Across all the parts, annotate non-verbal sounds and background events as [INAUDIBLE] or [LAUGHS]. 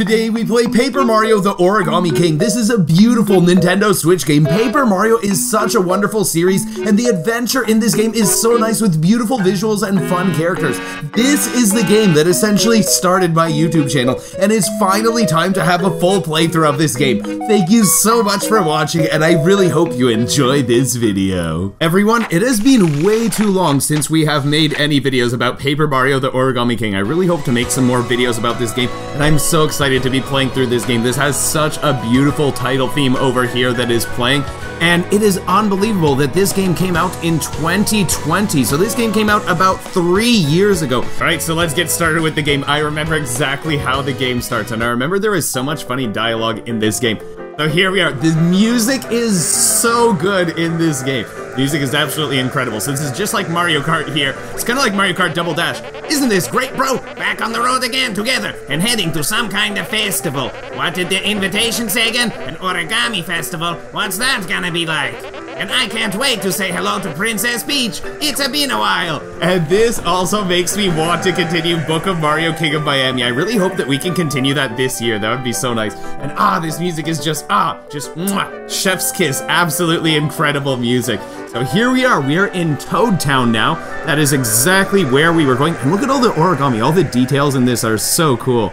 Today we play Paper Mario The Origami King. This is a beautiful Nintendo Switch game. Paper Mario is such a wonderful series and the adventure in this game is so nice with beautiful visuals and fun characters. This is the game that essentially started my YouTube channel and it's finally time to have a full playthrough of this game. Thank you so much for watching and I really hope you enjoy this video. Everyone, it has been way too long since we have made any videos about Paper Mario The Origami King. I really hope to make some more videos about this game and I'm so excited excited to be playing through this game. This has such a beautiful title theme over here that is playing. And it is unbelievable that this game came out in 2020. So this game came out about three years ago. All right, so let's get started with the game. I remember exactly how the game starts. And I remember there is so much funny dialogue in this game. So here we are. The music is so good in this game. Music is absolutely incredible. So this is just like Mario Kart here. It's kind of like Mario Kart Double Dash. Isn't this great, bro? Back on the road again together and heading to some kind of festival. What did the invitation say again? An origami festival? What's that gonna be like? And I can't wait to say hello to Princess Peach. It's been a while. And this also makes me want to continue Book of Mario King of Miami. I really hope that we can continue that this year. That would be so nice. And ah, this music is just, ah, just mwah, chef's kiss. Absolutely incredible music. So here we are. We are in Toad Town now. That is exactly where we were going. And look at all the origami. All the details in this are so cool.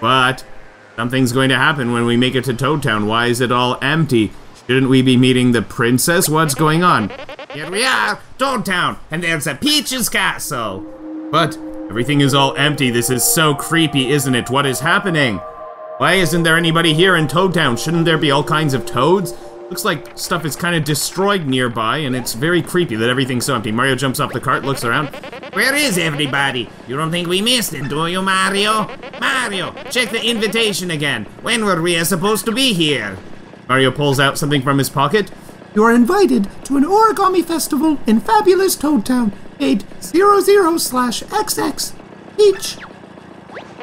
But something's going to happen when we make it to Toad Town. Why is it all empty? Shouldn't we be meeting the princess? What's going on? Here we are, Toad Town, and there's a Peach's castle. But everything is all empty. This is so creepy, isn't it? What is happening? Why isn't there anybody here in Toad Town? Shouldn't there be all kinds of toads? Looks like stuff is kind of destroyed nearby, and it's very creepy that everything's so empty. Mario jumps off the cart, looks around. Where is everybody? You don't think we missed it, do you, Mario? Mario, check the invitation again. When were we supposed to be here? Mario pulls out something from his pocket. You are invited to an origami festival in fabulous Toad Town, 800 slash XX. Each.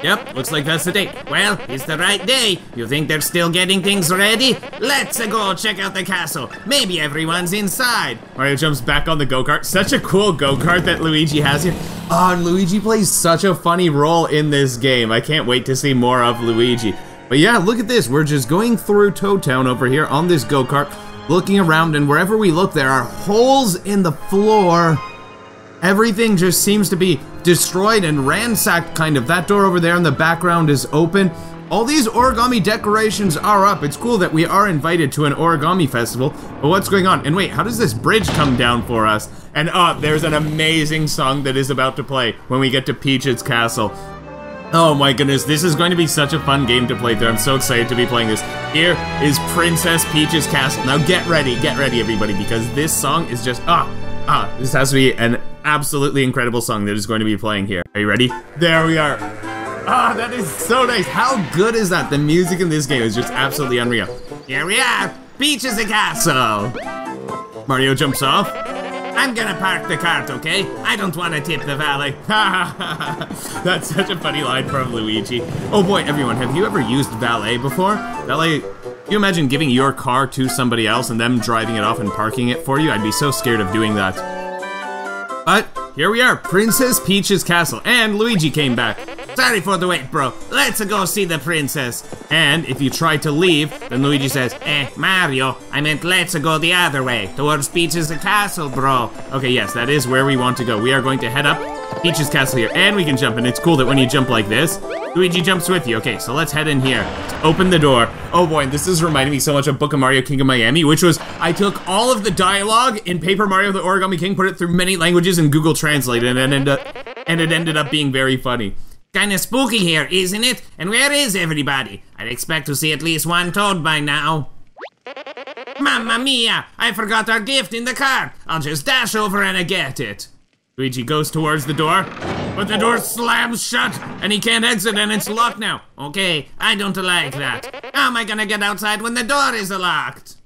Yep, looks like that's the date. Well, it's the right day. You think they're still getting things ready? Let's go check out the castle. Maybe everyone's inside. Mario jumps back on the go-kart. Such a cool go-kart that Luigi has here. Oh, and Luigi plays such a funny role in this game. I can't wait to see more of Luigi. But yeah, look at this. We're just going through Toad Town over here on this go-kart, looking around, and wherever we look, there are holes in the floor. Everything just seems to be destroyed and ransacked, kind of. That door over there in the background is open. All these origami decorations are up. It's cool that we are invited to an origami festival. But what's going on? And wait, how does this bridge come down for us? And uh, there's an amazing song that is about to play when we get to Peach's castle. Oh my goodness, this is going to be such a fun game to play through. I'm so excited to be playing this. Here is Princess Peach's castle. Now get ready, get ready everybody, because this song is just, ah, ah, this has to be an absolutely incredible song that is going to be playing here. Are you ready? There we are. Ah, that is so nice. How good is that? The music in this game is just absolutely unreal. Here we are, Peach's castle. Mario jumps off. I'm gonna park the cart, okay? I don't want to tip the valet. [LAUGHS] That's such a funny line from Luigi. Oh boy, everyone, have you ever used valet before? Valet, you imagine giving your car to somebody else and them driving it off and parking it for you? I'd be so scared of doing that. But here we are, Princess Peach's castle, and Luigi came back. Sorry for the wait, bro. Let's go see the princess. And if you try to leave, then Luigi says, Eh, Mario, I meant let's go the other way, towards Peach's castle, bro. Okay, yes, that is where we want to go. We are going to head up Peach's castle here, and we can jump, and it's cool that when you jump like this, Luigi jumps with you. Okay, so let's head in here. Let's open the door. Oh boy, this is reminding me so much of Book of Mario King of Miami, which was, I took all of the dialogue in Paper Mario the Origami King, put it through many languages in Google Translate, and it ended up, and it ended up being very funny. Kinda spooky here, isn't it? And where is everybody? I'd expect to see at least one toad by now. Mamma mia! I forgot our gift in the car. I'll just dash over and I get it. Luigi goes towards the door, but the door slams shut and he can't exit and it's locked now. Okay, I don't like that. How am I gonna get outside when the door is locked?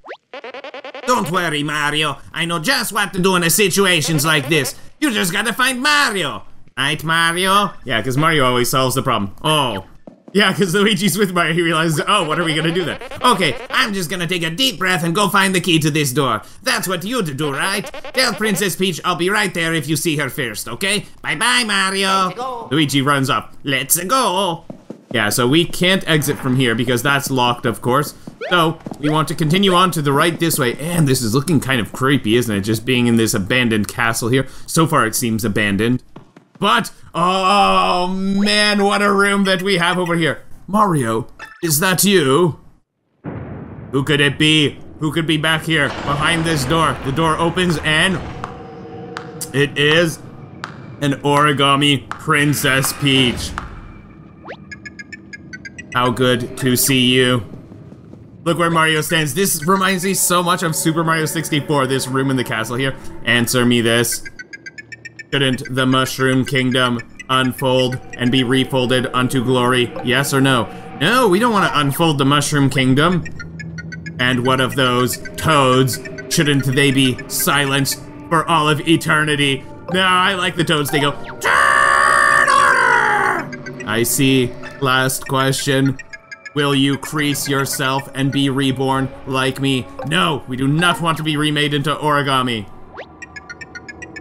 Don't worry, Mario. I know just what to do in situations like this. You just gotta find Mario. Right, Mario? Yeah, because Mario always solves the problem. Oh. Yeah, because Luigi's with Mario, he realizes, oh, what are we gonna do then? Okay, I'm just gonna take a deep breath and go find the key to this door. That's what you'd do, right? Tell Princess Peach I'll be right there if you see her first, okay? Bye-bye, Mario. Luigi runs up. Let's go. Yeah, so we can't exit from here because that's locked, of course. So, we want to continue on to the right this way. And this is looking kind of creepy, isn't it? Just being in this abandoned castle here. So far, it seems abandoned. But, oh man, what a room that we have over here. Mario, is that you? Who could it be? Who could be back here behind this door? The door opens and it is an origami Princess Peach. How good to see you. Look where Mario stands. This reminds me so much of Super Mario 64, this room in the castle here. Answer me this. Shouldn't the Mushroom Kingdom unfold and be refolded unto glory? Yes or no? No, we don't want to unfold the Mushroom Kingdom. And what of those toads? Shouldn't they be silenced for all of eternity? No, I like the toads. They go! I see. Last question. Will you crease yourself and be reborn like me? No, we do not want to be remade into origami.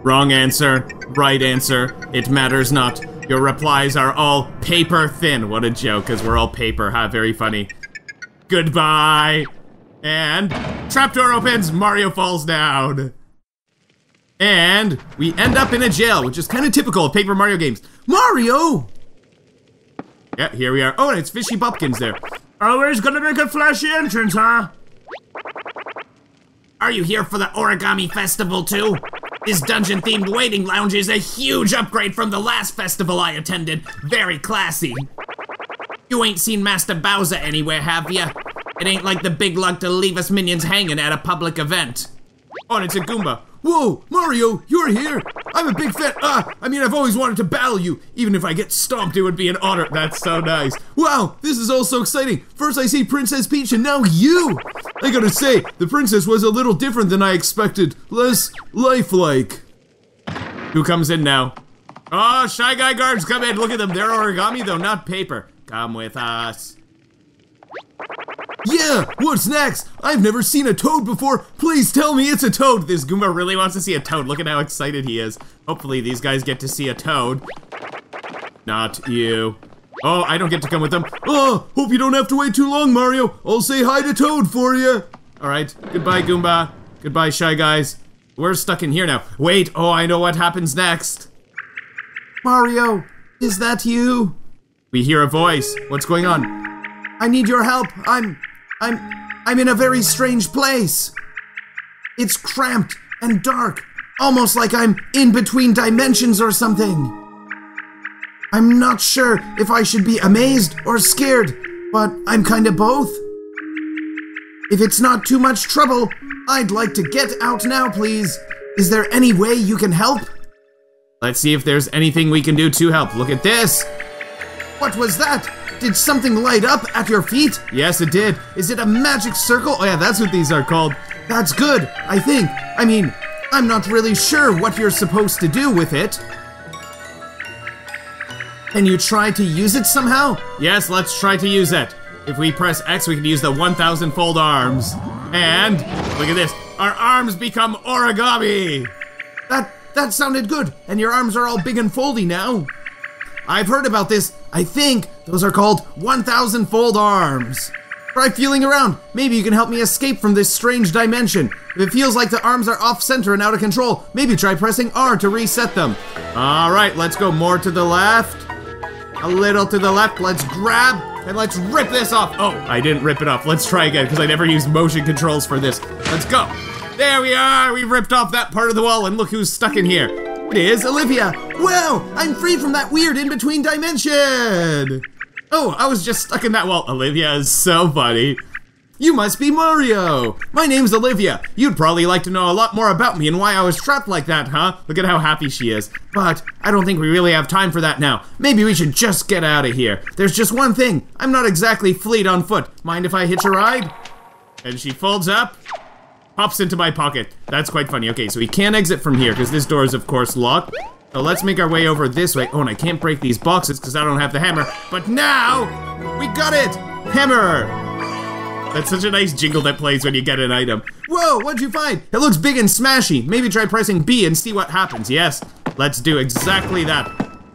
Wrong answer. Right answer. It matters not. Your replies are all paper thin. What a joke, because we're all paper, huh? Very funny. Goodbye. And trapdoor opens, Mario falls down. And we end up in a jail, which is kind of typical of Paper Mario games. Mario! Yeah, here we are. Oh, and it's Fishy Bupkins there. Always gonna make a flashy entrance, huh? Are you here for the Origami Festival too? This dungeon-themed waiting lounge is a huge upgrade from the last festival I attended. Very classy. You ain't seen Master Bowser anywhere, have ya? It ain't like the big lug to leave us minions hanging at a public event. Oh, it's a Goomba. Whoa, Mario, you're here. I'm a big fan. Ah, I mean, I've always wanted to battle you. Even if I get stomped, it would be an honor. That's so nice. Wow, this is all so exciting. First I see Princess Peach and now you. I gotta say, the princess was a little different than I expected. Less lifelike. Who comes in now? Oh, Shy Guy guards, come in. Look at them. They're origami, though, not paper. Come with us. Yeah, what's next? I've never seen a toad before. Please tell me it's a toad. This Goomba really wants to see a toad. Look at how excited he is. Hopefully these guys get to see a toad. Not you. Oh, I don't get to come with them. Oh, hope you don't have to wait too long, Mario. I'll say hi to Toad for you. All right, goodbye, Goomba. Goodbye, Shy Guys. We're stuck in here now. Wait, oh, I know what happens next. Mario, is that you? We hear a voice. What's going on? I need your help. I'm. I'm. I'm in a very strange place. It's cramped and dark, almost like I'm in between dimensions or something. I'm not sure if I should be amazed or scared, but I'm kinda both. If it's not too much trouble, I'd like to get out now, please. Is there any way you can help? Let's see if there's anything we can do to help. Look at this. What was that? Did something light up at your feet? Yes, it did. Is it a magic circle? Oh yeah, that's what these are called. That's good, I think. I mean, I'm not really sure what you're supposed to do with it. Can you try to use it somehow? Yes, let's try to use it. If we press X, we can use the 1,000 fold arms. And, look at this, our arms become origami! That that sounded good, and your arms are all big and foldy now. I've heard about this. I think those are called 1,000 fold arms. Try feeling around. Maybe you can help me escape from this strange dimension. If it feels like the arms are off center and out of control, maybe try pressing R to reset them. All right, let's go more to the left. A little to the left. Let's grab and let's rip this off. Oh, I didn't rip it off. Let's try again because I never used motion controls for this. Let's go. There we are. We ripped off that part of the wall and look who's stuck in here. It is Olivia. Wow, I'm free from that weird in-between dimension. Oh, I was just stuck in that wall. Olivia is so funny. You must be Mario! My name's Olivia. You'd probably like to know a lot more about me and why I was trapped like that, huh? Look at how happy she is. But I don't think we really have time for that now. Maybe we should just get out of here. There's just one thing. I'm not exactly fleet on foot. Mind if I hitch a ride? And she folds up, pops into my pocket. That's quite funny. Okay, so we can't exit from here because this door is, of course, locked. So let's make our way over this way. Oh, and I can't break these boxes because I don't have the hammer. But now, we got it! Hammer! That's such a nice jingle that plays when you get an item. Whoa, what'd you find? It looks big and smashy. Maybe try pressing B and see what happens. Yes, let's do exactly that.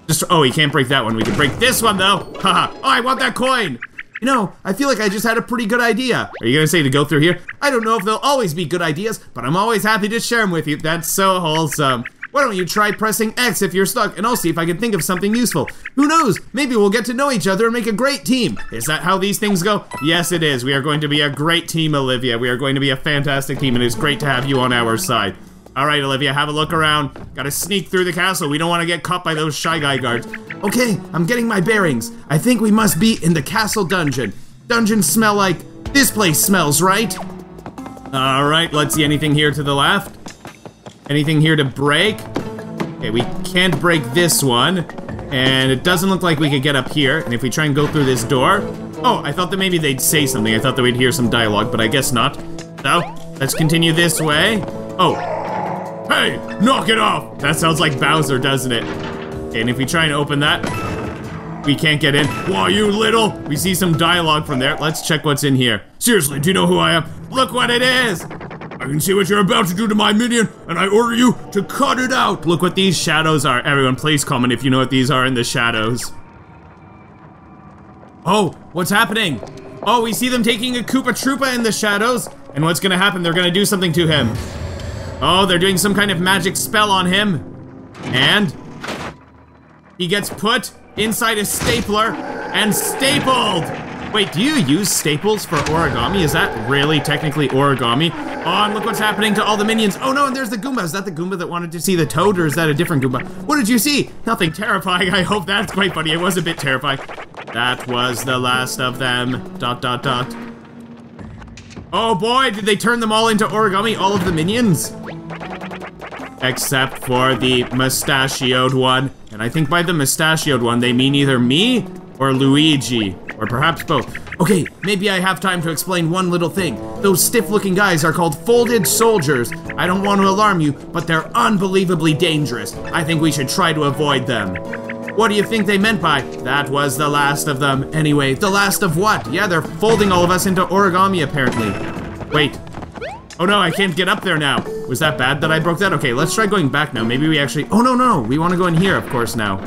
Just, oh, he can't break that one. We can break this one, though. [LAUGHS] Haha. oh, I want that coin. You know, I feel like I just had a pretty good idea. Are you gonna say to go through here? I don't know if they'll always be good ideas, but I'm always happy to share them with you. That's so wholesome. Why don't you try pressing X if you're stuck, and I'll see if I can think of something useful. Who knows? Maybe we'll get to know each other and make a great team. Is that how these things go? Yes, it is. We are going to be a great team, Olivia. We are going to be a fantastic team, and it's great to have you on our side. All right, Olivia, have a look around. Gotta sneak through the castle. We don't want to get caught by those Shy Guy guards. Okay, I'm getting my bearings. I think we must be in the castle dungeon. Dungeons smell like this place smells, right? All right, let's see anything here to the left. Anything here to break? Okay, we can't break this one. And it doesn't look like we could get up here. And if we try and go through this door... Oh, I thought that maybe they'd say something. I thought that we'd hear some dialogue, but I guess not. So, let's continue this way. Oh. Hey, knock it off! That sounds like Bowser, doesn't it? And if we try and open that, we can't get in. Why, you little? We see some dialogue from there. Let's check what's in here. Seriously, do you know who I am? Look what it is! I can see what you're about to do to my minion, and I order you to cut it out! Look what these shadows are. Everyone, please comment if you know what these are in the shadows. Oh, what's happening? Oh, we see them taking a Koopa Troopa in the shadows. And what's gonna happen? They're gonna do something to him. Oh, they're doing some kind of magic spell on him. And he gets put inside a stapler and stapled. Wait, do you use staples for origami? Is that really technically origami? Oh, and look what's happening to all the minions. Oh no, and there's the Goomba. Is that the Goomba that wanted to see the Toad, or is that a different Goomba? What did you see? Nothing terrifying. [LAUGHS] I hope that's quite funny. It was a bit terrifying. That was the last of them. Dot, dot, dot. Oh boy, did they turn them all into origami? All of the minions? Except for the mustachioed one. And I think by the mustachioed one, they mean either me or Luigi. Or perhaps both. Okay, maybe I have time to explain one little thing. Those stiff-looking guys are called folded soldiers. I don't want to alarm you, but they're unbelievably dangerous. I think we should try to avoid them. What do you think they meant by, that was the last of them? Anyway, the last of what? Yeah, they're folding all of us into origami, apparently. Wait. Oh no, I can't get up there now. Was that bad that I broke that? Okay, let's try going back now. Maybe we actually, oh no, no, we want to go in here, of course, now.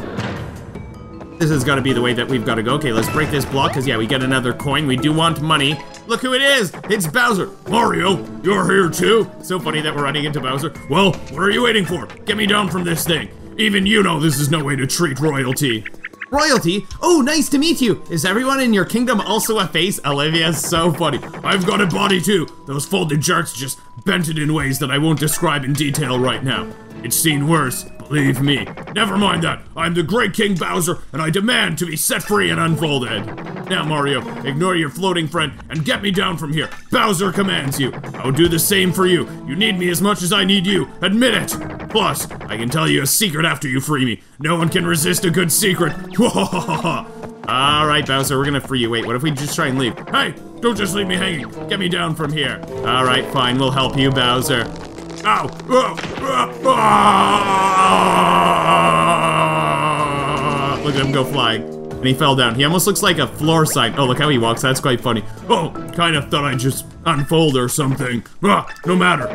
This has got to be the way that we've got to go. Okay, let's break this block, because yeah, we get another coin. We do want money. Look who it is! It's Bowser! Mario, you're here too? So funny that we're running into Bowser. Well, what are you waiting for? Get me down from this thing. Even you know this is no way to treat royalty. Royalty? Oh, nice to meet you. Is everyone in your kingdom also a face? Olivia's so funny. I've got a body too. Those folded jerks just bent it in ways that I won't describe in detail right now. It's seen worse, believe me. Never mind that. I'm the great King Bowser, and I demand to be set free and unfolded. Now, Mario, ignore your floating friend and get me down from here. Bowser commands you. I'll do the same for you. You need me as much as I need you. Admit it. Plus, I can tell you a secret after you free me. No one can resist a good secret. [LAUGHS] All right, Bowser, we're gonna free you. Wait, what if we just try and leave? Hey, don't just leave me hanging. Get me down from here. All right, fine, we'll help you, Bowser. Ow! Look at him go flying. And he fell down. He almost looks like a floor sign. Oh, look how he walks. That's quite funny. Oh, kind of thought I'd just unfold or something. Ah, no matter.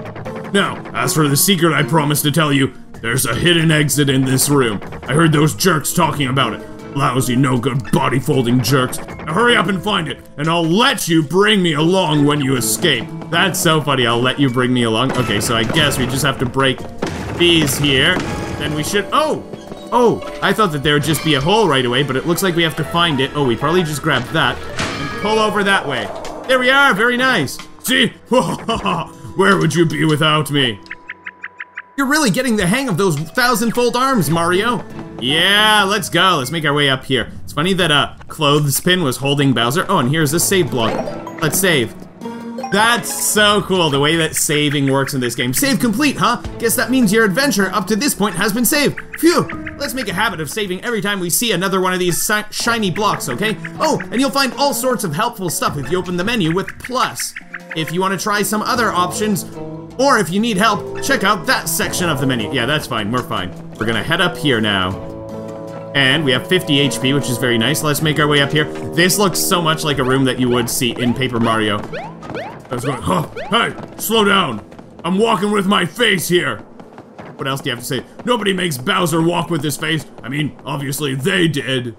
Now, as for the secret I promised to tell you, there's a hidden exit in this room. I heard those jerks talking about it. Lousy, no good body folding jerks. Now hurry up and find it, and I'll let you bring me along when you escape. That's so funny. I'll let you bring me along. Okay, so I guess we just have to break these here. Then we should. Oh! Oh, I thought that there would just be a hole right away, but it looks like we have to find it. Oh, we probably just grabbed that and pull over that way. There we are. Very nice. See? [LAUGHS] Where would you be without me? You're really getting the hang of those thousand-fold arms, Mario. Yeah, let's go. Let's make our way up here. It's funny that uh, Clothespin was holding Bowser. Oh, and here's the save block. Let's save. That's so cool, the way that saving works in this game. Save complete, huh? Guess that means your adventure up to this point has been saved. Phew! Let's make a habit of saving every time we see another one of these shiny blocks, okay? Oh, and you'll find all sorts of helpful stuff if you open the menu with plus. If you want to try some other options, or if you need help, check out that section of the menu. Yeah, that's fine, we're fine. We're gonna head up here now. And we have 50 HP, which is very nice. Let's make our way up here. This looks so much like a room that you would see in Paper Mario. I was going, huh, hey, slow down. I'm walking with my face here. What else do you have to say? Nobody makes Bowser walk with his face. I mean, obviously they did.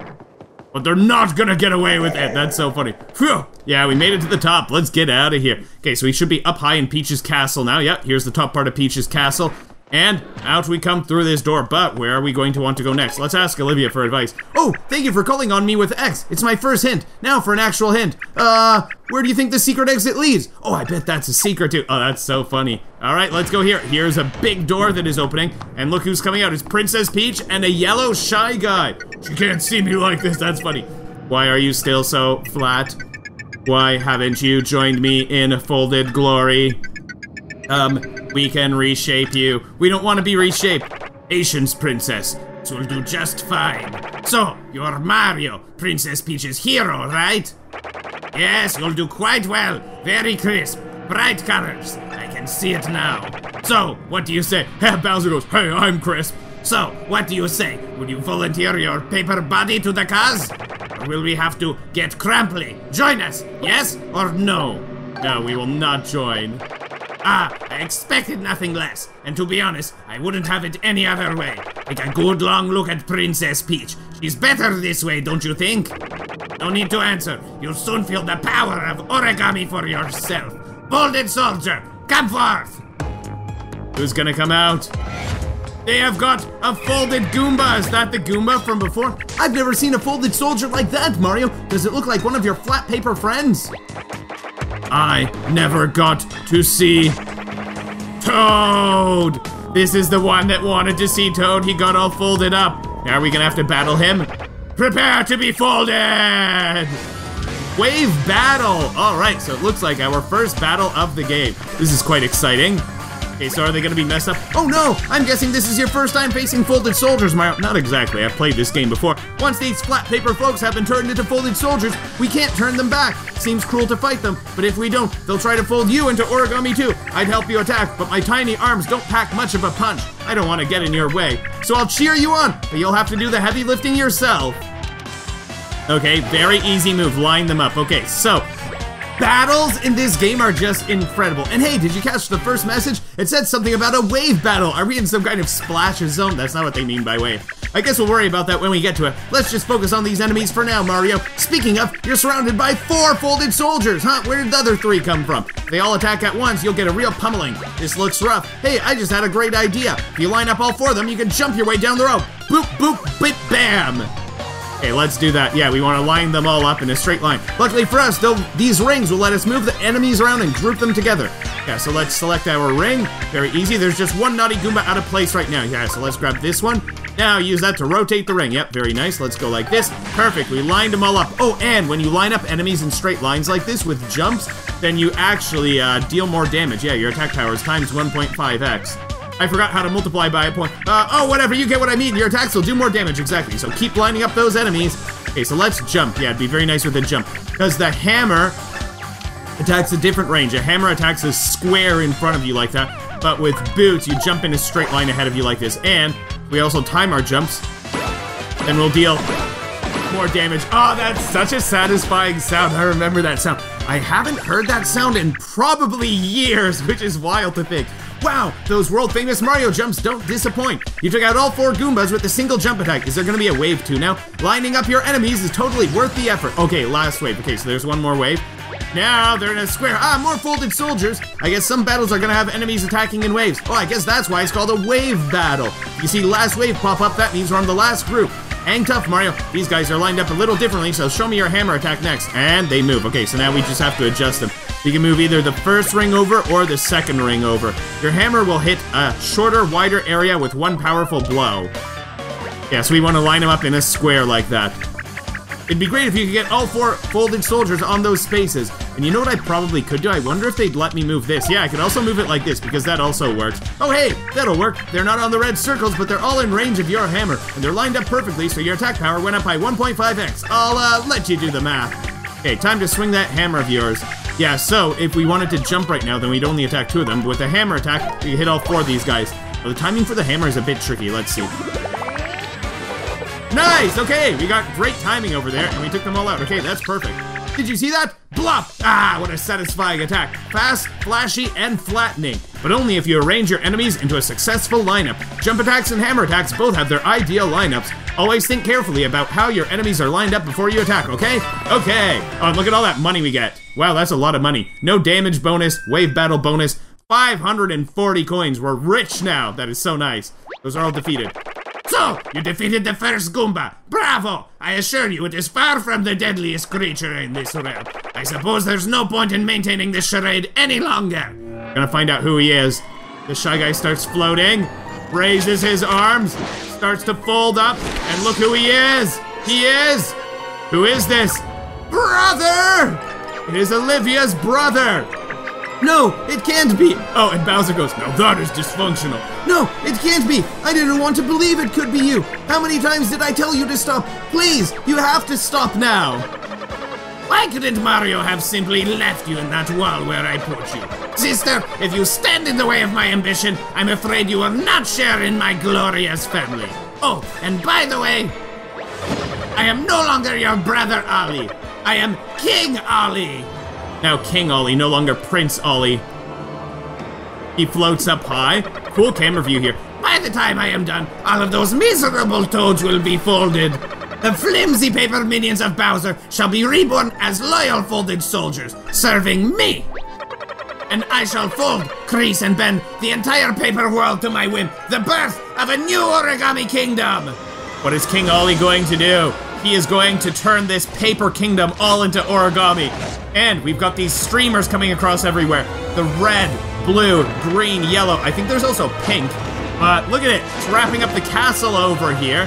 But they're not gonna get away with it. That's so funny. Phew. Yeah, we made it to the top. Let's get out of here. Okay, so we should be up high in Peach's castle now. Yeah, here's the top part of Peach's castle. And out we come through this door, but where are we going to want to go next? Let's ask Olivia for advice. Oh, thank you for calling on me with X. It's my first hint. Now for an actual hint. Uh, where do you think the secret exit leads? Oh, I bet that's a secret too. Oh, that's so funny. All right, let's go here. Here's a big door that is opening, and look who's coming out. It's Princess Peach and a yellow shy guy. She can't see me like this, that's funny. Why are you still so flat? Why haven't you joined me in folded glory? Um, we can reshape you. We don't want to be reshaped. Asians, princess. So we'll do just fine. So, you're Mario, Princess Peach's hero, right? Yes, you'll do quite well. Very crisp. Bright colors. I can see it now. So, what do you say? [LAUGHS] Bowser goes, hey, I'm crisp. So, what do you say? Will you volunteer your paper body to the cause? Or will we have to get cramply? Join us, yes or no? No, we will not join. Ah, I expected nothing less. And to be honest, I wouldn't have it any other way. Take a good long look at Princess Peach. She's better this way, don't you think? No need to answer. You'll soon feel the power of origami for yourself. Folded soldier, come forth! Who's gonna come out? They have got a folded Goomba. Is that the Goomba from before? I've never seen a folded soldier like that, Mario. Does it look like one of your flat paper friends? I never got to see Toad. This is the one that wanted to see Toad. He got all folded up. Are we gonna have to battle him? Prepare to be folded! Wave battle! Alright, so it looks like our first battle of the game. This is quite exciting. Okay, so are they gonna be messed up? Oh no! I'm guessing this is your first time facing folded soldiers, Mario. Not exactly, I've played this game before. Once these flat paper folks have been turned into folded soldiers, we can't turn them back. Seems cruel to fight them, but if we don't, they'll try to fold you into origami too. I'd help you attack, but my tiny arms don't pack much of a punch. I don't want to get in your way. So I'll cheer you on, but you'll have to do the heavy lifting yourself. Okay, very easy move. Line them up. Okay, so Battles in this game are just incredible. And hey, did you catch the first message? It said something about a wave battle. Are we in some kind of splash zone? That's not what they mean by wave. I guess we'll worry about that when we get to it. Let's just focus on these enemies for now, Mario. Speaking of, you're surrounded by four folded soldiers, huh? Where did the other three come from? If they all attack at once, you'll get a real pummeling. This looks rough. Hey, I just had a great idea. If you line up all four of them, you can jump your way down the rope. Boop, boop, bit, bam. Okay, let's do that. Yeah, we want to line them all up in a straight line. Luckily for us, though, these rings will let us move the enemies around and group them together. Yeah, so let's select our ring. Very easy. There's just one naughty Goomba out of place right now. Yeah, so let's grab this one. Now use that to rotate the ring. Yep, very nice. Let's go like this. Perfect. We lined them all up. Oh, and when you line up enemies in straight lines like this with jumps, then you actually uh, deal more damage. Yeah, your attack power is times 1.5x. I forgot how to multiply by a point. Uh, oh, whatever, you get what I mean. Your attacks will do more damage, exactly. So keep lining up those enemies. Okay, so let's jump. Yeah, it'd be very nice with a jump. Because the hammer attacks a different range. A hammer attacks a square in front of you like that. But with boots, you jump in a straight line ahead of you like this. And we also time our jumps. And we'll deal more damage. Oh, that's such a satisfying sound. I remember that sound. I haven't heard that sound in probably years, [LAUGHS] which is wild to think. Wow, those world famous Mario jumps don't disappoint. You took out all four Goombas with a single jump attack. Is there gonna be a wave two now? Lining up your enemies is totally worth the effort. Okay, last wave. Okay, so there's one more wave. Now they're in a square. Ah, more folded soldiers. I guess some battles are gonna have enemies attacking in waves. Oh, I guess that's why it's called a wave battle. You see last wave pop up, that means we're on the last group. Hang tough, Mario. These guys are lined up a little differently, so show me your hammer attack next. And they move. Okay, so now we just have to adjust them. You can move either the first ring over or the second ring over. Your hammer will hit a shorter, wider area with one powerful blow. Yeah, so we want to line them up in a square like that. It'd be great if you could get all four folded soldiers on those spaces. And you know what I probably could do? I wonder if they'd let me move this. Yeah, I could also move it like this because that also works. Oh, hey, that'll work. They're not on the red circles, but they're all in range of your hammer. And they're lined up perfectly, so your attack power went up by 1.5x. I'll uh, let you do the math. Okay, time to swing that hammer of yours. Yeah, so if we wanted to jump right now, then we'd only attack two of them. But with the hammer attack, we hit all four of these guys. Well, the timing for the hammer is a bit tricky. Let's see. Nice! Okay, we got great timing over there, and we took them all out. Okay, that's perfect. Did you see that? Blop! Ah, what a satisfying attack. Fast, flashy, and flattening. But only if you arrange your enemies into a successful lineup. Jump attacks and hammer attacks both have their ideal lineups. Always think carefully about how your enemies are lined up before you attack, okay? Okay. Oh, look at all that money we get. Wow, that's a lot of money. No damage bonus, wave battle bonus, 540 coins. We're rich now. That is so nice. Those are all defeated. So, you defeated the first Goomba. Bravo! I assure you, it is far from the deadliest creature in this realm. I suppose there's no point in maintaining this charade any longer. Gonna find out who he is. The Shy Guy starts floating, raises his arms, starts to fold up, and look who he is! He is! Who is this? Brother! It is Olivia's brother! No, it can't be. Oh, and Bowser goes, now that is dysfunctional. No, it can't be. I didn't want to believe it could be you. How many times did I tell you to stop? Please, you have to stop now. Why couldn't Mario have simply left you in that wall where I put you? Sister, if you stand in the way of my ambition, I'm afraid you will not share in my glorious family. Oh, and by the way, I am no longer your brother Olly. I am King Olly. Now King Olly, no longer Prince Olly. He floats up high. Cool camera view here. By the time I am done, all of those miserable toads will be folded. The flimsy paper minions of Bowser shall be reborn as loyal folded soldiers, serving me. And I shall fold, crease, and bend the entire paper world to my whim. The birth of a new origami kingdom. What is King Olly going to do? He is going to turn this paper kingdom all into origami. And we've got these streamers coming across everywhere. The red, blue, green, yellow. I think there's also pink. But look at it. It's wrapping up the castle over here.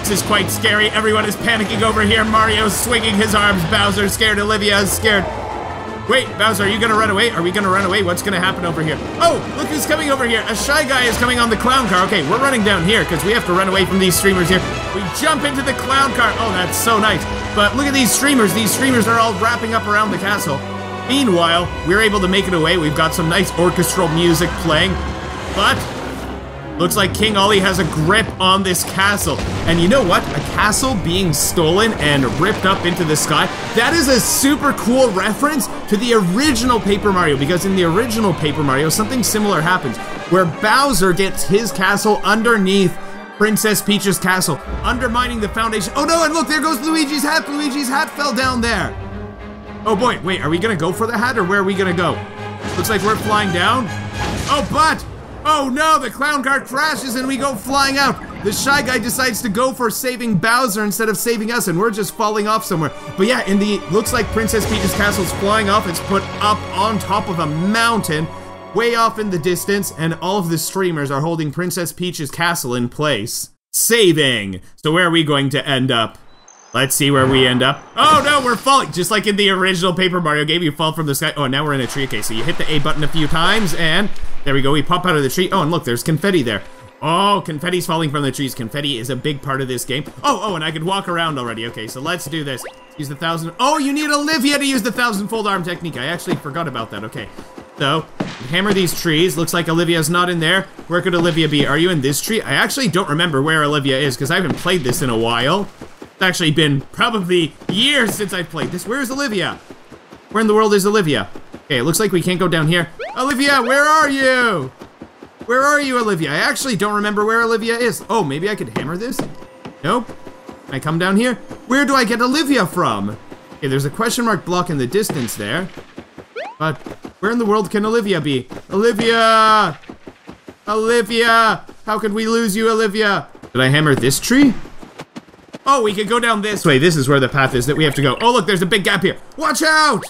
This is quite scary. Everyone is panicking over here. Mario's swinging his arms. Bowser's scared. Olivia is scared. Wait, Bowser, are you gonna run away? Are we gonna run away? What's gonna happen over here? Oh, look who's coming over here. A Shy Guy is coming on the clown car. Okay, we're running down here because we have to run away from these streamers here. We jump into the clown car. Oh, that's so nice. But look at these streamers. These streamers are all wrapping up around the castle. Meanwhile, we're able to make it away. We've got some nice orchestral music playing. But Looks like King Olly has a grip on this castle. And you know what? A castle being stolen and ripped up into the sky, that is a super cool reference to the original Paper Mario, because in the original Paper Mario, something similar happens, where Bowser gets his castle underneath Princess Peach's castle, undermining the foundation. Oh no, and look, there goes Luigi's hat. Luigi's hat fell down there. Oh boy, wait, are we gonna go for the hat or where are we gonna go? Looks like we're flying down. Oh, but Oh no, the clown car crashes and we go flying out. The Shy Guy decides to go for saving Bowser instead of saving us, and we're just falling off somewhere. But yeah, in the looks like Princess Peach's castle's flying off. It's put up on top of a mountain, way off in the distance, and all of the streamers are holding Princess Peach's castle in place. Saving! So where are we going to end up? Let's see where we end up. Oh no, we're falling! Just like in the original Paper Mario game, you fall from the sky. Oh, now we're in a tree. Okay, so you hit the A button a few times, and there we go. We pop out of the tree. Oh, and look, there's confetti there. Oh, confetti's falling from the trees. Confetti is a big part of this game. Oh, oh, and I can walk around already. Okay, so let's do this. Use the thousand. Oh, you need Olivia to use the thousand fold arm technique. I actually forgot about that. Okay. So, hammer these trees. Looks like Olivia's not in there. Where could Olivia be? Are you in this tree? I actually don't remember where Olivia is because I haven't played this in a while. It's actually been probably years since I've played this. Where is Olivia? Where in the world is Olivia? Okay, it looks like we can't go down here. Olivia, where are you? Where are you, Olivia? I actually don't remember where Olivia is. Oh, maybe I could hammer this? Nope. I come down here? Where do I get Olivia from? Okay, there's a question mark block in the distance there. But where in the world can Olivia be? Olivia! Olivia! How could we lose you, Olivia? Did I hammer this tree? Oh, we could go down this way. This is where the path is that we have to go. Oh, look, there's a big gap here. Watch out!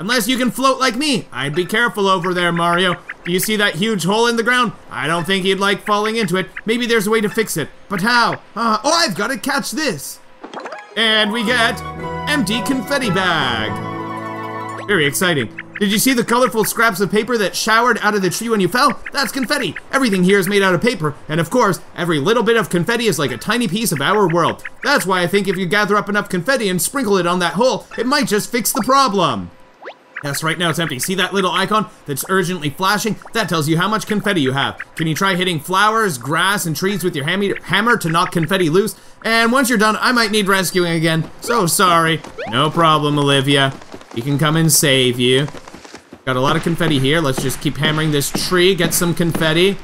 Unless you can float like me. I'd be careful over there, Mario. You see that huge hole in the ground? I don't think he'd like falling into it. Maybe there's a way to fix it. But how? Uh, oh, I've got to catch this. And we get empty confetti bag. Very exciting. Did you see the colorful scraps of paper that showered out of the tree when you fell? That's confetti. Everything here is made out of paper, and of course, every little bit of confetti is like a tiny piece of our world. That's why I think if you gather up enough confetti and sprinkle it on that hole, it might just fix the problem. Yes, right now it's empty. See that little icon that's urgently flashing? That tells you how much confetti you have. Can you try hitting flowers, grass, and trees with your hammer to knock confetti loose? And once you're done, I might need rescuing again. So sorry. No problem, Olivia. We can come and save you. Got a lot of confetti here. Let's just keep hammering this tree, get some confetti.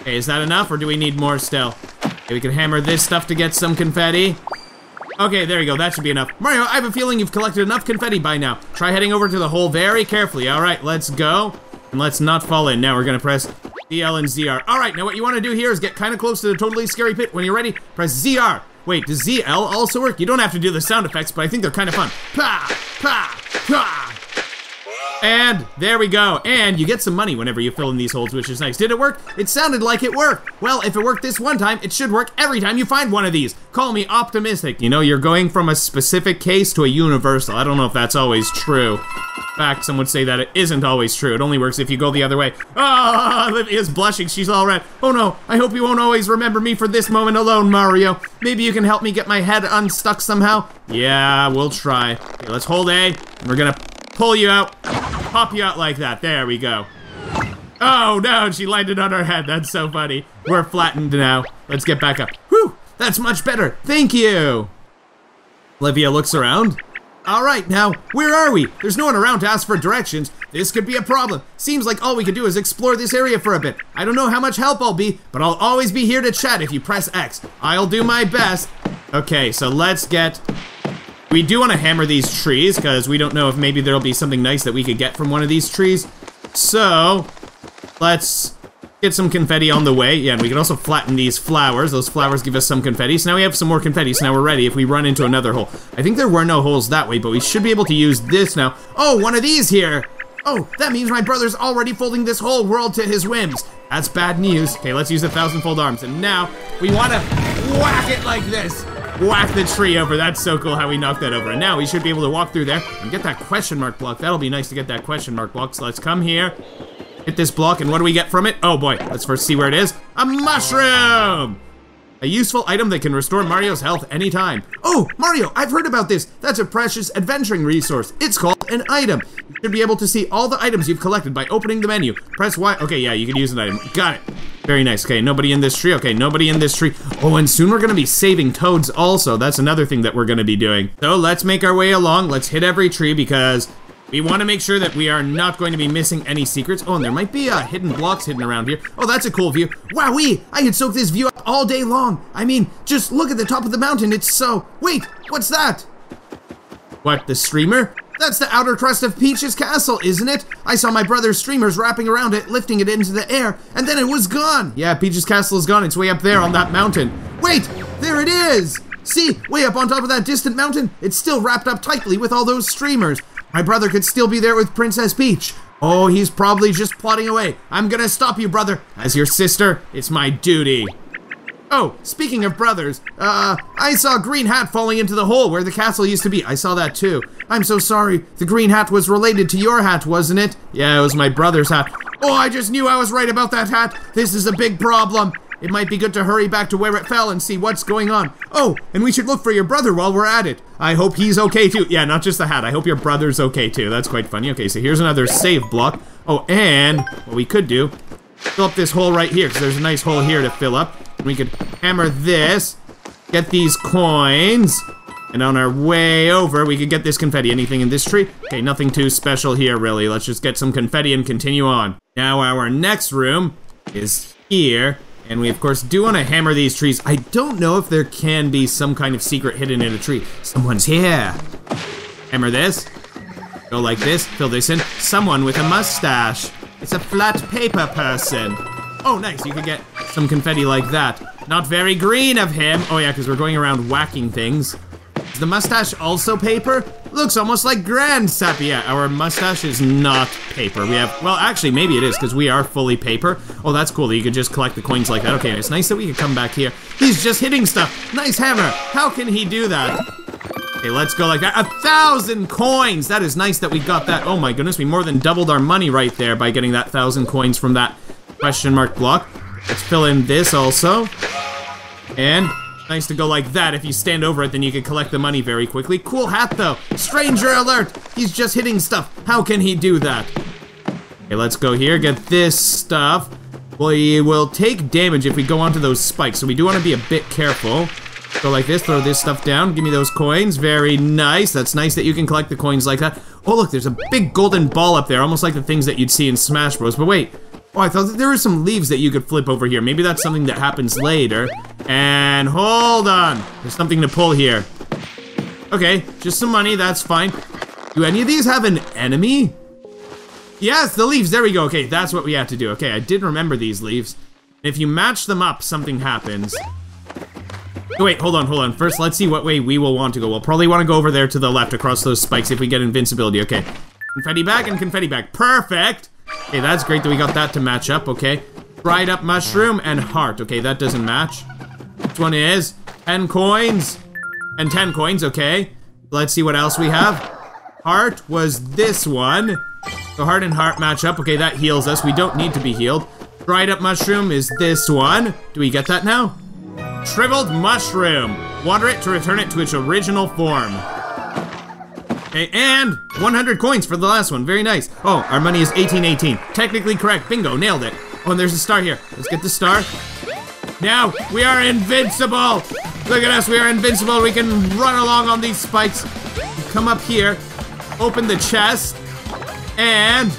Okay, is that enough, or do we need more still? Okay, we can hammer this stuff to get some confetti. Okay, there you go. That should be enough. Mario, I have a feeling you've collected enough confetti by now. Try heading over to the hole very carefully. All right, let's go. And let's not fall in. Now we're going to press ZL and ZR. All right, now what you want to do here is get kind of close to the totally scary pit. When you're ready, press ZR. Wait, does ZL also work? You don't have to do the sound effects, but I think they're kind of fun. Pa, pa, pa. And there we go. And you get some money whenever you fill in these holes, which is nice. Did it work? It sounded like it worked. Well, if it worked this one time, it should work every time you find one of these. Call me optimistic. You know, you're going from a specific case to a universal. I don't know if that's always true. In fact, some would say that it isn't always true. It only works if you go the other way. Ah, oh, blushing. She's all red. Oh no, I hope you won't always remember me for this moment alone, Mario. Maybe you can help me get my head unstuck somehow? Yeah, we'll try. Okay, let's hold A. and We're gonna pull you out, pop you out like that. There we go. Oh no, she landed on her head. That's so funny. We're flattened now. Let's get back up. Whew, that's much better. Thank you. Olivia looks around. All right, now, where are we? There's no one around to ask for directions. This could be a problem. Seems like all we could do is explore this area for a bit. I don't know how much help I'll be, but I'll always be here to chat if you press X. I'll do my best. Okay, so let's get we do want to hammer these trees, because we don't know if maybe there'll be something nice that we could get from one of these trees. So, let's get some confetti on the way. Yeah, and we can also flatten these flowers. Those flowers give us some confetti. So now we have some more confetti, so now we're ready if we run into another hole. I think there were no holes that way, but we should be able to use this now. Oh, one of these here! Oh, that means my brother's already folding this whole world to his whims. That's bad news. Okay, let's use the thousand-fold arms. And now, we want to whack it like this whack the tree over. That's so cool how we knocked that over. And now we should be able to walk through there and get that question mark block. That'll be nice to get that question mark block. So let's come here, hit this block, and what do we get from it? Oh boy, let's first see where it is. A mushroom! A useful item that can restore Mario's health anytime. Oh, Mario, I've heard about this. That's a precious adventuring resource. It's called an item. Should be able to see all the items you've collected by opening the menu. Press Y. Okay, yeah, you can use an item. Got it. Very nice. Okay, nobody in this tree. Okay, nobody in this tree. Oh, and soon we're going to be saving toads also. That's another thing that we're going to be doing. So let's make our way along. Let's hit every tree because we want to make sure that we are not going to be missing any secrets. Oh, and there might be uh, hidden blocks hidden around here. Oh, that's a cool view. Wowee! I could soak this view up all day long. I mean, just look at the top of the mountain. It's so... Wait, what's that? What, the streamer? That's the outer crust of Peach's castle, isn't it? I saw my brother's streamers wrapping around it, lifting it into the air, and then it was gone. Yeah, Peach's castle is gone. It's way up there on that mountain. Wait, there it is. See, way up on top of that distant mountain, it's still wrapped up tightly with all those streamers. My brother could still be there with Princess Peach. Oh, he's probably just plotting away. I'm gonna stop you, brother. As your sister, it's my duty. Oh, speaking of brothers, uh, I saw Green Hat falling into the hole where the castle used to be. I saw that too. I'm so sorry. The Green Hat was related to your hat, wasn't it? Yeah, it was my brother's hat. Oh, I just knew I was right about that hat. This is a big problem. It might be good to hurry back to where it fell and see what's going on. Oh, and we should look for your brother while we're at it. I hope he's okay too. Yeah, not just the hat. I hope your brother's okay too. That's quite funny. Okay, so here's another save block. Oh, and what we could do, fill up this hole right here, because there's a nice hole here to fill up. We could hammer this, get these coins, and on our way over, we could get this confetti. Anything in this tree? Okay, nothing too special here, really. Let's just get some confetti and continue on. Now, our next room is here. And we, of course, do want to hammer these trees. I don't know if there can be some kind of secret hidden in a tree. Someone's here. Hammer this. Go like this. Fill this in. Someone with a mustache. It's a flat paper person. Oh, nice. You could get some confetti like that. Not very green of him. Oh, yeah, because we're going around whacking things. The mustache also paper? Looks almost like Grand Sapia. Our mustache is not paper. We have, well, actually, maybe it is, because we are fully paper. Oh, that's cool that you could just collect the coins like that. Okay, it's nice that we could come back here. He's just hitting stuff. Nice hammer. How can he do that? Okay, let's go like that. A thousand coins! That is nice that we got that. Oh my goodness, we more than doubled our money right there by getting that thousand coins from that question mark block. Let's fill in this also. And Nice to go like that. If you stand over it, then you can collect the money very quickly. Cool hat, though. Stranger alert! He's just hitting stuff. How can he do that? Okay, let's go here, get this stuff. We will take damage if we go onto those spikes, so we do want to be a bit careful. Go like this, throw this stuff down, give me those coins. Very nice. That's nice that you can collect the coins like that. Oh, look, there's a big golden ball up there, almost like the things that you'd see in Smash Bros. But wait, oh, I thought there were some leaves that you could flip over here. Maybe that's something that happens later. And hold on, there's something to pull here. Okay, just some money, that's fine. Do any of these have an enemy? Yes, the leaves, there we go. Okay, that's what we have to do. Okay, I did remember these leaves. If you match them up, something happens. Oh, wait, hold on, hold on. First, let's see what way we will want to go. We'll probably want to go over there to the left across those spikes if we get invincibility. Okay. Confetti back and confetti back. Perfect! Okay, that's great that we got that to match up, okay. Dried up mushroom and heart. Okay, that doesn't match. Which one is? 10 coins. And 10 coins, okay. Let's see what else we have. Heart was this one. So heart and heart match up. Okay, that heals us. We don't need to be healed. Dried up mushroom is this one. Do we get that now? Shriveled mushroom. Water it to return it to its original form. And 100 coins for the last one. Very nice. Oh, our money is 1818. Technically correct. Bingo, nailed it. Oh, and there's a star here. Let's get the star. Now, we are invincible. Look at us, we are invincible. We can run along on these spikes. Come up here, open the chest, and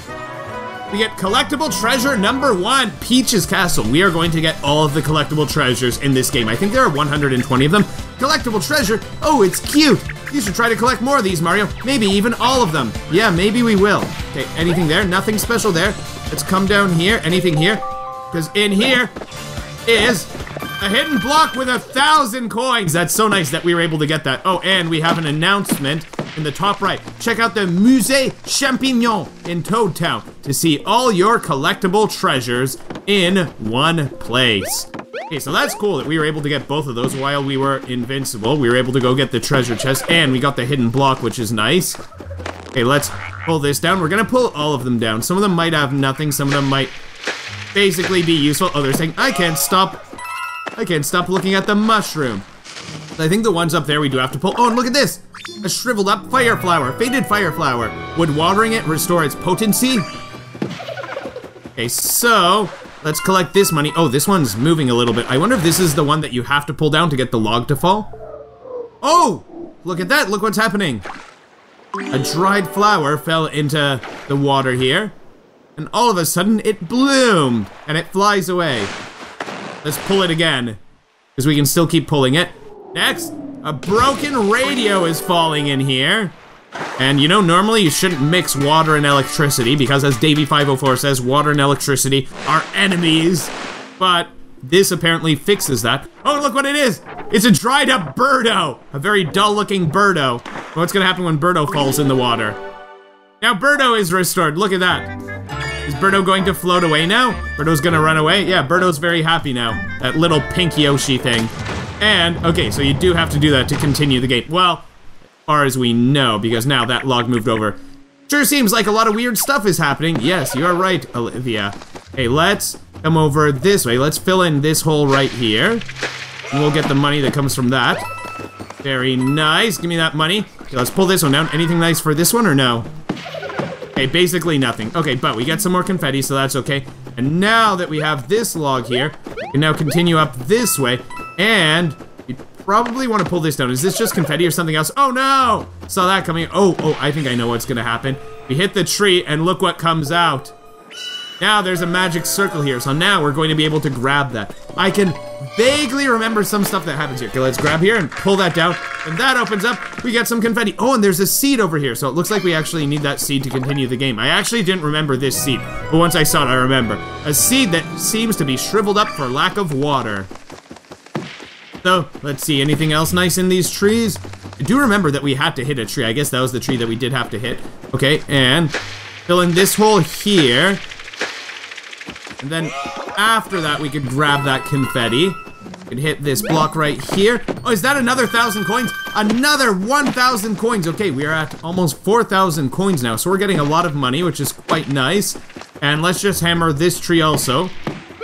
we get collectible treasure number one, Peach's Castle. We are going to get all of the collectible treasures in this game. I think there are 120 of them. Collectible treasure, oh, it's cute. You should try to collect more of these, Mario. Maybe even all of them. Yeah, maybe we will. Okay, anything there? Nothing special there. Let's come down here. Anything here? Because in here is a hidden block with a thousand coins. That's so nice that we were able to get that. Oh, and we have an announcement in the top right. Check out the Musée Champignon in Toad Town to see all your collectible treasures in one place. Okay, so that's cool that we were able to get both of those while we were invincible. We were able to go get the treasure chest and we got the hidden block, which is nice. Okay, let's pull this down. We're gonna pull all of them down. Some of them might have nothing, some of them might basically be useful. Oh, they're saying, I can't stop, I can't stop looking at the mushroom. I think the ones up there we do have to pull. Oh, and look at this! A shriveled up fire flower, faded fire flower. Would watering it restore its potency? Okay, so let's collect this money. Oh, this one's moving a little bit. I wonder if this is the one that you have to pull down to get the log to fall. Oh, look at that. Look what's happening. A dried flower fell into the water here. And all of a sudden, it bloomed. And it flies away. Let's pull it again. Because we can still keep pulling it. Next, a broken radio is falling in here. And you know, normally you shouldn't mix water and electricity because as Davey504 says, water and electricity are enemies. But this apparently fixes that. Oh, look what it is! It's a dried up Birdo! A very dull looking Birdo. What's gonna happen when Birdo falls in the water? Now Birdo is restored, look at that. Is Birdo going to float away now? Birdo's gonna run away? Yeah, Birdo's very happy now. That little pink Yoshi thing. And, okay, so you do have to do that to continue the game. Well, far as we know, because now that log moved over. Sure seems like a lot of weird stuff is happening. Yes, you are right, Olivia. Hey, let's come over this way. Let's fill in this hole right here. And we'll get the money that comes from that. Very nice. Give me that money. Okay, let's pull this one down. Anything nice for this one or no? Okay, basically nothing. Okay, but we get some more confetti, so that's okay. And now that we have this log here, we can now continue up this way. And you probably want to pull this down. Is this just confetti or something else? Oh no! Saw that coming. Oh, oh, I think I know what's gonna happen. We hit the tree and look what comes out. Now there's a magic circle here, so now we're going to be able to grab that. I can vaguely remember some stuff that happens here. Okay, let's grab here and pull that down. And that opens up, we get some confetti. Oh, and there's a seed over here, so it looks like we actually need that seed to continue the game. I actually didn't remember this seed, but once I saw it, I remember. A seed that seems to be shriveled up for lack of water. So, let's see, anything else nice in these trees? I do remember that we had to hit a tree. I guess that was the tree that we did have to hit. Okay, and fill in this hole here. And then after that, we could grab that confetti. Could hit this block right here. Oh, is that another thousand coins? Another 1,000 coins. Okay, we are at almost 4,000 coins now. So we're getting a lot of money, which is quite nice. And let's just hammer this tree also.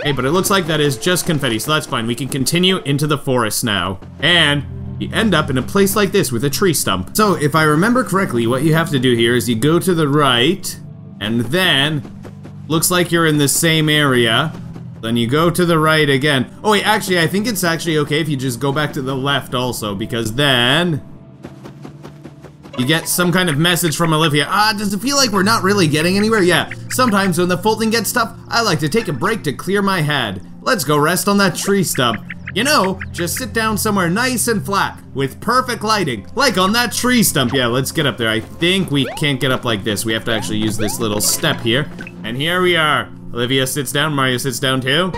Hey, but it looks like that is just confetti, so that's fine. We can continue into the forest now. And you end up in a place like this with a tree stump. So, if I remember correctly, what you have to do here is you go to the right, and then looks like you're in the same area. Then you go to the right again. Oh wait, actually, I think it's actually okay if you just go back to the left also, because then... You get some kind of message from Olivia. Ah, does it feel like we're not really getting anywhere? Yeah, sometimes when the folding gets tough, I like to take a break to clear my head. Let's go rest on that tree stump. You know, just sit down somewhere nice and flat, with perfect lighting, like on that tree stump. Yeah, let's get up there. I think we can't get up like this. We have to actually use this little step here. And here we are. Olivia sits down, Mario sits down too.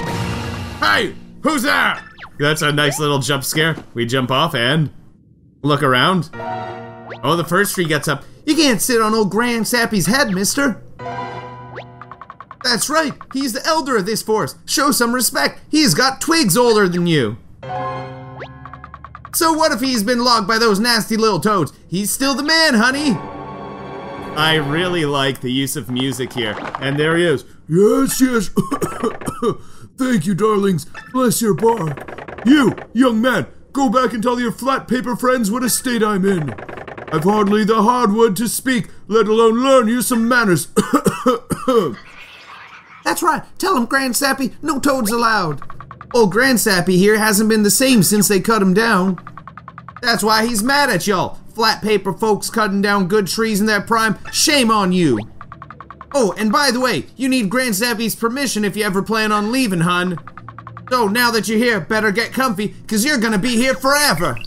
Hey, who's that? That's a nice little jump scare. We jump off and look around. Oh, the first tree gets up. You can't sit on old Grand Sappy's head, mister. That's right, he's the elder of this forest. Show some respect. He's got twigs older than you. So what if he's been logged by those nasty little toads? He's still the man, honey. I really like the use of music here. And there he is. Yes, yes. [COUGHS] Thank you, darlings. Bless your bar. You, young man, go back and tell your flat paper friends what a state I'm in. I've hardly the hardwood to speak, let alone learn you some manners. [COUGHS] [COUGHS] That's right. Tell him, Grand Sappy, no toads allowed. Old Grand Sappy here hasn't been the same since they cut him down. That's why he's mad at y'all. Flat paper folks cutting down good trees in their prime. Shame on you. Oh, and by the way, you need Grand Sappy's permission if you ever plan on leaving, hun. So now that you're here, better get comfy, cause you're gonna be here forever.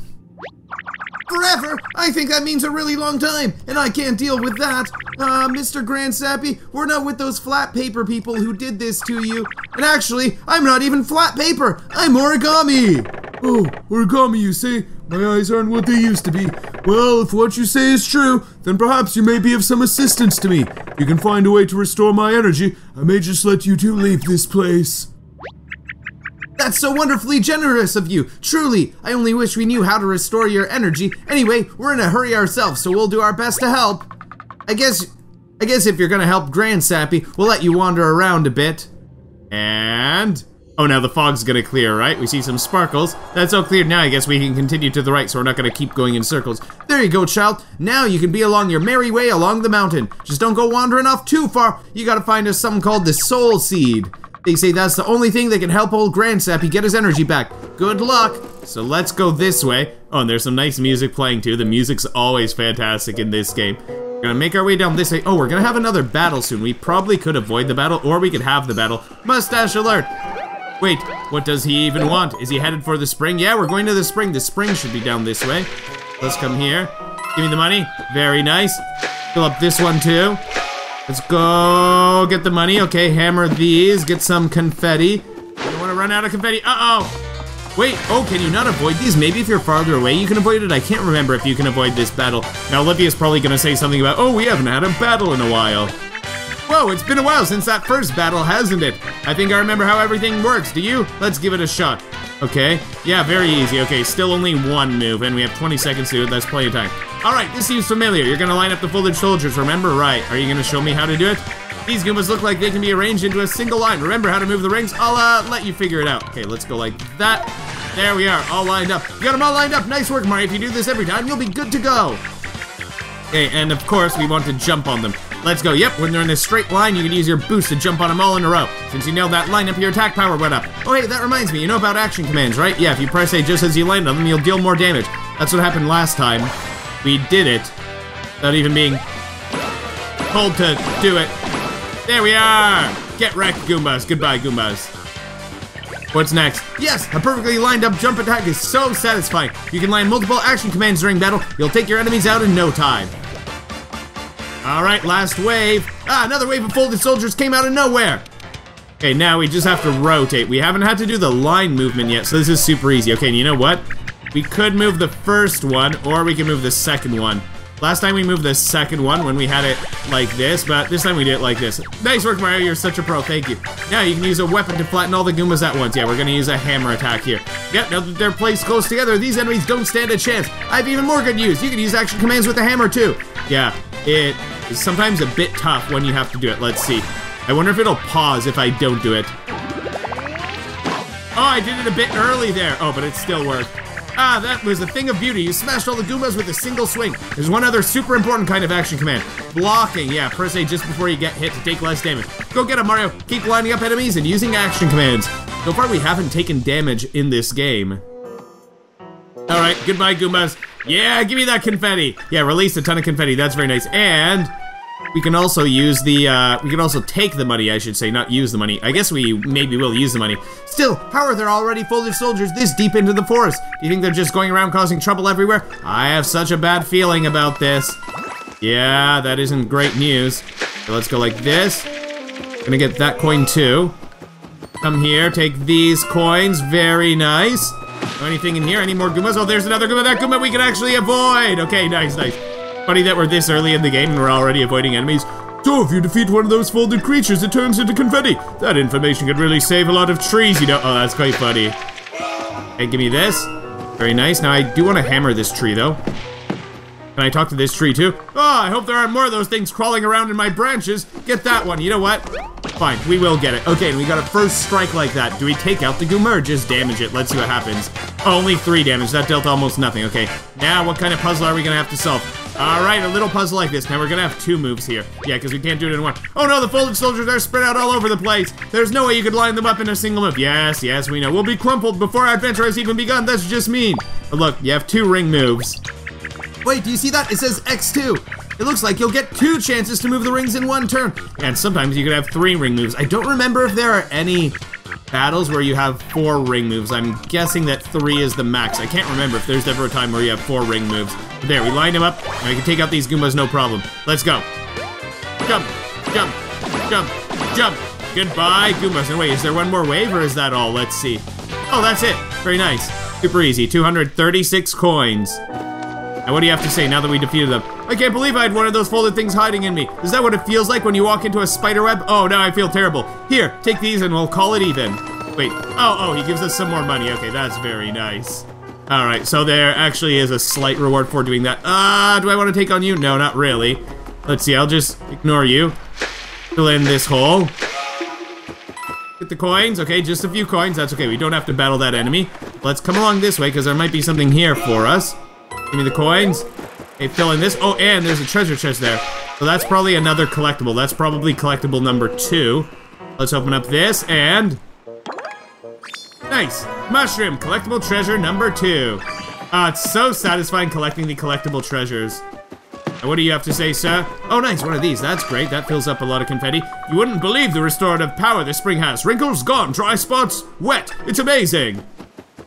Forever? I think that means a really long time, and I can't deal with that. Uh, Mr. Grand Sappy, we're not with those flat paper people who did this to you. And actually, I'm not even flat paper. I'm origami. oh, origami, you say? My eyes aren't what they used to be. Well, if what you say is true, then perhaps you may be of some assistance to me. If you can find a way to restore my energy, I may just let you two leave this place. That's so wonderfully generous of you. Truly, I only wish we knew how to restore your energy. Anyway, we're in a hurry ourselves, so we'll do our best to help. I guess, I guess if you're gonna help Grand Sappy, we'll let you wander around a bit. And... Oh, now the fog's gonna clear, right? We see some sparkles. That's all cleared now. I guess we can continue to the right, so we're not gonna keep going in circles. There you go, child. Now you can be along your merry way along the mountain. Just don't go wandering off too far. You gotta find us something called the Soul Seed. They say that's the only thing that can help old Grand Sappy get his energy back. Good luck! So let's go this way. Oh, and there's some nice music playing too. The music's always fantastic in this game. We're gonna make our way down this way. Oh, we're gonna have another battle soon. We probably could avoid the battle, or we could have the battle. Mustache alert! Wait, what does he even want? Is he headed for the spring? Yeah, we're going to the spring. The spring should be down this way. Let's come here. Give me the money. Very nice. Fill up this one too. Let's go get the money. Okay, hammer these. Get some confetti. I don't want to run out of confetti. Uh-oh. Wait, oh, can you not avoid these? Maybe if you're farther away, you can avoid it. I can't remember if you can avoid this battle. Now, Olivia's probably going to say something about, oh, we haven't had a battle in a while. Whoa, it's been a while since that first battle, hasn't it? I think I remember how everything works. Do you? Let's give it a shot. Okay. Yeah, very easy. Okay, still only one move, and we have 20 seconds to do it. That's plenty of time. Alright, this seems familiar. You're gonna line up the folded soldiers, remember? Right. Are you gonna show me how to do it? These Goombas look like they can be arranged into a single line. Remember how to move the rings? I'll, uh, let you figure it out. Okay, let's go like that. There we are, all lined up. You got them all lined up. Nice work, Mario. If you do this every time, you'll be good to go. Okay, and of course, we want to jump on them. Let's go. Yep, when they're in a straight line, you can use your boost to jump on them all in a row. Since you nailed that line up, your attack power went up. Oh, hey, that reminds me. You know about action commands, right? Yeah, if you press A just as you land on them, you'll deal more damage. That's what happened last time. We did it without even being told to do it. There we are! Get wrecked, Goombas. Goodbye, Goombas. What's next? Yes, a perfectly lined up jump attack is so satisfying. You can land multiple action commands during battle. You'll take your enemies out in no time. All right, last wave. Ah, another wave of folded soldiers came out of nowhere. Okay, now we just have to rotate. We haven't had to do the line movement yet, so this is super easy. Okay, and you know what? We could move the first one, or we can move the second one. Last time we moved the second one when we had it like this, but this time we did it like this. Nice work, Mario. You're such a pro. Thank you. Now you can use a weapon to flatten all the Goombas at once. Yeah, we're going to use a hammer attack here. Yep, now that they're placed close together, these enemies don't stand a chance. I have even more good news. You can use action commands with the hammer, too. Yeah, it is sometimes a bit tough when you have to do it. Let's see. I wonder if it'll pause if I don't do it. Oh, I did it a bit early there. Oh, but it still worked. Ah, that was a thing of beauty. You smashed all the Goombas with a single swing. There's one other super important kind of action command. Blocking. Yeah, press A just before you get hit to take less damage. Go get him, Mario. Keep lining up enemies and using action commands. So far, we haven't taken damage in this game. All right, goodbye, Goombas. Yeah, give me that confetti. Yeah, release a ton of confetti. That's very nice. And we can also use the, uh, we can also take the money, I should say, not use the money. I guess we maybe will use the money. Still, how are there already folded soldiers this deep into the forest? Do you think they're just going around causing trouble everywhere? I have such a bad feeling about this. Yeah, that isn't great news. So let's go like this. Gonna get that coin too. Come here, take these coins. Very nice. Anything in here? Any more Goombas? Oh, there's another Goomba. That Goomba we can actually avoid. Okay, nice, nice. Funny that we're this early in the game and we're already avoiding enemies. So if you defeat one of those folded creatures, it turns into confetti. That information could really save a lot of trees, you know. Oh, that's quite funny. Hey, give me this. Very nice. Now, I do want to hammer this tree, though. Can I talk to this tree, too? Oh, I hope there aren't more of those things crawling around in my branches. Get that one. You know what? Fine, we will get it. Okay, and we got a first strike like that. Do we take out the Goomba or just damage it? Let's see what happens. Only three damage. That dealt almost nothing. Okay, now what kind of puzzle are we gonna have to solve? All right, a little puzzle like this. Now we're gonna have two moves here. Yeah, because we can't do it in one. Oh no, the folded soldiers are spread out all over the place. There's no way you could line them up in a single move. Yes, yes, we know. We'll be crumpled before our adventure has even begun. That's just mean. But look, you have two ring moves. Wait, do you see that? It says X2. It looks like you'll get two chances to move the rings in one turn. And sometimes you could have three ring moves. I don't remember if there are any battles where you have four ring moves. I'm guessing that three is the max. I can't remember if there's ever a time where you have four ring moves. But there, we lined them up, and I can take out these Goombas no problem. Let's go. Jump, jump, jump, jump. Goodbye, Goombas. And wait, is there one more wave, or is that all? Let's see. Oh, that's it. Very nice. Super easy. 236 coins. And what do you have to say now that we defeated them? I can't believe I had one of those folded things hiding in me. Is that what it feels like when you walk into a spider web? Oh, now I feel terrible. Here, take these and we'll call it even. Wait, oh, oh, he gives us some more money. Okay, that's very nice. All right, so there actually is a slight reward for doing that. Ah, uh, do I want to take on you? No, not really. Let's see, I'll just ignore you. Fill in this hole. Get the coins, okay, just a few coins, that's okay. We don't have to battle that enemy. Let's come along this way, because there might be something here for us. Give me the coins. Okay, fill in this. Oh, and there's a treasure chest there. So that's probably another collectible. That's probably collectible number two. Let's open up this and... Nice! Mushroom, collectible treasure number two. Ah, it's so satisfying collecting the collectible treasures. And what do you have to say, sir? Oh, nice, one of these. That's great. That fills up a lot of confetti. You wouldn't believe the restorative power this spring has. Wrinkles gone, dry spots wet. It's amazing.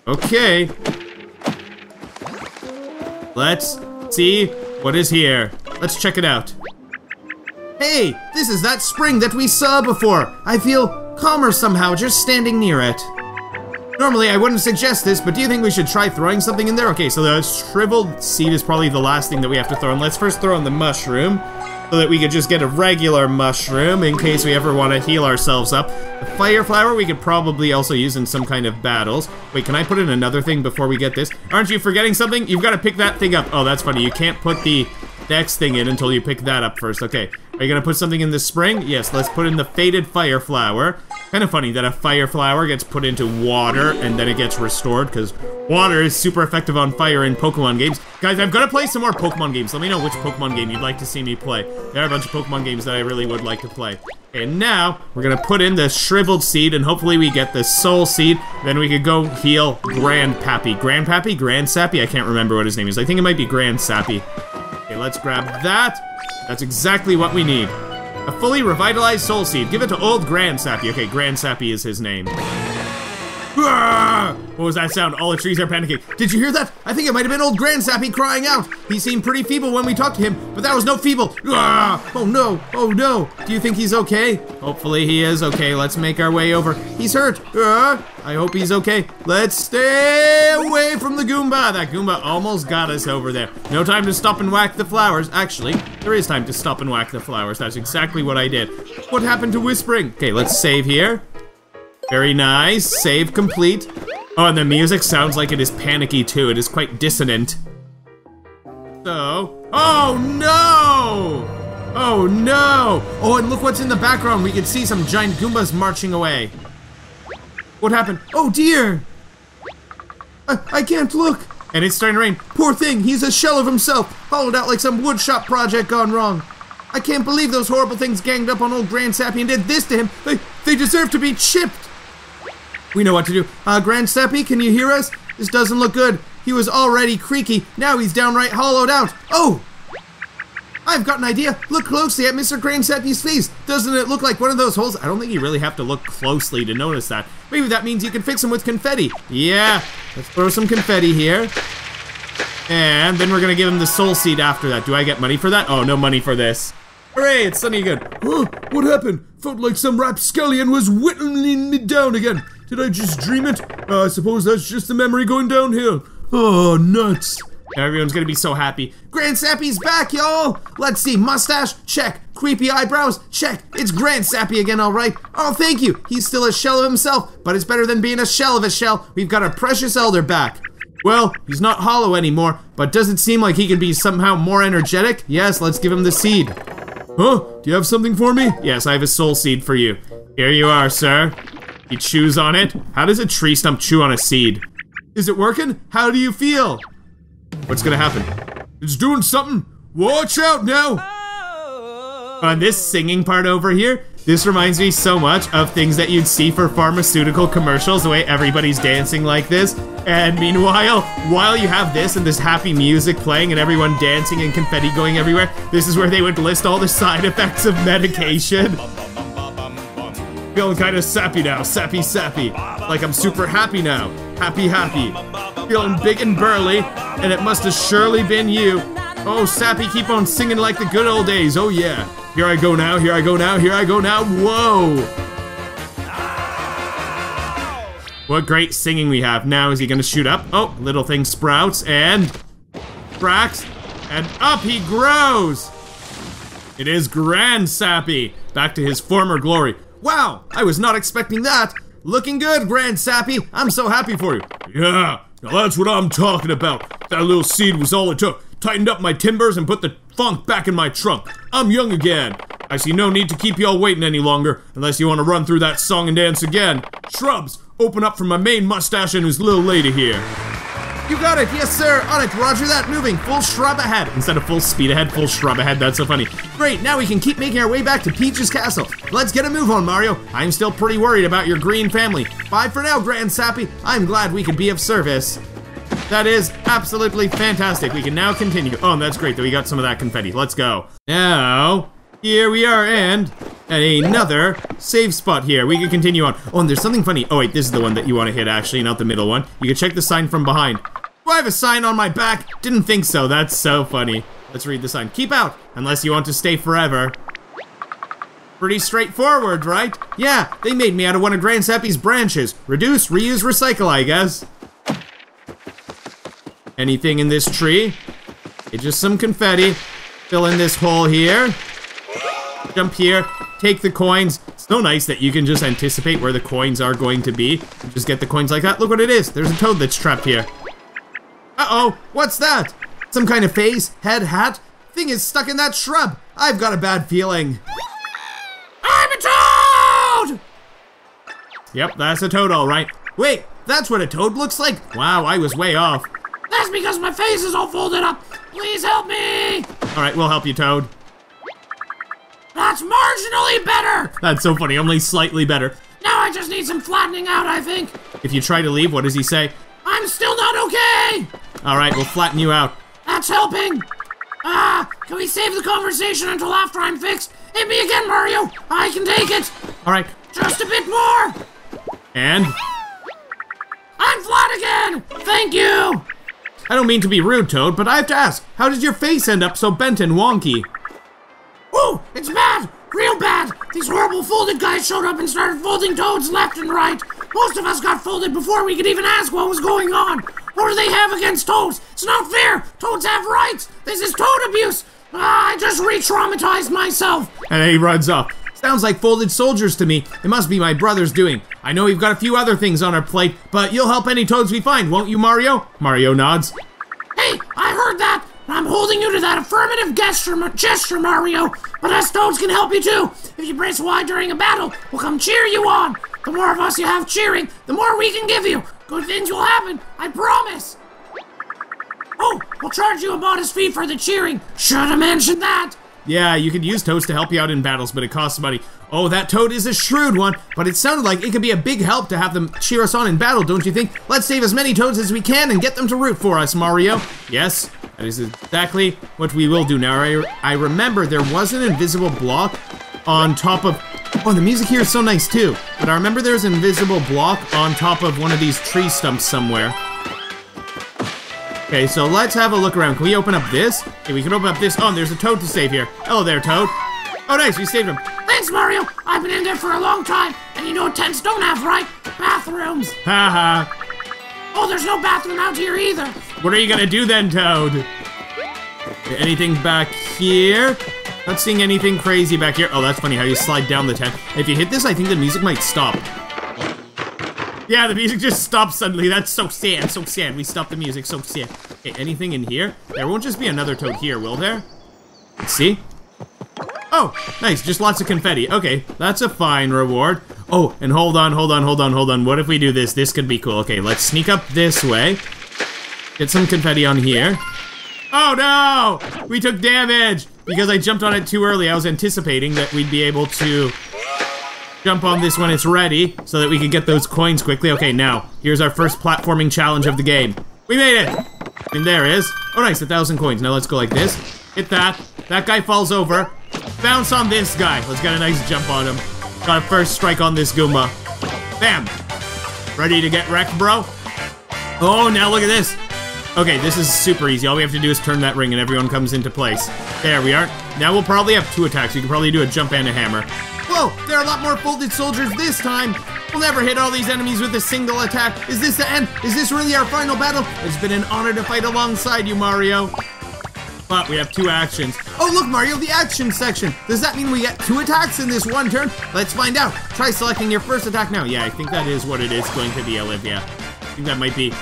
Okay. Let's see what is here. Let's check it out. Hey, this is that spring that we saw before. I feel calmer somehow just standing near it. Normally, I wouldn't suggest this, but do you think we should try throwing something in there? Okay, so the shriveled seed is probably the last thing that we have to throw in. Let's first throw in the mushroom so that we could just get a regular mushroom in case we ever want to heal ourselves up. The fire flower we could probably also use in some kind of battles. Wait, can I put in another thing before we get this? Aren't you forgetting something? You've got to pick that thing up. Oh, that's funny. You can't put the next thing in until you pick that up first. Okay, are you gonna put something in the spring? Yes, let's put in the faded fire flower. Kind of funny that a fire flower gets put into water and then it gets restored because water is super effective on fire in Pokemon games. Guys, I'm gonna play some more Pokemon games. Let me know which Pokemon game you'd like to see me play. There are a bunch of Pokemon games that I really would like to play. And now, we're gonna put in the shriveled seed and hopefully we get the soul seed. Then we could go heal Grandpappy. Grandpappy? Grand Sappy? I can't remember what his name is. I think it might be Grand Sappy. Okay, let's grab that. That's exactly what we need. A fully revitalized soul seed. Give it to old Grand Sappy. Okay, Grand Sappy is his name. What was that sound? All the trees are panicking. Did you hear that? I think it might have been old Grand Sappy crying out. He seemed pretty feeble when we talked to him, but that was no feeble. Ah! Oh no, oh no. Do you think he's okay? Hopefully he is okay. Let's make our way over. He's hurt. Ah! I hope he's okay. Let's stay away from the Goomba. That Goomba almost got us over there. No time to stop and whack the flowers. Actually, there is time to stop and whack the flowers. That's exactly what I did. What happened to whispering? Okay, let's save here. Very nice. Save complete. Oh, and the music sounds like it is panicky too. It is quite dissonant. So... Oh no! Oh no! Oh, and look what's in the background. We can see some giant Goombas marching away. What happened? Oh dear! I, I can't look. And it's starting to rain. Poor thing, he's a shell of himself, hollowed out like some woodshop project gone wrong. I can't believe those horrible things ganged up on old Grand Sappy and did this to him. They, they deserve to be chipped. We know what to do. Uh, Grand Sappy, can you hear us? This doesn't look good. He was already creaky. Now he's downright hollowed out. Oh! I've got an idea. Look closely at Mr. Grand Sappy's face. Doesn't it look like one of those holes? I don't think you really have to look closely to notice that. Maybe that means you can fix him with confetti. Yeah, let's throw some confetti here. And then we're gonna give him the soul seed after that. Do I get money for that? Oh, no money for this. Hooray, it's sunny again. Huh? What happened? Felt like some rapscallion was whittling me down again. Did I just dream it? Uh, I suppose that's just the memory going downhill. Oh, nuts. Everyone's gonna be so happy. Grand Sappy's back, y'all! Let's see, mustache, check. Creepy eyebrows, check. It's Grand Sappy again, alright. Oh, thank you. He's still a shell of himself, but it's better than being a shell of a shell. We've got our precious elder back. Well, he's not hollow anymore, but does it seem like he can be somehow more energetic? Yes, let's give him the seed. Huh? Do you have something for me? Yes, I have a soul seed for you. Here you are, sir. He chews on it. How does a tree stump chew on a seed? Is it working? How do you feel? What's gonna happen? It's doing something. Watch out now. Oh. On this singing part over here, this reminds me so much of things that you'd see for pharmaceutical commercials, the way everybody's dancing like this. And meanwhile, while you have this and this happy music playing and everyone dancing and confetti going everywhere, this is where they would list all the side effects of medication. Feeling kind of sappy now, sappy sappy. Like I'm super happy now. Happy happy. Feeling big and burly, and it must have surely been you. Oh, Sappy, keep on singing like the good old days. Oh, yeah. Here I go now, here I go now, here I go now. Whoa! What great singing we have. Now, is he gonna shoot up? Oh, little thing sprouts and cracks, and up he grows! It is Grand Sappy, back to his former glory. Wow, I was not expecting that. Looking good, Grand Sappy. I'm so happy for you. Yeah, now that's what I'm talking about. That little seed was all it took. Tightened up my timbers and put the funk back in my trunk. I'm young again. I see no need to keep y'all waiting any longer, unless you want to run through that song and dance again. Shrubs, open up for my main mustache and his little lady here. You got it, yes sir. On it, roger that. Moving, full shrub ahead. Instead of full speed ahead, full shrub ahead. That's so funny. Great, now we can keep making our way back to Peach's castle. Let's get a move on, Mario. I'm still pretty worried about your green family. Bye for now, Grand Sappy. I'm glad we could be of service. That is absolutely fantastic. We can now continue. Oh, that's great that we got some of that confetti. Let's go. Now, here we are, and another save spot here. We can continue on. Oh, and there's something funny. Oh, wait, this is the one that you want to hit, actually, not the middle one. You can check the sign from behind. Do I have a sign on my back? Didn't think so. That's so funny. Let's read the sign. Keep out, unless you want to stay forever. Pretty straightforward, right? Yeah, they made me out of one of Grand Sappy's branches. Reduce, reuse, recycle, I guess. Anything in this tree? Okay, just some confetti. Fill in this hole here. Jump here. Take the coins. It's so nice that you can just anticipate where the coins are going to be. Just get the coins like that. Look what it is. There's a toad that's trapped here. Uh-oh. What's that? Some kind of face? Head? Hat? Thing is stuck in that shrub. I've got a bad feeling. I'm a toad! Yep, that's a toad all right. Wait, that's what a toad looks like? Wow, I was way off. That's because my face is all folded up. Please help me. All right, we'll help you, Toad. That's marginally better. That's so funny, only slightly better. Now I just need some flattening out, I think. If you try to leave, what does he say? I'm still not okay. All right, we'll flatten you out. That's helping. Ah, can we save the conversation until after I'm fixed? Hit me again, Mario. I can take it. All right. Just a bit more. And? I'm flat again. Thank you. I don't mean to be rude, Toad, but I have to ask, how did your face end up so bent and wonky? Ooh, it's bad! Real bad! These horrible folded guys showed up and started folding toads left and right. Most of us got folded before we could even ask what was going on. What do they have against toads? It's not fair! Toads have rights! This is toad abuse! Ah, I just re-traumatized myself! And he runs off. Sounds like folded soldiers to me. It must be my brother's doing. I know we've got a few other things on our plate, but you'll help any toads we find, won't you, Mario? Mario nods. Hey, I heard that. I'm holding you to that affirmative gesture, gesture, Mario. But us toads can help you too. If you brace wide during a battle, we'll come cheer you on. The more of us you have cheering, the more we can give you. Good things will happen, I promise. Oh, we'll charge you a modest fee for the cheering. Should have mentioned that. Yeah, you could use toads to help you out in battles, but it costs money. Oh, that toad is a shrewd one, but it sounded like it could be a big help to have them cheer us on in battle, don't you think? Let's save as many toads as we can and get them to root for us, Mario. Yes, that is exactly what we will do. Now, I, I remember there was an invisible block on top of... Oh, the music here is so nice too. But I remember there's an invisible block on top of one of these tree stumps somewhere. Okay, so let's have a look around. Can we open up this? Okay, we can open up this. Oh, there's a toad to save here. Hello there, toad. Oh, nice, we saved him. Thanks, Mario. I've been in there for a long time, and you know what tents don't have, right? Bathrooms. Ha ha. Oh, there's no bathroom out here either. What are you gonna do then, Toad? Anything back here? Not seeing anything crazy back here. Oh, that's funny how you slide down the tent. If you hit this, I think the music might stop. Yeah, the music just stops suddenly. That's so sad, so sad. We stopped the music, so sad. Okay, anything in here? There won't just be another toad here, will there? Let's see. Oh, nice, just lots of confetti. Okay, that's a fine reward. Oh, and hold on, hold on, hold on, hold on. What if we do this? This could be cool. Okay, let's sneak up this way. Get some confetti on here. Oh no! We took damage! Because I jumped on it too early. I was anticipating that we'd be able to jump on this when it's ready so that we can get those coins quickly. Okay, now, here's our first platforming challenge of the game. We made it! And there is. Oh, nice, a thousand coins. Now let's go like this. Hit that. That guy falls over. Bounce on this guy. Let's get a nice jump on him. Got a first strike on this Goomba. Bam! Ready to get wrecked, bro? Oh, now look at this. Okay, this is super easy. All we have to do is turn that ring and everyone comes into place. There we are. Now we'll probably have two attacks. We can probably do a jump and a hammer. Whoa, there are a lot more folded soldiers this time. We'll never hit all these enemies with a single attack. Is this the end? Is this really our final battle? It's been an honor to fight alongside you, Mario. But we have two actions. Oh, look, Mario, the action section. Does that mean we get two attacks in this one turn? Let's find out. Try selecting your first attack now. Yeah, I think that is what it is going to be, Olivia. I think that might be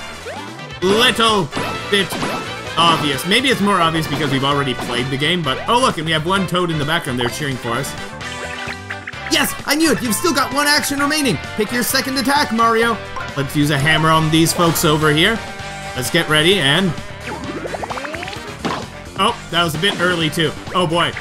little bit obvious. Maybe it's more obvious because we've already played the game, but oh look, and we have one toad in the background there cheering for us. Yes, I knew it! You've still got one action remaining! Pick your second attack, Mario! Let's use a hammer on these folks over here. Let's get ready and... Oh, that was a bit early too. Oh boy.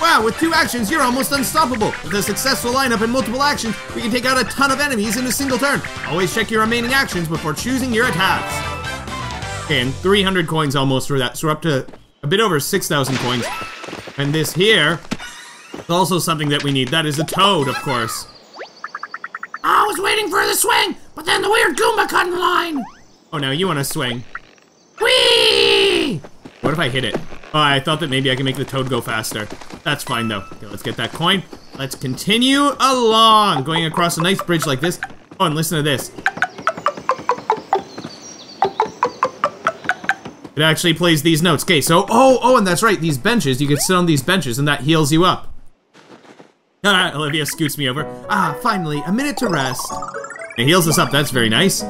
Wow, with two actions, you're almost unstoppable. With a successful lineup and multiple actions, we can take out a ton of enemies in a single turn. Always check your remaining actions before choosing your attacks. Okay, and 300 coins almost for that, so we're up to a bit over 6,000 coins. And this here is also something that we need. That is a toad, of course. I was waiting for the swing, but then the weird Goomba cut in line. Oh, now you want to swing. Whee! What if I hit it? Oh, I thought that maybe I can make the toad go faster. That's fine, though. Okay, let's get that coin. Let's continue along, going across a nice bridge like this. Oh, and listen to this. It actually plays these notes. Okay, so, oh, oh, and that's right, these benches, you can sit on these benches and that heals you up. Olivia scoots me over. Ah, finally, a minute to rest. It heals us up, that's very nice.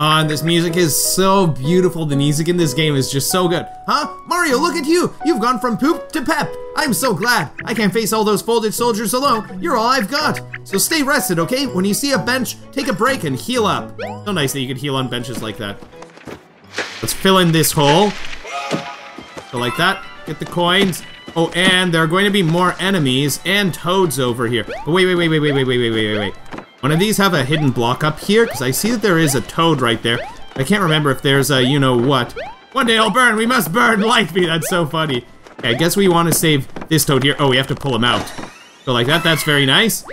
Ah, and this music is so beautiful. The music in this game is just so good. Huh? Mario, look at you! You've gone from poop to pep! I'm so glad! I can't face all those folded soldiers alone. You're all I've got! So stay rested, okay? When you see a bench, take a break and heal up. So nice that you could heal on benches like that. Let's fill in this hole. Go like that. Get the coins. Oh, and there are going to be more enemies and toads over here. But wait, wait, wait, wait, wait, wait, wait, wait, wait, wait. One of these have a hidden block up here? Because I see that there is a toad right there. I can't remember if there's a you-know-what. One day I'll burn! We must burn! Light [LAUGHS] me! That's so funny. Okay, I guess we want to save this toad here. Oh, we have to pull him out. So like that, that's very nice.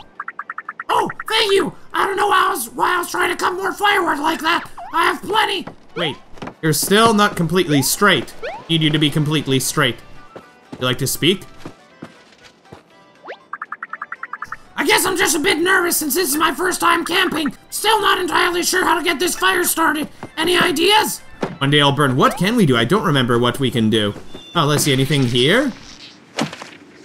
Oh, thank you! I don't know why I was, why I was trying to cut more firewood like that. I have plenty. Wait, you're still not completely straight. Need you to be completely straight. You like to speak? I guess I'm just a bit nervous since this is my first time camping. Still not entirely sure how to get this fire started. Any ideas? One day I'll burn. What can we do? I don't remember what we can do. Oh, let's see. Anything here?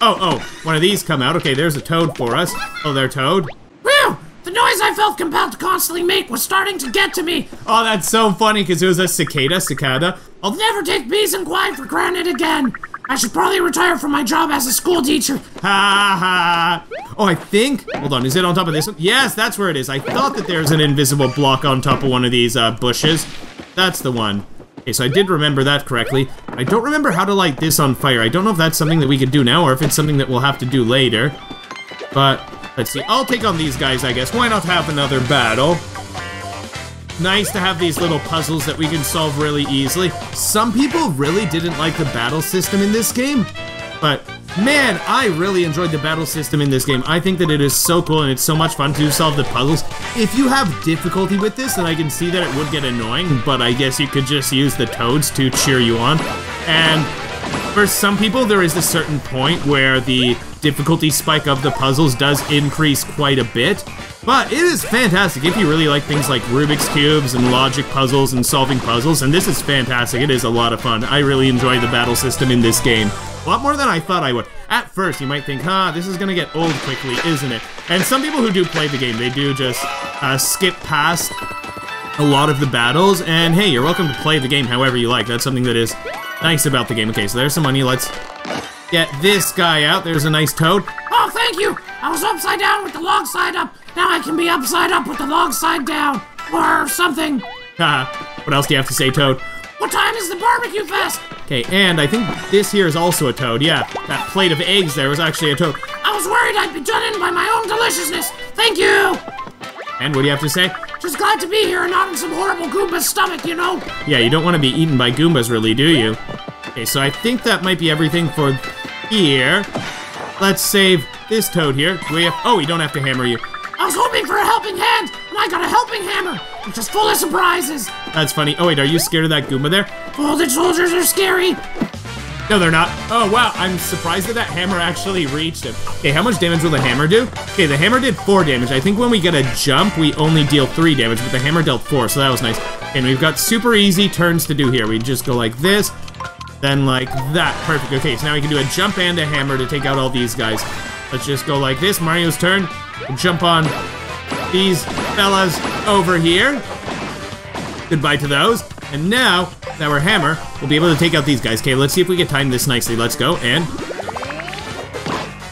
Oh, oh. One of these come out. Okay, there's a toad for us. Oh, there, toad. Whew! The noise I felt compelled to constantly make was starting to get to me. Oh, that's so funny because it was a cicada, cicada. I'll never take peace and quiet for granted again. I should probably retire from my job as a school teacher. Ha ha! Oh, I think. Hold on, is it on top of this one? Yes, that's where it is. I thought that there's an invisible block on top of one of these uh, bushes. That's the one. Okay, so I did remember that correctly. I don't remember how to light this on fire. I don't know if that's something that we could do now or if it's something that we'll have to do later. But, let's see. I'll take on these guys, I guess. Why not have another battle? Nice to have these little puzzles that we can solve really easily. Some people really didn't like the battle system in this game, but man, I really enjoyed the battle system in this game. I think that it is so cool and it's so much fun to solve the puzzles. If you have difficulty with this, then I can see that it would get annoying, but I guess you could just use the toads to cheer you on. And for some people, there is a certain point where the difficulty spike of the puzzles does increase quite a bit. But it is fantastic if you really like things like Rubik's Cubes and logic puzzles and solving puzzles, and this is fantastic. It is a lot of fun. I really enjoy the battle system in this game. A lot more than I thought I would. At first, you might think, huh, this is gonna get old quickly, isn't it? And some people who do play the game, they do just uh, skip past a lot of the battles, and hey, you're welcome to play the game however you like. That's something that is nice about the game. Okay, so there's some money. Let's get this guy out. There's a nice toad. Oh, thank you! I was upside down with the log side up. Now I can be upside up with the log side down. Or something. [LAUGHS] Haha. what else do you have to say, Toad? What time is the barbecue fest? Okay, and I think this here is also a toad. Yeah, that plate of eggs there was actually a toad. I was worried I'd be done in by my own deliciousness. Thank you! And what do you have to say? Just glad to be here and not in some horrible Goomba's stomach, you know? Yeah, you don't want to be eaten by Goombas, really, do you? Okay, so I think that might be everything for here. Let's save this toad here. Do we have- oh, we don't have to hammer you. I was hoping for a helping hand, and I got a helping hammer, which is full of surprises. That's funny. Oh wait, are you scared of that Goomba there? Oh, Folded soldiers are scary. No, they're not. Oh, wow. I'm surprised that that hammer actually reached him. Okay, how much damage will the hammer do? Okay, the hammer did 4 damage. I think when we get a jump, we only deal 3 damage, but the hammer dealt 4, so that was nice. And we've got super easy turns to do here. We just go like this, then like that. Perfect. Okay, so now we can do a jump and a hammer to take out all these guys. Let's just go like this. Mario's turn. Jump on these fellas over here. Goodbye to those. And now that we're hammer, we'll be able to take out these guys. Okay, let's see if we can time this nicely. Let's go, and...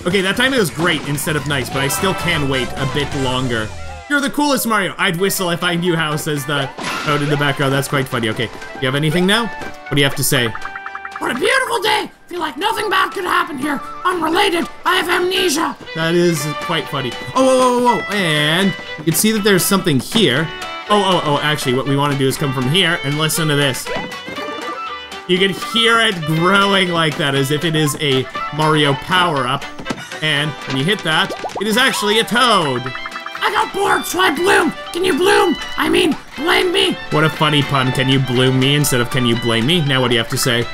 Okay, that time it was great instead of nice, but I still can wait a bit longer. You're the coolest, Mario. I'd whistle if I knew how, says the toad in the background. That's quite funny. Okay, you have anything now? What do you have to say? What a beautiful day. I Feel like nothing bad could happen here. Unrelated, I have amnesia. That is quite funny. Oh, whoa, whoa, whoa, and you can see that there's something here. Oh, oh, oh, actually, what we want to do is come from here and listen to this. You can hear it growing like that as if it is a Mario power-up. And when you hit that, it is actually a toad. I got bored, so I bloom. Can you bloom? I mean, blame me. What a funny pun. Can you bloom me instead of can you blame me? Now what do you have to say?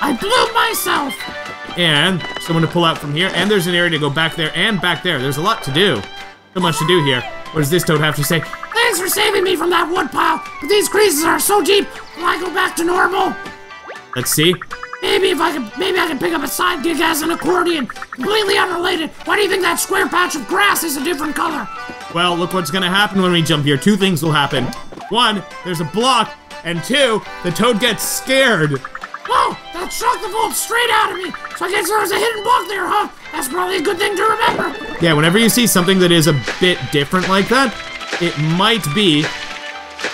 I blew myself. And someone to pull out from here. And there's an area to go back there and back there. There's a lot to do. So much to do here. What does this toad have to say? Thanks for saving me from that wood pile, but these creases are so deep. Will I go back to normal? Let's see. Maybe if I could, maybe I can pick up a side gig as an accordion. Completely unrelated. Why do you think that square patch of grass is a different color? Well, look what's gonna happen when we jump here. Two things will happen. One, there's a block, and two, the toad gets scared. Oh, that shocked the bolt straight out of me. So I guess there was a hidden block there, huh? That's probably a good thing to remember. Yeah, whenever you see something that is a bit different like that, it might be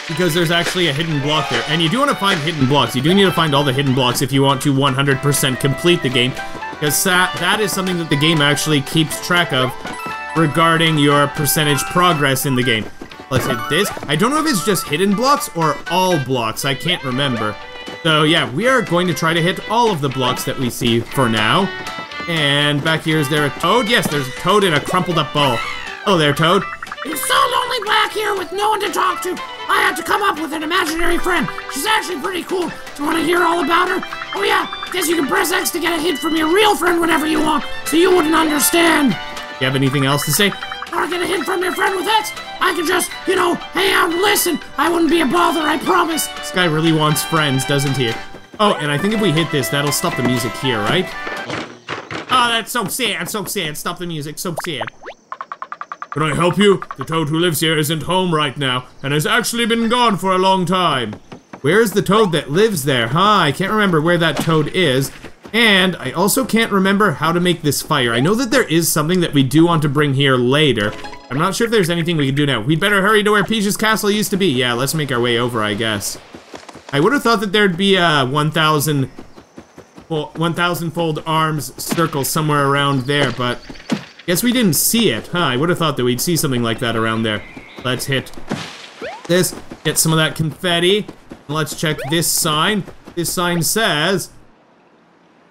because there's actually a hidden block there. And you do want to find hidden blocks. You do need to find all the hidden blocks if you want to 100% complete the game. Because that, that is something that the game actually keeps track of regarding your percentage progress in the game. Let's hit this. I don't know if it's just hidden blocks or all blocks. I can't remember. So yeah, we are going to try to hit all of the blocks that we see for now. And back here, is there a toad? Yes, there's a toad in a crumpled up ball. Oh there, Toad. It's so lonely back here with no one to talk to. I had to come up with an imaginary friend. She's actually pretty cool. Do you want to hear all about her? Oh yeah, guess you can press X to get a hint from your real friend whenever you want, so you wouldn't understand. You have anything else to say? Or get a hint from your friend with X. I could just, you know, hang out and listen. I wouldn't be a bother, I promise. This guy really wants friends, doesn't he? Oh, and I think if we hit this, that'll stop the music here, right? Oh, that's so sad, so sad. Stop the music, so sad. Can I help you? The toad who lives here isn't home right now and has actually been gone for a long time. Where's the toad that lives there? Huh, I can't remember where that toad is. And I also can't remember how to make this fire. I know that there is something that we do want to bring here later. I'm not sure if there's anything we can do now. We'd better hurry to where Peach's castle used to be. Yeah, let's make our way over, I guess. I would have thought that there'd be a 1,000 1,000 fold arms circle somewhere around there, but guess we didn't see it, huh? I would have thought that we'd see something like that around there. Let's hit this, get some of that confetti. Let's check this sign. This sign says,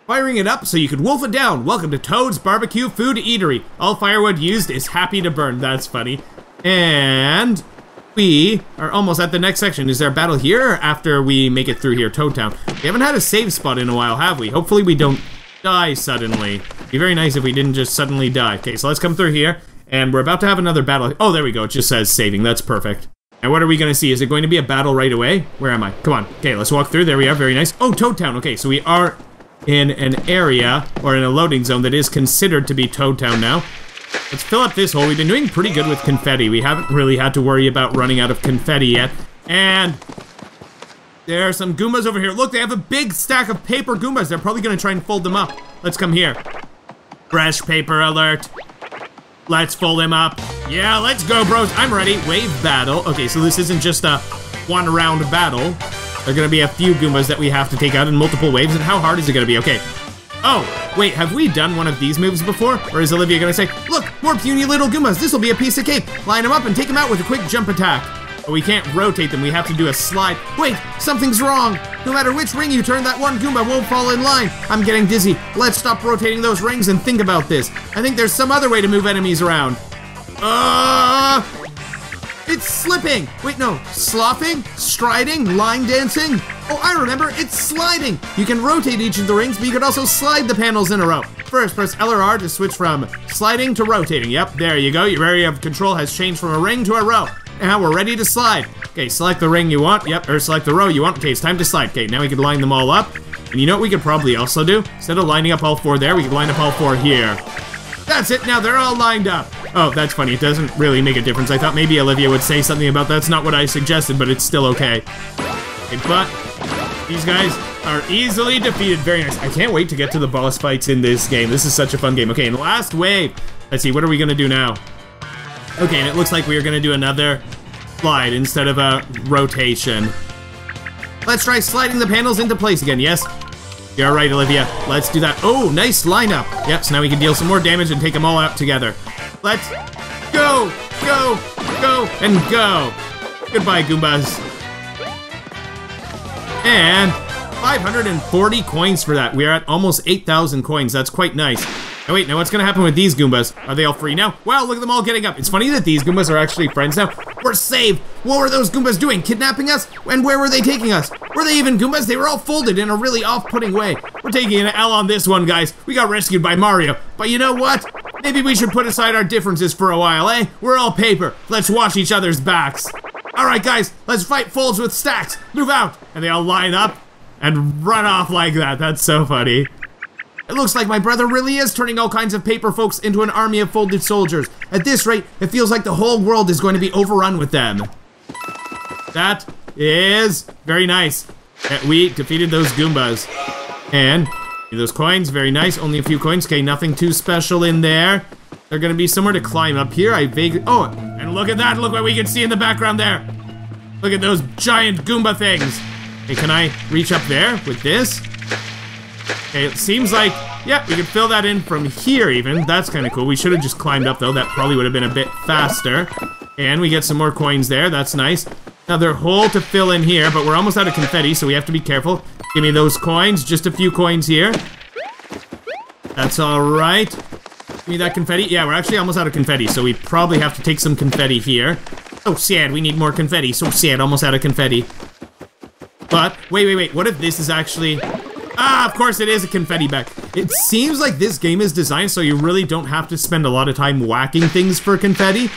Firing it up so you could wolf it down. Welcome to Toad's Barbecue Food Eatery. All firewood used is happy to burn. That's funny. And we are almost at the next section. Is there a battle here after we make it through here, Toad Town? We haven't had a save spot in a while, have we? Hopefully we don't die suddenly. Be very nice if we didn't just suddenly die. Okay, so let's come through here. And we're about to have another battle. Oh, there we go. It just says saving. That's perfect. And what are we going to see? Is it going to be a battle right away? Where am I? Come on. Okay, let's walk through. There we are. Very nice. Oh, Toad Town. Okay, so we are in an area or in a loading zone that is considered to be Toad Town now. Let's fill up this hole. We've been doing pretty good with confetti. We haven't really had to worry about running out of confetti yet. And there are some Goombas over here. Look, they have a big stack of paper Goombas. They're probably going to try and fold them up. Let's come here. Fresh paper alert. Let's fold them up. Yeah, let's go, bros. I'm ready. Wave battle. Okay, so this isn't just a one round battle. There are gonna be a few Goombas that we have to take out in multiple waves, and how hard is it gonna be? Okay. Oh, wait, have we done one of these moves before? Or is Olivia gonna say, look, more puny little Goombas, this'll be a piece of cake. Line them up and take them out with a quick jump attack. But we can't rotate them, we have to do a slide. Wait, something's wrong. No matter which ring you turn, that one Goomba won't fall in line. I'm getting dizzy. Let's stop rotating those rings and think about this. I think there's some other way to move enemies around. Uh, it's slipping. Wait, no. Sloughing? Striding? Line dancing? Oh, I remember. It's sliding. You can rotate each of the rings, but you can also slide the panels in a row. First, press L or R to switch from sliding to rotating. Yep, there you go. Your area of control has changed from a ring to a row. Now we're ready to slide. Okay, select the ring you want. Yep, or select the row you want. Okay, it's time to slide. Okay, now we can line them all up. And you know what we could probably also do? Instead of lining up all four there, we could line up all four here. That's it, now they're all lined up. Oh, that's funny. It doesn't really make a difference. I thought maybe Olivia would say something about that's not what I suggested, but it's still okay. Okay, but these guys are easily defeated. Very nice. I can't wait to get to the boss fights in this game. This is such a fun game. Okay, and last wave. Let's see, what are we gonna do now? Okay, and it looks like we are gonna do another slide instead of a rotation. Let's try sliding the panels into place again, yes? You're right, Olivia. Let's do that. Oh, nice lineup. Yep, so now we can deal some more damage and take them all out together. Let's go, go, go, and go. Goodbye, Goombas. And 540 coins for that. We are at almost 8,000 coins. That's quite nice. Now wait, now what's gonna happen with these Goombas? Are they all free now? Wow, look at them all getting up. It's funny that these Goombas are actually friends now. We're saved! What were those Goombas doing? Kidnapping us? And where were they taking us? Were they even Goombas? They were all folded in a really off-putting way. We're taking an L on this one, guys. We got rescued by Mario. But you know what? Maybe we should put aside our differences for a while, eh? We're all paper. Let's watch each other's backs. Alright, guys, let's fight folds with stacks. Move out! And they all line up and run off like that. That's so funny. It looks like my brother really is turning all kinds of paper folks into an army of folded soldiers. At this rate, it feels like the whole world is going to be overrun with them. That is very nice. We defeated those Goombas. And those coins, very nice. Only a few coins. Okay, nothing too special in there. They're gonna be somewhere to climb up here. I vaguely. Oh, and look at that. Look what we can see in the background there. Look at those giant Goomba things. Okay, can I reach up there with this? It seems like, yeah, we can fill that in from here even. That's kind of cool. We should have just climbed up though. That probably would have been a bit faster. And we get some more coins there. That's nice. Another hole to fill in here, but we're almost out of confetti, so we have to be careful. Give me those coins. Just a few coins here. That's all right. Give me that confetti. Yeah, we're actually almost out of confetti, so we probably have to take some confetti here. Oh, sad. We need more confetti. So sad. Almost out of confetti. But, wait, wait, wait. What if this is actually... Ah, of course it is a confetti bag. It seems like this game is designed so you really don't have to spend a lot of time whacking things for confetti.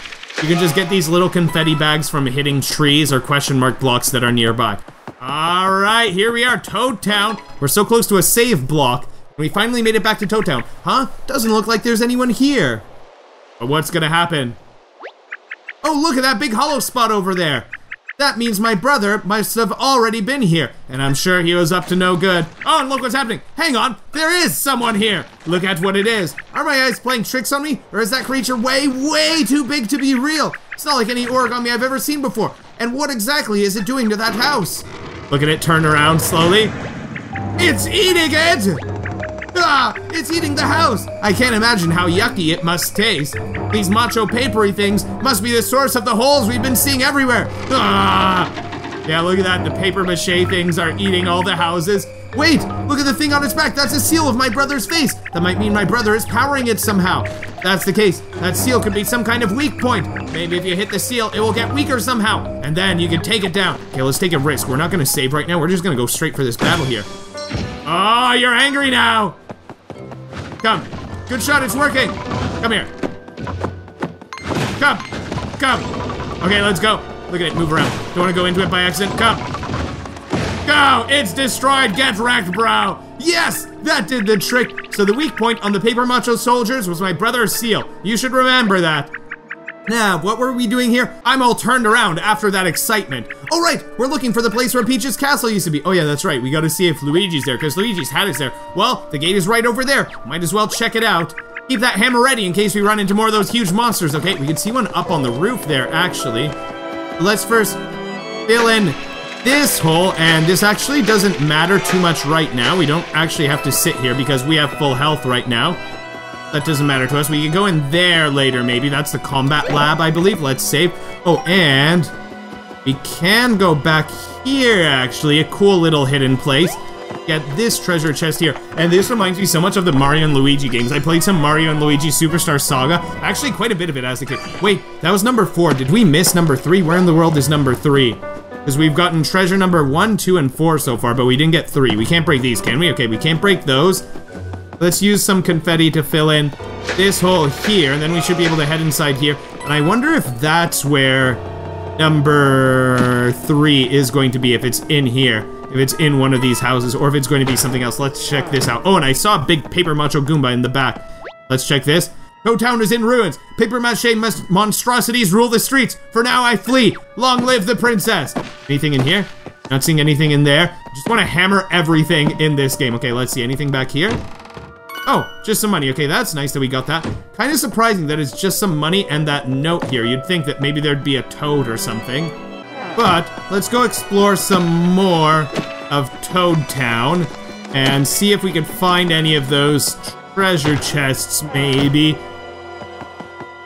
You can just get these little confetti bags from hitting trees or question mark blocks that are nearby. Alright, here we are, Toad Town. We're so close to a save block. We finally made it back to Toad Town. Huh? Doesn't look like there's anyone here. But what's gonna happen? Oh, look at that big hollow spot over there. That means my brother must have already been here, and I'm sure he was up to no good. Oh, and look what's happening. Hang on, there is someone here. Look at what it is. Are my eyes playing tricks on me, or is that creature way, way too big to be real? It's not like any origami I've ever seen before. And what exactly is it doing to that house? Look at it turn around slowly. It's eating it! Ah, it's eating the house! I can't imagine how yucky it must taste. These macho papery things must be the source of the holes we've been seeing everywhere. Ah! Yeah, look at that. The paper mache things are eating all the houses. Wait, look at the thing on its back. That's a seal of my brother's face. That might mean my brother is powering it somehow. That's the case. That seal could be some kind of weak point. Maybe if you hit the seal, it will get weaker somehow. And then you can take it down. Okay, let's take a risk. We're not gonna save right now. We're just gonna go straight for this battle here. Oh, you're angry now. Come. Good shot, it's working. Come here. Come. Come. Okay, let's go. Look at it, move around. Don't want to go into it by accident. Come. Go! It's destroyed! Get wrecked, bro! Yes! That did the trick! So the weak point on the Paper Mache soldiers was my brother Seal. You should remember that. Now, what were we doing here? I'm all turned around after that excitement. Oh right, we're looking for the place where Peach's castle used to be. Oh yeah, that's right. We gotta see if Luigi's there, because Luigi's hat is there. Well, the gate is right over there. Might as well check it out. Keep that hammer ready in case we run into more of those huge monsters, okay? We can see one up on the roof there, actually. Let's first fill in this hole, and this actually doesn't matter too much right now. We don't actually have to sit here because we have full health right now. That doesn't matter to us. We can go in there later, maybe. That's the combat lab, I believe. Let's save. Oh, and we can go back here, actually. A cool little hidden place. Get this treasure chest here. And this reminds me so much of the Mario and Luigi games. I played some Mario and Luigi Superstar Saga. Actually, quite a bit of it as a kid. Wait, that was number four. Did we miss number three? Where in the world is number three? Because we've gotten treasure number one, two, and four so far, but we didn't get three. We can't break these, can we? Okay, we can't break those. Let's use some confetti to fill in this hole here, and then we should be able to head inside here. And I wonder if that's where number three is going to be, if it's in here. If it's in one of these houses, or if it's going to be something else. Let's check this out. Oh, and I saw a big paper mache Goomba in the back. Let's check this. No town is in ruins. Paper mache monstrosities rule the streets. For now, I flee. Long live the princess. Anything in here? Not seeing anything in there. Just want to hammer everything in this game. Okay, let's see. Anything back here? Oh, just some money. Okay, that's nice that we got that. Kind of surprising that it's just some money and that note here. You'd think that maybe there'd be a toad or something. But let's go explore some more of Toad Town and see if we can find any of those treasure chests, maybe.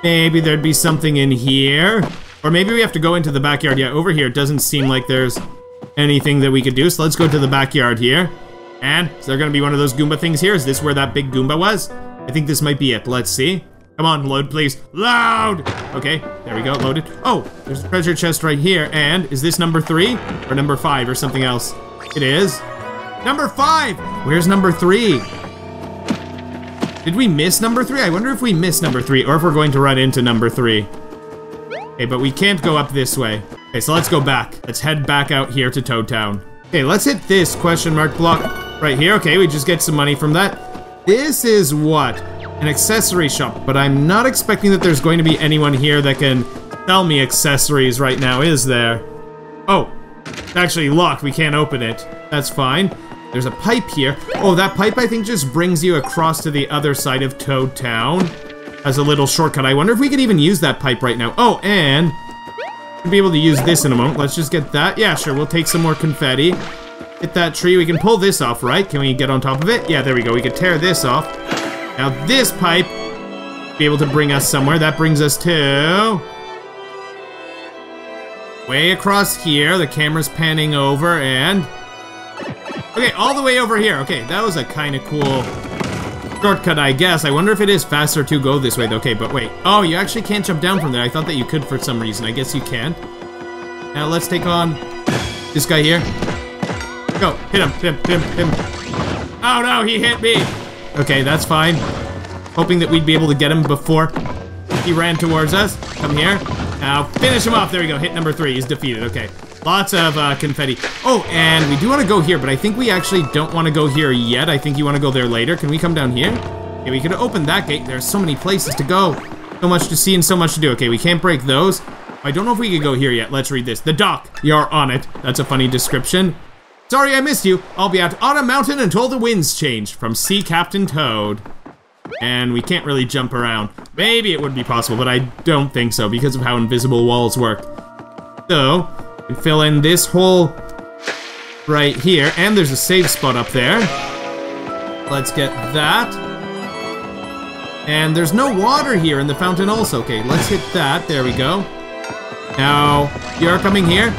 Maybe there'd be something in here. Or maybe we have to go into the backyard. Yeah, over here it doesn't seem like there's anything that we could do. So let's go to the backyard here. And is there gonna be one of those Goomba things here? Is this where that big Goomba was? I think this might be it. Let's see. Come on, load please. Load! Okay, there we go, loaded. Oh, there's a treasure chest right here. And is this number three? Or number five or something else? It is. Number five! Where's number three? Did we miss number three? I wonder if we missed number three or if we're going to run into number three. Okay, but we can't go up this way. Okay, so let's go back. Let's head back out here to Toad Town. Okay, let's hit this question mark block right here. Okay, we just get some money from that. This is what? An accessory shop, but I'm not expecting that there's going to be anyone here that can sell me accessories right now, is there? Oh, actually locked. We can't open it. That's fine. There's a pipe here. Oh, that pipe I think just brings you across to the other side of Toad Town as a little shortcut. I wonder if we could even use that pipe right now. Oh, and we'll be able to use this in a moment. Let's just get that. Yeah, sure. We'll take some more confetti. Hit that tree. We can pull this off, right? Can we get on top of it? Yeah, there we go. We could tear this off. Now this pipe be able to bring us somewhere. That brings us to way across here. The camera's panning over and Okay, all the way over here. Okay, that was a kind of cool shortcut, I guess. I wonder if it is faster to go this way. Okay, but wait. Oh, you actually can't jump down from there. I thought that you could for some reason. I guess you can. Now let's take on this guy here. Go, hit him, hit him, hit him, hit him. Oh no, he hit me. Okay, that's fine. Hoping that we'd be able to get him before he ran towards us. Come here. Now finish him off. There we go. Hit number three. He's defeated. Okay. Lots of uh, confetti. Oh, and we do want to go here, but I think we actually don't want to go here yet. I think you want to go there later. Can we come down here? Okay, we could open that gate. There's so many places to go. So much to see and so much to do. Okay, we can't break those. I don't know if we could go here yet. Let's read this. The dock. You're on it. That's a funny description. Sorry I missed you. I'll be out on a mountain until the winds change. From Sea Captain Toad. And we can't really jump around. Maybe it would be possible, but I don't think so because of how invisible walls work. So, we fill in this hole right here. And there's a save spot up there. Let's get that. And there's no water here in the fountain also. Okay, let's hit that. There we go. Now, you're coming here.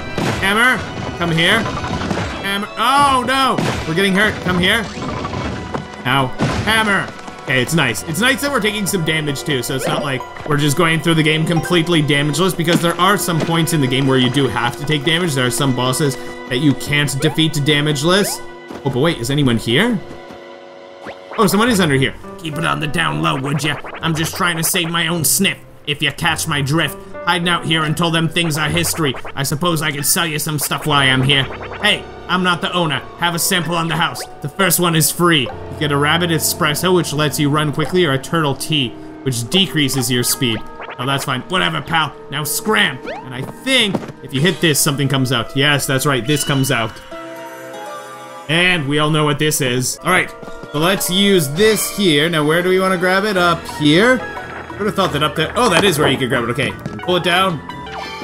Hammer, come here. Hammer. Oh, no. We're getting hurt. Come here. Now, hammer. Okay, it's nice. It's nice that we're taking some damage too, so it's not like we're just going through the game completely damageless because there are some points in the game where you do have to take damage. There are some bosses that you can't defeat damageless. Oh, but wait, is anyone here? Oh, someone is under here. Keep it on the down low, would ya? I'm just trying to save my own sniff, if you catch my drift. Hiding out here until them things are history. I suppose I could sell you some stuff while I'm here. Hey, I'm not the owner. Have a sample on the house. The first one is free. You get a rabbit espresso, which lets you run quickly, or a turtle tea, which decreases your speed. Oh, that's fine. Whatever, pal. Now scram. And I think if you hit this, something comes out. Yes, that's right. This comes out. And we all know what this is. All right, so let's use this here. Now, where do we want to grab it? Up here? Would have thought that up there. Oh, that is where you could grab it. Okay, pull it down.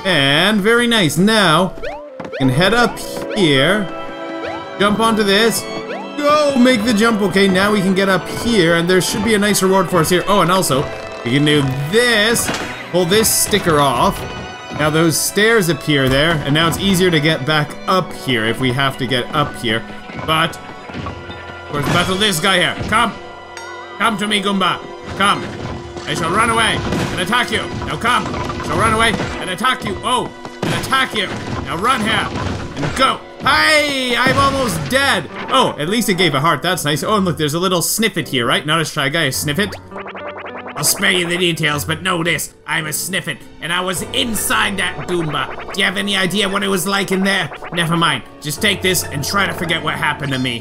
And very nice. Now, can head up here. Jump onto this. Go! Make the jump. Okay, now we can get up here, and there should be a nice reward for us here. Oh, and also, we can do this. Pull this sticker off. Now those stairs appear there, and now it's easier to get back up here if we have to get up here. But, of course, battle this guy here. Come! Come to me, Goomba! Come! I shall run away and attack you. Now come. I shall run away and attack you. Oh, and attack you. Now run here and go. Hey, I'm almost dead. Oh, at least it gave a heart. That's nice. Oh, and look, there's a little sniffit here, right? Not a shy guy, a. I'll spare you the details, but know this. I'm a sniffit, and I was inside that Goomba. Do you have any idea what it was like in there? Never mind. Just take this and try to forget what happened to me.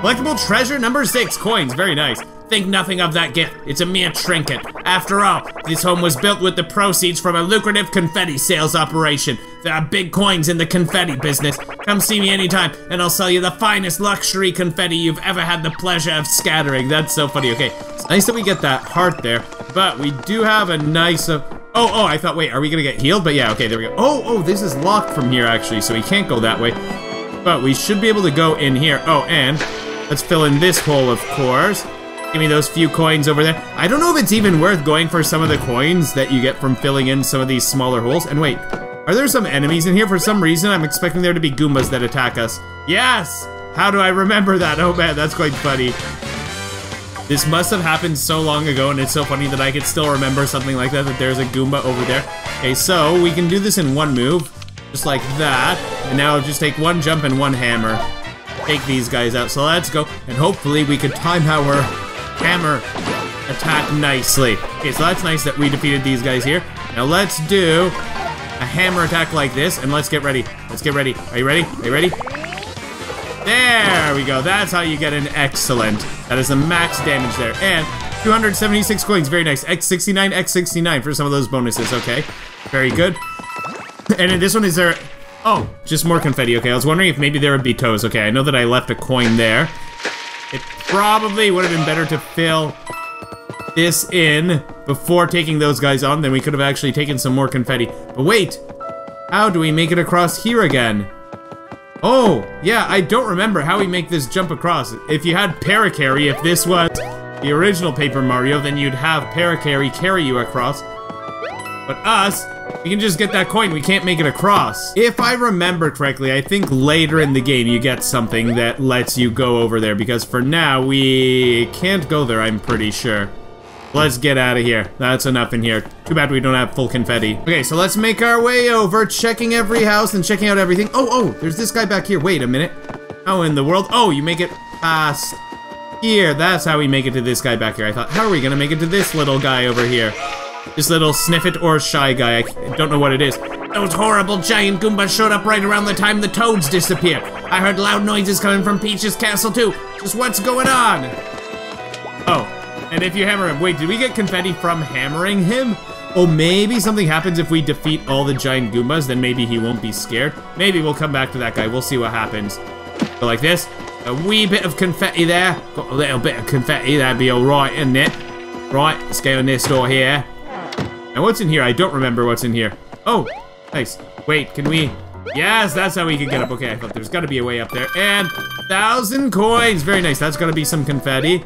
Collectible treasure number six, coins. Very nice. Think nothing of that gift. It's a mere trinket. After all, this home was built with the proceeds from a lucrative confetti sales operation. There are big coins in the confetti business. Come see me anytime, and I'll sell you the finest luxury confetti you've ever had the pleasure of scattering. That's so funny. Okay, it's nice that we get that heart there, but we do have a nice... Uh, oh, oh, I thought, wait, are we gonna get healed? But yeah, okay, there we go. Oh, oh, this is locked from here, actually, so we can't go that way. But we should be able to go in here. Oh, and let's fill in this hole, of course. Give me those few coins over there. I don't know if it's even worth going for some of the coins that you get from filling in some of these smaller holes. And wait, are there some enemies in here? For some reason, I'm expecting there to be Goombas that attack us. Yes! How do I remember that? Oh man, that's quite funny. This must have happened so long ago, and it's so funny that I could still remember something like that, that there's a Goomba over there. Okay, so we can do this in one move, just like that. And now just take one jump and one hammer. Take these guys out. So let's go, and hopefully we can time our hammer attack nicely. Okay, so that's nice that we defeated these guys here. Now let's do a hammer attack like this, and let's get ready. Let's get ready. Are you ready? Are you ready? There we go. That's how you get an excellent. That is the max damage there. And 276 coins. Very nice. X69, X69 for some of those bonuses. Okay. Very good. And in this one, is there... Oh, just more confetti. Okay, I was wondering if maybe there would be toes. Okay, I know that I left a coin there. It probably would have been better to fill this in before taking those guys on. Then we could have actually taken some more confetti. But wait! How do we make it across here again? Oh, yeah, I don't remember how we make this jump across. If you had Parakarry, if this was the original Paper Mario, then you'd have Parakarry carry you across. But us, we can just get that coin, we can't make it across. If I remember correctly, I think later in the game you get something that lets you go over there, because for now, we can't go there, I'm pretty sure. Let's get out of here. That's enough in here. Too bad we don't have full confetti. Okay, so let's make our way over, checking every house and checking out everything. Oh, oh, there's this guy back here. Wait a minute. How in the world? Oh, you make it past here. That's how we make it to this guy back here. I thought, how are we gonna make it to this little guy over here? This little sniffit or shy guy. I don't know what it is. Those horrible giant Goombas showed up right around the time the toads disappeared. I heard loud noises coming from Peach's castle too. Just what's going on? Oh, and if you hammer him, wait, did we get confetti from hammering him? Oh, maybe something happens if we defeat all the giant Goombas, then maybe he won't be scared. Maybe we'll come back to that guy, we'll see what happens. Like this, a wee bit of confetti there. Got a little bit of confetti, that'd be alright, isn't it? Right, let's go in this door here. Now what's in here? I don't remember what's in here. Oh, nice. Wait, can we Yes, that's how we can get up. Okay, I thought there's gotta be a way up there. And thousand coins. Very nice. That's gotta be some confetti.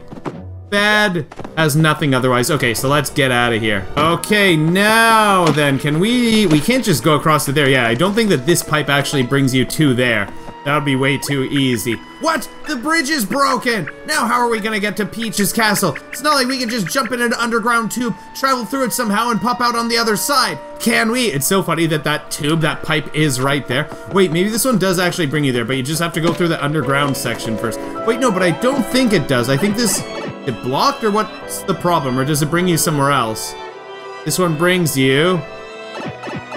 Bad has nothing otherwise. Okay, so let's get out of here. Okay, now then, can we... We can't just go across to there. Yeah, I don't think that this pipe actually brings you to there. That would be way too easy. What? The bridge is broken! Now how are we gonna get to Peach's castle? It's not like we can just jump in an underground tube, travel through it somehow, and pop out on the other side. Can we? It's so funny that that tube, that pipe is right there. Wait, maybe this one does actually bring you there, but you just have to go through the underground section first. Wait, no, but I don't think it does. I think this... It blocked, or what's the problem? Or does it bring you somewhere else? This one brings you...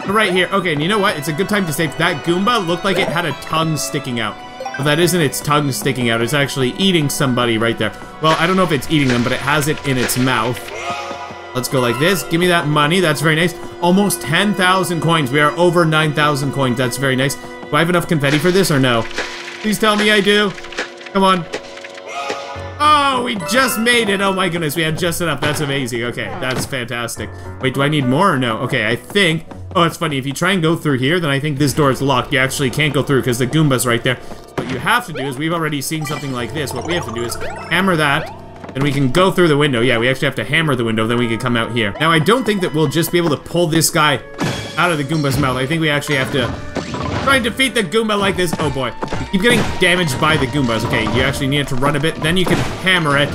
Right here. Okay, and you know what? It's a good time to save. That Goomba looked like it had a tongue sticking out. But that isn't its tongue sticking out. It's actually eating somebody right there. Well, I don't know if it's eating them, but it has it in its mouth. Let's go like this. Give me that money. That's very nice. Almost 10,000 coins. We are over 9,000 coins. That's very nice. Do I have enough confetti for this or no? Please tell me I do. Come on. Oh, we just made it. Oh my goodness, we had just enough. That's amazing. Okay, that's fantastic. Wait, do I need more or no? Okay, I think... Oh, it's funny. If you try and go through here, then I think this door is locked. You actually can't go through because the Goomba's right there. What you have to do is, we've already seen something like this. What we have to do is hammer that, and we can go through the window. Yeah, we actually have to hammer the window, then we can come out here. Now, I don't think that we'll just be able to pull this guy out of the Goomba's mouth. I think we actually have to try and defeat the Goomba like this. Oh boy. You keep getting damaged by the Goombas. Okay, you actually need it to run a bit, then you can hammer it.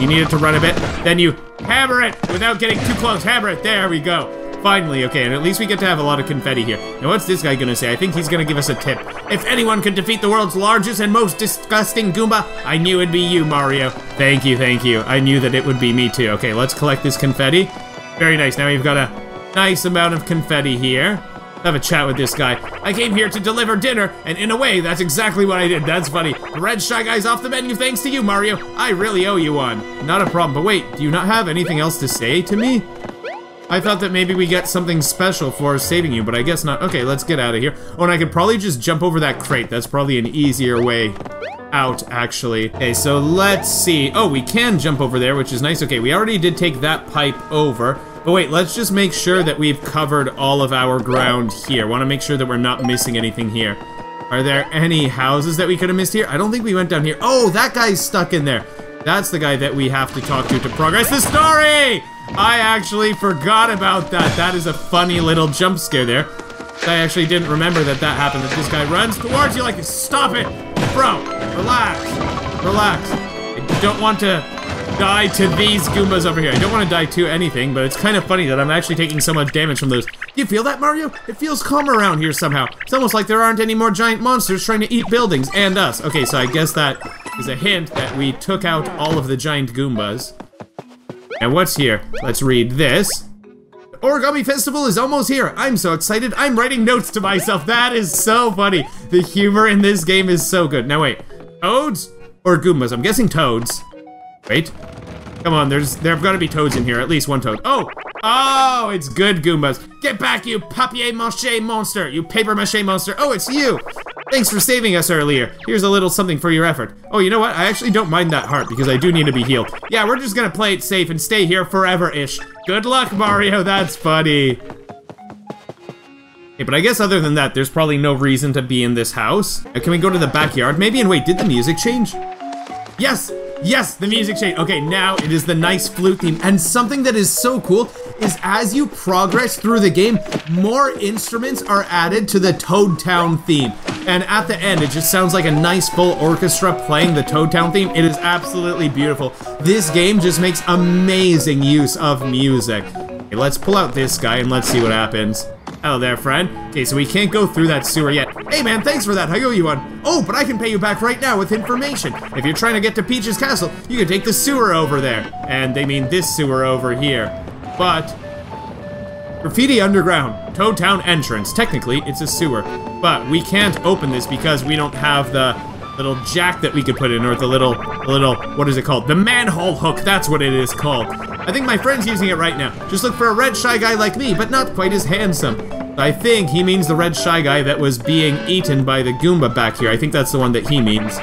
You need it to run a bit, then you hammer it without getting too close. Hammer it. There we go. Finally, okay, and at least we get to have a lot of confetti here. Now, what's this guy gonna say? I think he's gonna give us a tip. If anyone could defeat the world's largest and most disgusting Goomba, I knew it'd be you, Mario. Thank you, thank you. I knew that it would be me too. Okay, let's collect this confetti. Very nice. Now we've got a nice amount of confetti here. Have a chat with this guy. I came here to deliver dinner, and in a way, that's exactly what I did. That's funny. The Red Shy Guy's off the menu thanks to you, Mario. I really owe you one. Not a problem, but wait, do you not have anything else to say to me? I thought that maybe we get something special for saving you, but I guess not. Okay, let's get out of here. Oh, and I could probably just jump over that crate. That's probably an easier way out, actually. Okay, so let's see. Oh, we can jump over there, which is nice. Okay, we already did take that pipe over. But wait, let's just make sure that we've covered all of our ground here. Want to make sure that we're not missing anything here. Are there any houses that we could have missed here? I don't think we went down here. Oh, that guy's stuck in there. That's the guy that we have to talk to to progress the story! I actually forgot about that. That is a funny little jump scare there. I actually didn't remember that that happened, that this guy runs towards you like, stop it! Bro, relax, relax. I don't want to die to these Goombas over here. I don't want to die to anything, but it's kind of funny that I'm actually taking so much damage from those. You feel that, Mario? It feels calm around here somehow. It's almost like there aren't any more giant monsters trying to eat buildings and us. Okay, so I guess that is a hint that we took out all of the giant Goombas. And what's here? Let's read this. Origami Festival is almost here. I'm so excited. I'm writing notes to myself. That is so funny. The humor in this game is so good. Now wait, Toads or Goombas? I'm guessing Toads. Wait. Come on, there's there've got to be toads in here. At least one toad. Oh! Oh, it's good, Goombas. Get back, you papier-mâché monster! You paper-mâché monster! Oh, it's you! Thanks for saving us earlier. Here's a little something for your effort. Oh, you know what? I actually don't mind that heart because I do need to be healed. Yeah, we're just gonna play it safe and stay here forever-ish. Good luck, Mario. That's funny. Okay, but I guess other than that, there's probably no reason to be in this house. Now, can we go to the backyard maybe? And wait, did the music change? Yes! Yes, the music changed. Okay, now it is the nice flute theme. And something that is so cool is as you progress through the game, more instruments are added to the Toad Town theme. And at the end, it just sounds like a nice full orchestra playing the Toad Town theme. It is absolutely beautiful. This game just makes amazing use of music. Okay, let's pull out this guy and let's see what happens. Hello there, friend. Okay, so we can't go through that sewer yet. Hey, man, thanks for that. I owe you one. Oh, but I can pay you back right now with information. If you're trying to get to Peach's castle, you can take the sewer over there. And they mean this sewer over here. But... Graffiti Underground, Toad Town entrance. Technically, it's a sewer. But we can't open this because we don't have the little jack that we could put in, or the little, the little, what is it called? The manhole hook, that's what it is called. I think my friend's using it right now. Just look for a red shy guy like me, but not quite as handsome. I think he means the red shy guy that was being eaten by the Goomba back here. I think that's the one that he means.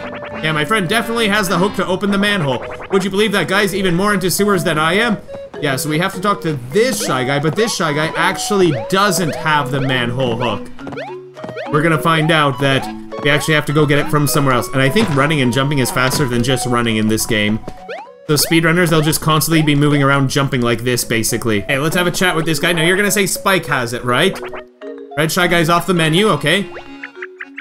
Yeah, my friend definitely has the hook to open the manhole. Would you believe that guy's even more into sewers than I am? Yeah, so we have to talk to this shy guy, but this shy guy actually doesn't have the manhole hook. we're gonna find out that we actually have to go get it from somewhere else. And I think running and jumping is faster than just running in this game. So speedrunners, they'll just constantly be moving around jumping like this, basically. Hey, let's have a chat with this guy. Now, you're gonna say Spike has it, right? Red Shy Guy's off the menu, okay.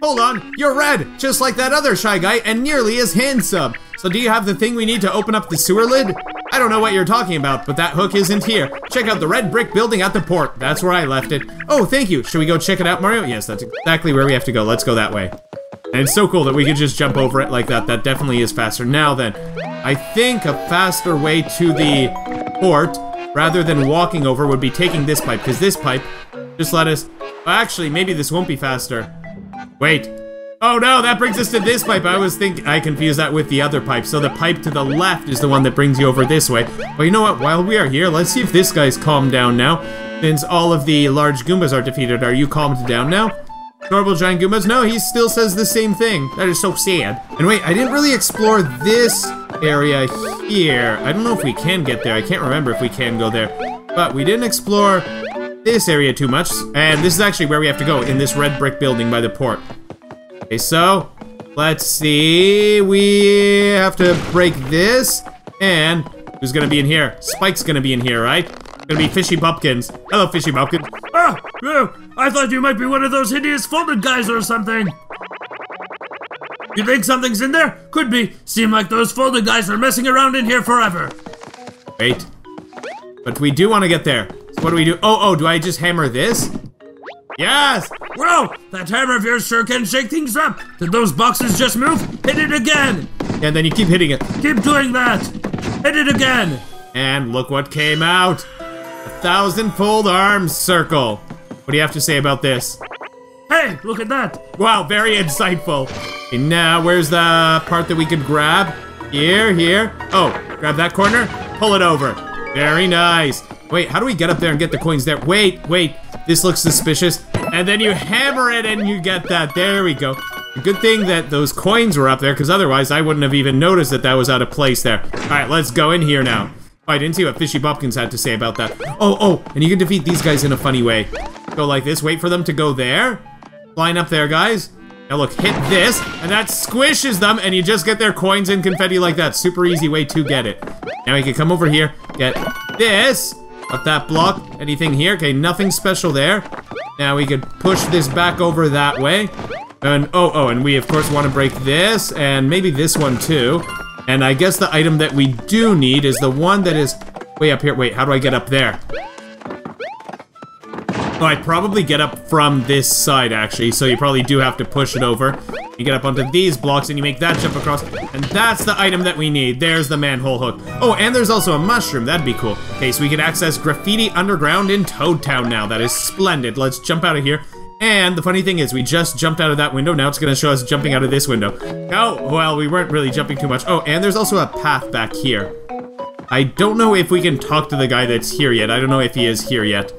Hold on, you're red, just like that other Shy Guy, and nearly as handsome. So do you have the thing we need to open up the sewer lid? I don't know what you're talking about, but that hook isn't here. Check out the red brick building at the port. That's where I left it. Oh, thank you. Should we go check it out, Mario? Yes, that's exactly where we have to go. Let's go that way. And it's so cool that we could just jump over it like that. That definitely is faster. Now then, I think a faster way to the port, rather than walking over, would be taking this pipe, because this pipe just let us... Actually, maybe this won't be faster. Wait. Oh no, that brings us to this pipe. I was thinking, I confused that with the other pipe. So the pipe to the left is the one that brings you over this way. Well, you know what? While we are here, let's see if this guy's calmed down now. Since all of the large Goombas are defeated, are you calmed down now? Adorable giant Goombas? No, he still says the same thing. That is so sad. And wait, I didn't really explore this area here. I don't know if we can get there. I can't remember if we can go there. But we didn't explore this area too much. And this is actually where we have to go, in this red brick building by the port. Okay, so, let's see. We have to break this. And who's gonna be in here? Spike's gonna be in here, right? Gonna be Fishy Bumpkins. Hello, Fishy Bumpkins. Ah, oh, I thought you might be one of those hideous folded guys or something. You think something's in there? Could be. Seem like those folded guys are messing around in here forever. Wait. But we do want to get there. What do we do? Oh, oh, do I just hammer this? Yes! Whoa! That hammer of yours sure can shake things up. Did those boxes just move? Hit it again. And then you keep hitting it. Keep doing that. Hit it again. And look what came out. A thousand-fold arms circle. What do you have to say about this? Hey, look at that. Wow, very insightful. Okay, now where's the part that we could grab? Here, here. Oh, grab that corner, pull it over. Very nice. Wait, how do we get up there and get the coins there? Wait, wait, this looks suspicious. And then you hammer it and you get that. There we go. Good thing that those coins were up there, because otherwise I wouldn't have even noticed that that was out of place there. Alright, let's go in here now. Oh, I didn't see what Fishy Bumpkins had to say about that. Oh, oh, and you can defeat these guys in a funny way. Go like this, wait for them to go there. Line up there, guys. Now look, hit this, and that squishes them, and you just get their coins and confetti like that. Super easy way to get it. Now you can come over here, get this. Let that block. Anything here? Okay, nothing special there. Now we could push this back over that way. And, oh, oh, and we of course want to break this, and maybe this one too. And I guess the item that we do need is the one that is way up here. Wait, how do I get up there? I'd probably get up from this side, actually, so you probably do have to push it over. You get up onto these blocks and you make that jump across, and that's the item that we need. There's the manhole hook. Oh, and there's also a mushroom. That'd be cool. Okay, so we can access Graffiti Underground in Toad Town now. That is splendid. Let's jump out of here. And the funny thing is, we just jumped out of that window. Now it's going to show us jumping out of this window. Oh, well, we weren't really jumping too much. Oh, and there's also a path back here. I don't know if we can talk to the guy that's here yet. I don't know if he is here yet.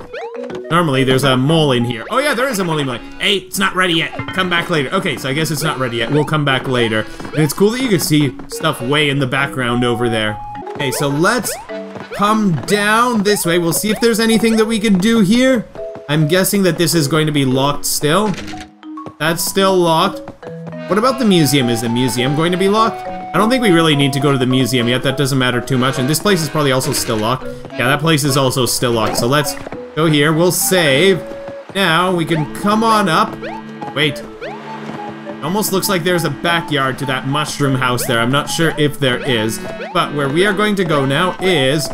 Normally, there's a mole in here. Oh yeah, there is a mole in here. Hey, it's not ready yet. Come back later. Okay, so I guess it's not ready yet. We'll come back later. And it's cool that you can see stuff way in the background over there. Okay, so let's come down this way. We'll see if there's anything that we can do here. I'm guessing that this is going to be locked still. That's still locked. What about the museum? Is the museum going to be locked? I don't think we really need to go to the museum yet. That doesn't matter too much. And this place is probably also still locked. Yeah, that place is also still locked. So let's Go here, we'll save. Now, we can come on up. Wait. It almost looks like there's a backyard to that mushroom house there. I'm not sure if there is. But where we are going to go now is...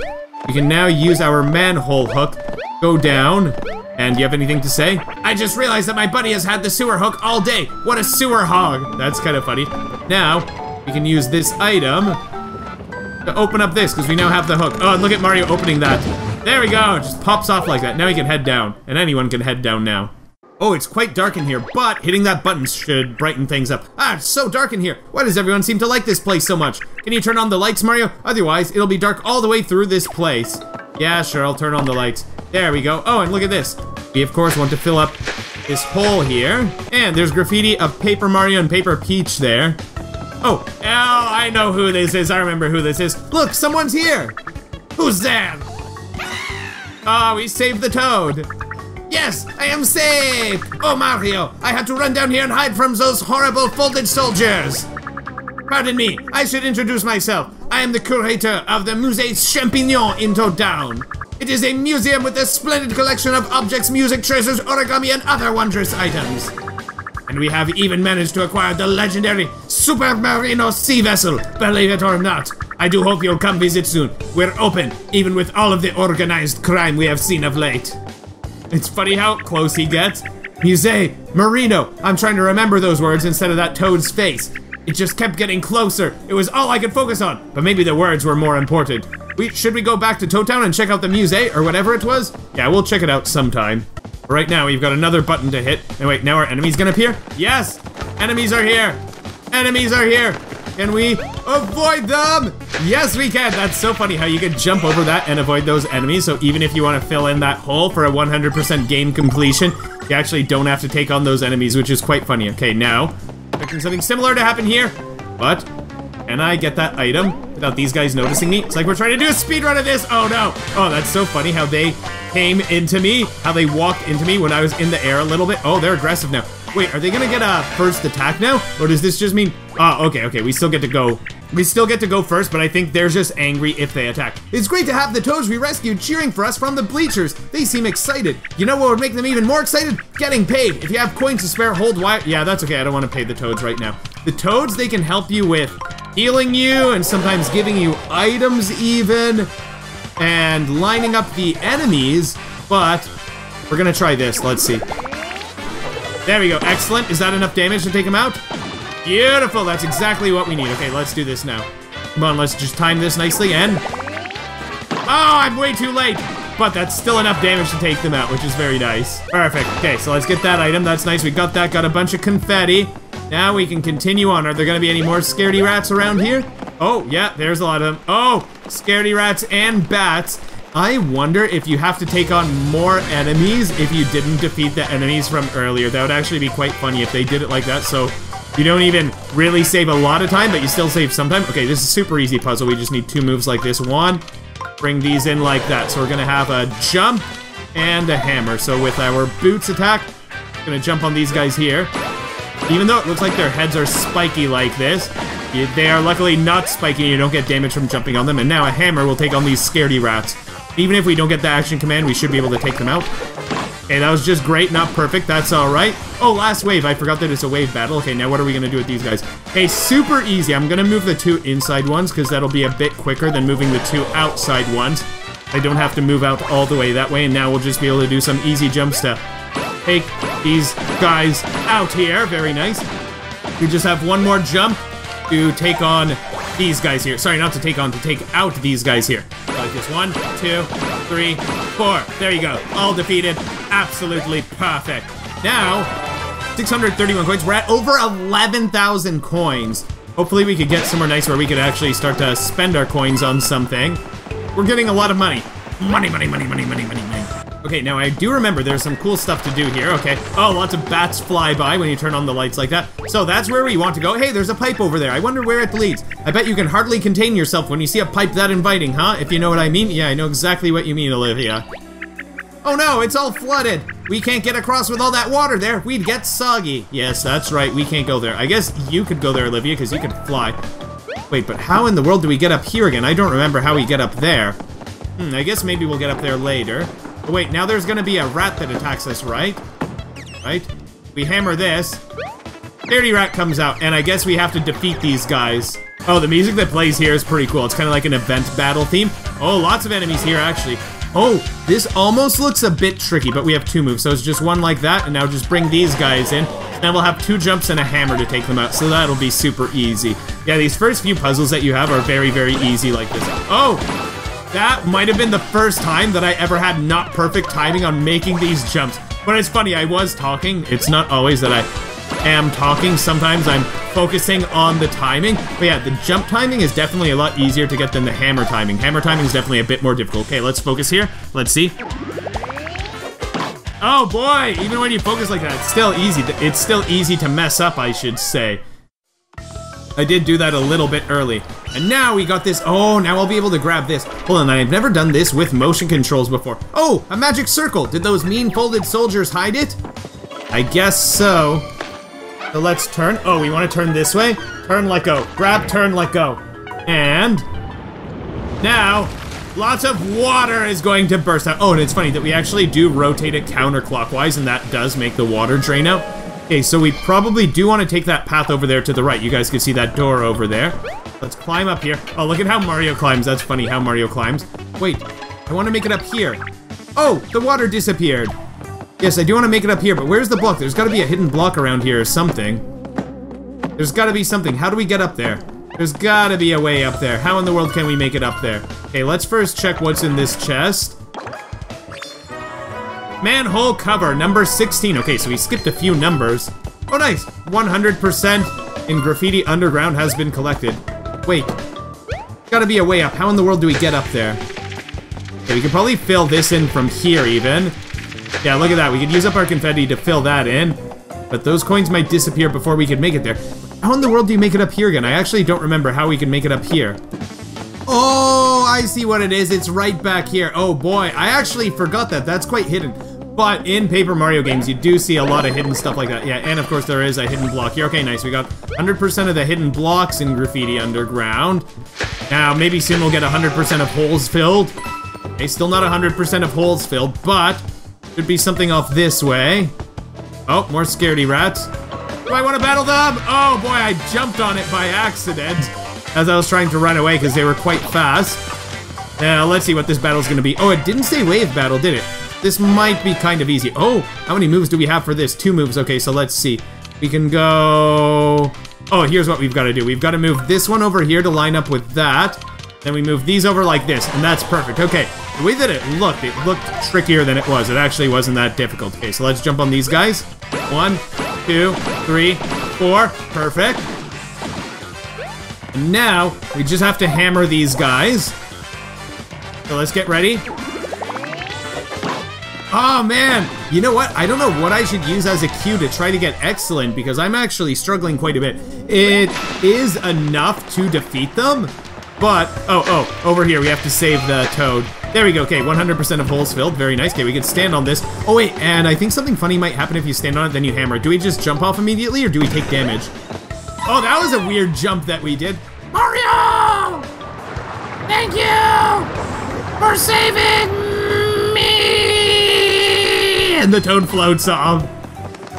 We can now use our manhole hook. Go down. And you have anything to say? I just realized that my buddy has had the sewer hook all day. What a sewer hog. That's kind of funny. Now, we can use this item to open up this, because we now have the hook. Oh, look at Mario opening that. There we go, it just pops off like that. Now he can head down, and anyone can head down now. Oh, it's quite dark in here, but hitting that button should brighten things up. Ah, it's so dark in here. Why does everyone seem to like this place so much? Can you turn on the lights, Mario? Otherwise, it'll be dark all the way through this place. Yeah, sure, I'll turn on the lights. There we go. Oh, and look at this. We, of course, want to fill up this hole here. And there's graffiti of Paper Mario and Paper Peach there. Oh, oh, I know who this is. I remember who this is. Look, someone's here. Who's there? Ah, oh, we saved the toad. Yes, I am safe! Oh, Mario, I had to run down here and hide from those horrible folded soldiers! Pardon me, I should introduce myself. I am the curator of the Musée Champignon in Town. It is a museum with a splendid collection of objects, music, treasures, origami, and other wondrous items. And we have even managed to acquire the legendary Super Marino sea vessel, believe it or not. I do hope you'll come visit soon. We're open, even with all of the organized crime we have seen of late. It's funny how close he gets. Musée, Marino. I'm trying to remember those words instead of that toad's face. It just kept getting closer. It was all I could focus on. But maybe the words were more important. We should we go back to Toad Town and check out the musée or whatever it was? Yeah, we'll check it out sometime. Right now, we've got another button to hit. And wait, now our enemies gonna appear? Yes! Enemies are here! Enemies are here! Can we avoid them? Yes, we can. That's so funny how you can jump over that and avoid those enemies. So even if you want to fill in that hole for a 100% game completion, you actually don't have to take on those enemies, which is quite funny. Okay, now, expecting something similar to happen here. But, can I get that item without these guys noticing me? It's like we're trying to do a speed run of this. Oh no. Oh, that's so funny how they came into me, how they walked into me when I was in the air a little bit. Oh, they're aggressive now. Wait, are they gonna get a first attack now? Or does this just mean, oh, okay, okay, we still get to go. We still get to go first, but I think they're just angry if they attack. It's great to have the toads we rescued cheering for us from the bleachers. They seem excited. You know what would make them even more excited? Getting paid. If you have coins to spare, hold wire. Yeah, that's okay. I don't want to pay the toads right now. The toads, they can help you with healing you and sometimes giving you items even and lining up the enemies, but we're gonna try this. Let's see. There we go. Excellent. Is that enough damage to take him out? Beautiful. That's exactly what we need. Okay, let's do this now. Come on, let's just time this nicely and... Oh, I'm way too late! But that's still enough damage to take them out, which is very nice. Perfect. Okay, so let's get that item. That's nice. We got that. Got a bunch of confetti. Now we can continue on. Are there gonna be any more scaredy rats around here? Oh, yeah, there's a lot of them. Oh, scaredy rats and bats. I wonder if you have to take on more enemies if you didn't defeat the enemies from earlier. That would actually be quite funny if they did it like that, so you don't even really save a lot of time, but you still save some time. Okay, this is super easy puzzle. We just need two moves like this. One, bring these in like that. So we're gonna have a jump and a hammer. So with our boots attack, gonna jump on these guys here. Even though it looks like their heads are spiky like this, they are luckily not spiky and you don't get damage from jumping on them. And now a hammer will take on these scaredy rats. Even if we don't get the action command, we should be able to take them out. Okay, that was just great, not perfect, that's alright. Oh, last wave, I forgot that it's a wave battle. Okay, now what are we gonna do with these guys? Hey, super easy. I'm gonna move the two inside ones, because that'll be a bit quicker than moving the two outside ones. I don't have to move out all the way that way, and now we'll just be able to do some easy jumps to take these guys out here. Very nice. We just have one more jump to take on these guys here. Sorry, not to take on, to take out these guys here. Like this. One, two, three, four. There you go. All defeated. Absolutely perfect. Now, 631 coins. We're at over 11,000 coins. Hopefully we could get somewhere nice where we could actually start to spend our coins on something. We're getting a lot of money. Money, money, money, money, money, money, money. Okay, now I do remember there's some cool stuff to do here, okay. Oh, lots of bats fly by when you turn on the lights like that. So that's where we want to go. Hey, there's a pipe over there. I wonder where it leads. I bet you can hardly contain yourself when you see a pipe that inviting, huh? If you know what I mean. Yeah, I know exactly what you mean, Olivia. Oh no, it's all flooded. We can't get across with all that water there. We'd get soggy. Yes, that's right. We can't go there. I guess you could go there, Olivia, because you can fly. Wait, but how in the world do we get up here again? I don't remember how we get up there. Hmm, I guess maybe we'll get up there later. Oh, wait, now there's gonna be a rat that attacks us, right? Right? We hammer this. Dirty Rat comes out, and I guess we have to defeat these guys. Oh, the music that plays here is pretty cool. It's kind of like an event battle theme. Oh, lots of enemies here, actually. Oh, this almost looks a bit tricky, but we have two moves, so it's just one like that, and now just bring these guys in. And then we'll have two jumps and a hammer to take them out, so that'll be super easy. Yeah, these first few puzzles that you have are very, very easy like this. Oh, that might have been the first time that I ever had not perfect timing on making these jumps. But it's funny, I was talking. It's not always that I am talking. Sometimes I'm focusing on the timing. But yeah, the jump timing is definitely a lot easier to get than the hammer timing. Hammer timing is definitely a bit more difficult. Okay, let's focus here. Let's see. Oh boy, even when you focus like that, it's still easy. It's still easy to mess up, I should say. I did do that a little bit early. And now we got this. Oh, now I'll be able to grab this. Hold on, I've never done this with motion controls before. Oh, a magic circle. Did those mean folded soldiers hide it? I guess so. So let's turn. Oh, we want to turn this way? Turn, let go. Grab, turn, let go. And now, lots of water is going to burst out. Oh, and it's funny that we actually do rotate it counterclockwise, and that does make the water drain out. Okay, so we probably do want to take that path over there to the right. You guys can see that door over there. Let's climb up here. Oh, look at how Mario climbs. That's funny how Mario climbs. Wait, I want to make it up here. Oh, the water disappeared. Yes, I do want to make it up here, but where's the block? There's got to be a hidden block around here or something. There's got to be something. How do we get up there? There's got to be a way up there. How in the world can we make it up there? Okay, let's first check what's in this chest. Manhole cover, number 16. Okay, so we skipped a few numbers. Oh, nice. 100% in Graffiti Underground has been collected. Wait. Gotta be a way up. How in the world do we get up there? Okay, we could probably fill this in from here, even. Yeah, look at that. We could use up our confetti to fill that in. But those coins might disappear before we could make it there. How in the world do you make it up here again? I actually don't remember how we can make it up here. Oh, I see what it is. It's right back here. Oh boy, I actually forgot that. That's quite hidden. But in Paper Mario games, you do see a lot of hidden stuff like that. Yeah, and of course there is a hidden block here. Okay, nice. We got 100% of the hidden blocks in Graffiti Underground. Now, maybe soon we'll get 100% of holes filled. Okay, still not 100% of holes filled, but should be something off this way. Oh, more scaredy rats. Do I want to battle them? Oh boy, I jumped on it by accident as I was trying to run away because they were quite fast. Now, let's see what this battle's gonna be. Oh, it didn't say wave battle, did it? This might be kind of easy. Oh, how many moves do we have for this? Two moves. Okay, so let's see. We can go... Oh, here's what we've got to do. We've got to move this one over here to line up with that. Then we move these over like this, and that's perfect. Okay, the way that it looked, it looked trickier than it was. It actually wasn't that difficult. Okay, so let's jump on these guys. One, two, three, four. Perfect. And now, we just have to hammer these guys. So let's get ready. Oh man, you know what? I don't know what I should use as a cue to try to get excellent because I'm actually struggling quite a bit. It is enough to defeat them, but, oh, oh, over here we have to save the toad. There we go, okay, 100% of holes filled, very nice. Okay, we can stand on this. Oh wait, and I think something funny might happen if you stand on it, then you hammer. Do we just jump off immediately or do we take damage? Oh, that was a weird jump that we did. Mario! Thank you for saving me! And the toad floats off.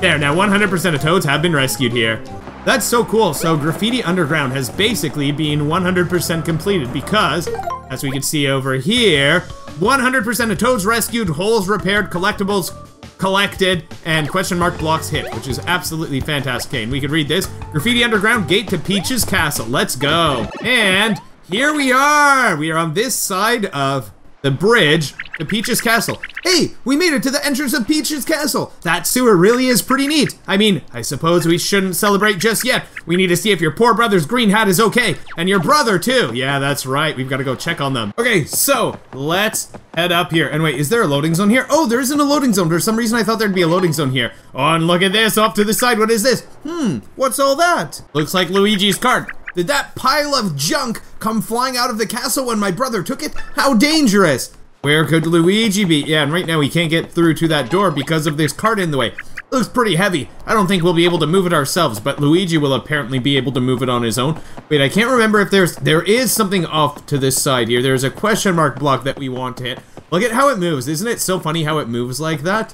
There, now 100% of toads have been rescued here. That's so cool. So Graffiti Underground has basically been 100% completed because, as we can see over here, 100% of toads rescued, holes repaired, collectibles collected, and question mark blocks hit, which is absolutely fantastic. And we could read this. Graffiti Underground, gate to Peach's castle. Let's go. And here we are. We are on this side of the bridge to Peach's castle. Hey, we made it to the entrance of Peach's castle. That sewer really is pretty neat. I mean, I suppose we shouldn't celebrate just yet. We need to see if your poor brother's green hat is okay. And your brother too. Yeah, that's right. We've got to go check on them. Okay, so let's head up here. And wait, is there a loading zone here? Oh, there isn't a loading zone. For some reason I thought there'd be a loading zone here. Oh, and look at this off to the side. What is this? Hmm, what's all that? Looks like Luigi's cart. Did that pile of junk come flying out of the castle when my brother took it? How dangerous! Where could Luigi be? Yeah, and right now we can't get through to that door because of this cart in the way. looks pretty heavy. I don't think we'll be able to move it ourselves, but Luigi will apparently be able to move it on his own. Wait, I can't remember if there's... There is something off to this side here. There's a question mark block that we want to hit. Look at how it moves. Isn't it so funny how it moves like that?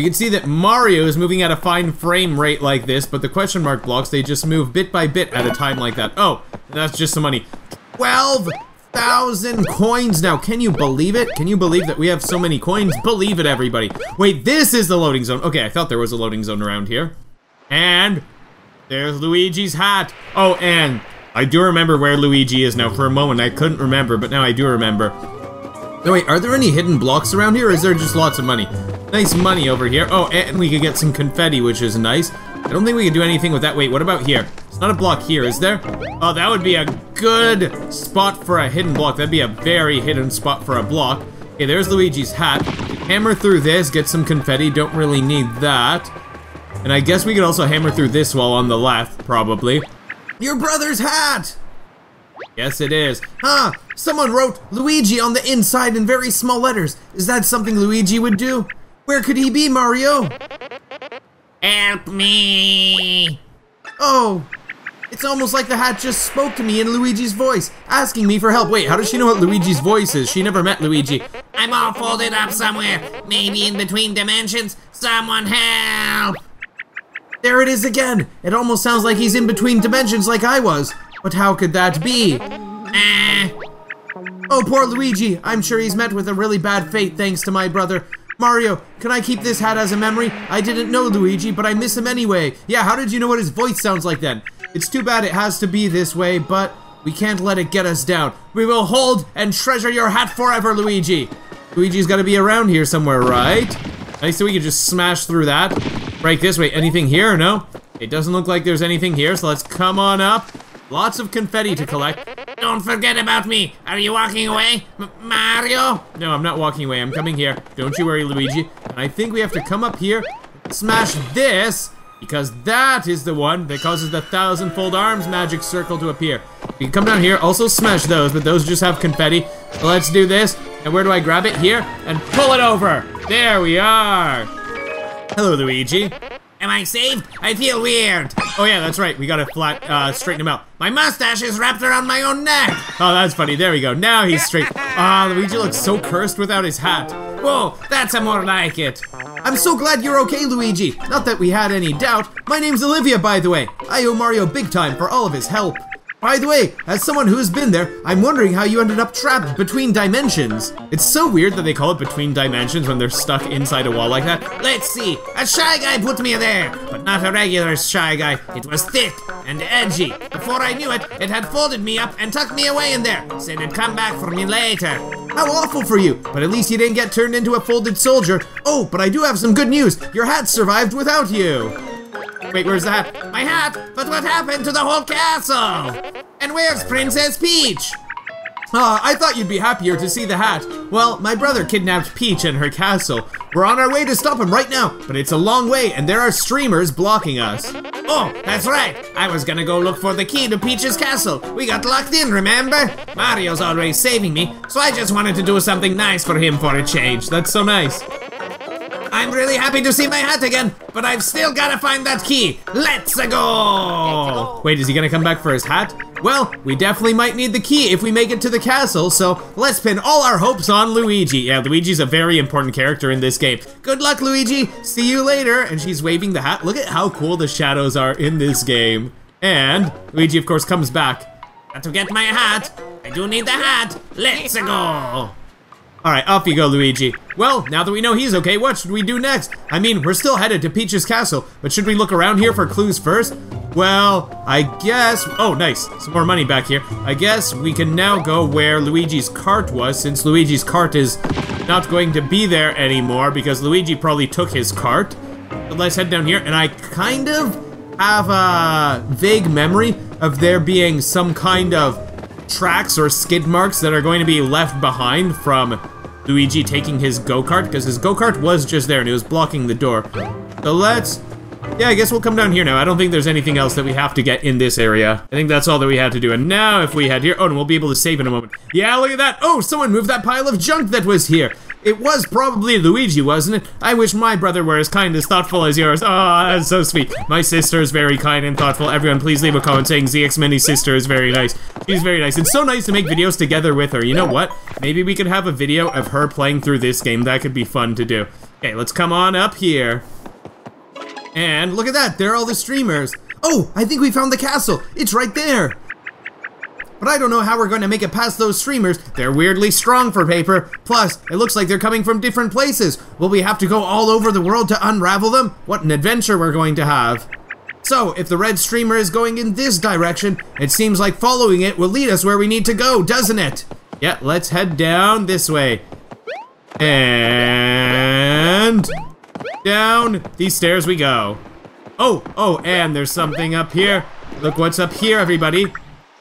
You can see that Mario is moving at a fine frame rate like this, but the question mark blocks, they just move bit by bit at a time like that. Oh, that's just some money. 12,000 coins now. Can you believe it? Can you believe that we have so many coins? Believe it, everybody. Wait, this is the loading zone. Okay, I thought there was a loading zone around here. And there's Luigi's hat. Oh, and I do remember where Luigi is now. For a moment, I couldn't remember, but now I do remember. No, wait, are there any hidden blocks around here, or is there just lots of money? Nice money over here. Oh, and we could get some confetti, which is nice. I don't think we can do anything with that. Wait, what about here? It's not a block here, is there? Oh, that would be a good spot for a hidden block. That'd be a very hidden spot for a block. Okay, there's Luigi's hat. Hammer through this, get some confetti. Don't really need that. And I guess we could also hammer through this wall on the left, probably. Your brother's hat! Yes, it is. Huh, someone wrote Luigi on the inside in very small letters. Is that something Luigi would do? Where could he be, Mario? Help me! Oh, it's almost like the hat just spoke to me in Luigi's voice, asking me for help. Wait, how does she know what Luigi's voice is? She never met Luigi. I'm all folded up somewhere. Maybe in between dimensions. Someone help! There it is again. It almost sounds like he's in between dimensions like I was. But how could that be? Ah, Oh, poor Luigi. I'm sure he's met with a really bad fate thanks to my brother. Mario, can I keep this hat as a memory? I didn't know Luigi, but I miss him anyway. Yeah, how did you know what his voice sounds like then? It's too bad it has to be this way, but we can't let it get us down. We will hold and treasure your hat forever, Luigi. Luigi's gotta be around here somewhere, right? Nice that we can just smash through that. Break this way. Anything here no? It doesn't look like there's anything here, so let's come on up. Lots of confetti to collect. Don't forget about me. Are you walking away? M Mario? No, I'm not walking away. I'm coming here. Don't you worry, Luigi. And I think we have to come up here, smash this, because that is the one that causes the thousand-fold arms magic circle to appear. You can come down here, also smash those, but those just have confetti. Let's do this. And where do I grab it? Here, and pull it over. There we are. Hello, Luigi. Am I saved? I feel weird. Oh yeah, that's right. We gotta flat, uh, straighten him out. My mustache is wrapped around my own neck. Oh, that's funny. There we go. Now he's straight. Ah, Luigi looks so cursed without his hat. Whoa, that's a more like it. I'm so glad you're okay, Luigi. Not that we had any doubt. My name's Olivia, by the way. I owe Mario big time for all of his help. By the way, as someone who's been there, I'm wondering how you ended up trapped between dimensions. It's so weird that they call it between dimensions when they're stuck inside a wall like that. Let's see. A shy guy put me there, but not a regular shy guy. It was thick and edgy. Before I knew it, it had folded me up and tucked me away in there. Said it'd come back for me later. How awful for you, but at least you didn't get turned into a folded soldier. Oh, but I do have some good news. Your hat survived without you. Wait, where's the hat? My hat? But what happened to the whole castle? And where's Princess Peach? Ah, I thought you'd be happier to see the hat. Well, my brother kidnapped Peach and her castle. We're on our way to stop him right now, but it's a long way and there are streamers blocking us. Oh, that's right. I was gonna go look for the key to Peach's castle. We got locked in, remember? Mario's always saving me, so I just wanted to do something nice for him for a change. That's so nice. I'm really happy to see my hat again, but I've still gotta find that key. Let's go! Wait, is he gonna come back for his hat? Well, we definitely might need the key if we make it to the castle, so let's pin all our hopes on Luigi. Yeah, Luigi's a very important character in this game. Good luck, Luigi. See you later. And she's waving the hat. Look at how cool the shadows are in this game. And Luigi, of course, comes back. Got to get my hat. I do need the hat. Let's go! Alright, off you go, Luigi. Well, now that we know he's okay, what should we do next? I mean, we're still headed to Peach's castle, but should we look around here for clues first? Well, I guess... Oh, nice. Some more money back here. I guess we can now go where Luigi's cart was, since Luigi's cart is not going to be there anymore, because Luigi probably took his cart. But let's head down here, and I kind of have a vague memory of there being some kind of tracks or skid marks that are going to be left behind from Luigi taking his go-kart, because his go-kart was just there and it was blocking the door. So let's... Yeah, I guess we'll come down here now. I don't think there's anything else that we have to get in this area. I think that's all that we have to do. And now if we head here... Oh, and we'll be able to save in a moment. Yeah, look at that! Oh, someone moved that pile of junk that was here! It was probably Luigi, wasn't it? I wish my brother were as kind as thoughtful as yours. Oh, that's so sweet. My sister is very kind and thoughtful. Everyone, please leave a comment saying ZXMany's sister is very nice. She's very nice. It's so nice to make videos together with her. You know what? Maybe we could have a video of her playing through this game. That could be fun to do. Okay, let's come on up here. And look at that. There are all the streamers. Oh, I think we found the castle. It's right there. But I don't know how we're going to make it past those streamers. They're weirdly strong for paper. Plus, it looks like they're coming from different places. Will we have to go all over the world to unravel them? What an adventure we're going to have. So, if the red streamer is going in this direction, it seems like following it will lead us where we need to go, doesn't it? Yeah, let's head down this way. And... Down these stairs we go. Oh, oh, and there's something up here. Look what's up here, everybody.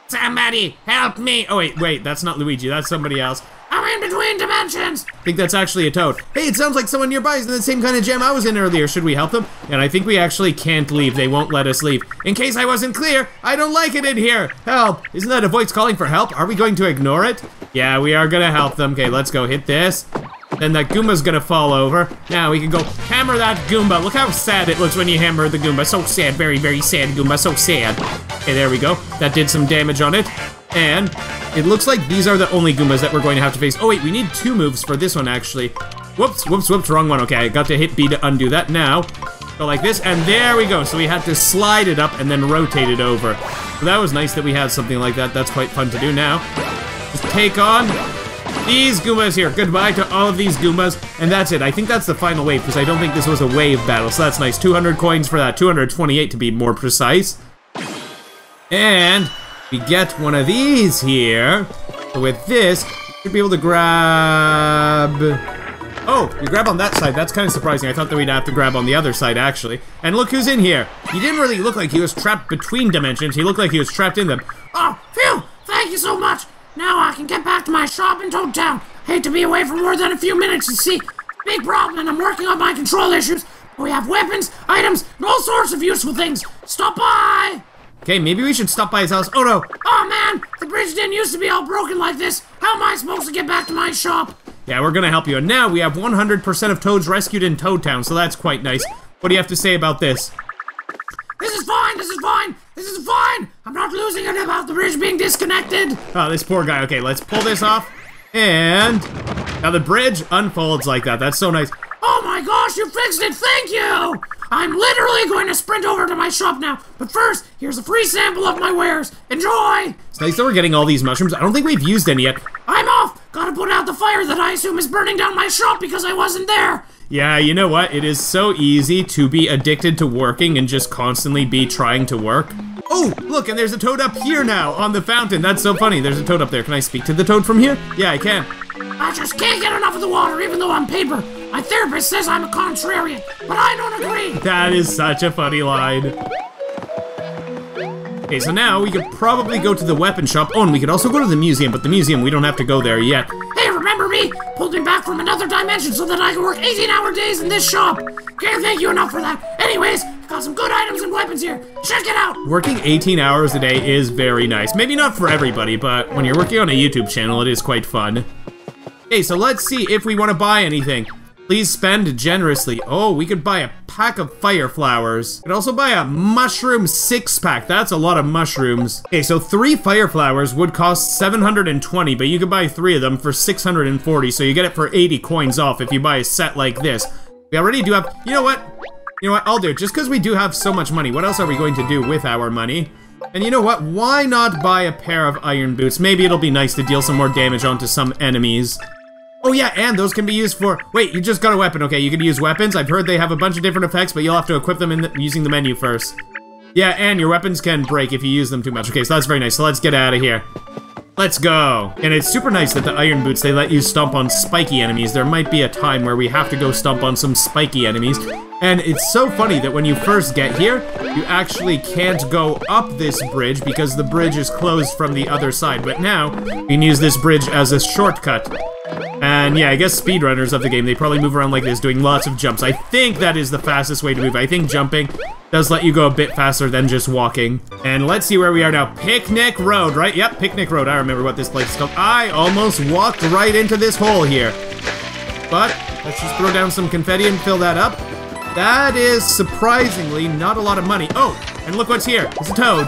Somebody help me! Oh, wait, wait, that's not Luigi, that's somebody else. I'm in between dimensions. I think that's actually a toad. Hey, it sounds like someone nearby is in the same kind of jam I was in earlier. Should we help them? And I think we actually can't leave. They won't let us leave. In case I wasn't clear, I don't like it in here. Help! Isn't that a voice calling for help? Are we going to ignore it? Yeah, we are gonna help them. Okay, let's go hit this. Then that Goomba's gonna fall over. Now we can go hammer that Goomba. Look how sad it looks when you hammer the Goomba. So sad, very, very sad Goomba, so sad. Okay, there we go. That did some damage on it. And it looks like these are the only Goombas that we're going to have to face. Oh wait, we need two moves for this one actually. Whoops, whoops, whoops, wrong one. Okay, I got to hit B to undo that. Now, go like this, and there we go. So we had to slide it up and then rotate it over. So that was nice that we had something like that. That's quite fun to do now. Just take on these Goombas here. Goodbye to all of these Goombas. And that's it. I think that's the final wave, because I don't think this was a wave battle. So that's nice. 200 coins for that. 228 to be more precise. And we get one of these here. So with this, you should be able to grab... Oh, you grab on that side. That's kind of surprising. I thought that we'd have to grab on the other side, actually. And look who's in here. He didn't really look like he was trapped between dimensions. He looked like he was trapped in them. Oh, phew! Thank you so much. Now I can get back to my shop in Toad Town. Hate to be away for more than a few minutes, you see. Big problem, and I'm working on my control issues. We have weapons, items, and all sorts of useful things. Stop by! Okay, maybe we should stop by his house. Oh no, Oh man, the bridge didn't used to be all broken like this. How am I supposed to get back to my shop? Yeah, we're gonna help you. And now we have 100% of toads rescued in Toad Town, so that's quite nice. What do you have to say about this? This is fine, this is fine, this is fine. I'm not losing it about the bridge being disconnected. Oh, this poor guy. Okay, let's pull this off. And now the bridge unfolds like that. That's so nice. Oh my gosh, you fixed it, thank you! I'm literally going to sprint over to my shop now, but first, here's a free sample of my wares. Enjoy! It's nice that we're getting all these mushrooms. I don't think we've used any yet. I'm off! Gotta put out the fire that I assume is burning down my shop because I wasn't there! Yeah, you know what? It is so easy to be addicted to working and just constantly be trying to work. Oh, look, and there's a toad up here now on the fountain. That's so funny. There's a toad up there. Can I speak to the toad from here? Yeah, I can. I just can't get enough of the water even though I'm paper. My therapist says I'm a contrarian, but I don't agree! That is such a funny line. Okay, so now we could probably go to the weapon shop. Oh, and we could also go to the museum, but the museum, we don't have to go there yet. Me? Pulled me back from another dimension so that I can work 18 hour days in this shop. Can't thank you enough for that. Anyways, got some good items and weapons here. Check it out. Working 18 hours a day is very nice. Maybe not for everybody, but when you're working on a YouTube channel, it is quite fun. Okay, so let's see if we want to buy anything. Please spend generously. Oh, we could buy a pack of fire flowers. We Could also buy a mushroom six pack. That's a lot of mushrooms. Okay, so three fire flowers would cost 720, but you could buy three of them for 640, so you get it for 80 coins off if you buy a set like this. We already do have, you know what? You know what, I'll do it. Just because we do have so much money, what else are we going to do with our money? And you know what, why not buy a pair of iron boots? Maybe it'll be nice to deal some more damage onto some enemies. Oh yeah, and those can be used for- Wait, you just got a weapon. Okay, you can use weapons. I've heard they have a bunch of different effects, but you'll have to equip them in the, using the menu first. Yeah, and your weapons can break if you use them too much. Okay, so that's very nice. So let's get out of here. Let's go. And it's super nice that the iron boots, they let you stomp on spiky enemies. There might be a time where we have to go stomp on some spiky enemies. And it's so funny that when you first get here, you actually can't go up this bridge because the bridge is closed from the other side. But now, you can use this bridge as a shortcut. And yeah, I guess speedrunners of the game, they probably move around like this, doing lots of jumps. I think that is the fastest way to move. I think jumping does let you go a bit faster than just walking. And let's see where we are now. Picnic Road, right? Yep, Picnic Road. I remember what this place is called. I almost walked right into this hole here. But let's just throw down some confetti and fill that up. That is surprisingly not a lot of money. Oh, and look what's here. It's a toad.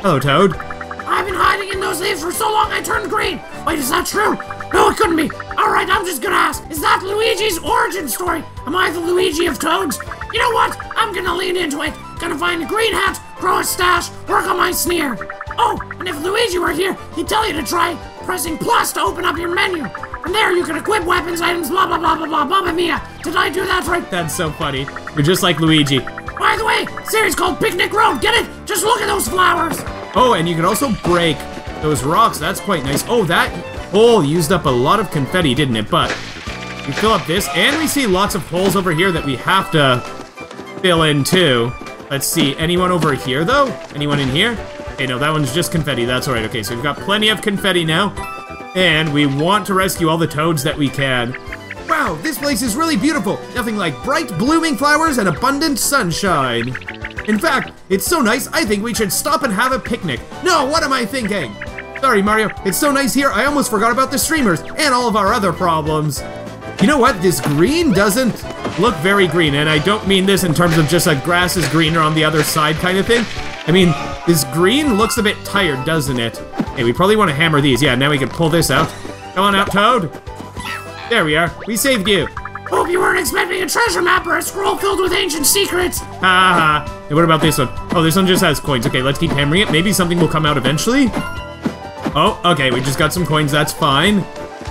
Hello, Toad. I've been hiding in those leaves for so long I turned green. Wait, is that true? No, it couldn't be. All right, I'm just gonna ask. Is that Luigi's origin story? Am I the Luigi of Toads? You know what? I'm gonna lean into it. Gonna find a green hat, grow a stash, work on my sneer. Oh, and if Luigi were here, he'd tell you to try pressing plus to open up your menu. And there you can equip weapons, items, blah blah blah blah blah, mamma mia. Did I do that right? That's so funny. You're just like Luigi. By the way, series called Picnic Road. Get it? Just look at those flowers. Oh, and you can also break those rocks. That's quite nice. Oh, that hole used up a lot of confetti, didn't it? But we fill up this, and we see lots of holes over here that we have to fill in too. Let's see. Anyone over here, though? Anyone in here? Okay, no, that one's just confetti. That's all right. Okay, so we've got plenty of confetti now. And we want to rescue all the toads that we can. Wow, this place is really beautiful. Nothing like bright, blooming flowers and abundant sunshine. In fact, it's so nice, I think we should stop and have a picnic. No, what am I thinking? Sorry, Mario, it's so nice here, I almost forgot about the streamers and all of our other problems. You know what? This green doesn't Look very green, and I don't mean this in terms of just like grass is greener on the other side kind of thing. I mean, this green looks a bit tired, doesn't it? Hey, we probably want to hammer these. Yeah, now we can pull this out. Come on out, Toad. There we are. We saved you. Hope you weren't expecting a treasure map or a scroll filled with ancient secrets. Ha ha ha. And what about this one? Oh, this one just has coins. Okay, let's keep hammering it. Maybe something will come out eventually. Oh, okay, we just got some coins. That's fine.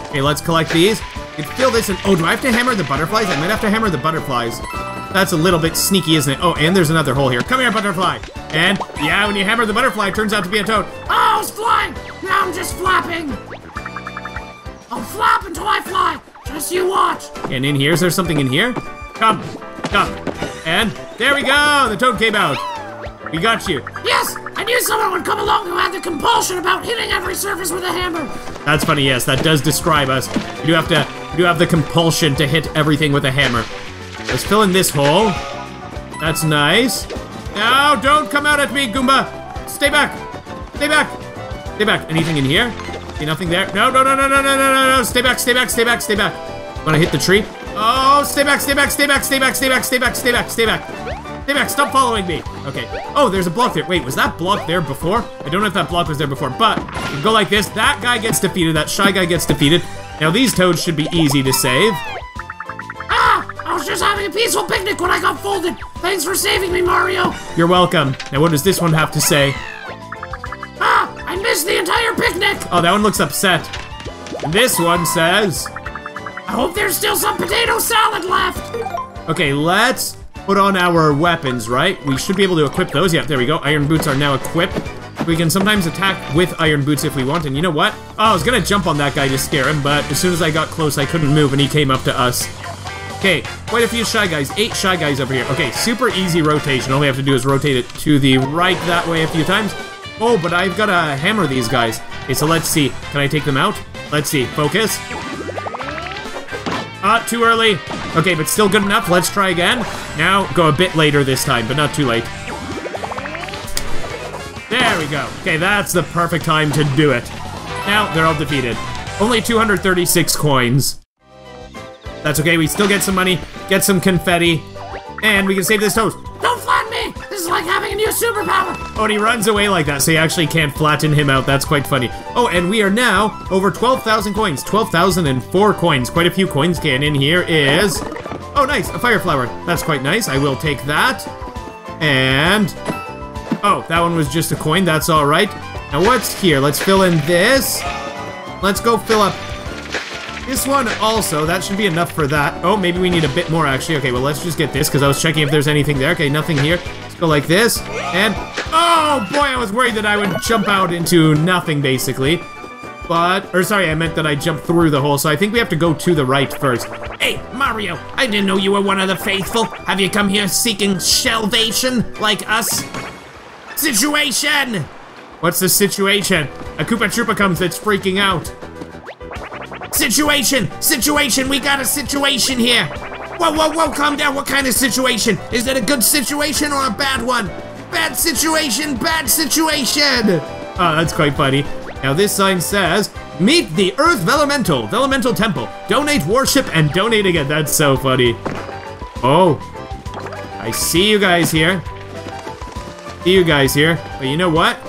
Okay, let's collect these. You can feel this and- oh, do I have to hammer the butterflies? I might have to hammer the butterflies. That's a little bit sneaky, isn't it? Oh, and there's another hole here. Come here, butterfly. And, yeah, when you hammer the butterfly, it turns out to be a toad. Oh, I flying! Now I'm just flapping! I'll flap until I fly! Just you watch! And in here, is there something in here? Come, come. And, there we go! The toad came out. We got you. Yes! I knew someone would come along who had the compulsion about hitting every surface with a hammer! That's funny, yes, that does describe us. We do have to, we do have the compulsion to hit everything with a hammer. Let's fill in this hole. That's nice. Now, don't come out at me, Goomba! Stay back! Stay back! Stay back. Anything in here? See nothing there? No, no, no, no, no, no, no, no, no! Stay back, stay back, stay back, stay back. Wanna hit the tree? Oh, stay back, stay back, stay back, stay back, stay back, stay back, stay back, stay back. Stay back, stop following me. Okay. Oh, there's a block there. Wait, was that block there before? I don't know if that block was there before, but you can go like this. That guy gets defeated. That shy guy gets defeated. Now, these toads should be easy to save. Ah! I was just having a peaceful picnic when I got folded! Thanks for saving me, Mario! You're welcome. Now, what does this one have to say? Ah! I missed the entire picnic! Oh, that one looks upset. This one says... I hope there's still some potato salad left! Okay, let's put on our weapons, right? We should be able to equip those. Yeah, there we go. Iron boots are now equipped. We can sometimes attack with iron boots if we want, and you know what? Oh, I was gonna jump on that guy to scare him, but as soon as I got close, I couldn't move, and he came up to us. Okay, quite a few Shy Guys. Eight Shy Guys over here. Okay, super easy rotation. All we have to do is rotate it to the right that way a few times. Oh, but I've got to hammer these guys. Okay, so let's see. Can I take them out? Let's see. Focus. Ah, too early. Okay, but still good enough. Let's try again. Now, go a bit later this time, but not too late. There we go. Okay, that's the perfect time to do it. Now, they're all defeated. Only 236 coins. That's okay, we still get some money, get some confetti, and we can save this toast. Is like having a new superpower! Oh, and he runs away like that, so you actually can't flatten him out. That's quite funny. Oh, and we are now over 12,000 coins. 12,004 coins. Quite a few coins. can in here is... Oh, nice, a fire flower. That's quite nice. I will take that. And... Oh, that one was just a coin. That's all right. Now, what's here? Let's fill in this. Let's go fill up this one also. That should be enough for that. Oh, maybe we need a bit more, actually. Okay, well, let's just get this, because I was checking if there's anything there. Okay, nothing here. Let's go like this. And... Oh, boy, I was worried that I would jump out into nothing, basically. But... Or, sorry, I meant that I jumped through the hole, so I think we have to go to the right first. Hey, Mario, I didn't know you were one of the faithful. Have you come here seeking salvation like us? Situation! What's the situation? A Koopa Troopa comes that's freaking out. Situation! Situation! We got a situation here! Whoa, whoa, whoa, calm down. What kind of situation? Is it a good situation or a bad one? Bad situation, bad situation! Oh, that's quite funny. Now this sign says, Meet the Earth Vellumental, Vellumental Temple. Donate, worship, and donate again. That's so funny. Oh. I see you guys here. See you guys here. But you know what?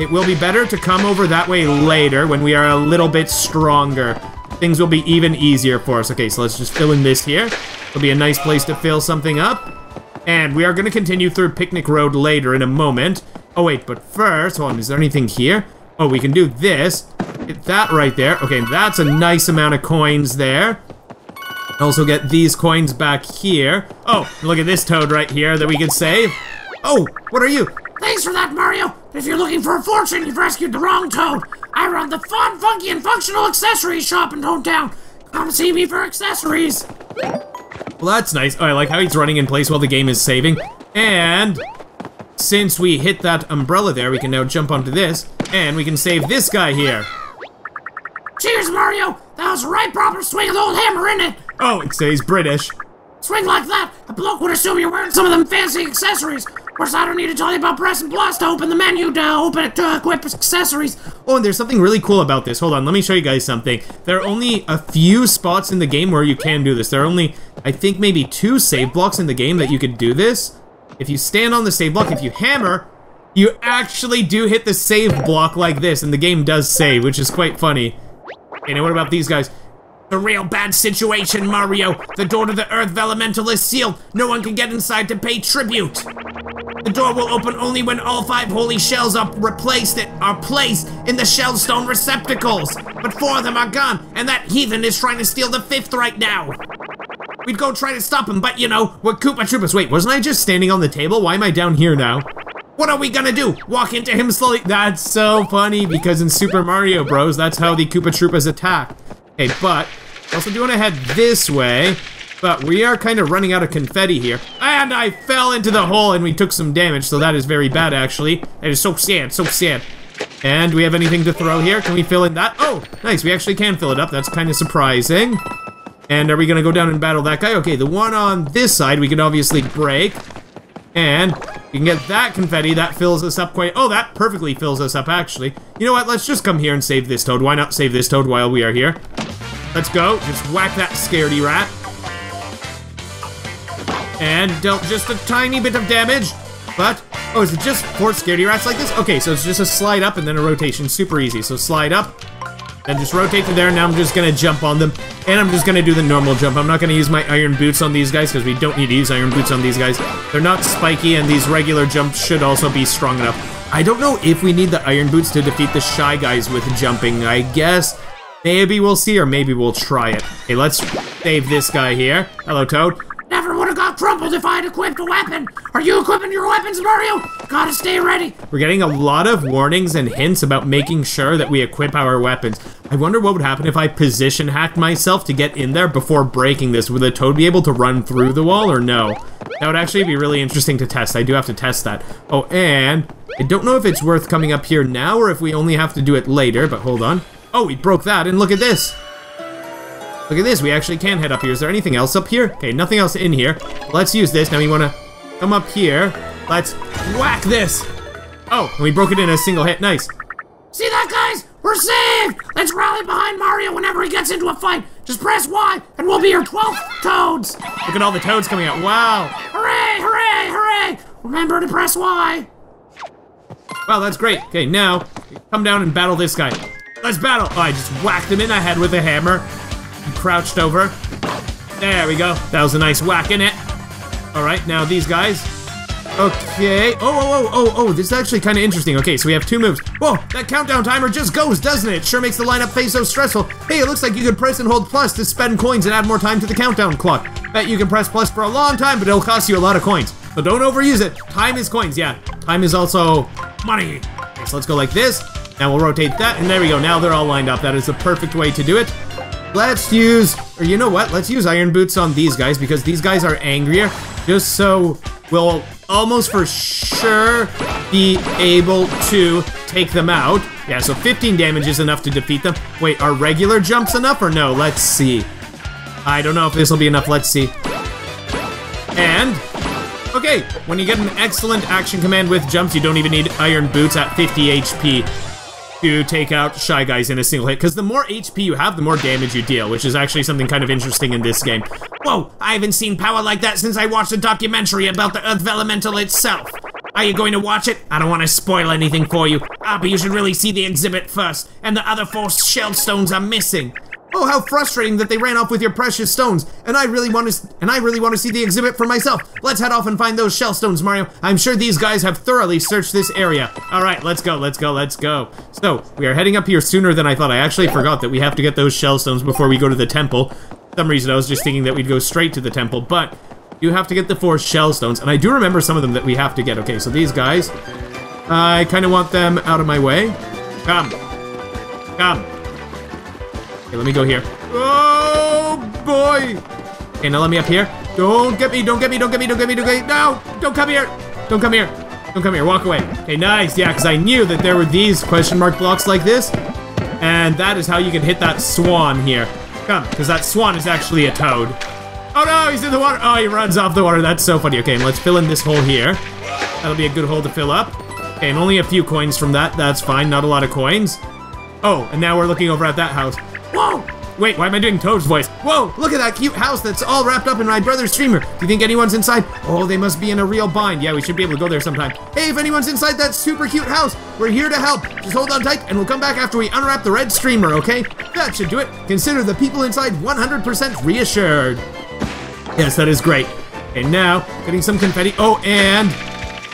It will be better to come over that way later when we are a little bit stronger. Things will be even easier for us. Okay, so let's just fill in this here. It'll be a nice place to fill something up. And we are going to continue through Picnic Road later in a moment. Oh, wait, but first, hold on, is there anything here? Oh, we can do this. Hit that right there. Okay, that's a nice amount of coins there. Also get these coins back here. Oh, look at this toad right here that we can save. Oh, what are you? Thanks for that, Mario! If you're looking for a fortune, you've rescued the wrong toad! I run the fun, funky, and functional accessories shop in Toad Town. Come see me for accessories! Well, that's nice. Oh, I like how he's running in place while the game is saving. And since we hit that umbrella there, we can now jump onto this, and we can save this guy here. Cheers, Mario! That was right proper swing of the old hammer, in it? Oh, it says British. Swing like that, a bloke would assume you're wearing some of them fancy accessories. Course, I don't need to tell you about pressing plus to open the menu to open it to equip accessories. Oh, and there's something really cool about this. Hold on, let me show you guys something. There are only a few spots in the game where you can do this. There are only, I think, maybe two save blocks in the game that you could do this. If you stand on the save block, if you hammer, you actually do hit the save block like this, and the game does save, which is quite funny. And what about these guys? A real bad situation, Mario. The door to the Earth Elemental is sealed. No one can get inside to pay tribute. The door will open only when all five holy shells are replaced it are placed in the shellstone receptacles. But four of them are gone, and that heathen is trying to steal the fifth right now. We'd go try to stop him, but you know, we're Koopa Troopas. Wait, wasn't I just standing on the table? Why am I down here now? What are we gonna do? Walk into him slowly? That's so funny because in Super Mario Bros, that's how the Koopa Troopas attack. Okay, but also do want to head this way. But we are kind of running out of confetti here. And I fell into the hole and we took some damage, so that is very bad actually. It is so sad, so sad. And do we have anything to throw here? Can we fill in that? Oh, nice, we actually can fill it up. That's kind of surprising. And are we gonna go down and battle that guy? Okay, the one on this side we can obviously break. And you can get that confetti, that fills us up quite- Oh, that perfectly fills us up, actually. You know what, let's just come here and save this toad. Why not save this toad while we are here? Let's go, just whack that scaredy rat. And dealt just a tiny bit of damage, but... Oh, is it just four scaredy rats like this? Okay, so it's just a slide up and then a rotation, super easy. So slide up, then just rotate to there, now I'm just gonna jump on them. And I'm just gonna do the normal jump. I'm not gonna use my iron boots on these guys, because we don't need to use iron boots on these guys. They're not spiky, and these regular jumps should also be strong enough. I don't know if we need the iron boots to defeat the shy guys with jumping. I guess maybe we'll see, or maybe we'll try it. Okay, let's save this guy here. Hello, Toad. Never would have got crumpled if I had equipped a weapon. Are you equipping your weapons, Mario? Gotta stay ready. We're getting a lot of warnings and hints about making sure that we equip our weapons. I wonder what would happen if I position hacked myself to get in there before breaking this. Would the toad be able to run through the wall or no? That would actually be really interesting to test. I do have to test that. Oh, and I don't know if it's worth coming up here now or if we only have to do it later, but hold on. Oh, we broke that, and look at this. Look at this, we actually can head up here. Is there anything else up here? Okay, nothing else in here. Let's use this. Now we want to come up here. Let's whack this. Oh, and we broke it in a single hit. Nice. See that, guys? We're saved! Let's rally behind Mario whenever he gets into a fight. Just press Y, and we'll be your 12th Toads. Look at all the toads coming out. Wow. Hooray, hooray, hooray! Remember to press Y. Wow, that's great. Okay, now, come down and battle this guy. Let's battle. Oh, I just whacked him in the head with a hammer. He crouched over. There we go. That was a nice whack in it. All right, now these guys. Okay. Oh, oh, oh, oh, oh, this is actually kind of interesting. Okay, so we have two moves. Whoa, that countdown timer just goes, doesn't it? Sure makes the lineup phase so stressful. Hey, it looks like you could press and hold plus to spend coins and add more time to the countdown clock. Bet you can press plus for a long time, but it'll cost you a lot of coins. So don't overuse it. Time is coins, yeah. Time is also money. Okay, so let's go like this. Now we'll rotate that, and there we go. Now they're all lined up. That is the perfect way to do it. Let's use, or you know what? Let's use Iron Boots on these guys because these guys are angrier. Just so we'll almost for sure be able to take them out. Yeah, so 15 damage is enough to defeat them. Wait, are regular jumps enough or no? Let's see. I don't know if this will be enough. Let's see. And Okay, when you get an excellent action command with jumps, you don't even need Iron Boots at 50 HP to take out Shy Guys in a single hit, because the more HP you have, the more damage you deal, which is actually something kind of interesting in this game. Whoa, I haven't seen power like that since I watched a documentary about the Earth Elemental itself. Are you going to watch it? I don't want to spoil anything for you. Ah, but you should really see the exhibit first, and the other four shell stones are missing. Oh, how frustrating that they ran off with your precious stones. And I really want to and I really want to see the exhibit for myself. Let's head off and find those shell stones, Mario. I'm sure these guys have thoroughly searched this area. All right, let's go. Let's go. Let's go. So, we are heading up here sooner than I thought. I actually forgot that we have to get those shell stones before we go to the temple. For some reason I was just thinking that we'd go straight to the temple, but you have to get the four shell stones, and I do remember some of them that we have to get. Okay, so these guys, I kind of want them out of my way. Come. Come. Okay, let me go here. Oh, boy! Okay, now let me up here. Don't get me, don't get me, don't get me, don't get me, don't get me. No! Don't come here! Don't come here. Don't come here, walk away. Okay, nice, yeah, because I knew that there were these question mark blocks like this. And that is how you can hit that swan here. Come, because that swan is actually a toad. Oh no, he's in the water. Oh, he runs off the water. That's so funny. Okay, let's fill in this hole here. That'll be a good hole to fill up. Okay, and only a few coins from that. That's fine. Not a lot of coins. Oh, and now we're looking over at that house. Whoa! Wait, why am I doing Toad's voice? Whoa, look at that cute house that's all wrapped up in my brother's streamer. Do you think anyone's inside? Oh, they must be in a real bind. Yeah, we should be able to go there sometime. Hey, if anyone's inside that super cute house, we're here to help. Just hold on tight and we'll come back after we unwrap the red streamer, okay? That should do it. Consider the people inside 100% reassured. Yes, that is great. And now, getting some confetti. Oh, and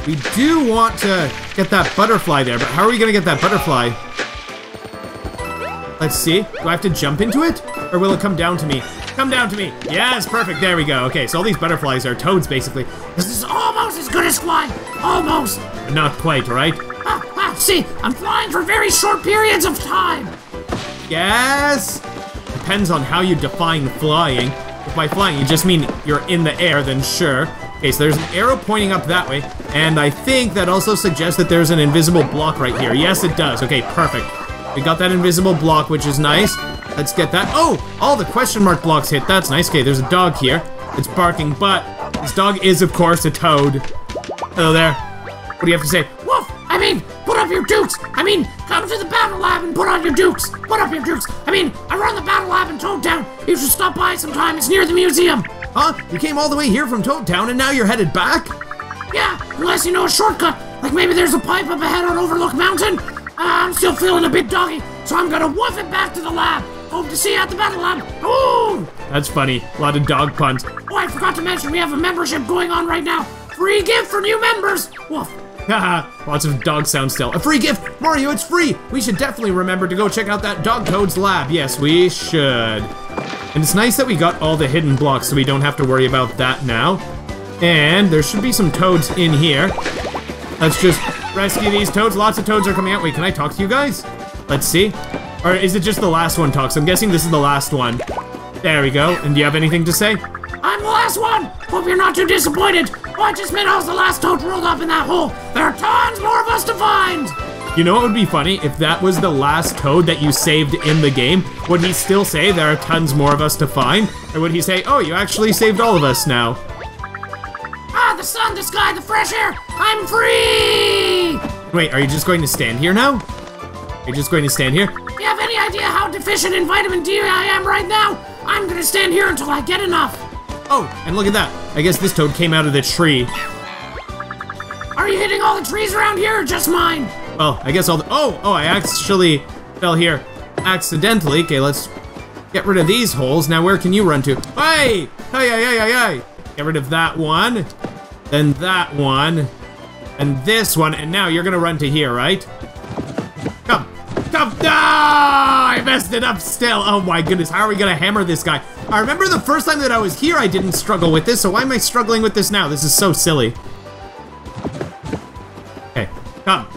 we do want to get that butterfly there, but how are we going to get that butterfly? Let's see. Do I have to jump into it? Or will it come down to me? Come down to me! Yes, perfect, there we go. Okay, so all these butterflies are toads, basically. This is almost as good as flying. Almost. But not quite, right? Ah, ah, see, I'm flying for very short periods of time. Yes! Depends on how you define flying. If by flying you just mean you're in the air, then sure. Okay, so there's an arrow pointing up that way, and I think that also suggests that there's an invisible block right here. Yes, it does. Okay, perfect. We got that invisible block, which is nice. Let's get that. Oh, all the question mark blocks hit. That's nice. Okay, there's a dog here. It's barking, but this dog is, of course, a toad. Hello there. What do you have to say? Woof! I mean, put up your dukes! I mean, come to the battle lab and put on your dukes! Put up your dukes! I mean, I run the battle lab in Toad Town. You should stop by sometime. It's near the museum. Huh? You came all the way here from Toad Town and now you're headed back? Yeah, unless you know a shortcut. Like maybe there's a pipe up ahead on Overlook Mountain. I'm still feeling a bit doggy, so I'm gonna woof it back to the lab. Hope to see you at the battle lab. Ooh! That's funny. A lot of dog puns. Oh, I forgot to mention we have a membership going on right now. Free gift for new members. Woof. Haha, [LAUGHS] lots of dog sounds still. A free gift! Mario, it's free! We should definitely remember to go check out that Dog Toad's lab. Yes, we should. And it's nice that we got all the hidden blocks so we don't have to worry about that now. And there should be some toads in here. Let's just rescue these toads. Lots of toads are coming out. Wait, can I talk to you guys? Let's see. Or is it just the last one talks? I'm guessing this is the last one. There we go. And do you have anything to say? I'm the last one. Hope you're not too disappointed. Oh, I just meant I was the last toad rolled up in that hole. There are tons more of us to find. You know what would be funny? If that was the last toad that you saved in the game, would he still say there are tons more of us to find? Or would he say, oh, you actually saved all of us now? The sun, the sky, the fresh air. I'm free. Wait, are you just going to stand here now? Are you just going to stand here? Do you have any idea how deficient in vitamin D I am right now? I'm gonna stand here until I get enough. Oh, and look at that. I guess this toad came out of the tree. Are you hitting all the trees around here or just mine? Well, I guess all the- Oh, oh, I actually fell here accidentally. Okay, let's get rid of these holes. Now, where can you run to? Hey! Hey, hey, hey, hey, hey! Get rid of that one. Then that one. And this one. And now you're gonna run to here, right? Come. Come. No! I messed it up still. Oh my goodness. How are we gonna hammer this guy? I remember the first time that I was here, I didn't struggle with this. So why am I struggling with this now? This is so silly. Okay. Come.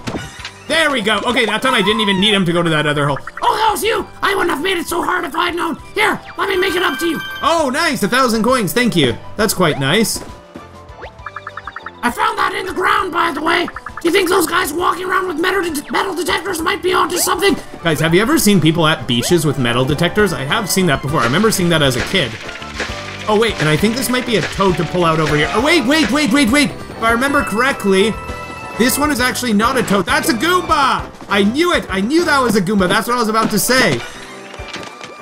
There we go. Okay, that time I didn't even need him to go to that other hole. Oh, that was you! I wouldn't have made it so hard if I'd known. Here, let me make it up to you. Oh, nice. A thousand coins. Thank you. That's quite nice. I found that in the ground, by the way. Do you think those guys walking around with metal, det- metal detectors might be onto something? Guys, have you ever seen people at beaches with metal detectors? I have seen that before. I remember seeing that as a kid. Oh, wait, and I think this might be a toad to pull out over here. Oh, wait, wait, wait, wait, wait. If I remember correctly, this one is actually not a toad. That's a Goomba! I knew it! I knew that was a Goomba. That's what I was about to say.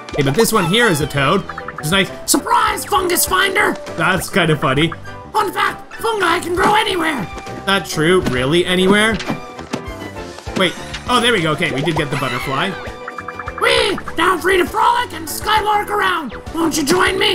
Okay, but this one here is a toad. Which is nice. Surprise, fungus finder! That's kind of funny. Fun fact, fungi can grow anywhere. That true? Really? Anywhere? Wait. Oh, there we go. Okay, we did get the butterfly. Whee! Now free to frolic and skylark around. Won't you join me?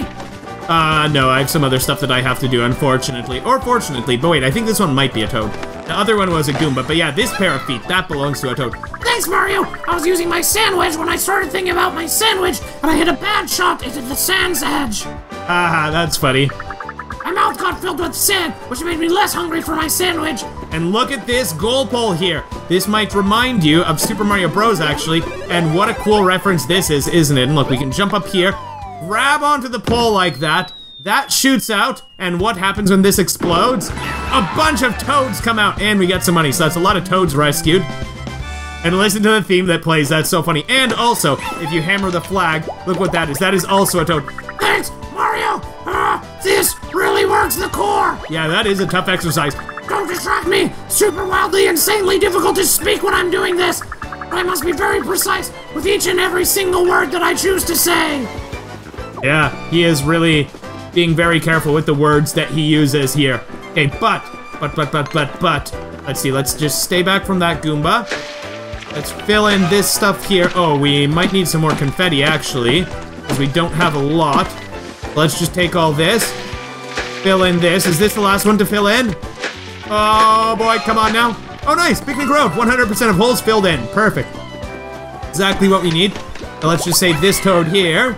Uh, no, I have some other stuff that I have to do, unfortunately. Or fortunately, but wait, I think this one might be a toad. The other one was a Goomba, but yeah, this pair of feet, that belongs to a toad. Thanks, Mario. I was using my sandwich when I started thinking about my sandwich, and I hit a bad shot into the sand's edge. Haha, that's funny. My mouth got filled with sand, which made me less hungry for my sandwich. And look at this goal pole here. This might remind you of Super Mario Bros. actually, and what a cool reference this is, isn't it? And look, we can jump up here, grab onto the pole like that, that shoots out, and what happens when this explodes? A bunch of toads come out, and we get some money, so that's a lot of toads rescued. and listen to the theme that plays. That's so funny. And also, if you hammer the flag, look what that is. That is also a toad. Thanks, Mario! Uh, this really works the core! Yeah, that is a tough exercise. Don't distract me! Super wildly, insanely difficult to speak when I'm doing this! I must be very precise with each and every single word that I choose to say! Yeah, he is really being very careful with the words that he uses here. Okay, but, but, but, but, but, but, let's see, let's just stay back from that Goomba. Let's fill in this stuff here. Oh, we might need some more confetti, actually, because we don't have a lot. Let's just take all this, fill in this. Is this the last one to fill in? Oh, boy, come on now. Oh, nice, Picnic Road, 100% of holes filled in. Perfect. Exactly what we need. Now let's just save this toad here.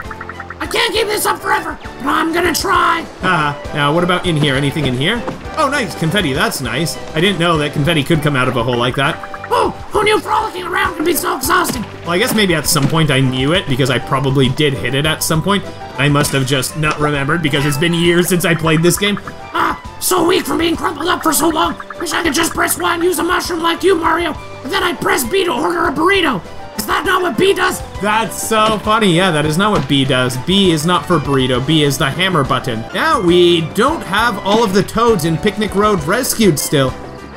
I can't keep this up forever, but I'm gonna try! Ah, now what about in here? Anything in here? Oh, nice, confetti, that's nice. I didn't know that confetti could come out of a hole like that. Oh, who knew frolicking around could be so exhausting? Well, I guess maybe at some point I knew it because I probably did hit it at some point. I must have just not remembered because it's been years since I played this game. Ah, so weak from being crumpled up for so long. Wish I could just press Y and use a mushroom like you, Mario. But then I'd press B to order a burrito. Is that not what B does? That's so funny. Yeah, that is not what B does. B is not for burrito. B is the hammer button. Now, we don't have all of the toads in Picnic Road rescued still.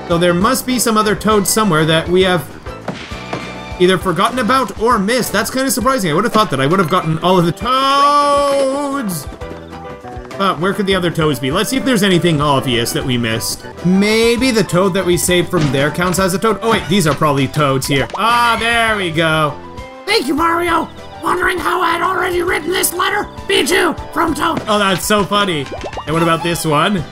So there must be some other toads somewhere that we have either forgotten about or missed. That's kind of surprising. I would have thought that I would have gotten all of the toads. But where could the other toads be? Let's see if there's anything obvious that we missed. Maybe the toad that we saved from there counts as a toad. Oh wait, these are probably toads here. Ah, there we go. Thank you, Mario. Wondering how I had already written this letter? B2 from Toad. Oh, that's so funny. And what about this one?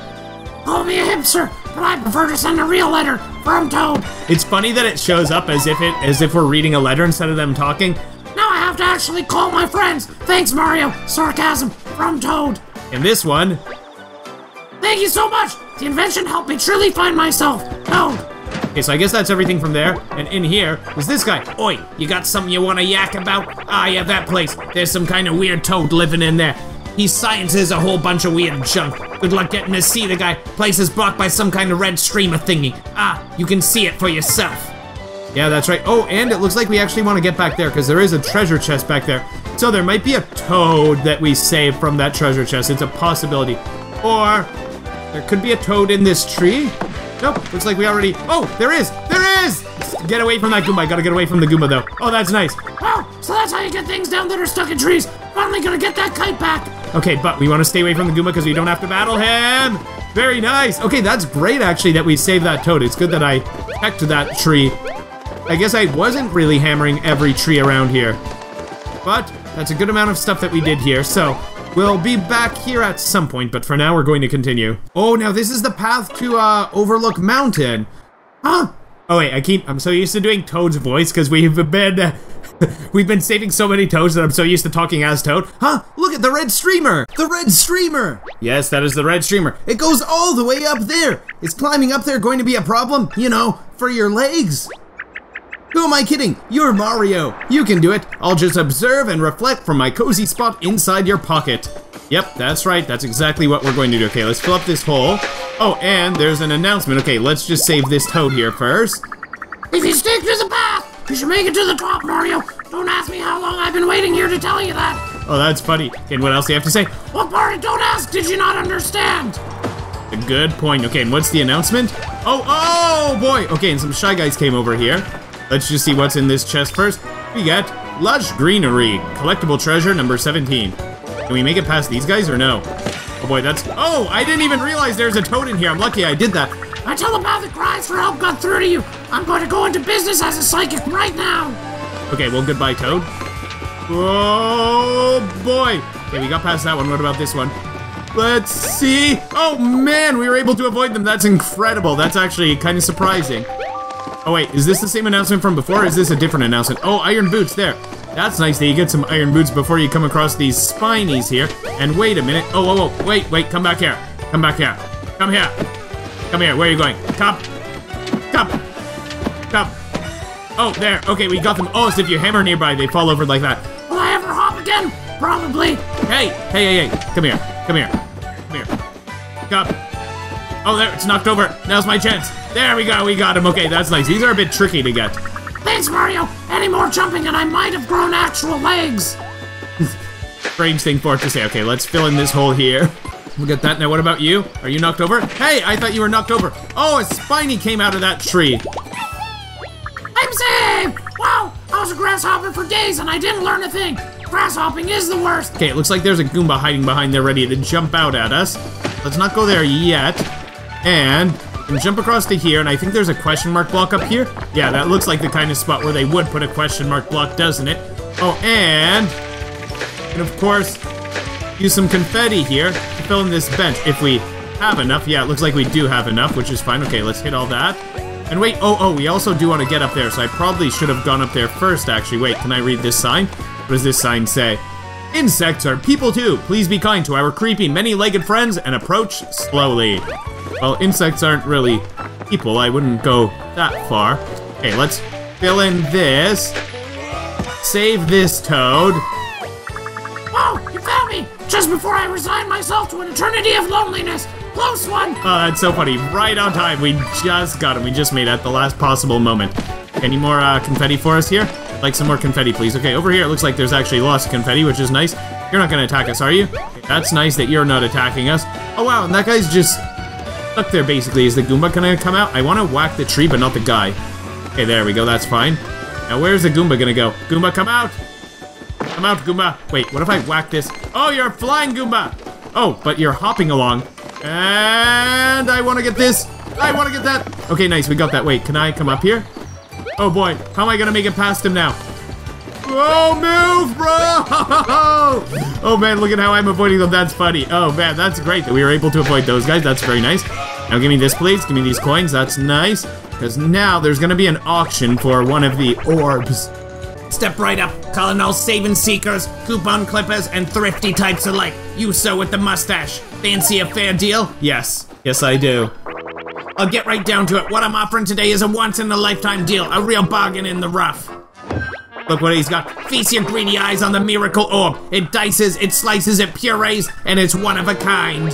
Call me a hipster, but I prefer to send a real letter from Toad. It's funny that it shows up as if it as if we're reading a letter instead of them talking. Now I have to actually call my friends. Thanks, Mario. Sarcasm from Toad. And this one, Thank you so much. The invention helped me truly find myself. Toad. okay, so I guess that's everything from there. And in here is this guy. Oi, you got something you want to yak about? Ah, yeah, that place. There's some kind of weird toad living in there. He sciences a whole bunch of weird junk. Good luck getting to see the guy. Place is blocked by some kind of red streamer thingy. Ah, you can see it for yourself. Yeah, that's right. Oh, and it looks like we actually want to get back there because there is a treasure chest back there. So there might be a toad that we saved from that treasure chest. It's a possibility. Or there could be a toad in this tree. Nope, looks like we already. Oh, there is! There is! Get away from that Goomba. I gotta get away from the Goomba though. Oh, that's nice. Oh, so that's how you get things down that are stuck in trees. Finally gonna get that kite back. Okay, but we want to stay away from the Goomba because we don't have to battle him. Very nice. Okay, that's great actually that we saved that toad. It's good that I pecked that tree. I guess I wasn't really hammering every tree around here. But that's a good amount of stuff that we did here, so we'll be back here at some point, but for now we're going to continue. Oh, now this is the path to uh, Overlook Mountain. Huh? Oh wait, I keep, I'm so used to doing Toad's voice because we've been, uh, [LAUGHS] we've been saving so many Toads that I'm so used to talking as Toad. Huh? Look at the red streamer! The red streamer! Yes, that is the red streamer. It goes all the way up there! Is climbing up there going to be a problem? You know, for your legs? Who am I kidding? You're Mario. You can do it. I'll just observe and reflect from my cozy spot inside your pocket. Yep, that's right. That's exactly what we're going to do. Okay, let's fill up this hole. Oh, and there's an announcement. Okay, let's just save this toad here first. If you stick to the path, you should make it to the top, Mario. Don't ask me how long I've been waiting here to tell you that. Oh, that's funny. And what else do you have to say? What part of don't ask did you not understand? A good point. Okay, and what's the announcement? Oh, oh boy. Okay, and some Shy Guys came over here. Let's just see what's in this chest first. We got Lush Greenery, collectible treasure number 17. Can we make it past these guys or no? Oh boy, that's. Oh, I didn't even realize there's a toad in here. I'm lucky I did that. My telepathic cries for help got through to you. I'm going to go into business as a psychic right now. Okay, well, goodbye, Toad. Oh boy. Okay, we got past that one. What about this one? Let's see. Oh man, we were able to avoid them. That's incredible. That's actually kind of surprising. Oh wait, is this the same announcement from before? Or is this a different announcement? Oh, iron boots there. That's nice that you get some iron boots before you come across these spinies here. And wait a minute. Oh, whoa, whoa, wait, wait, come back here. Come back here. Come here. Come here. Where are you going? Come. Come. Come. Oh, there. Okay, we got them. Oh, so if you hammer nearby, they fall over like that. Will I ever hop again? Probably. Hey, hey, hey, hey. Come here. Come here. Come here. Come. Oh, there, it's knocked over. Now's my chance. There we go, we got him. Okay, that's nice. These are a bit tricky to get. Thanks, Mario. Any more jumping and I might have grown actual legs. [LAUGHS] Strange thing for it to say. Okay, let's fill in this hole here. [LAUGHS] We'll get that. Now, what about you? Are you knocked over? Hey, I thought you were knocked over. Oh, a spiny came out of that tree. I'm saved! Wow, I was a grasshopper for days and I didn't learn a thing. Grasshopping is the worst. Okay, it looks like there's a Goomba hiding behind there ready to jump out at us. Let's not go there yet. And can jump across to here, and I think there's a question mark block up here. Yeah, that looks like the kind of spot where they would put a question mark block, doesn't it? Oh, and... And of course, use some confetti here to fill in this bench if we have enough. Yeah, it looks like we do have enough, which is fine. Okay, let's hit all that. And wait, oh, oh, we also do want to get up there, so I probably should have gone up there first, actually. Wait, can I read this sign? What does this sign say? Insects are people too. Please be kind to our creepy many-legged friends and approach slowly. Well, insects aren't really people. I wouldn't go that far. Okay, let's fill in this. Save this toad. Wow, you found me! Just before I resign myself to an eternity of loneliness. Close one! Oh, that's so funny. Right on time. We just got him. We just made it at the last possible moment. Any more uh, confetti for us here? Like some more confetti, please. Okay, over here it looks like there's actually lots of confetti, which is nice. You're not gonna attack us, are you? That's nice that you're not attacking us. Oh wow, and that guy's just stuck there basically. Is the Goomba gonna come out? I wanna whack the tree, but not the guy. Okay, there we go, that's fine. Now where's the Goomba gonna go? Goomba, come out! Come out, Goomba. Wait, what if I whack this? Oh, you're a flying Goomba! Oh, but you're hopping along. And I wanna get this. I wanna get that. Okay, nice, we got that. Wait, can I come up here? Oh boy, how am I gonna make it past him now? Oh, move, bro! [LAUGHS] Oh man, look at how I'm avoiding them. That's funny. Oh man, that's great that we were able to avoid those guys. That's very nice. Now give me this, please. Give me these coins. That's nice. Because now there's gonna be an auction for one of the orbs. Step right up, calling all saving seekers, coupon clippers, and thrifty types alike. You, sir, with the mustache. Fancy a fair deal? Yes. Yes, I do. I'll get right down to it. What I'm offering today is a once-in-a-lifetime deal, a real bargain in the rough. Look what he's got. Feast your greedy eyes on the miracle orb. It dices, it slices, it purees, and it's one of a kind.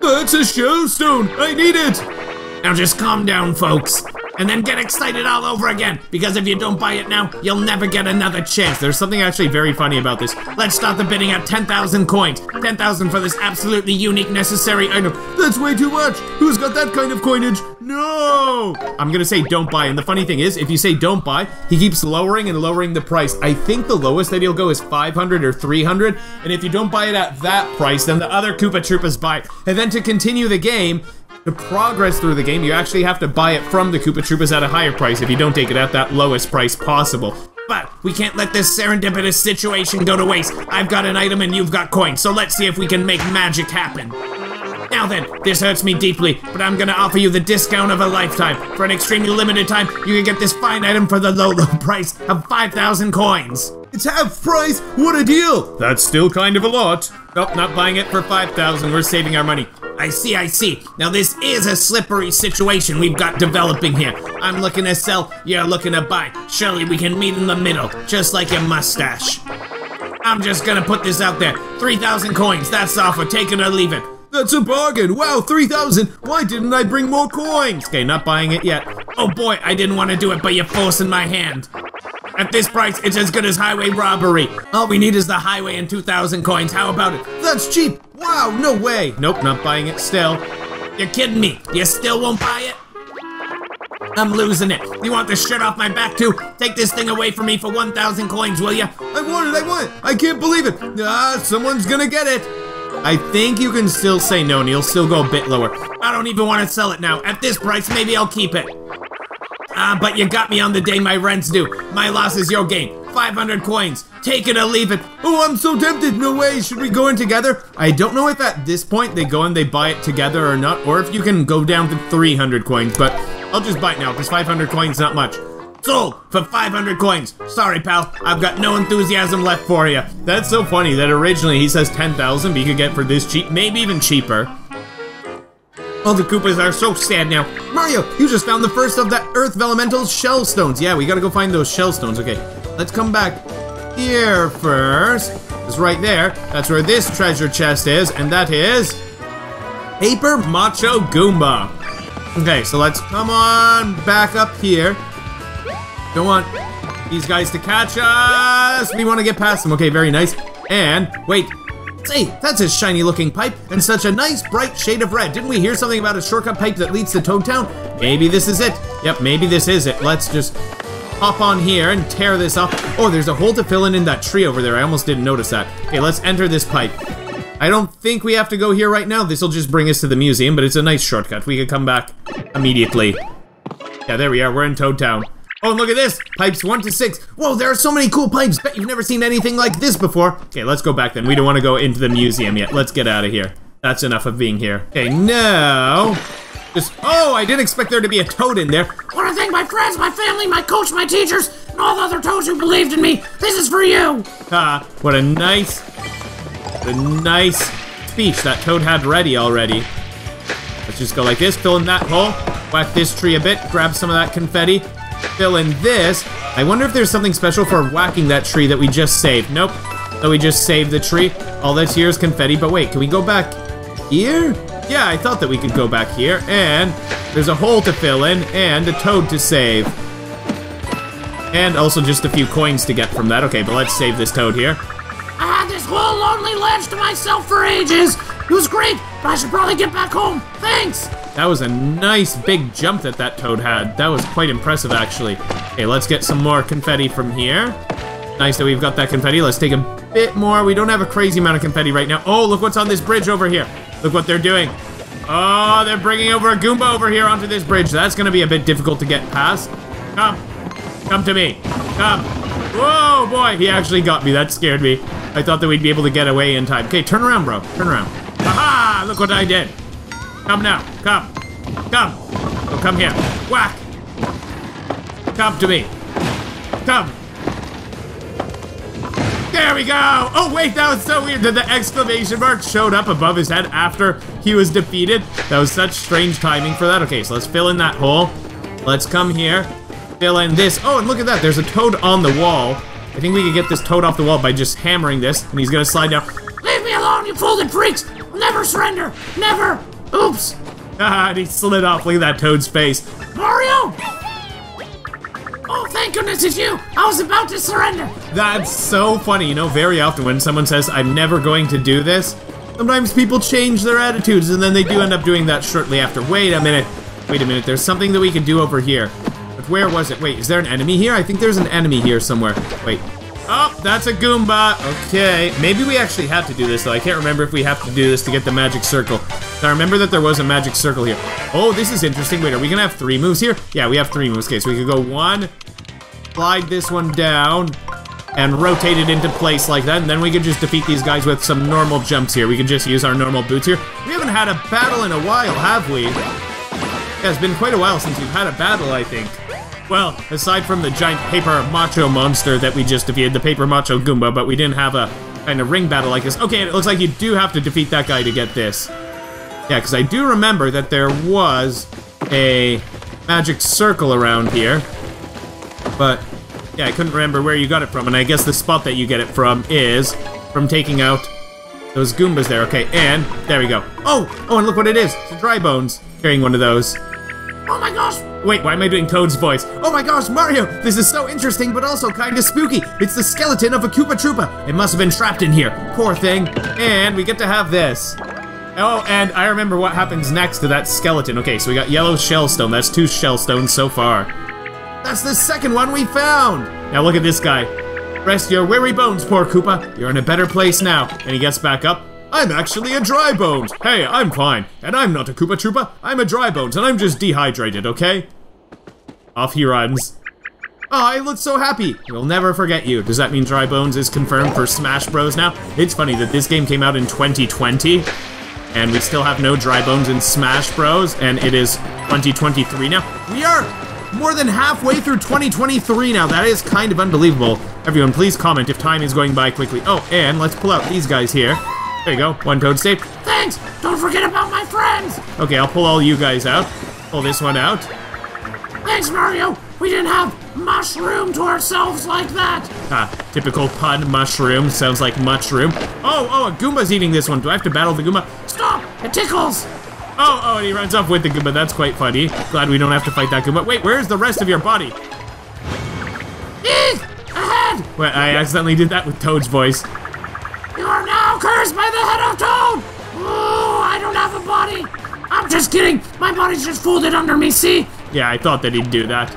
That's a shell stone. I need it. Now just calm down, folks. And then get excited all over again, because if you don't buy it now, you'll never get another chance. There's something actually very funny about this. Let's start the bidding at 10,000 coins. 10,000 for this absolutely unique necessary item. That's way too much. Who's got that kind of coinage? No. I'm gonna say don't buy. And the funny thing is, if you say don't buy, he keeps lowering and lowering the price. I think the lowest that he'll go is 500 or 300. And if you don't buy it at that price, then the other Koopa Troopas buy. And then to continue the game, to progress through the game, you actually have to buy it from the Koopa Troopas at a higher price if you don't take it at that lowest price possible. But we can't let this serendipitous situation go to waste. I've got an item and you've got coins, so let's see if we can make magic happen. Now then, this hurts me deeply, but I'm gonna offer you the discount of a lifetime. For an extremely limited time, you can get this fine item for the low, [LAUGHS] low price of 5,000 coins. It's half price. What a deal. That's still kind of a lot. Nope, not buying it for 5,000. We're saving our money. I see, I see. Now this is a slippery situation we've got developing here. I'm looking to sell, you're looking to buy. Surely we can meet in the middle, just like your mustache. I'm just gonna put this out there. 3,000 coins, that's the offer, take it or leave it. That's a bargain. Wow, 3,000. Why didn't I bring more coins? Okay, not buying it yet. Oh boy, I didn't want to do it, but you're forcing my hand. At this price, it's as good as highway robbery. All we need is the highway and 2,000 coins. How about it? That's cheap. Wow, no way. Nope, not buying it still. You're kidding me. You still won't buy it? I'm losing it. You want this shirt off my back too? Take this thing away from me for 1,000 coins, will ya? I want it, I want it. I can't believe it. Ah, someone's gonna get it. I think you can still say no, and he'll still go a bit lower. I don't even want to sell it now. At this price, maybe I'll keep it. Ah, but you got me on the day my rent's due. My loss is your gain. 500 coins. Take it or leave it. Oh, I'm so tempted. No way. Should we go in together? I don't know if at this point they go and they buy it together or not, or if you can go down to 300 coins, but I'll just buy it now because 500 coins not much. Sold for 500 coins. Sorry, pal. I've got no enthusiasm left for you. That's so funny that originally he says 10,000, but you could get for this cheap, maybe even cheaper. All the Koopas are so sad now. Mario, you just found the first of the Earth Elemental's shell stones. Yeah, we gotta go find those shell stones. Okay, let's come back here first. It's right there. That's where this treasure chest is, and that is Paper Mache Goomba. Okay, so let's come on back up here. Don't want these guys to catch us. We want to get past them. Okay, very nice. And wait. Say, that's a shiny looking pipe and such a nice bright shade of red. Didn't we hear something about a shortcut pipe that leads to Toad Town? Maybe this is it. Yep, maybe this is it. Let's just hop on here and tear this up. Oh, there's a hole to fill in in that tree over there. I almost didn't notice that. Okay, let's enter this pipe. I don't think we have to go here right now. This will just bring us to the museum, but it's a nice shortcut. We could come back immediately. Yeah, there we are. We're in Toad Town. Oh, and look at this! Pipes 1 to 6. Whoa, there are so many cool pipes! Bet you've never seen anything like this before. Okay, let's go back then. We don't want to go into the museum yet. Let's get out of here. That's enough of being here. Okay, now... Just... Oh, I didn't expect there to be a toad in there. I want to thank my friends, my family, my coach, my teachers, and all the other toads who believed in me. This is for you. Ah, what a nice... A nice speech that Toad had ready already. Let's just go like this, fill in that hole, whack this tree a bit, grab some of that confetti, fill in this. I wonder if there's something special for whacking that tree that we just saved. Nope. So we just saved the tree. All that's here is confetti, but wait, can we go back here? Yeah, I thought that we could go back here, and there's a hole to fill in, and a toad to save. And also just a few coins to get from that. Okay, but let's save this toad here. I had this whole lonely ledge to myself for ages. It was great, but I should probably get back home. Thanks. That was a nice big jump that that toad had. That was quite impressive, actually. Okay, let's get some more confetti from here. Nice that we've got that confetti. Let's take a bit more. We don't have a crazy amount of confetti right now. Oh, look what's on this bridge over here. Look what they're doing. Oh, they're bringing over a Goomba over here onto this bridge. That's going to be a bit difficult to get past. Come. Come to me. Come. Whoa, boy. He actually got me. That scared me. I thought that we'd be able to get away in time. Okay, turn around, bro. Turn around. Aha! Look what I did. Come now. Come. Come. Oh, come here. Whack. Come to me. Come. There we go! Oh wait, that was so weird that the exclamation mark showed up above his head after he was defeated. That was such strange timing for that. Okay, so let's fill in that hole. Let's come here, fill in this. Oh, and look at that, there's a toad on the wall. I think we could get this toad off the wall by just hammering this, and he's gonna slide down. Leave me alone, you folded freaks. Never surrender. Never. Oops. Ah, he slid off. Look at that toad's face. Mario. Oh, thank goodness it's you. I was about to surrender. That's so funny. You know, very often when someone says, I'm never going to do this, sometimes people change their attitudes and then they do end up doing that shortly after. Wait a minute. Wait a minute. There's something that we can do over here. But where was it? Wait, is there an enemy here? I think there's an enemy here somewhere. Wait. Oh, that's a Goomba. Okay. Maybe we actually have to do this, though. I can't remember if we have to do this to get the magic circle. Now, remember that there was a magic circle here. Oh, this is interesting. Wait, are we to have three moves here? Yeah, we have three moves. Okay, so we could go one, slide this one down, and rotate it into place like that, and then we could just defeat these guys with some normal jumps here. We could just use our normal boots here. We haven't had a battle in a while, have we? Yeah, it's been quite a while since we've had a battle, I think. Well, aside from the giant paper mache monster that we just defeated, the paper mache Goomba, but we didn't have a kind of ring battle like this. Okay, it looks like you do have to defeat that guy to get this. Yeah, because I do remember that there was a magic circle around here. But, yeah, I couldn't remember where you got it from, and I guess the spot that you get it from is from taking out those Goombas there. Okay, and there we go. Oh, oh, and look what it is. It's a dry bones carrying one of those. Oh my gosh. Wait, why am I doing Toad's voice? Oh my gosh, Mario! This is so interesting, but also kinda spooky. It's the skeleton of a Koopa Troopa. It must have been trapped in here. Poor thing. And we get to have this. Oh, and I remember what happens next to that skeleton. Okay, so we got yellow shellstone. That's two shellstones so far. That's the second one we found! Now look at this guy. Rest your weary bones, poor Koopa. You're in a better place now. And he gets back up. I'm actually a dry bones. Hey, I'm fine. And I'm not a Koopa Troopa. I'm a dry bones, and I'm just dehydrated, okay? Off he runs. Oh, I look so happy. We'll never forget you. Does that mean Dry Bones is confirmed for Smash Bros now? It's funny that this game came out in 2020, and we still have no Dry Bones in Smash Bros, and it is 2023 now. We are more than halfway through 2023 now. That is kind of unbelievable. Everyone, please comment if time is going by quickly. Oh, and let's pull out these guys here. There you go. One toad safe. Thanks. Don't forget about my friends. Okay, I'll pull all you guys out. Pull this one out. Thanks, Mario. We didn't have mushroom to ourselves like that. Ah, typical pun, mushroom. Sounds like mushroom. Oh, oh, a Goomba's eating this one. Do I have to battle the Goomba? Stop. It tickles. Oh, oh, and he runs off with the Goomba. That's quite funny. Glad we don't have to fight that Goomba. Wait, where's the rest of your body? Eek! Ahead! Wait, I accidentally did that with Toad's voice. You are now cursed by the head of Toad! Oh, I don't have a body! I'm just kidding! My body's just folded under me, see? Yeah, I thought that he'd do that.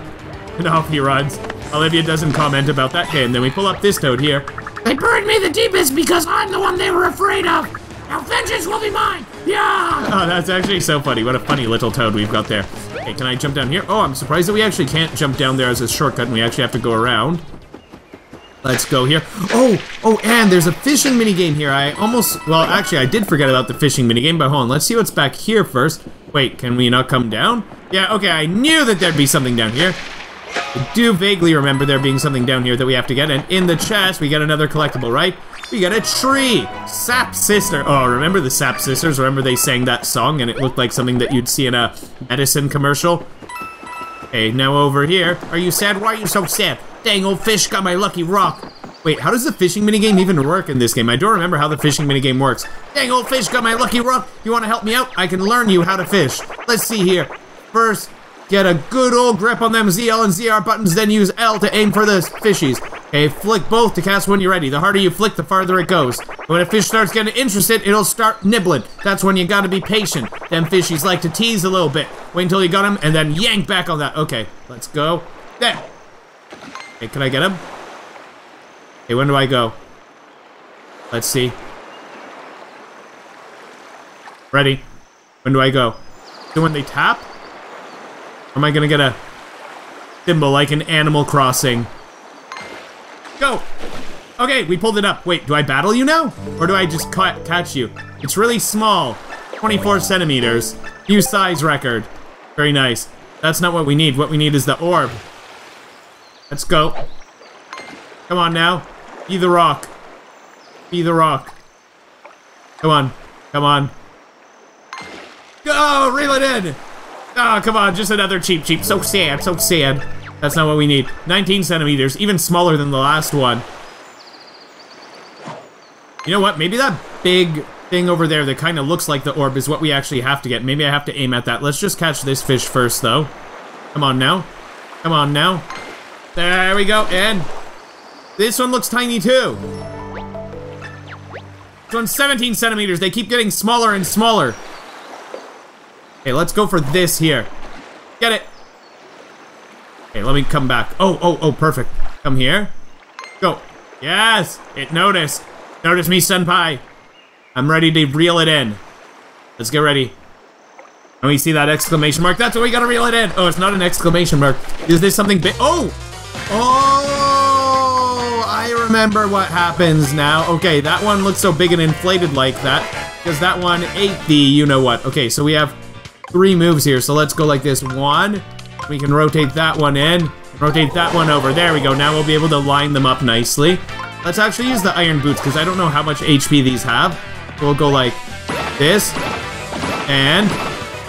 And off he runs. Olivia doesn't comment about that game. Then we pull up this Toad here. They buried me the deepest because I'm the one they were afraid of! Now vengeance will be mine! Yeah! Oh, that's actually so funny. What a funny little Toad we've got there. Okay, can I jump down here? Oh, I'm surprised that we actually can't jump down there as a shortcut and we actually have to go around. Let's go here. Oh, oh, and there's a fishing minigame here. I almost, well, actually, I did forget about the fishing minigame, but hold on. Let's see what's back here first. Wait, can we not come down? Yeah, okay, I knew that there'd be something down here. I do vaguely remember there being something down here that we have to get, and in the chest, we get another collectible, right? We got a tree! Sap Sister! Oh, remember the Sap Sisters? Remember they sang that song, and it looked like something that you'd see in a medicine commercial? Okay, now over here. Are you sad? Why are you so sad? Dang, old fish got my lucky rock. Wait, how does the fishing minigame even work in this game? I don't remember how the fishing minigame works. Dang, old fish got my lucky rock. You want to help me out? I can learn you how to fish. Let's see here. First, get a good old grip on them ZL and ZR buttons, then use L to aim for the fishies. Okay, flick both to cast when you're ready. The harder you flick, the farther it goes. When a fish starts getting interested, it'll start nibbling. That's when you gotta be patient. Them fishies like to tease a little bit. Wait until you got him, and then yank back on that. Okay, let's go. There. Okay, can I get him? Okay, when do I go? Let's see. Ready. When do I go? So when they tap? Am I gonna get a symbol like an Animal Crossing? Go! Okay, we pulled it up. Wait, do I battle you now? Or do I just ca catch you? It's really small. 24 centimeters. New size record. Very nice. That's not what we need. What we need is the orb. Let's go. Come on now. Be the rock. Be the rock. Come on. Come on. Go! Reel it in! Oh, come on. Just another Cheep Cheep. So sad. So sad. That's not what we need. 19 centimeters. Even smaller than the last one. You know what? Maybe that big thing over there that kind of looks like the orb is what we actually have to get. Maybe I have to aim at that. Let's just catch this fish first, though. Come on now. Come on now. There we go. And this one looks tiny, too. This one's 17 centimeters. They keep getting smaller and smaller. Okay, let's go for this here. Get it. Okay, let me come back. Oh, oh, oh, perfect. Come here. Go. Yes, it noticed. Notice me, senpai. I'm ready to reel it in. Let's get ready. And we see that exclamation mark. That's what we gotta reel it in. Oh, it's not an exclamation mark. Is this something big? Oh! Oh! I remember what happens now. Okay, that one looks so big and inflated like that. Because that one ate the you-know-what. Okay, so we have three moves here. So let's go like this. One. We can rotate that one in. Rotate that one over. There we go. Now we'll be able to line them up nicely. Let's actually use the iron boots because I don't know how much HP these have. We'll go like this. And...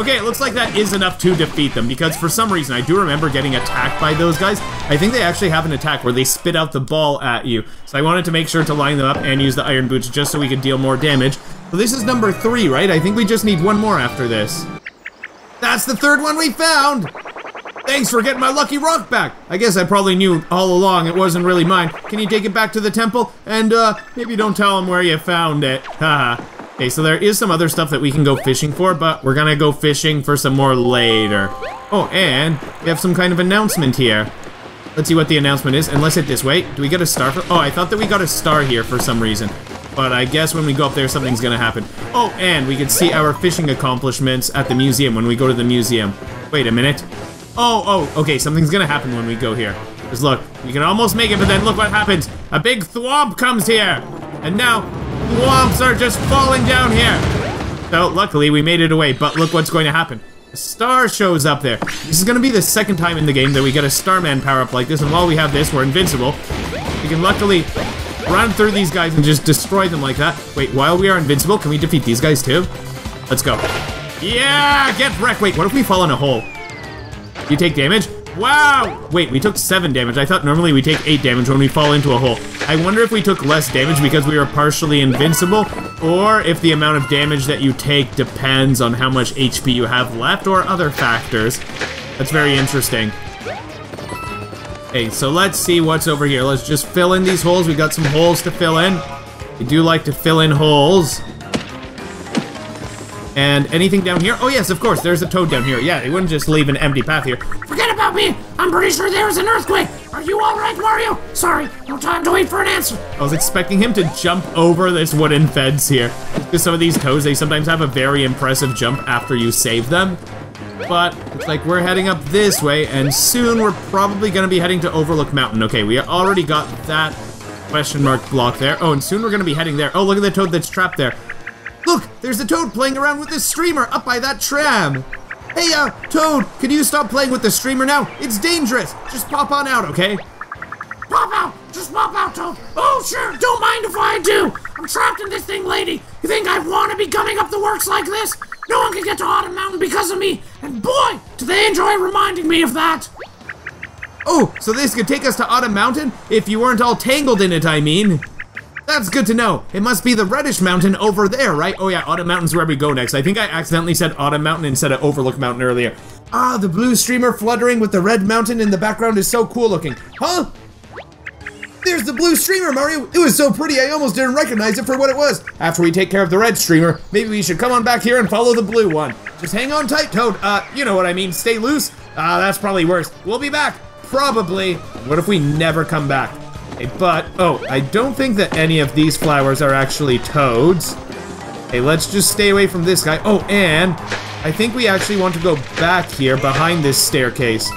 Okay, it looks like that is enough to defeat them because for some reason I do remember getting attacked by those guys. I think they actually have an attack where they spit out the ball at you. So I wanted to make sure to line them up and use the iron boots just so we could deal more damage. So this is number three, right? I think we just need one more after this. That's the third one we found! Thanks for getting my lucky rock back. I guess I probably knew all along it wasn't really mine. Can you take it back to the temple? And, uh, maybe don't tell him where you found it. Haha. okay, so there is some other stuff that we can go fishing for, but we're gonna go fishing for some more later. Oh, and we have some kind of announcement here. Let's see what the announcement is, and let's hit this. Wait, do we get a star for- Oh, I thought that we got a star here for some reason. But I guess when we go up there, something's gonna happen. Oh, and we can see our fishing accomplishments at the museum when we go to the museum. Wait a minute. Oh, oh, okay, something's gonna happen when we go here. Because look, we can almost make it, but then look what happens. A big thwomp comes here. And now, thwomps are just falling down here. So, luckily, we made it away, but look what's going to happen. A star shows up there. This is gonna be the second time in the game that we get a Starman power-up like this, and while we have this, we're invincible. We can luckily run through these guys and just destroy them like that. Wait, while we are invincible, can we defeat these guys too? Let's go. Yeah, get wrecked. Wait, what if we fall in a hole? Do you take damage? Wow! Wait, we took 7 damage. I thought normally we take 8 damage when we fall into a hole. I wonder if we took less damage because we were partially invincible, or if the amount of damage that you take depends on how much HP you have left, or other factors. That's very interesting. Okay, so let's see what's over here. Let's just fill in these holes. We got some holes to fill in. We do like to fill in holes. And anything down here? Oh yes, of course, there's a toad down here. Yeah, they wouldn't just leave an empty path here. Forget about me. I'm pretty sure there was an earthquake. Are you all right, Mario? Sorry, no time to wait for an answer. I was expecting him to jump over this wooden fence here. Because some of these toads, they sometimes have a very impressive jump after you save them. But it's like we're heading up this way, and soon we're probably gonna be heading to Overlook Mountain. Okay, we already got that question mark block there. Oh, and soon we're gonna be heading there. Oh, look at the toad that's trapped there. Look, there's a toad playing around with this streamer up by that tram. Hey, uh, Toad, can you stop playing with the streamer now? It's dangerous. Just pop on out, okay? Pop out! Just pop out, Toad! Oh, sure, don't mind if I do! I'm trapped in this thing, lady! You think I want to be coming up the works like this? No one can get to Autumn Mountain because of me, and boy, do they enjoy reminding me of that! Oh, so this could take us to Autumn Mountain? If you weren't all tangled in it, I mean. That's good to know. It must be the reddish mountain over there, right? Oh yeah, Autumn Mountain's where we go next. I think I accidentally said Autumn Mountain instead of Overlook Mountain earlier. Ah, the blue streamer fluttering with the red mountain in the background is so cool looking. Huh? There's the blue streamer, Mario! It was so pretty I almost didn't recognize it for what it was. After we take care of the red streamer, maybe we should come on back here and follow the blue one. Just hang on tight, Toad. Uh, you know what I mean. Stay loose. Ah, uh, that's probably worse. We'll be back. Probably. What if we never come back? Okay, but, oh, I don't think that any of these flowers are actually toads. Okay, let's just stay away from this guy. Oh, and I think we actually want to go back here behind this staircase.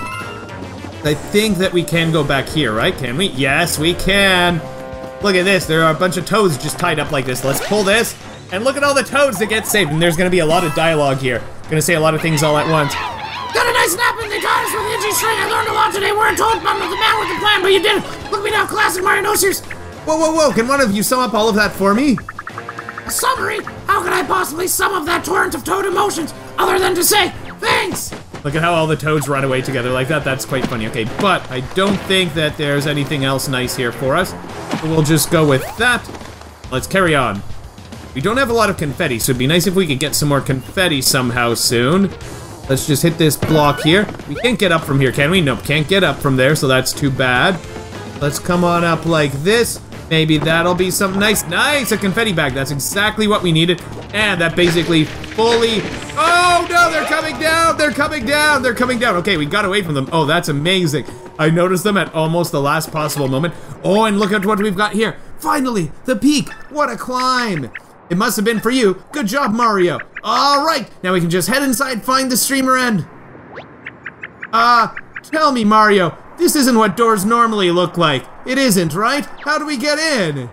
I think that we can go back here, right? Can we? Yes, we can. Look at this. There are a bunch of toads just tied up like this. Let's pull this. And look at all the toads that get saved. And there's going to be a lot of dialogue here. Gonna say a lot of things all at once. Got a nice nap in the TARDIS with the itchy string. I learned a lot today. We're told I'm the man with the plan, but you didn't. Look me now, classic Mario No Whoa, whoa, whoa. Can one of you sum up all of that for me? A summary? How could I possibly sum up that torrent of toad emotions other than to say, thanks? Look at how all the toads run away together like that. That's quite funny. Okay, but I don't think that there's anything else nice here for us. We'll just go with that. Let's carry on. We don't have a lot of confetti, so it'd be nice if we could get some more confetti somehow soon. Let's just hit this block here. We can't get up from here, can we? Nope, can't get up from there, so that's too bad. Let's come on up like this. Maybe that'll be something nice. Nice, a confetti bag. That's exactly what we needed. And that basically fully... Oh, no, they're coming down. They're coming down. They're coming down. Okay, we got away from them. Oh, that's amazing. I noticed them at almost the last possible moment. Oh, and look at what we've got here. Finally, the peak. What a climb. It must have been for you. Good job, Mario. All right, now we can just head inside, find the streamer end. Uh, tell me, Mario, this isn't what doors normally look like. It isn't, right? How do we get in?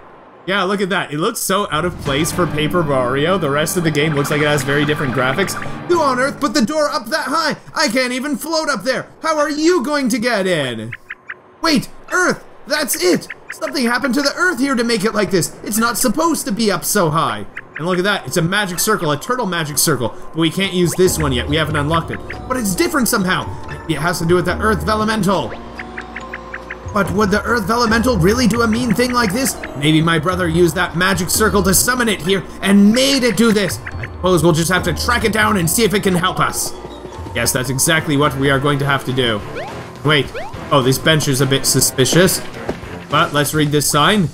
Yeah, look at that. It looks so out of place for Paper Mario. The rest of the game looks like it has very different graphics. Who on earth put the door up that high? I can't even float up there. How are you going to get in? Wait, Earth! That's it! Something happened to the Earth here to make it like this. It's not supposed to be up so high. And look at that, it's a magic circle, a turtle magic circle. But we can't use this one yet, we haven't unlocked it. But it's different somehow. It has to do with the Earth Vellumental. But would the Earth Elemental really do a mean thing like this? Maybe my brother used that magic circle to summon it here and made it do this. I suppose we'll just have to track it down and see if it can help us. Yes, that's exactly what we are going to have to do. Wait. Oh, this bench is a bit suspicious. But let's read this sign.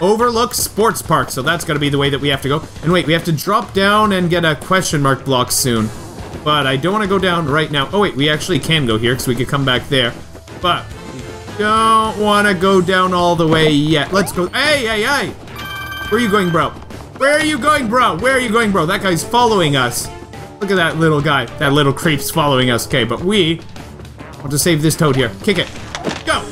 Overlook Sports Park, so that's gonna be the way that we have to go. And wait, we have to drop down and get a question mark block soon. But I don't want to go down right now. Oh wait, we actually can go here because we could come back there. But don't want to go down all the way yet. Let's go. Hey, hey, hey! Where are you going, bro? Where are you going, bro? Where are you going, bro? That guy's following us. Look at that little guy. That little creep's following us. Okay, but we want to save this toad here. Kick it. Go!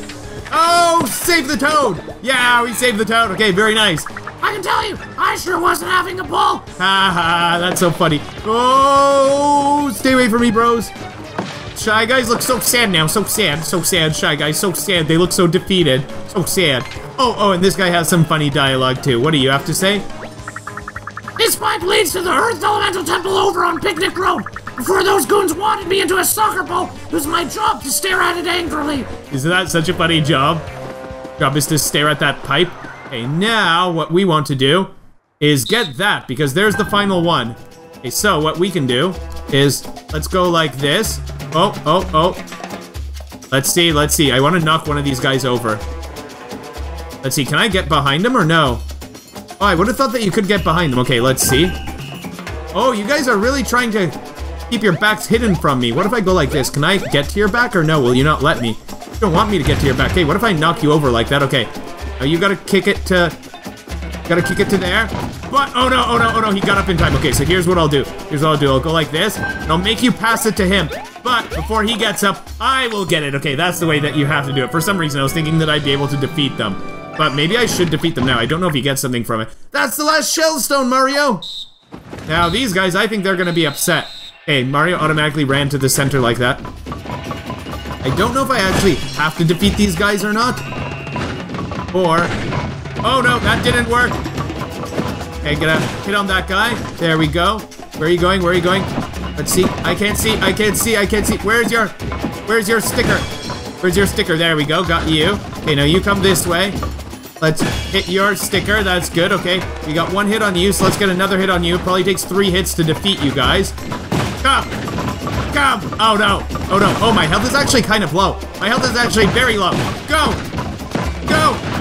Oh, save the toad! Yeah, we saved the toad. Okay, very nice. I can tell you, I sure wasn't having a ball. Ha ha, that's so funny. Oh, stay away from me, bros. Shy guys look so sad now. So sad, so sad, Shy guys, so sad. They look so defeated. So sad. Oh, oh, and this guy has some funny dialogue too. What do you have to say? This pipe leads to the Earth Elemental Temple over on Picnic Road. Before those goons wanted me into a soccer ball, it was my job to stare at it angrily. Isn't that such a funny job? Job is to stare at that pipe. Okay, now what we want to do is get that, because there's the final one. Okay, so what we can do is, let's go like this. Oh, oh, oh. Let's see, let's see. I want to knock one of these guys over. Let's see, can I get behind him or no? Oh, I would have thought that you could get behind them. Okay, let's see. Oh, you guys are really trying to keep your backs hidden from me. What if I go like this? Can I get to your back or no? Will you not let me? You don't want me to get to your back. Hey, what if I knock you over like that? Okay. Now you gotta kick it to... Gotta kick it to there. But, oh no, oh no, oh no, he got up in time. Okay, so here's what I'll do. Here's what I'll do. I'll go like this, and I'll make you pass it to him. But before he gets up, I will get it. Okay, that's the way that you have to do it. For some reason, I was thinking that I'd be able to defeat them. But maybe I should defeat them now. I don't know if you get something from it. That's the last shell stone, Mario! Now, these guys, I think they're gonna be upset. Hey, Mario automatically ran to the center like that. I don't know if I actually have to defeat these guys or not. Or... Oh no, that didn't work! Okay, get a hit on that guy. There we go. Where are you going? Where are you going? Let's see. I can't see. I can't see. I can't see. Where's your... Where's your sticker? Where's your sticker? There we go. Got you. Okay, now you come this way. Let's hit your sticker. That's good. Okay, we got one hit on you, so let's get another hit on you. Probably takes three hits to defeat you guys. Come! Come! Oh no! Oh no! Oh, my health is actually kind of low. My health is actually very low. Go! Go!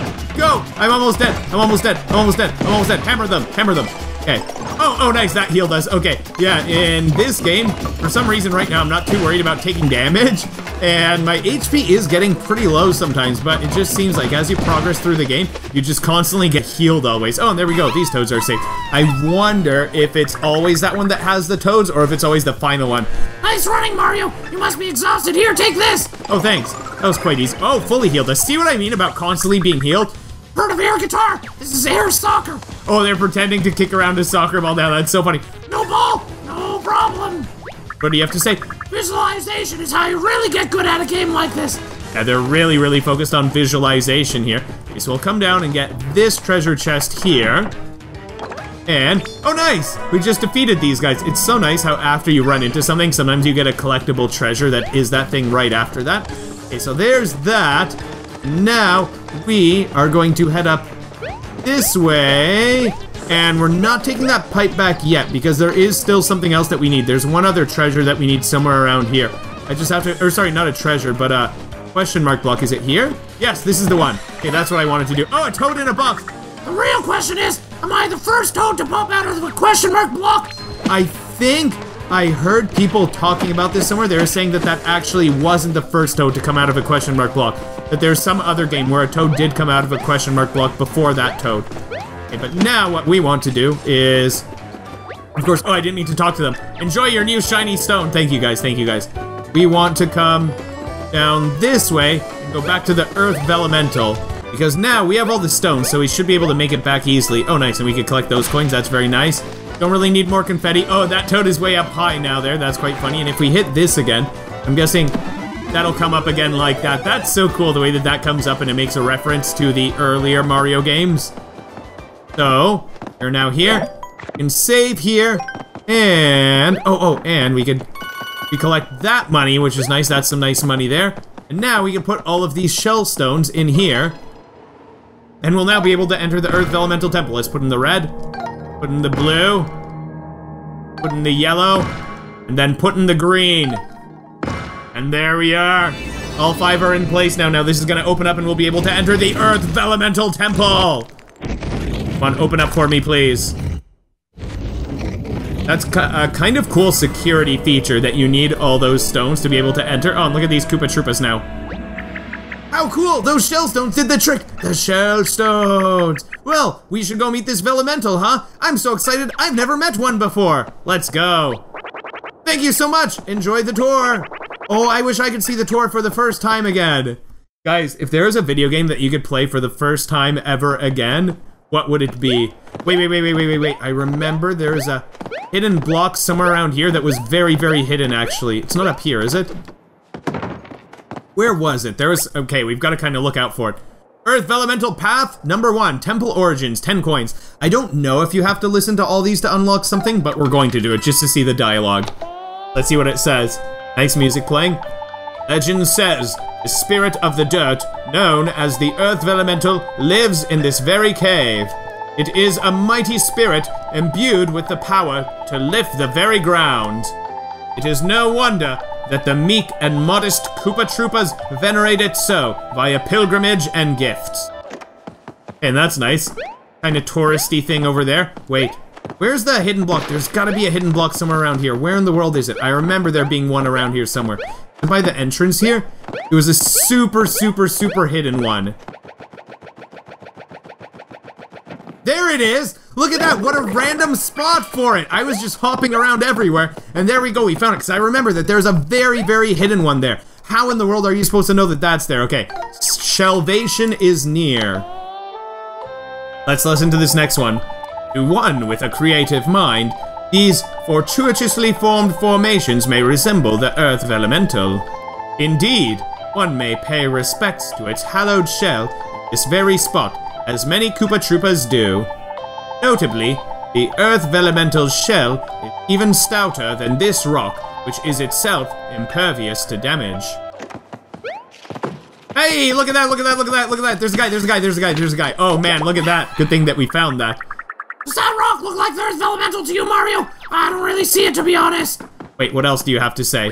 Go! I'm almost dead. I'm almost dead. I'm almost dead. I'm almost dead. Hammer them. Hammer them. Okay. Oh, oh, nice. That healed us. Okay. Yeah, in this game, for some reason right now, I'm not too worried about taking damage. And my HP is getting pretty low sometimes, but it just seems like as you progress through the game, you just constantly get healed always. Oh, and there we go. These toads are safe. I wonder if it's always that one that has the toads or if it's always the final one. Nice running, Mario. You must be exhausted. Here, take this. Oh, thanks. That was quite easy. Oh, fully healed us. See what I mean about constantly being healed? Heard of air guitar? This is air soccer. Oh, they're pretending to kick around a soccer ball now. That's so funny. No ball, no problem. What do you have to say? Visualization is how you really get good at a game like this. Yeah, they're really, really focused on visualization here. Okay, so we'll come down and get this treasure chest here. And, oh nice! We just defeated these guys. It's so nice how after you run into something, sometimes you get a collectible treasure that is that thing right after that. Okay, so there's that. Now, we are going to head up this way. And we're not taking that pipe back yet because there is still something else that we need. There's one other treasure that we need somewhere around here. I just have to, or sorry, not a treasure, but a question mark block. Is it here? Yes, this is the one. Okay, that's what I wanted to do. Oh, a toad in a box. The real question is, am I the first toad to pop out of the question mark block? I think I heard people talking about this somewhere. They were saying that that actually wasn't the first toad to come out of a question mark block. That there's some other game where a toad did come out of a question mark block before that toad. Okay, but now what we want to do is... Of course, oh, I didn't mean to talk to them. Enjoy your new shiny stone. Thank you, guys. Thank you, guys. We want to come down this way and go back to the Earth Vellumental. Because now we have all the stones, so we should be able to make it back easily. Oh, nice, and we could collect those coins. That's very nice. Don't really need more confetti. Oh, that toad is way up high now there. That's quite funny. And if we hit this again, I'm guessing that'll come up again like that. That's so cool the way that that comes up and it makes a reference to the earlier Mario games. So, we're now here. We can save here. And, oh, oh, and we could, we collect that money, which is nice. That's some nice money there. And now we can put all of these shell stones in here. And we'll now be able to enter the Earth Elemental Temple. Let's put in the red, put in the blue, put in the yellow, and then put in the green. And there we are. All five are in place now. Now this is gonna open up and we'll be able to enter the Earth Elemental Temple. Come on, open up for me, please. That's a kind of cool security feature that you need all those stones to be able to enter. Oh, look at these Koopa Troopas now. How cool! Those shell stones did the trick! The shell stones! Well, we should go meet this Vellumental, huh? I'm so excited, I've never met one before! Let's go. Thank you so much! Enjoy the tour! Oh, I wish I could see the tour for the first time again! Guys, if there is a video game that you could play for the first time ever again, what would it be? Wait, wait, wait, wait, wait, wait, wait. I remember there's a hidden block somewhere around here that was very, very hidden, actually. It's not up here, is it? Where was it? There was... Okay, we've got to kind of look out for it. Earth Elemental Path, number one, Temple Origins, 10 coins. I don't know if you have to listen to all these to unlock something, but we're going to do it just to see the dialogue. Let's see what it says. Nice music playing. Legend says, the spirit of the dirt, known as the Earth Elemental, lives in this very cave. It is a mighty spirit imbued with the power to lift the very ground. It is no wonder that the meek and modest Koopa Troopas venerate it so, via pilgrimage and gifts. And that's nice. Kind of touristy thing over there. Wait, where's the hidden block? There's gotta be a hidden block somewhere around here. Where in the world is it? I remember there being one around here somewhere. And by the entrance here, it was a super, super, super hidden one. There it is! Look at that, what a random spot for it! I was just hopping around everywhere, and there we go, we found it, because I remember that there's a very, very hidden one there. How in the world are you supposed to know that that's there? Okay, Salvation is near. Let's listen to this next one. To one with a creative mind, these fortuitously formed formations may resemble the Earth Vellumental. Indeed, one may pay respects to its hallowed shell this very spot as many Koopa Troopas do. Notably, the Earth Vellumental's shell is even stouter than this rock, which is itself impervious to damage. Hey, look at that, look at that, look at that, look at that. There's a guy, there's a guy, there's a guy, there's a guy. Oh man, look at that. Good thing that we found that. Does that rock look like the Earth Elemental to you, Mario? I don't really see it, to be honest. Wait, what else do you have to say?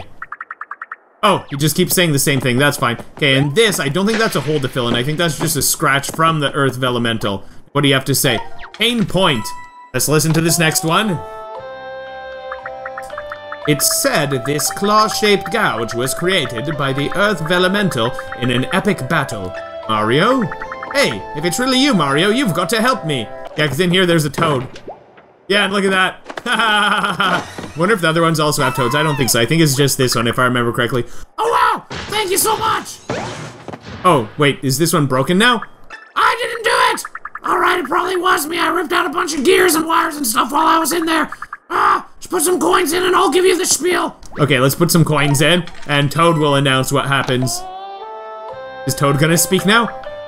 Oh, you just keep saying the same thing, that's fine. Okay, and this, I don't think that's a hole to fill in. I think that's just a scratch from the Earth Vellumental. What do you have to say? Pain point. Let's listen to this next one. It's said this claw-shaped gouge was created by the Earth Vellumental in an epic battle. Mario? Hey, if it's really you, Mario, you've got to help me. Yeah, because in here there's a toad. Yeah, and look at that. [LAUGHS] Wonder if the other ones also have toads. I don't think so. I think it's just this one, if I remember correctly. Oh wow! Thank you so much! Oh, wait, is this one broken now? I didn't do it! Alright, it probably was me. I ripped out a bunch of gears and wires and stuff while I was in there. Ah, just put some coins in and I'll give you the spiel. Okay, let's put some coins in, and Toad will announce what happens. Is Toad gonna speak now?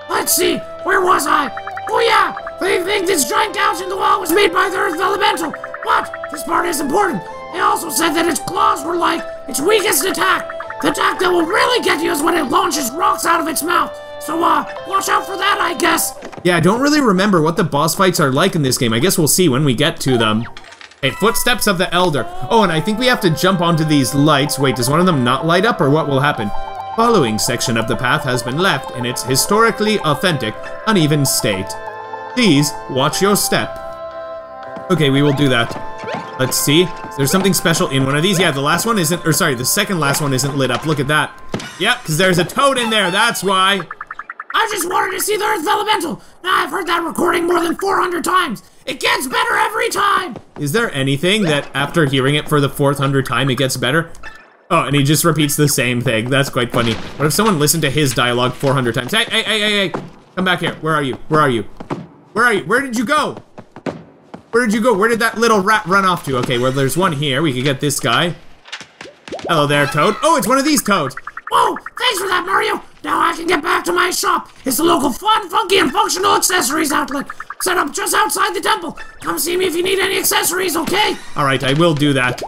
Let's see, where was I? Oh yeah, they think this giant gouge in the wall was made by the Earth Vellumental. What? This part is important. They also said that its claws were like its weakest attack. The attack that will really get you is when it launches rocks out of its mouth. So, uh, watch out for that, I guess. Yeah, I don't really remember what the boss fights are like in this game. I guess we'll see when we get to them. Hey, footsteps of the Elder. Oh, and I think we have to jump onto these lights. Wait, does one of them not light up, or what will happen? Following section of the path has been left in its historically authentic, uneven state. Please, watch your step. Okay, we will do that. Let's see. Is there something special in one of these? Yeah, the last one isn't, or sorry, the second last one isn't lit up. Look at that. Yep, because there's a toad in there, that's why. I just wanted to see the Earth Vellumental. Now I've heard that recording more than 400 times. It gets better every time. Is there anything that after hearing it for the 400th time it gets better? Oh, and he just repeats the same thing. That's quite funny. What if someone listened to his dialogue 400 times? Hey, hey, hey, hey, hey! Come back here. Where are you? Where are you? Where are you? Where did you go? Where did you go? Where did that little rat run off to? Okay, well, there's one here. We could get this guy. Hello there, Toad. Oh, it's one of these toads. Whoa, thanks for that, Mario. Now I can get back to my shop. It's the local fun, funky, and functional accessories outlet. Set up just outside the temple. Come see me if you need any accessories, okay? All right, I will do that.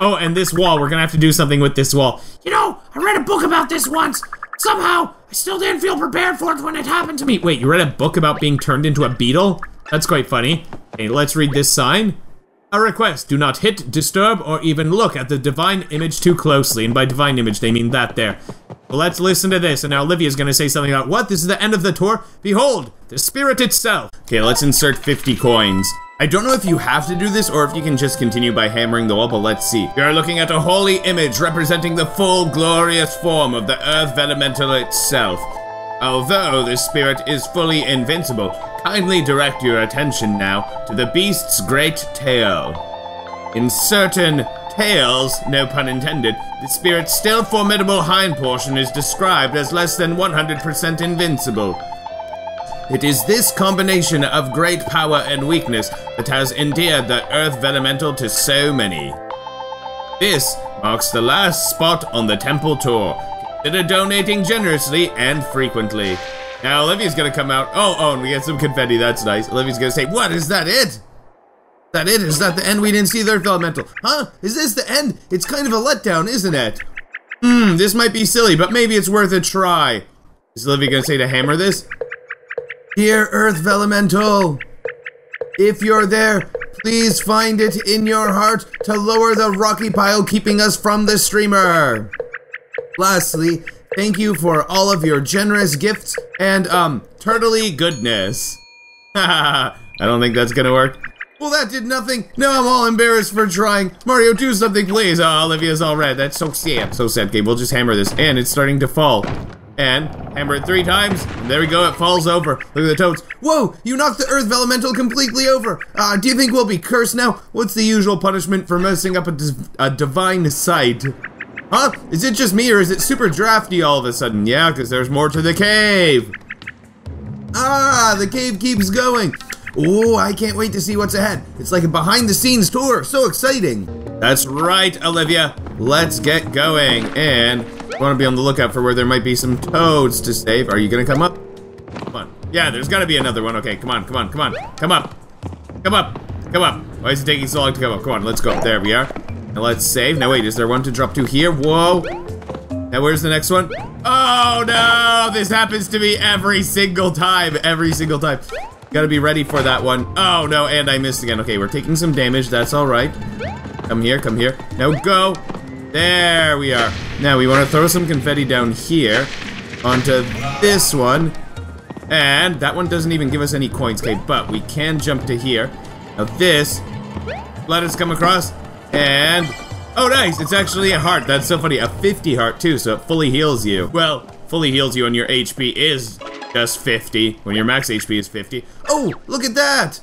Oh, and this wall. We're gonna have to do something with this wall. You know, I read a book about this once. Somehow, I still didn't feel prepared for it when it happened to me. Wait, you read a book about being turned into a beetle? That's quite funny. Okay, let's read this sign. A request, do not hit, disturb, or even look at the divine image too closely. And by divine image, they mean that there. Well, let's listen to this, and now Olivia's gonna say something about, what, this is the end of the tour? Behold, the spirit itself. Okay, let's insert 50 coins. I don't know if you have to do this or if you can just continue by hammering the wall, but let's see. You're looking at a holy image representing the full glorious form of the Earth Vellumental itself. Although this spirit is fully invincible, kindly direct your attention now to the beast's great tail. In certain tales, no pun intended, the spirit's still formidable hind portion is described as less than 100% invincible. It is this combination of great power and weakness that has endeared the Earth Vellumental to so many. This marks the last spot on the temple tour. Consider donating generously and frequently. Now Olivia's gonna come out. Oh, oh, and we get some confetti. That's nice. Olivia's gonna say, "What is that? It? That it? Is that the end? We didn't see the Earth Vellumental, huh? Is this the end? It's kind of a letdown, isn't it? Hmm. This might be silly, but maybe it's worth a try." Is Olivia gonna say to hammer this? Dear Earth Vellumental, If you're there, please find it in your heart to lower the rocky pile keeping us from the streamer. Lastly, thank you for all of your generous gifts and, um, turtly goodness. [LAUGHS] I don't think that's gonna work. Well, that did nothing. Now I'm all embarrassed for trying. Mario, do something, please. Oh, Olivia's all red. That's so sad. So sad. Okay, we'll just hammer this. And it's starting to fall. And hammer it three times. And there we go. It falls over. Look at the toads. Whoa! You knocked the Earth Vellumental completely over. Uh, do you think we'll be cursed now? What's the usual punishment for messing up a, a divine sight? Huh? Is it just me or is it super drafty all of a sudden? Yeah, because there's more to the cave. Ah, the cave keeps going. Oh, I can't wait to see what's ahead. It's like a behind the scenes tour. So exciting. That's right, Olivia. Let's get going. And I want to be on the lookout for where there might be some toads to save. Are you going to come up? Come on. Yeah, there's got to be another one. Okay, come on, come on, come on. Come up. Come up. Come up. Why is it taking so long to come up? Come on, let's go. up. There we are. Now let's save. Now wait, is there one to drop to here? Whoa. Now where's the next one? Oh no! This happens to me every single time. Every single time. Gotta be ready for that one. Oh no, and I missed again. Okay, we're taking some damage. That's alright. Come here, come here. Now go! There we are. Now we want to throw some confetti down here onto this one. And that one doesn't even give us any coins, okay, but we can jump to here. Now this, let us come across, and... Oh, nice! It's actually a heart. That's so funny. A 50 heart, too, so it fully heals you. Well, fully heals you and your HP is just 50. When your max HP is 50. Oh, look at that!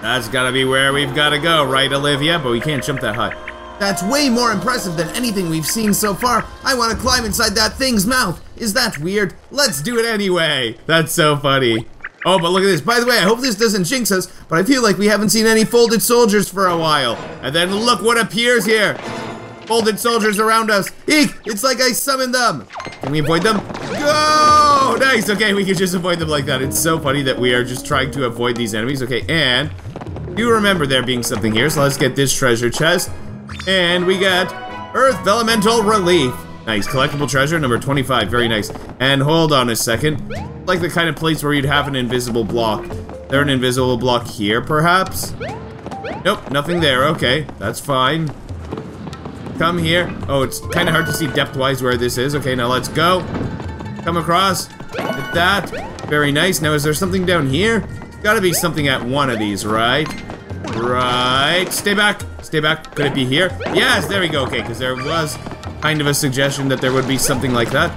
That's gotta be where we've gotta go, right, Olivia? But we can't jump that high. That's way more impressive than anything we've seen so far. I want to climb inside that thing's mouth. Is that weird? Let's do it anyway. That's so funny. Oh, but look at this. By the way, I hope this doesn't jinx us, but I feel like we haven't seen any folded soldiers for a while. And then look what appears here. Folded soldiers around us. Eek! It's like I summoned them. Can we avoid them? Go! Nice. Okay, we can just avoid them like that. It's so funny that we are just trying to avoid these enemies. Okay, and you remember there being something here, so let's get this treasure chest. And we got Earth Vellumental Relief. Nice, collectible treasure, number 25, very nice. And hold on a second, like the kind of place where you'd have an invisible block. There an invisible block here, perhaps? Nope, nothing there, okay, that's fine. Come here. Oh, it's kind of hard to see depth-wise where this is. Okay, now let's go. Come across. Hit that. Very nice. Now, is there something down here? There's gotta be something at one of these, right? Right. Stay back. Stay back. Could it be here? Yes, there we go. Okay, because there was kind of a suggestion that there would be something like that.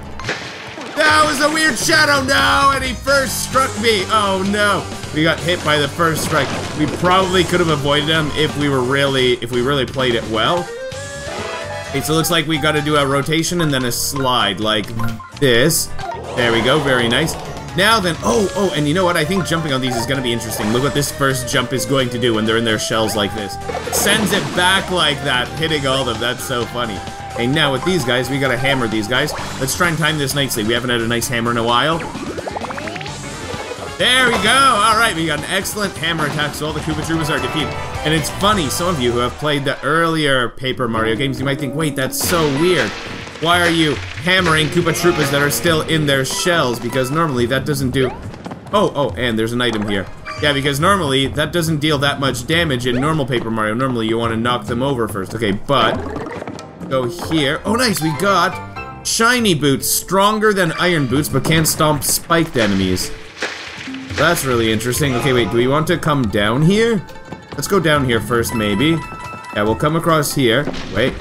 That was a weird shadow. No, and he first struck me. Oh no. We got hit by the first strike. We probably could have avoided him if we were really, if we really played it well. Okay, so it looks like we got to do a rotation and then a slide like this. There we go. Very nice. Now then, oh, oh, and you know what? I think jumping on these is going to be interesting. Look what this first jump is going to do when they're in their shells like this. Sends it back like that, hitting all of them. That's so funny. Okay, now with these guys, we got to hammer these guys. Let's try and time this nicely. We haven't had a nice hammer in a while. There we go! Alright, we got an excellent hammer attack, so all the Koopa Troopas are defeated. And it's funny, some of you who have played the earlier Paper Mario games, you might think, wait, that's so weird. Why are you hammering Koopa Troopas that are still in their shells? Because normally that doesn't do... Oh, oh, and there's an item here. Yeah, because normally that doesn't deal that much damage in normal Paper Mario. Normally you want to knock them over first. Okay, but... Go here. Oh, nice, we got... Shiny Boots, stronger than Iron Boots, but can't stomp spiked enemies. That's really interesting. Okay, wait, do we want to come down here? Let's go down here first, maybe. Yeah, we'll come across here. Wait.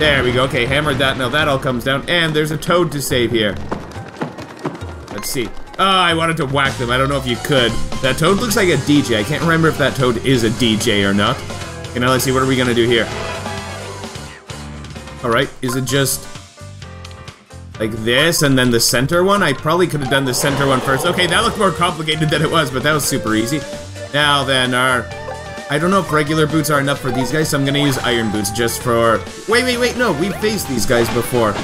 There we go. Okay, hammered that. Now that all comes down. And there's a toad to save here. Let's see. Oh, I wanted to whack them. I don't know if you could. That toad looks like a DJ. I can't remember if that toad is a DJ or not. Okay, now let's see. What are we gonna do here? Alright, is it just... Like this, and then the center one? I probably could have done the center one first. Okay, that looked more complicated than it was, but that was super easy. Now then, our... I don't know if regular boots are enough for these guys, so I'm gonna use iron boots just for... Wait, wait, wait, no, we've faced these guys before.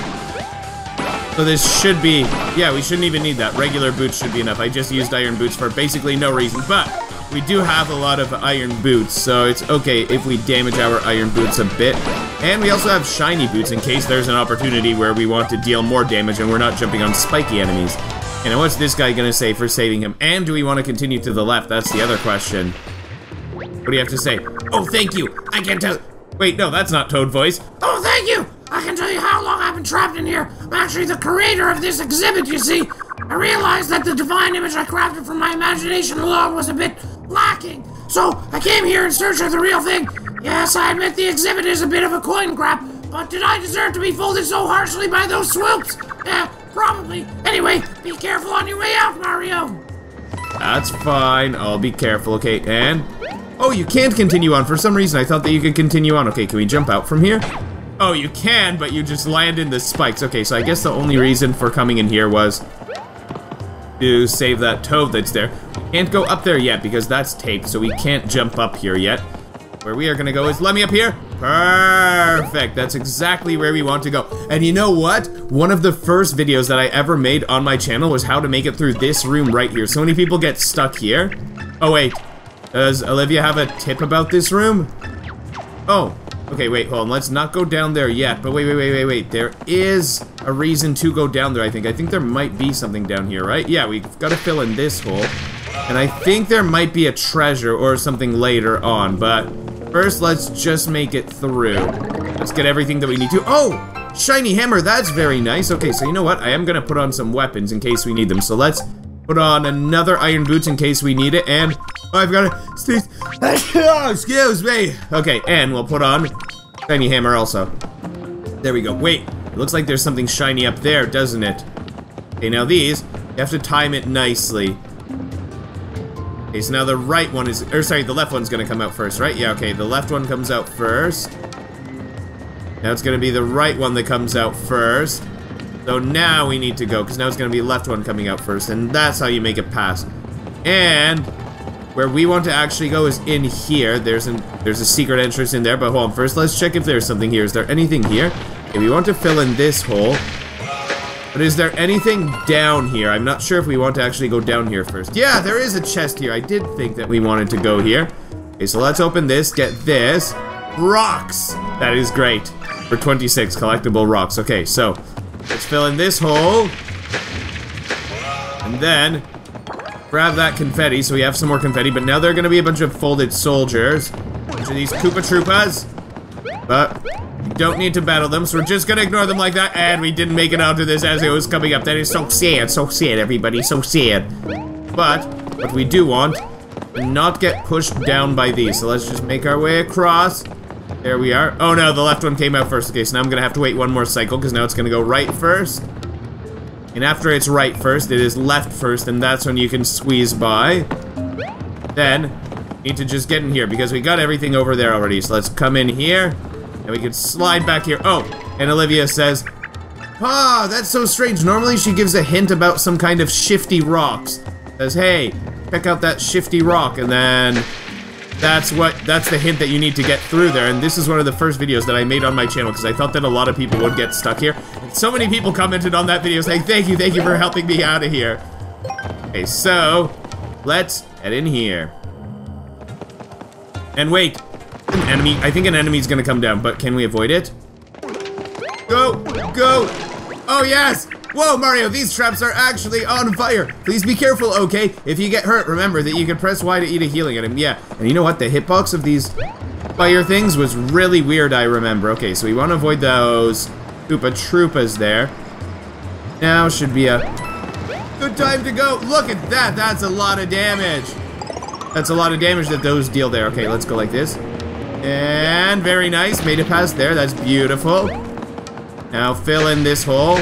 So this should be... Yeah, we shouldn't even need that. Regular boots should be enough. I just used iron boots for basically no reason, but... We do have a lot of iron boots, so it's okay if we damage our iron boots a bit. And we also have shiny boots in case there's an opportunity where we want to deal more damage and we're not jumping on spiky enemies. And what's this guy gonna say for saving him? And do we want to continue to the left? That's the other question. What do you have to say? Oh, thank you. I can tell. Wait, no, that's not Toad voice. Oh, thank you! I can tell you how long I've been trapped in here. I'm actually the creator of this exhibit, you see. I realized that the divine image I crafted from my imagination alone was a bit lacking. So I came here in search of the real thing. Yes, I admit the exhibit is a bit of a coin grab, but did I deserve to be folded so harshly by those swoops? Yeah, probably. Anyway, be careful on your way out, Mario. That's fine. I'll be careful, okay? And... Oh, you can't continue on. For some reason, I thought that you could continue on. Okay, can we jump out from here? Oh, you can, but you just land in the spikes. Okay, so I guess the only reason for coming in here was to save that toad that's there. Can't go up there yet because that's taped, so we can't jump up here yet. Where we are gonna go is, let me up here. Perfect, that's exactly where we want to go. And you know what? One of the first videos that I ever made on my channel was how to make it through this room right here. So many people get stuck here. Oh wait, does Olivia have a tip about this room? Oh, okay, wait, hold on. Let's not go down there yet. But wait, wait, wait, wait, wait. There is a reason to go down there, I think. I think there might be something down here, right? Yeah, we've got to fill in this hole. And I think there might be a treasure or something later on, but first let's just make it through. Let's get everything that we need to. Oh! Shiny hammer, that's very nice. Okay, so you know what? I am gonna put on some weapons in case we need them. So let's put on another iron boots in case we need it, and I've got to. [LAUGHS] Excuse me. Okay, and we'll put on shiny hammer also. There we go. Wait, it looks like there's something shiny up there, doesn't it? Okay, now these, you have to time it nicely. Okay, so now the right one is, or sorry, the left one's gonna come out first, right? Yeah, okay, the left one comes out first. Now it's gonna be the right one that comes out first. So now we need to go, because now it's gonna be left one coming out first, and that's how you make it pass. And where we want to actually go is in here. There's an there's a secret entrance in there, but hold on. First, let's check if there's something here. Is there anything here? Okay, we want to fill in this hole. But is there anything down here? I'm not sure if we want to actually go down here first. Yeah, there is a chest here. I did think that we wanted to go here. Okay, so let's open this, get this. Rocks! That is great. For 26 collectible rocks. Okay, so let's fill in this hole. And then grab that confetti so we have some more confetti. But now going to be a bunch of folded soldiers. Bunch of these Koopa Troopas. But we don't need to battle them, so we're just gonna ignore them like that. And we didn't make it out to this as it was coming up. That is so sad, so sad, everybody, so sad. But what we do want, not get pushed down by these. So let's just make our way across. There we are. Oh no, the left one came out first. Okay, so now I'm gonna have to wait one more cycle because now it's gonna go right first. And after it's right first, it is left first, and that's when you can squeeze by. Then, need to just get in here because we got everything over there already. So let's come in here, and we can slide back here. Oh, and Olivia says, Ah, that's so strange. Normally she gives a hint about some kind of shifty rocks. Says, hey, check out that shifty rock, and then that's what that's the hint that you need to get through there. And this is one of the first videos that I made on my channel because I thought that a lot of people would get stuck here. So many people commented on that video saying, thank you, thank you for helping me out of here. Okay, so let's head in here. And wait, an enemy. I think an enemy's gonna come down, but can we avoid it? Go, go. Oh yes. Whoa, Mario, these traps are actually on fire. Please be careful, okay? If you get hurt, remember that you can press Y to eat a healing item. Yeah, and you know what? The hitbox of these fire things was really weird, I remember. Okay, so we want to avoid those Koopa Troopas there. Now should be a good time to go. Look at that. That's a lot of damage. That's a lot of damage that those deal there. Okay, let's go like this. And very nice. Made it past there. That's beautiful. Now fill in this hole.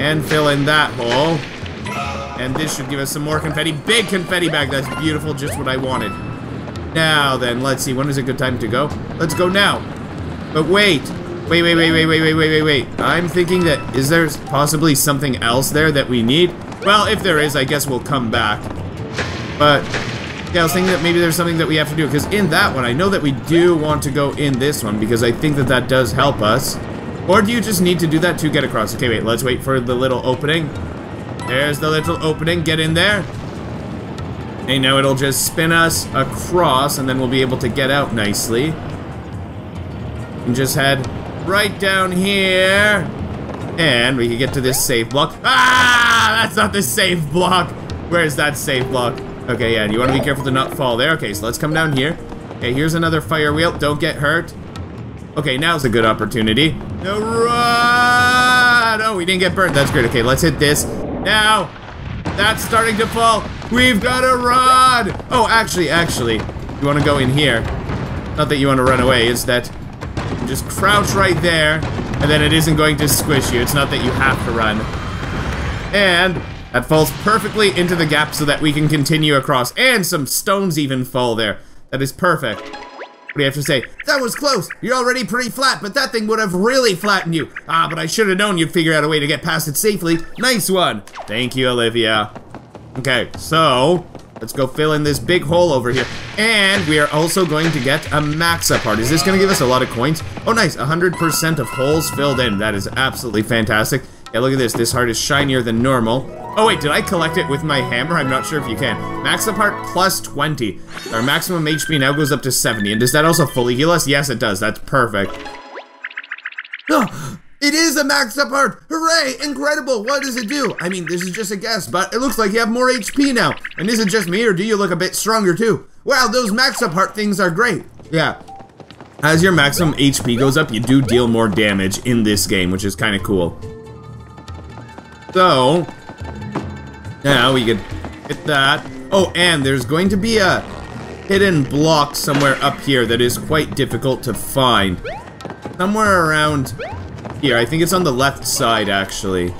And fill in that hole. And this should give us some more confetti. Big confetti bag. That's beautiful. Just what I wanted. Now then, let's see. When is a good time to go? Let's go now. But wait. Wait, wait, wait, wait, wait, wait, wait, wait, wait. I'm thinking that, is there possibly something else there that we need? Well, if there is, I guess we'll come back. But, yeah, I was thinking that maybe there's something that we have to do. Because in that one, I know that we do want to go in this one. Because I think that that does help us. Or do you just need to do that to get across? Okay, wait, let's wait for the little opening. There's the little opening, get in there. Okay, now it'll just spin us across, and then we'll be able to get out nicely. And just head right down here. And we can get to this safe block. Ah, that's not the safe block. Where's that safe block? Okay, yeah, you want to be careful to not fall there. Okay, so let's come down here. Okay, here's another fire wheel. Don't get hurt. Okay, now's a good opportunity. No, run! Oh, we didn't get burned. That's great. Okay, let's hit this. Now, that's starting to fall. We've got to run! Oh, actually, actually, you want to go in here. Not that you want to run away, it's that you just crouch right there, and then it isn't going to squish you. It's not that you have to run. And that falls perfectly into the gap so that we can continue across. And some stones even fall there. That is perfect. You have to say? That was close. You're already pretty flat, but that thing would have really flattened you. Ah, but I should have known you'd figure out a way to get past it safely. Nice one. Thank you, Olivia. Okay, so let's go fill in this big hole over here. And we are also going to get a max up part. Is this to give us a lot of coins? Oh, nice. 100% of holes filled in. That is absolutely fantastic. Yeah, look at this. This heart is shinier than normal. Oh wait, did I collect it with my hammer? I'm not sure if you can. Max up heart plus 20. Our maximum HP now goes up to 70. And does that also fully heal us? Yes, it does. That's perfect. Oh, [GASPS] it is a max up heart! Hooray! Incredible! What does it do? I mean, this is just a guess, but it looks like you have more HP now. And is it just me, or do you look a bit stronger too? Wow, those max up heart things are great. Yeah. As your maximum HP goes up, you do deal more damage in this game, which is kind of cool. So, now we can hit that. Oh, and there's going to be a hidden block somewhere up here that is quite difficult to find. Somewhere around here. I think it's on the left side, actually.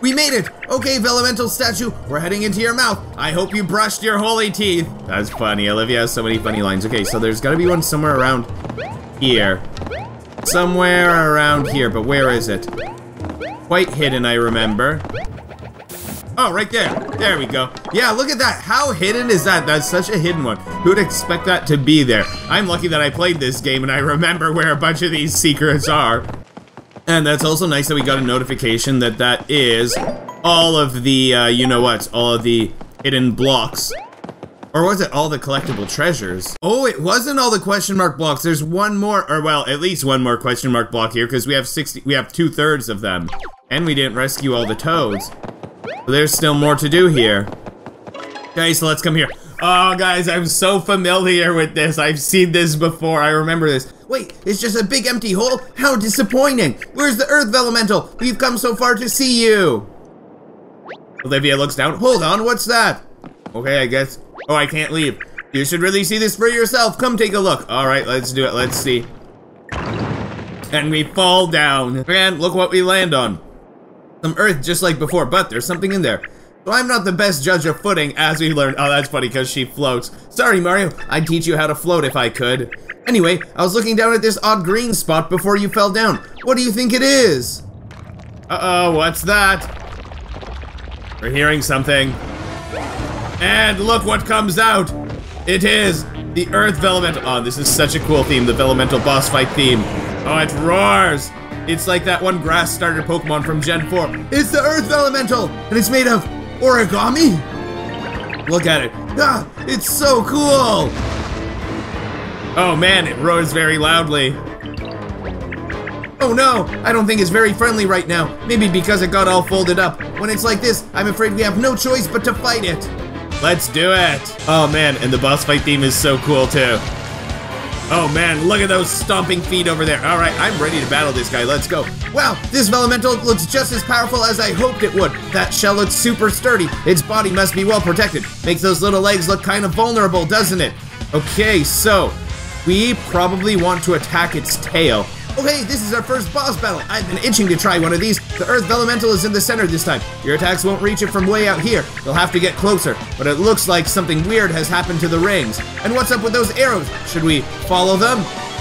We made it! Okay, Vellumental statue, we're heading into your mouth. I hope you brushed your holy teeth. That's funny. Olivia has so many funny lines. Okay, so there's gotta be one somewhere around here. Somewhere around here, but where is it? Quite hidden, I remember. Oh, right there. There we go. Yeah, look at that. How hidden is that? That's such a hidden one. Who'd expect that to be there? I'm lucky that I played this game and I remember where a bunch of these secrets are. And that's also nice that we got a notification that that is all of the, uh, you know what, all of the hidden blocks. Or was it all the collectible treasures? Oh, it wasn't all the question mark blocks. There's one more, or well, at least one more question mark block here because we have 60, we have two thirds of them. And we didn't rescue all the toads. There's still more to do here. Okay, so let's come here. Oh, guys, I'm so familiar with this. I've seen this before. I remember this. Wait, it's just a big empty hole? How disappointing! Where's the Earth Vellumental? We've come so far to see you! Olivia looks down. Hold on, what's that? Okay, I guess. Oh, I can't leave. You should really see this for yourself. Come take a look. All right, let's do it. Let's see. And we fall down. And look what we land on. Some earth just like before, but there's something in there. So I'm not the best judge of footing, as we learned. Oh, that's funny, because she floats. Sorry, Mario. I'd teach you how to float if I could. Anyway, I was looking down at this odd green spot before you fell down. What do you think it is? Uh-oh, what's that? We're hearing something. And look what comes out! It is the Earth Vellumental. Oh, this is such a cool theme, the Vellumental boss fight theme. Oh, it roars! It's like that one grass starter Pokemon from Gen 4. It's the Earth Vellumental, and it's made of origami? Look at it. Ah, it's so cool! Oh man, it roars very loudly. Oh no, I don't think it's very friendly right now. Maybe because it got all folded up. When it's like this, I'm afraid we have no choice but to fight it. Let's do it! Oh man, and the boss fight theme is so cool too. Oh man, look at those stomping feet over there. Alright, I'm ready to battle this guy. Let's go. Wow, this Vellumental looks just as powerful as I hoped it would. That shell looks super sturdy. Its body must be well protected. Makes those little legs look kind of vulnerable, doesn't it? Okay, so we probably want to attack its tail. Okay, this is our first boss battle. I've been itching to try one of these. The Earth Vellumental is in the center this time. Your attacks won't reach it from way out here. You'll have to get closer. But it looks like something weird has happened to the rings. And what's up with those arrows? Should we follow them?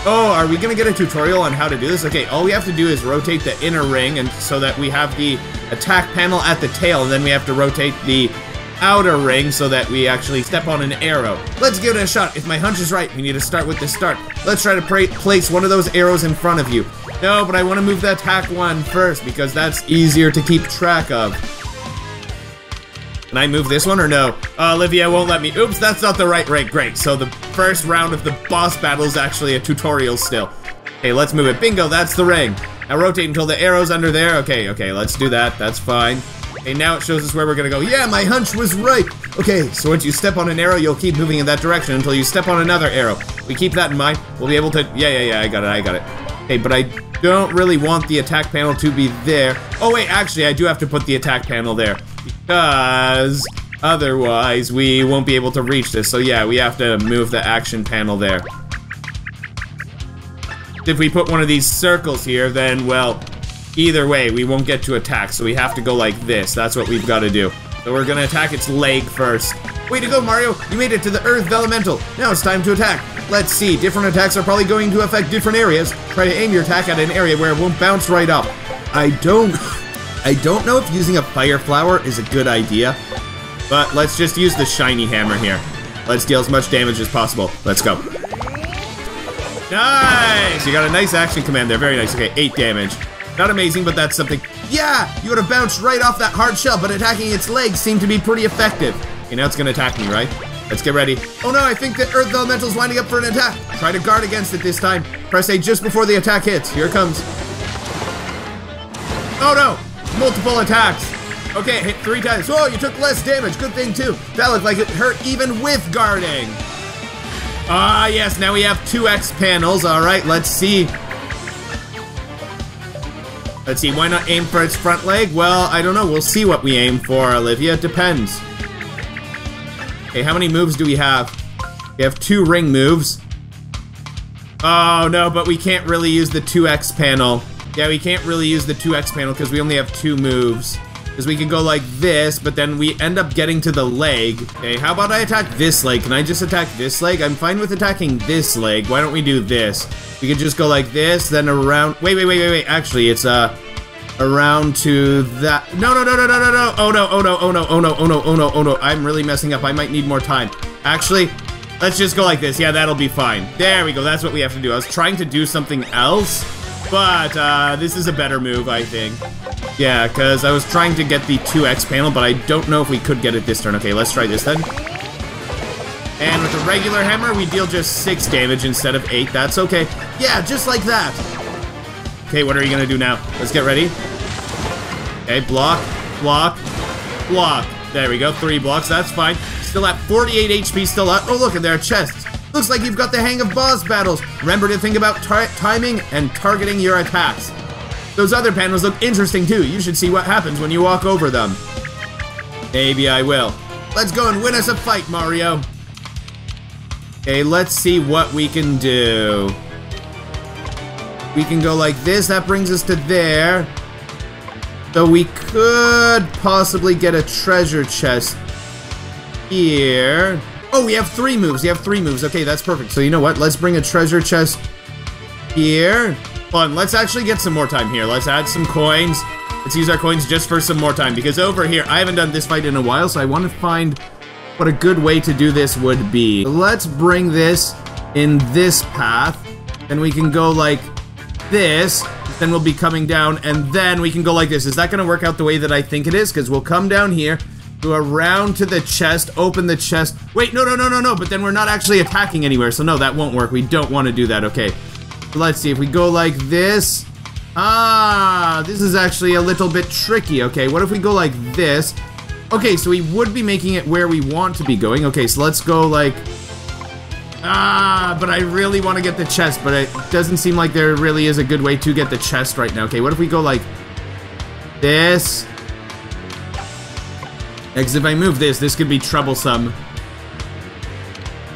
Oh, are we gonna get a tutorial on how to do this? Okay, all we have to do is rotate the inner ring and so that we have the attack panel at the tail, and then we have to rotate the outer ring so that we actually step on an arrow. Let's give it a shot. If my hunch is right, we need to start with the start. Let's try to place one of those arrows in front of you. No, but I want to move the attack one first because that's easier to keep track of. Can I move this one or no? Uh, Olivia won't let me. Oops, that's not the right rate. Great. So the first round of the boss battle is actually a tutorial still. Okay, let's move it. Bingo, that's the ring. Now rotate until the arrow's under there. Okay, okay, let's do that. That's fine. Okay, now it shows us where we're gonna go. Yeah, my hunch was right. Okay, so once you step on an arrow, you'll keep moving in that direction until you step on another arrow. We keep that in mind. We'll be able to. Yeah, yeah, yeah. I got it. I got it. Okay, but I don't really want the attack panel to be there. Oh wait, actually, I do have to put the attack panel there because otherwise we won't be able to reach this. So yeah, we have to move the action panel there. If we put one of these circles here, then well, Either way, we won't get to attack, so we have to go like this. That's what we've got to do. So we're gonna attack its leg first. Way to go, Mario! You made it to the Earth Vellumental. Now it's time to attack. Let's see, different attacks are probably going to affect different areas. Try to aim your attack at an area where it won't bounce right up. I don't... [SIGHS] I don't know if using a Fire Flower is a good idea, but let's just use the Shiny Hammer here. Let's deal as much damage as possible. Let's go. Nice! You got a nice action command there. Very nice. Okay, 8 damage. Not amazing, but that's something. Yeah! You would have bounced right off that hard shell, but attacking its legs seemed to be pretty effective. Okay, now it's gonna attack me, right? Let's get ready. Oh no, I think that Earth Vellumental's winding up for an attack. Try to guard against it this time. Press A just before the attack hits. Here it comes. Oh no! Multiple attacks. Okay, hit three times. Oh, you took less damage. Good thing too. That looked like it hurt even with guarding. Ah, yes, now we have two X panels. All right, let's see Let's see, why not aim for its front leg? Well, I don't know. We'll see what we aim for, Olivia. It depends. Okay, how many moves do we have? We have two ring moves. Oh, no, but we can't really use the 2x panel. Yeah, we can't really use the 2x panel because we only have two moves. Because we can go like this, but then we end up getting to the leg. Okay, how about I attack this leg? Can I just attack this leg? I'm fine with attacking this leg. Why don't we do this? We could just go like this, then around. Wait, wait, wait, wait, wait. Actually, it's uh around to that. No, no, no, no, no, no, no. Oh no, oh no, oh no, oh no, oh no, oh no, oh no. I'm really messing up. I might need more time. Actually, let's just go like this. Yeah, that'll be fine. There we go. That's what we have to do. I was trying to do something else, but uh, this is a better move, I think. Yeah, because I was trying to get the 2x panel, but I don't know if we could get it this turn. Okay, let's try this then. And with a regular hammer, we deal just 6 damage instead of 8. That's okay. Yeah, just like that. Okay, what are you gonna do now? Let's get ready. Okay, block, block, block. There we go, three blocks, that's fine. Still at 48 HP, still up. Oh, look, at their chests. Looks like you've got the hang of boss battles. Remember to think about timing and targeting your attacks. Those other panels look interesting too. You should see what happens when you walk over them. Maybe I will. Let's go and win us a fight, Mario. Okay, let's see what we can do. We can go like this. That brings us to there. So we could possibly get a treasure chest here. Oh, we have three moves. We have three moves. Okay, that's perfect. So you know what? Let's bring a treasure chest here. Fun. Let's actually get some more time here. Let's add some coins. Let's use our coins just for some more time. Because over here, I haven't done this fight in a while, so I want to find what a good way to do this would be. Let's bring this in this path. And we can go like this. Then we'll be coming down and then we can go like this. Is that going to work out the way that I think it is? Because we'll come down here, go around to the chest, open the chest. Wait, no, no, no, no, no. But then we're not actually attacking anywhere. So no, that won't work. We don't want to do that. Okay. Let's see. If we go like this. Ah, this is actually a little bit tricky. Okay, what if we go like this? Okay, so we would be making it where we want to be going. Okay, so let's go like... Ah, but I really want to get the chest, but it doesn't seem like there really is a good way to get the chest right now. Okay, what if we go like this? Because if I move this, this could be troublesome.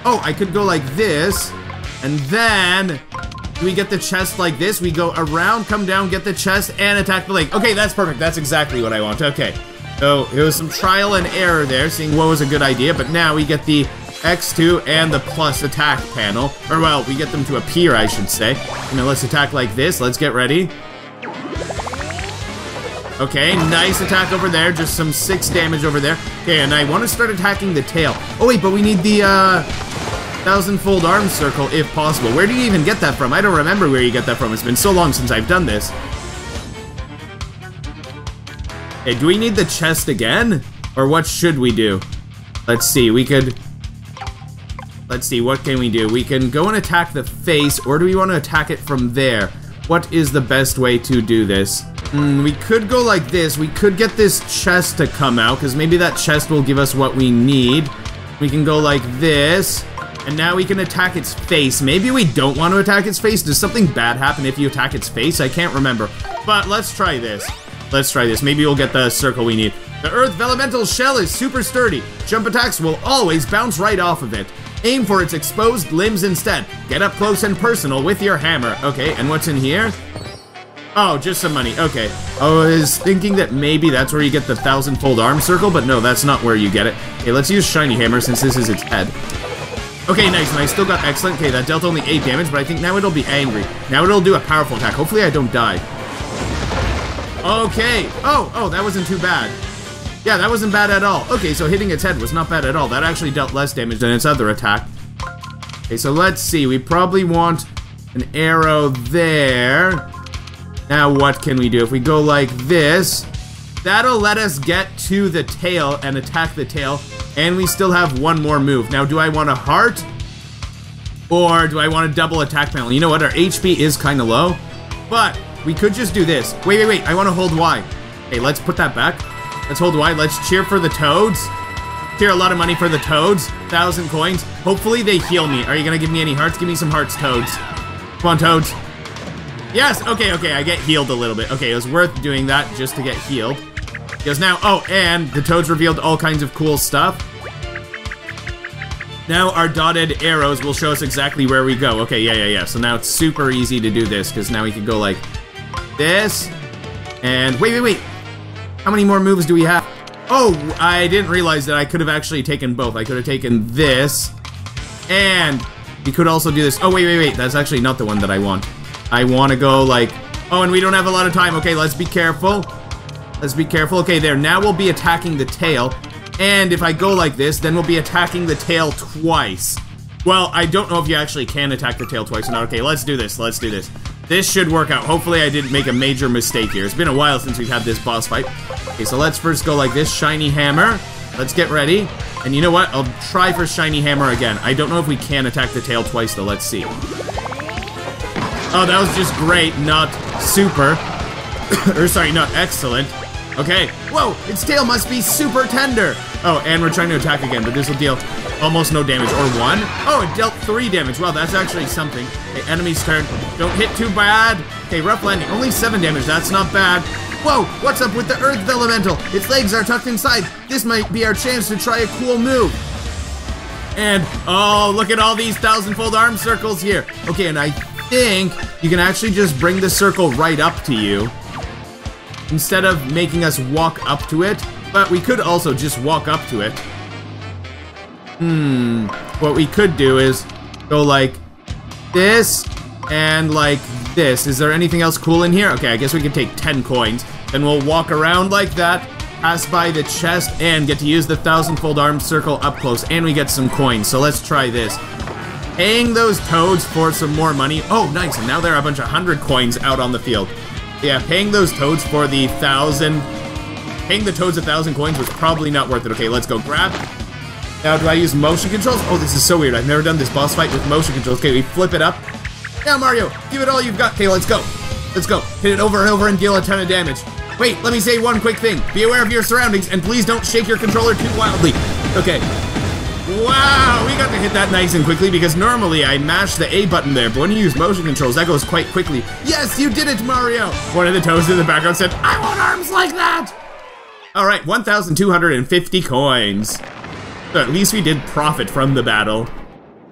Oh, I could go like this, and then we get the chest like this. We go around, come down, get the chest, and attack the leg. Okay, that's perfect. That's exactly what I want. Okay. So it was some trial and error there, seeing what was a good idea, but now we get the X2 and the plus attack panel. Or well, we get them to appear, I should say. You know, let's attack like this. Let's get ready. Okay, nice attack over there. Just some six damage over there. Okay, and I want to start attacking the tail. Oh wait, but we need the uh, thousand-fold arm circle if possible. Where do you even get that from? I don't remember where you get that from. It's been so long since I've done this. Okay, do we need the chest again? Or what should we do? Let's see, we could... Let's see, what can we do? We can go and attack the face, or do we want to attack it from there? What is the best way to do this? Mm, we could go like this. We could get this chest to come out, because maybe that chest will give us what we need. We can go like this. And now we can attack its face. Maybe we don't want to attack its face. Does something bad happen if you attack its face? I can't remember. But let's try this. Let's try this. Maybe we'll get the circle we need. The Earth Vellumental shell is super sturdy. Jump attacks will always bounce right off of it. Aim for its exposed limbs instead. Get up close and personal with your hammer. Okay, and what's in here? Oh, just some money. Okay. I was thinking that maybe that's where you get the thousand-fold arm circle, but no, that's not where you get it. Okay, let's use Shiny Hammer since this is its head. Okay, nice, and I still got excellent. Okay, that dealt only 8 damage, but I think now it'll be angry. Now it'll do a powerful attack. Hopefully I don't die. Okay. Oh, oh, that wasn't too bad. Yeah, that wasn't bad at all. Okay, so hitting its head was not bad at all. That actually dealt less damage than its other attack. Okay, so let's see. We probably want an arrow there. Now what can we do? If we go like this, that'll let us get to the tail and attack the tail. And we still have one more move. Now, do I want a heart? Or do I want a double attack panel? You know what? Our HP is kind of low. But we could just do this. Wait, wait, wait. I want to hold Y. Hey, let's put that back. Let's hold Y. Let's cheer for the toads. Cheer a lot of money for the toads. Thousand coins. Hopefully they heal me. Are you going to give me any hearts? Give me some hearts, toads. Come on, toads. Yes, okay, okay, I get healed a little bit. Okay, it was worth doing that just to get healed. Because now, oh, and the toads revealed all kinds of cool stuff. Now our dotted arrows will show us exactly where we go. Okay, yeah, yeah, yeah. So now it's super easy to do this, because now we can go like this. And wait, wait, wait. How many more moves do we have? Oh, I didn't realize that I could have actually taken both. I could have taken this, and we could also do this. Oh, wait, wait, wait. That's actually not the one that I want. I want to go like... Oh, and we don't have a lot of time. Okay, let's be careful. Let's be careful. Okay, there. Now we'll be attacking the tail. And if I go like this, then we'll be attacking the tail twice. Well, I don't know if you actually can attack the tail twice or not. Okay, let's do this. Let's do this. This should work out. Hopefully I didn't make a major mistake here. It's been a while since we've had this boss fight. Okay, so let's first go like this. Shiny Hammer. Let's get ready. And you know what? I'll try for Shiny Hammer again. I don't know if we can attack the tail twice, though. Let's see. Oh, that was just great, not super. [COUGHS] or sorry, not excellent. Okay. Whoa, its tail must be super tender. Oh, and we're trying to attack again, but this will deal almost no damage. Or one. Oh, it dealt three damage. Well, that's actually something. Okay, enemy's turn. Don't hit too bad. Okay, rough landing. Only seven damage. That's not bad. Whoa, what's up with the Earth Vellumental? Its legs are tucked inside. This might be our chance to try a cool move. And, oh, look at all these thousand-fold arm circles here. Okay, and I think you can actually just bring the circle right up to you instead of making us walk up to it. But we could also just walk up to it. Hmm. What we could do is go like this and like this. Is there anything else cool in here? Okay, I guess we can take 10 coins. Then we'll walk around like that, pass by the chest, and get to use the thousand-fold arm circle up close. And we get some coins, so let's try this paying those toads for some more money. Oh, nice, and now there are a bunch of hundred coins out on the field. Yeah, paying those toads for the thousand... Paying the toads a thousand coins was probably not worth it. Okay, let's go grab. Now, do I use motion controls? Oh, this is so weird. I've never done this boss fight with motion controls. Okay, we flip it up. Now, Mario, give it all you've got. Okay, let's go. Let's go. Hit it over and over and deal a ton of damage. Wait, let me say one quick thing. Be aware of your surroundings, and please don't shake your controller too wildly. Okay, Wow, we got to hit that nice and quickly because normally I mash the A button there, but when you use motion controls, that goes quite quickly. Yes, you did it, Mario! One of the toads in the background said, I want arms like that! Alright, 1,250 coins. So at least we did profit from the battle.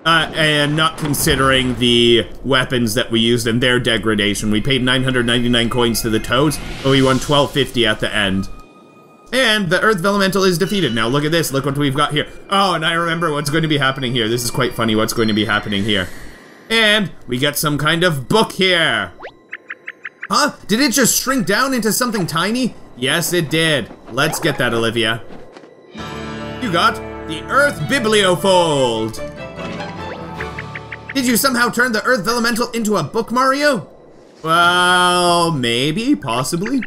Uh, and not considering the weapons that we used and their degradation. We paid 999 coins to the toads, but we won 1250 at the end. And the Earth Vellumental is defeated. Now look at this, look what we've got here. Oh, and I remember what's going to be happening here. This is quite funny what's going to be happening here. And we get some kind of book here. Huh? Did it just shrink down into something tiny? Yes, it did. Let's get that, Olivia. You got the Earth Bibliofold. Did you somehow turn the Earth Vellumental into a book, Mario? Well, maybe, possibly.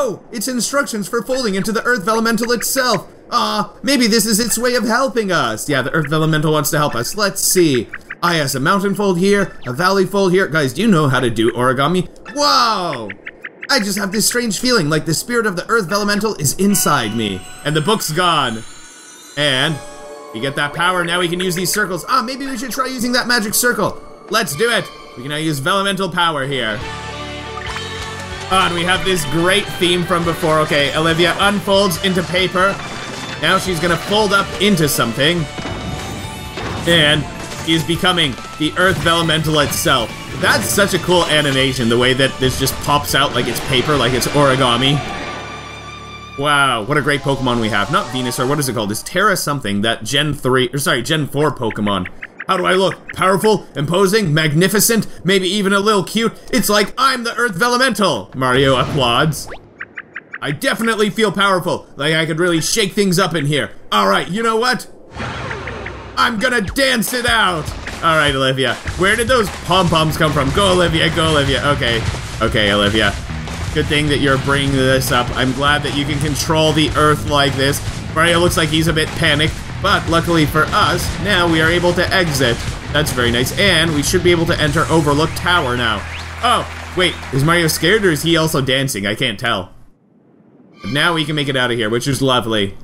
Oh, it's instructions for folding into the Earth Vellumental itself. Ah, uh, maybe this is its way of helping us. Yeah, the Earth Vellumental wants to help us. Let's see. I have a mountain fold here, a valley fold here. Guys, do you know how to do origami? Whoa! I just have this strange feeling like the spirit of the earth elemental is inside me. And the book's gone. And we get that power, now we can use these circles. Ah, maybe we should try using that magic circle. Let's do it. We can now use Vellumental power here. Oh, and we have this great theme from before. Okay, Olivia unfolds into paper. Now she's gonna fold up into something. And is becoming the Earth Vellumental itself. That's such a cool animation, the way that this just pops out like it's paper, like it's origami. Wow, what a great Pokemon we have. Not Venusaur, what is it called? It's Terra something, that Gen 3, or sorry, Gen 4 Pokemon. How do I look? Powerful? Imposing? Magnificent? Maybe even a little cute? It's like I'm the Earth Vellumental! Mario applauds. I definitely feel powerful, like I could really shake things up in here. Alright, you know what? I'm gonna dance it out! Alright, Olivia. Where did those pom-poms come from? Go, Olivia, go, Olivia. Okay. Okay, Olivia. Good thing that you're bringing this up. I'm glad that you can control the Earth like this. Mario looks like he's a bit panicked, but luckily for us, now we are able to exit. That's very nice, and we should be able to enter Overlook Tower now. Oh, wait, is Mario scared or is he also dancing? I can't tell. But now we can make it out of here, which is lovely.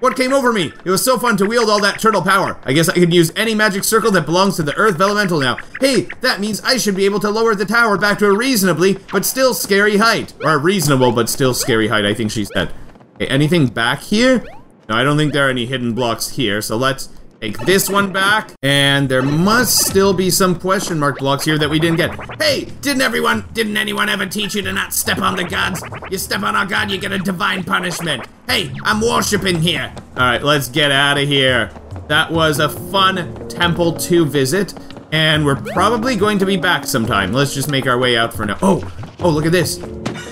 What came over me? It was so fun to wield all that turtle power. I guess I could use any magic circle that belongs to the Earth Vellumental now. Hey, that means I should be able to lower the tower back to a reasonably, but still scary height. Or a reasonable, but still scary height, I think she said. Okay, anything back here? No, I don't think there are any hidden blocks here, so let's take this one back. And there must still be some question mark blocks here that we didn't get. Hey, didn't everyone, didn't anyone ever teach you to not step on the gods? You step on our god, you get a divine punishment. Hey, I'm worshipping here. All right, let's get out of here. That was a fun Temple 2 visit, and we're probably going to be back sometime. Let's just make our way out for now. Oh, oh, look at this.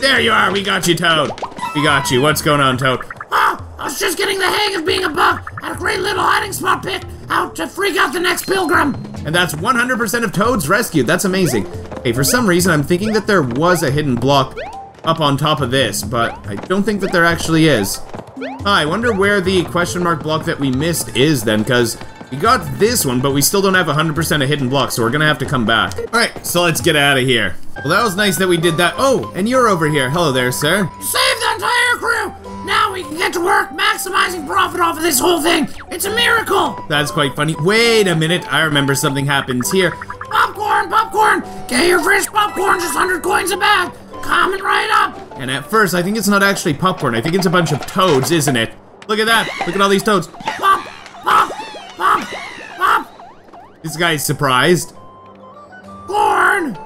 There you are, we got you, Toad. We got you. What's going on, Toad? Oh, I was just getting the hang of being a bug. Had a great little hiding spot picked out to freak out the next pilgrim. And that's 100% of Toads rescued. That's amazing. Hey, for some reason, I'm thinking that there was a hidden block up on top of this, but I don't think that there actually is. Ah, I wonder where the question mark block that we missed is then, because we got this one, but we still don't have 100% of hidden blocks, so we're gonna have to come back. Alright, so let's get out of here. Well, that was nice that we did that. Oh, and you're over here. Hello there, sir. Save the entire crew. Now we can get to work maximizing profit off of this whole thing. It's a miracle. That's quite funny. Wait a minute, I remember something happens here. Popcorn, popcorn. Get your fresh popcorn, just 100 coins a bag. Coming right up. And at first, I think it's not actually popcorn. I think it's a bunch of toads, isn't it? Look at that. Look at all these toads. Pop, pop, pop, pop. This guy's surprised. Corn.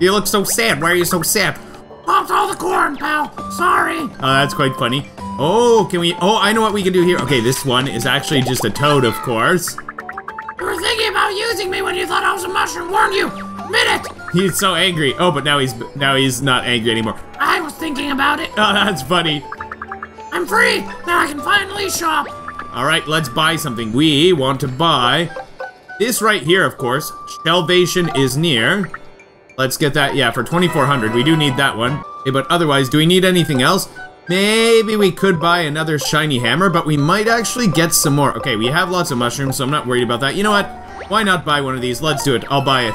You look so sad. Why are you so sad? Popped all the corn, pal. Sorry. Oh, that's quite funny. Oh, can we... Oh, I know what we can do here. Okay, this one is actually just a toad, of course. You were thinking about using me when you thought I was a mushroom, weren't you? Admit it. He's so angry. Oh, but now he's now he's not angry anymore. I was thinking about it. Oh, that's funny. I'm free. Now I can finally shop. All right, let's buy something. We want to buy this right here, of course. Salvation is near. Let's get that, yeah, for 2,400. We do need that one. Okay, but otherwise, do we need anything else? Maybe we could buy another shiny hammer, but we might actually get some more. Okay, we have lots of mushrooms, so I'm not worried about that. You know what? Why not buy one of these? Let's do it. I'll buy it.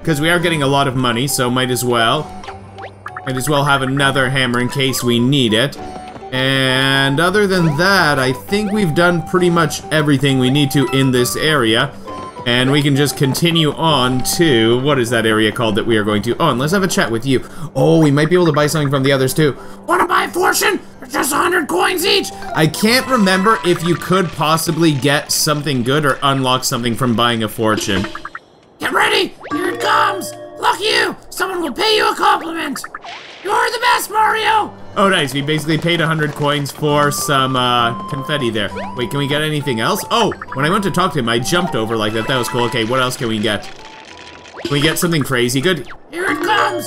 Because we are getting a lot of money, so might as well. Might as well have another hammer in case we need it. And other than that, I think we've done pretty much everything we need to in this area. And we can just continue on to, what is that area called that we are going to? Oh, and let's have a chat with you. Oh, we might be able to buy something from the others too. Wanna buy fortune? They're just 100 coins each. I can't remember if you could possibly get something good or unlock something from buying a fortune. Get ready. Here it comes. Look you. Someone will pay you a compliment. You're the best, Mario. Oh, nice. We basically paid 100 coins for some uh, confetti there. Wait, can we get anything else? Oh, when I went to talk to him, I jumped over like that. That was cool. Okay, what else can we get? Can we get something crazy good? Here it comes.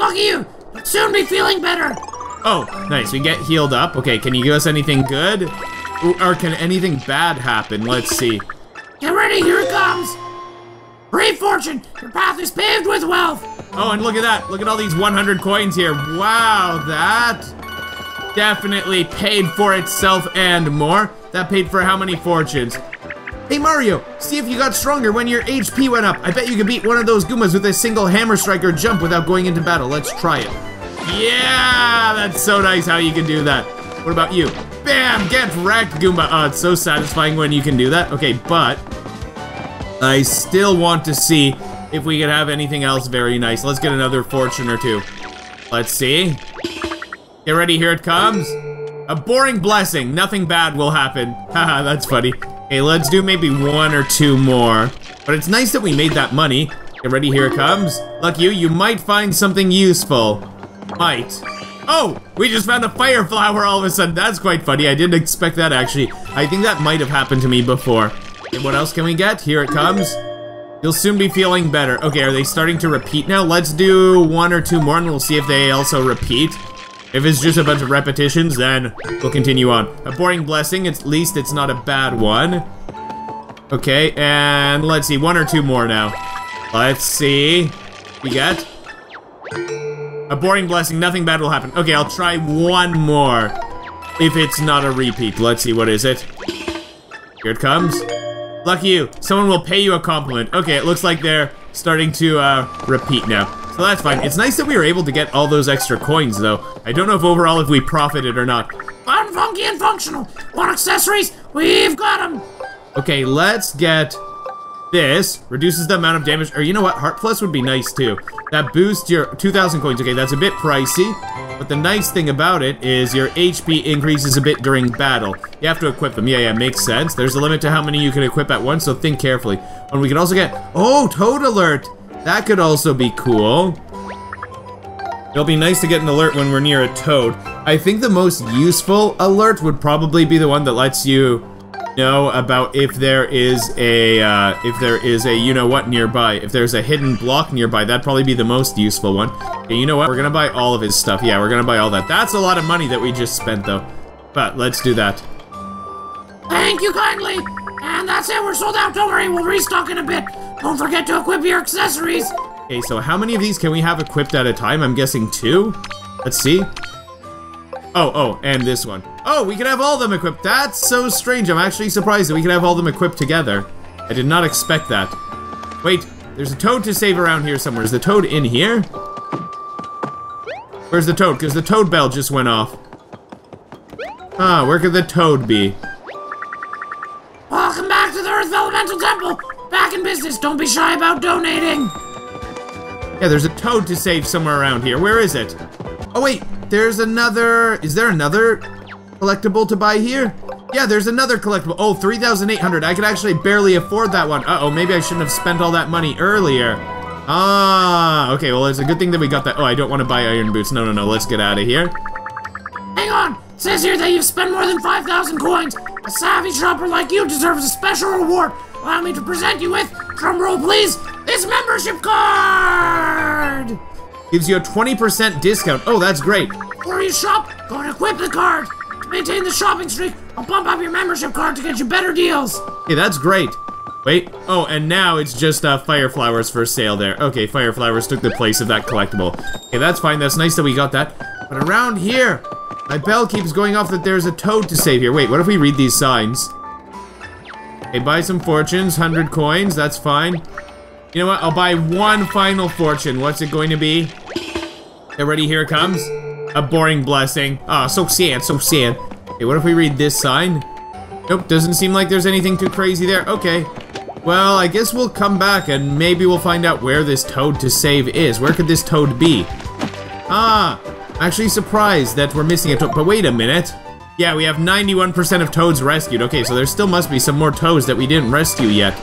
At you. You'll soon be feeling better. Oh, nice. We get healed up. Okay, can you give us anything good? Ooh, or can anything bad happen? Let's see. Get ready. Here it comes. Brave fortune. Your path is paved with wealth. Oh, and look at that. Look at all these 100 coins here. Wow, that definitely paid for itself and more. That paid for how many fortunes? Hey Mario, see if you got stronger when your HP went up. I bet you could beat one of those Goombas with a single Hammer Striker jump without going into battle. Let's try it. Yeah, that's so nice how you can do that. What about you? Bam, get wrecked, Goomba. Oh, it's so satisfying when you can do that. Okay, but I still want to see if we could have anything else very nice. Let's get another fortune or two. Let's see. Get ready, here it comes. A boring blessing, nothing bad will happen. [LAUGHS] Haha, that's funny. Okay, let's do maybe one or two more. But it's nice that we made that money. Get ready, here it comes. Luck you, you might find something useful. Might. Oh, we just found a fire flower all of a sudden. That's quite funny. I didn't expect that actually. I think that might have happened to me before. What else can we get? Here it comes. You'll soon be feeling better. Okay, are they starting to repeat now? Let's do one or two more and we'll see if they also repeat. If it's just a bunch of repetitions, then we'll continue on. A boring blessing, at least it's not a bad one. Okay, and let's see, one or two more now. Let's see. We get a boring blessing, nothing bad will happen. Okay, I'll try one more. If it's not a repeat, let's see, what is it? Here it comes. Lucky you, someone will pay you a compliment. Okay, it looks like they're starting to uh, repeat now. So that's fine. It's nice that we were able to get all those extra coins, though. I don't know if overall if we profited or not. Fun, funky, and functional. Want accessories? We've got them. Okay, let's get this. Reduces the amount of damage. Or you know what? Heart Plus would be nice, too. That boosts your 2,000 coins. Okay, that's a bit pricey. But the nice thing about it is your HP increases a bit during battle. You have to equip them. Yeah, yeah, makes sense. There's a limit to how many you can equip at once, so think carefully. And we can also get... Oh, Toad Alert! That could also be cool. It'll be nice to get an alert when we're near a toad. I think the most useful alert would probably be the one that lets you know about if there is a, uh, if there is a you-know-what nearby. If there's a hidden block nearby, that'd probably be the most useful one. Okay, you know what? We're gonna buy all of his stuff. Yeah, we're gonna buy all that. That's a lot of money that we just spent, though. But let's do that. Thank you kindly. And that's it, we're sold out. Don't worry, we'll restock in a bit. Don't forget to equip your accessories. Okay, so how many of these can we have equipped at a time? I'm guessing two? Let's see. Oh, oh, and this one. Oh, we can have all of them equipped. That's so strange. I'm actually surprised that we can have all of them equipped together. I did not expect that. Wait, there's a toad to save around here somewhere. Is the toad in here? Where's the toad? Because the toad bell just went off. Ah, where could the toad be? Welcome back to the Earth Vellumental Temple. Back in business. Don't be shy about donating. Yeah, there's a toad to save somewhere around here. Where is it? Oh, wait. There's another... Is there another collectible to buy here? Yeah, there's another collectible. Oh, 3,800. I could actually barely afford that one. Uh-oh, maybe I shouldn't have spent all that money earlier. Ah, okay, well, it's a good thing that we got that. Oh, I don't want to buy iron boots. No, no, no, let's get out of here. Hang on. It says here that you've spent more than 5,000 coins. A savvy shopper like you deserves a special reward. Allow me to present you with, drumroll please, this membership card! Gives you a 20% discount. Oh, that's great. Before you shop, go and equip the card. Maintain the shopping streak, I'll bump up your membership card to get you better deals. Hey, that's great. Wait, oh, and now it's just uh, fire flowers for sale there. Okay, fire flowers took the place of that collectible. Okay, that's fine. That's nice that we got that. But around here, my bell keeps going off that there's a toad to save here. Wait, what if we read these signs? Okay, buy some fortunes, 100 coins, that's fine. You know what, I'll buy one final fortune. What's it going to be? Get ready, here it comes. A boring blessing. Ah, oh, so sad, so sad. Okay, what if we read this sign? Nope, doesn't seem like there's anything too crazy there. Okay. Well, I guess we'll come back and maybe we'll find out where this toad to save is. Where could this toad be? Ah, actually surprised that we're missing a toad. But wait a minute. Yeah, we have 91% of toads rescued. Okay, so there still must be some more toads that we didn't rescue yet.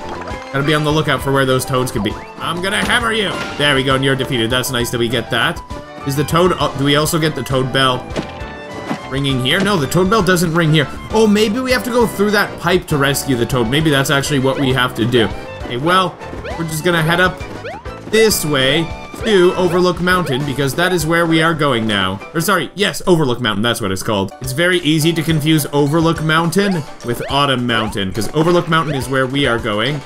Gotta be on the lookout for where those toads could be. I'm gonna hammer you! There we go, and you're defeated. That's nice that we get that. Is the toad... Uh, do we also get the toad bell ringing here? No, the toad bell doesn't ring here. Oh, maybe we have to go through that pipe to rescue the toad. Maybe that's actually what we have to do. Okay, well, we're just gonna head up this way to Overlook Mountain because that is where we are going now. Or sorry, yes, Overlook Mountain, that's what it's called. It's very easy to confuse Overlook Mountain with Autumn Mountain because Overlook Mountain is where we are going.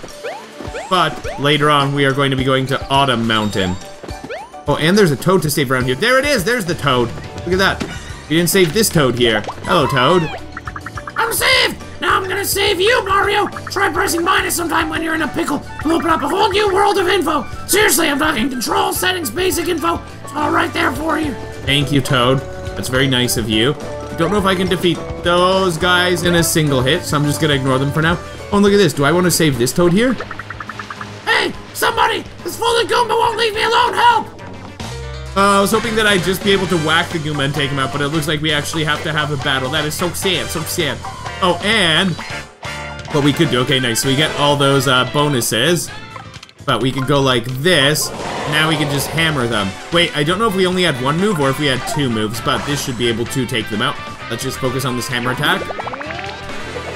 But later on, we are going to be going to Autumn Mountain. Oh, and there's a toad to save around here. There it is, there's the toad. Look at that. We didn't save this toad here. Hello, toad. I'm saved! Now I'm gonna save you, Mario. Try pressing minus sometime when you're in a pickle to open up a whole new world of info. Seriously, I'm talking control, settings, basic info. It's all right there for you. Thank you, Toad. That's very nice of you. Don't know if I can defeat those guys in a single hit, so I'm just gonna ignore them for now. Oh, and look at this. Do I want to save this Toad here? Hey, somebody! This folded Goomba won't leave me alone. Help! Uh, I was hoping that I'd just be able to whack the Goomba and take him out, but it looks like we actually have to have a battle. That is so sad, so sad. Oh, and what we could do, okay, nice. So we get all those uh, bonuses, but we could go like this. Now we can just hammer them. Wait, I don't know if we only had one move or if we had two moves, but this should be able to take them out. Let's just focus on this hammer attack.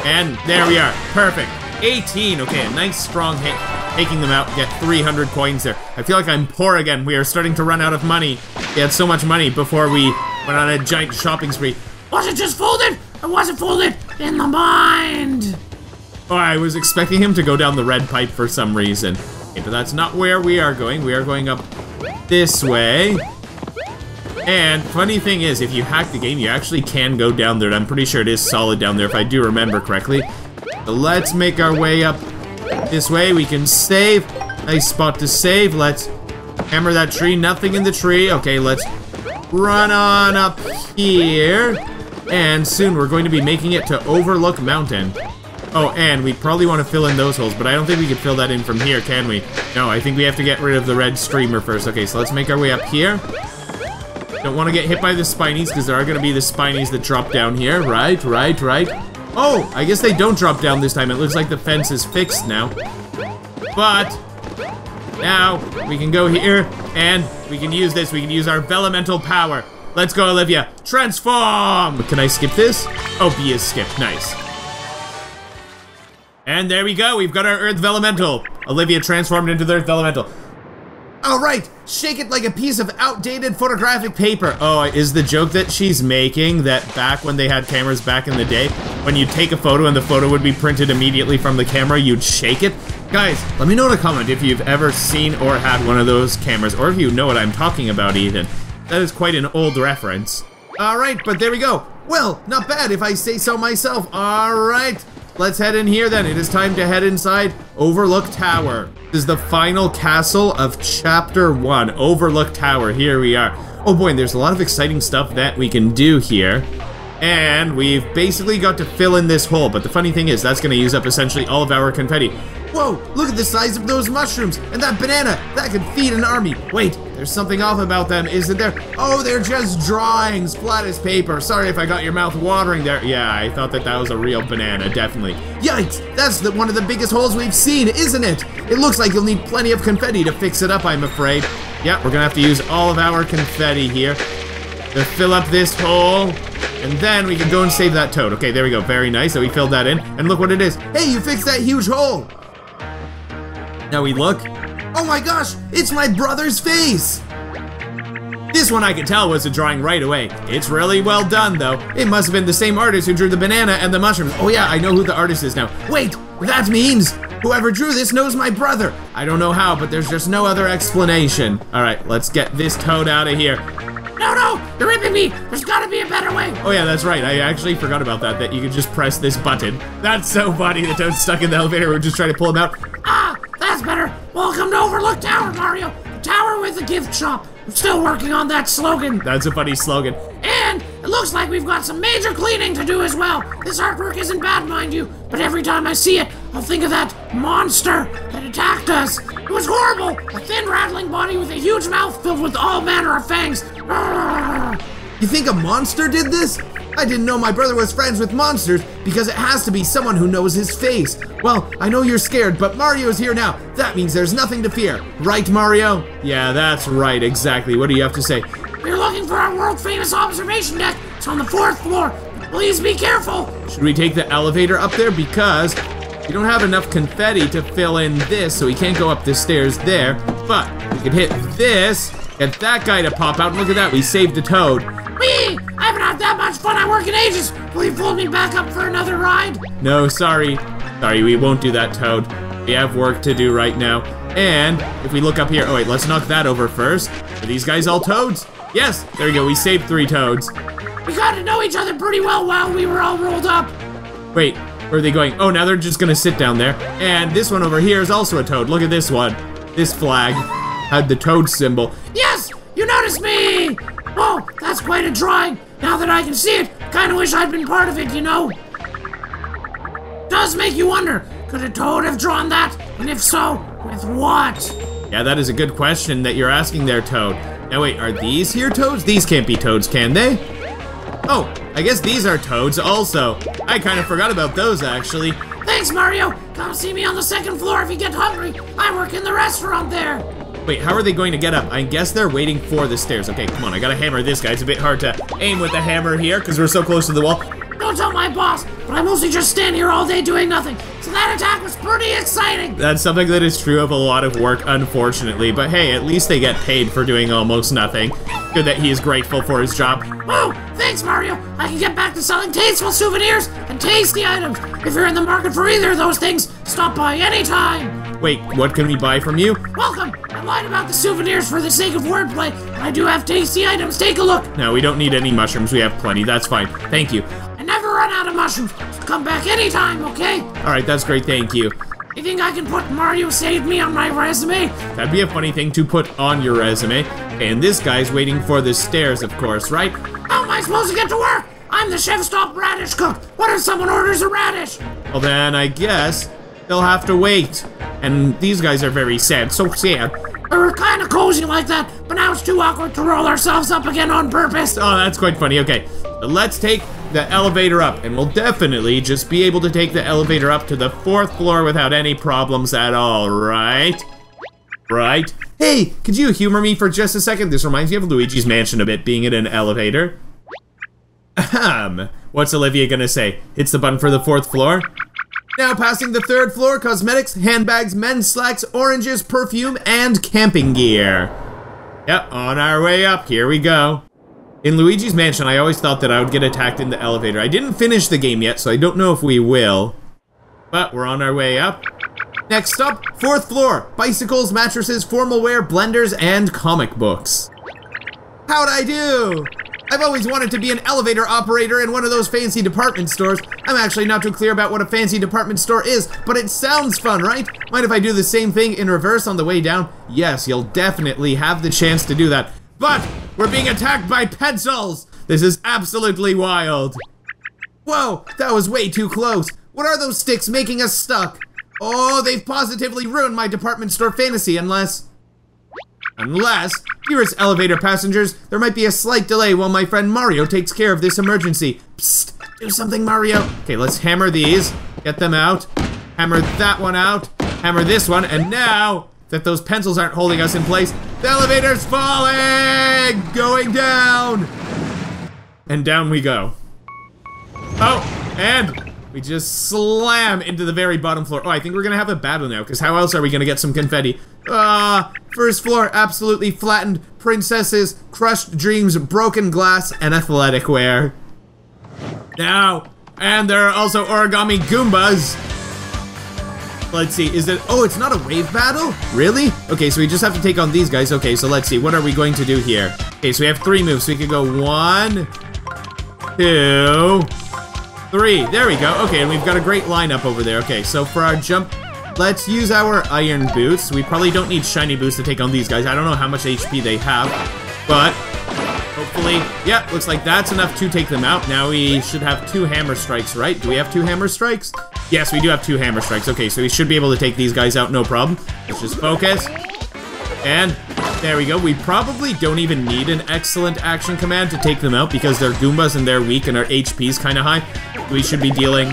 And there we are, perfect. 18, okay, a nice strong hit. Taking them out, get 300 coins there. I feel like I'm poor again. We are starting to run out of money. We had so much money before we went on a giant shopping spree. Was it just folded? Or wasn't folded in the mind? Oh, I was expecting him to go down the red pipe for some reason. Okay, but that's not where we are going. We are going up this way. And funny thing is, if you hack the game, you actually can go down there. I'm pretty sure it is solid down there if I do remember correctly. But let's make our way up this way. We can save. Nice spot to save. Let's hammer that tree. Nothing in the tree. Okay, let's run on up here. And soon we're going to be making it to Overlook Mountain. Oh, and we probably want to fill in those holes, but I don't think we can fill that in from here, can we? No, I think we have to get rid of the red streamer first. Okay, so let's make our way up here. Don't want to get hit by the spinies, because there are going to be the spinies that drop down here. Right, right, right. Oh, I guess they don't drop down this time. It looks like the fence is fixed now. But, now, we can go here, and we can use this. We can use our Vellumental power. Let's go, Olivia. Transform! Can I skip this? Oh, B is skipped. Nice. And there we go. We've got our Earth Vellumental. Olivia transformed into the Earth Vellumental. All right, shake it like a piece of outdated photographic paper. Oh, is the joke that she's making that back when they had cameras back in the day, when you take a photo and the photo would be printed immediately from the camera, you'd shake it? Guys, let me know in a comment if you've ever seen or had one of those cameras, or if you know what I'm talking about even. That is quite an old reference. All right, but there we go. Well, not bad if I say so myself. All right, let's head in here then. It is time to head inside Overlook Tower. This is the final castle of Chapter 1, Overlook Tower. Here we are. Oh boy, and there's a lot of exciting stuff that we can do here. And we've basically got to fill in this hole, but the funny thing is, that's going to use up essentially all of our confetti. Whoa, look at the size of those mushrooms and that banana. That could feed an army. Wait, there's something off about them, isn't there? Oh, they're just drawings, flat as paper. Sorry if I got your mouth watering there. Yeah, I thought that that was a real banana, definitely. Yikes, that's the, one of the biggest holes we've seen, isn't it? It looks like you'll need plenty of confetti to fix it up, I'm afraid. Yeah, we're gonna have to use all of our confetti here to fill up this hole. And then we can go and save that toad. Okay, there we go. Very nice. So we filled that in. And look what it is. Hey, you fixed that huge hole. Now we look. Oh my gosh, it's my brother's face. This one I could tell was a drawing right away. It's really well done, though. It must have been the same artist who drew the banana and the mushrooms. Oh yeah, I know who the artist is now. Wait, that means whoever drew this knows my brother. I don't know how, but there's just no other explanation. All right, let's get this toad out of here. No, no, you're ripping me. There's gotta be a better way. Oh yeah, that's right. I actually forgot about that, that you could just press this button. That's so funny. The toad's stuck in the elevator. We're just trying to pull him out. Ah, that's better. Welcome to Overlook Tower, Mario. The tower with a gift shop. I'm still working on that slogan. That's a funny slogan. And it looks like we've got some major cleaning to do as well. This artwork isn't bad, mind you, but every time I see it, I'll think of that monster that attacked us. It was horrible. A thin, rattling body with a huge mouth filled with all manner of fangs. Arrgh. You think a monster did this? I didn't know my brother was friends with monsters because it has to be someone who knows his face. Well, I know you're scared, but Mario's here now. That means there's nothing to fear. Right, Mario? Yeah, that's right. Exactly. What do you have to say? We're looking for our world famous observation deck. It's on the fourth floor. Please be careful. Should we take the elevator up there? Because we don't have enough confetti to fill in this, so we can't go up the stairs there. But we could hit this, get that guy to pop out. Look at that, we saved a toad. Me! I haven't had that much fun at work in ages. Will you fold me back up for another ride? No, sorry. Sorry, we won't do that, Toad. We have work to do right now. And if we look up here, oh wait, let's knock that over first. Are these guys all toads? Yes, there we go, we saved three toads. We got to know each other pretty well while we were all rolled up. Wait, Where are they going? Oh, now they're just gonna sit down there. And this one over here is also a toad. Look at this one. This flag had the toad symbol. Yes, you noticed me! Oh, that's quite a drawing. Now that I can see it, kinda wish I'd been part of it, you know? Does make you wonder, could a toad have drawn that? And if so, with what? Yeah, that is a good question that you're asking there, Toad. Now wait, are these here toads? These can't be toads, can they? Oh, I guess these are toads also. I kind of forgot about those, actually. Thanks, Mario. Come see me on the second floor if you get hungry. I work in the restaurant there. Wait, how are they going to get up? I guess they're waiting for the stairs. Okay, come on, I gotta hammer this guy. It's a bit hard to aim with the hammer here because we're so close to the wall. Don't tell my boss, but I mostly just stand here all day doing nothing. So that attack was pretty exciting. That's something that is true of a lot of work, unfortunately. But hey, at least they get paid for doing almost nothing. Good that he is grateful for his job. Oh, thanks, Mario. I can get back to selling tasteful souvenirs and tasty items. If you're in the market for either of those things, stop by anytime. Wait, what can we buy from you? Welcome. Lied about the souvenirs for the sake of wordplay. I do have tasty items. Take a look. No, we don't need any mushrooms. We have plenty. That's fine. Thank you. I never run out of mushrooms. So come back anytime, okay? All right, that's great. Thank you. You think I can put Mario saved me on my resume? That'd be a funny thing to put on your resume. And this guy's waiting for the stairs, of course, right? How am I supposed to get to work? I'm the chef stop radish cook. What if someone orders a radish? Well, then I guess they'll have to wait. And these guys are very sad, so sad. We were kind of cozy like that, but now it's too awkward to roll ourselves up again on purpose. Oh, that's quite funny. Okay, let's take the elevator up, and we'll definitely just be able to take the elevator up to the fourth floor without any problems at all, right? Right? Hey, could you humor me for just a second? This reminds me of Luigi's Mansion a bit, being in an elevator. Ahem. What's Olivia gonna say? Hits the button for the fourth floor? Now passing the third floor, cosmetics, handbags, men's slacks, oranges, perfume, and camping gear. Yep, on our way up, here we go. In Luigi's Mansion, I always thought that I would get attacked in the elevator. I didn't finish the game yet, so I don't know if we will. But we're on our way up. Next up, fourth floor. Bicycles, mattresses, formal wear, blenders, and comic books. How'd I do? I've always wanted to be an elevator operator in one of those fancy department stores. I'm actually not too clear about what a fancy department store is, but it sounds fun, right? Mind if I do the same thing in reverse on the way down? Yes, you'll definitely have the chance to do that. But we're being attacked by pencils! This is absolutely wild. Whoa, that was way too close. What are those sticks making us stuck? Oh, they've positively ruined my department store fantasy unless... Unless, dearest elevator passengers, there might be a slight delay while my friend Mario takes care of this emergency. Psst, do something, Mario. Okay, let's hammer these, get them out, hammer that one out, hammer this one, and now that those pencils aren't holding us in place, the elevator's falling! Going down! And down we go. Oh, and we just slam into the very bottom floor. Oh, I think we're gonna have a battle now, because how else are we gonna get some confetti? Ah, first floor, absolutely flattened. Princesses, crushed dreams, broken glass, and athletic wear. Now, and there are also origami Goombas. Let's see, is it, oh, it's not a wave battle? Really? Okay, so we just have to take on these guys. Okay, so let's see, what are we going to do here? Okay, so we have three moves. We could go one, two, three. There we go. Okay, and we've got a great lineup over there. Okay, so for our jump, let's use our iron boots. We probably don't need shiny boots to take on these guys. I don't know how much HP they have, but hopefully, yeah, looks like that's enough to take them out. Now we should have two hammer strikes, right? Do we have two hammer strikes? Yes, we do have two hammer strikes. Okay, so we should be able to take these guys out, no problem. Let's just focus. And there we go. We probably don't even need an excellent action command to take them out because they're Goombas and they're weak and our HP's kind of high. We should be dealing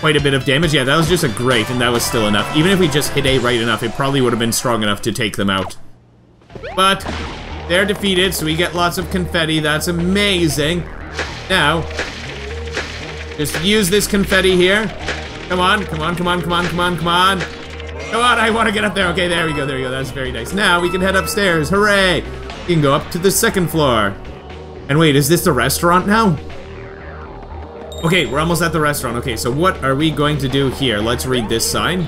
quite a bit of damage. Yeah, that was just a great and that was still enough. Even if we just hit A right enough, it probably would have been strong enough to take them out. But they're defeated, so we get lots of confetti. That's amazing. Now, just use this confetti here. Come on, come on, come on, come on, come on, come on. Come on, I want to get up there. Okay, there we go, there we go. That's very nice. Now we can head upstairs. Hooray! We can go up to the second floor. And wait, is this the restaurant now? Okay, we're almost at the restaurant. Okay, so what are we going to do here? Let's read this sign.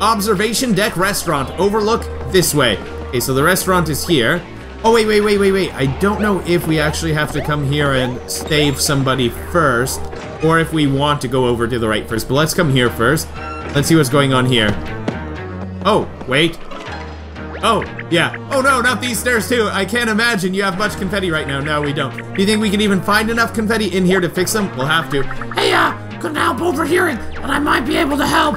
Observation deck restaurant. Overlook this way. Okay, so the restaurant is here. Oh, wait, wait, wait, wait, wait. I don't know if we actually have to come here and save somebody first. or if we want to go over to the right first. But let's come here first. Let's see what's going on here. Oh, wait. Oh, yeah. Oh no, not these stairs too. I can't imagine you have much confetti right now. No, we don't. Do you think we can even find enough confetti in here to fix them? We'll have to. Hey, uh, couldn't help overhearing, but I might be able to help.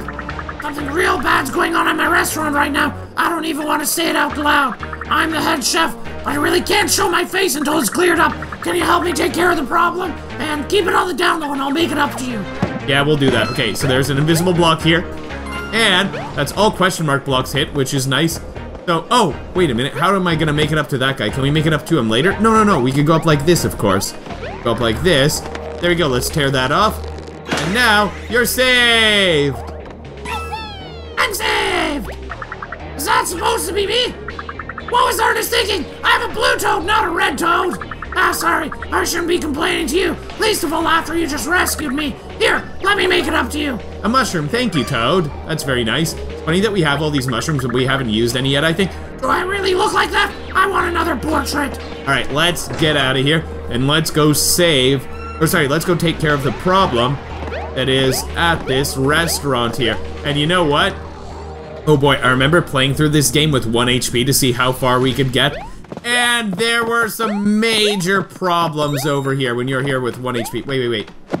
Something real bad's going on at my restaurant right now. I don't even want to say it out loud. I'm the head chef, but I really can't show my face until it's cleared up. Can you help me take care of the problem? And keep it on the down low and I'll make it up to you. Yeah, we'll do that. Okay, so there's an invisible block here. And that's all question mark blocks hit, which is nice. So, oh, wait a minute. How am I gonna make it up to that guy? Can we make it up to him later? No, no, no. We can go up like this, of course. Go up like this. There we go. Let's tear that off. And now, you're saved! I'm saved! Is that supposed to be me? What was Ernest thinking? I have a blue toad, not a red toad! Ah, sorry, I shouldn't be complaining to you. Least of all after you just rescued me. Here, let me make it up to you. A mushroom. Thank you, Toad. That's very nice. It's funny that we have all these mushrooms and we haven't used any yet, I think. Do I really look like that? I want another portrait. Alright, let's get out of here. And let's go save... Or sorry, let's go take care of the problem that is at this restaurant here. And you know what? Oh boy, I remember playing through this game with 1 HP to see how far we could get. And there were some major problems over here when you're here with 1 HP. Wait, wait, wait. Do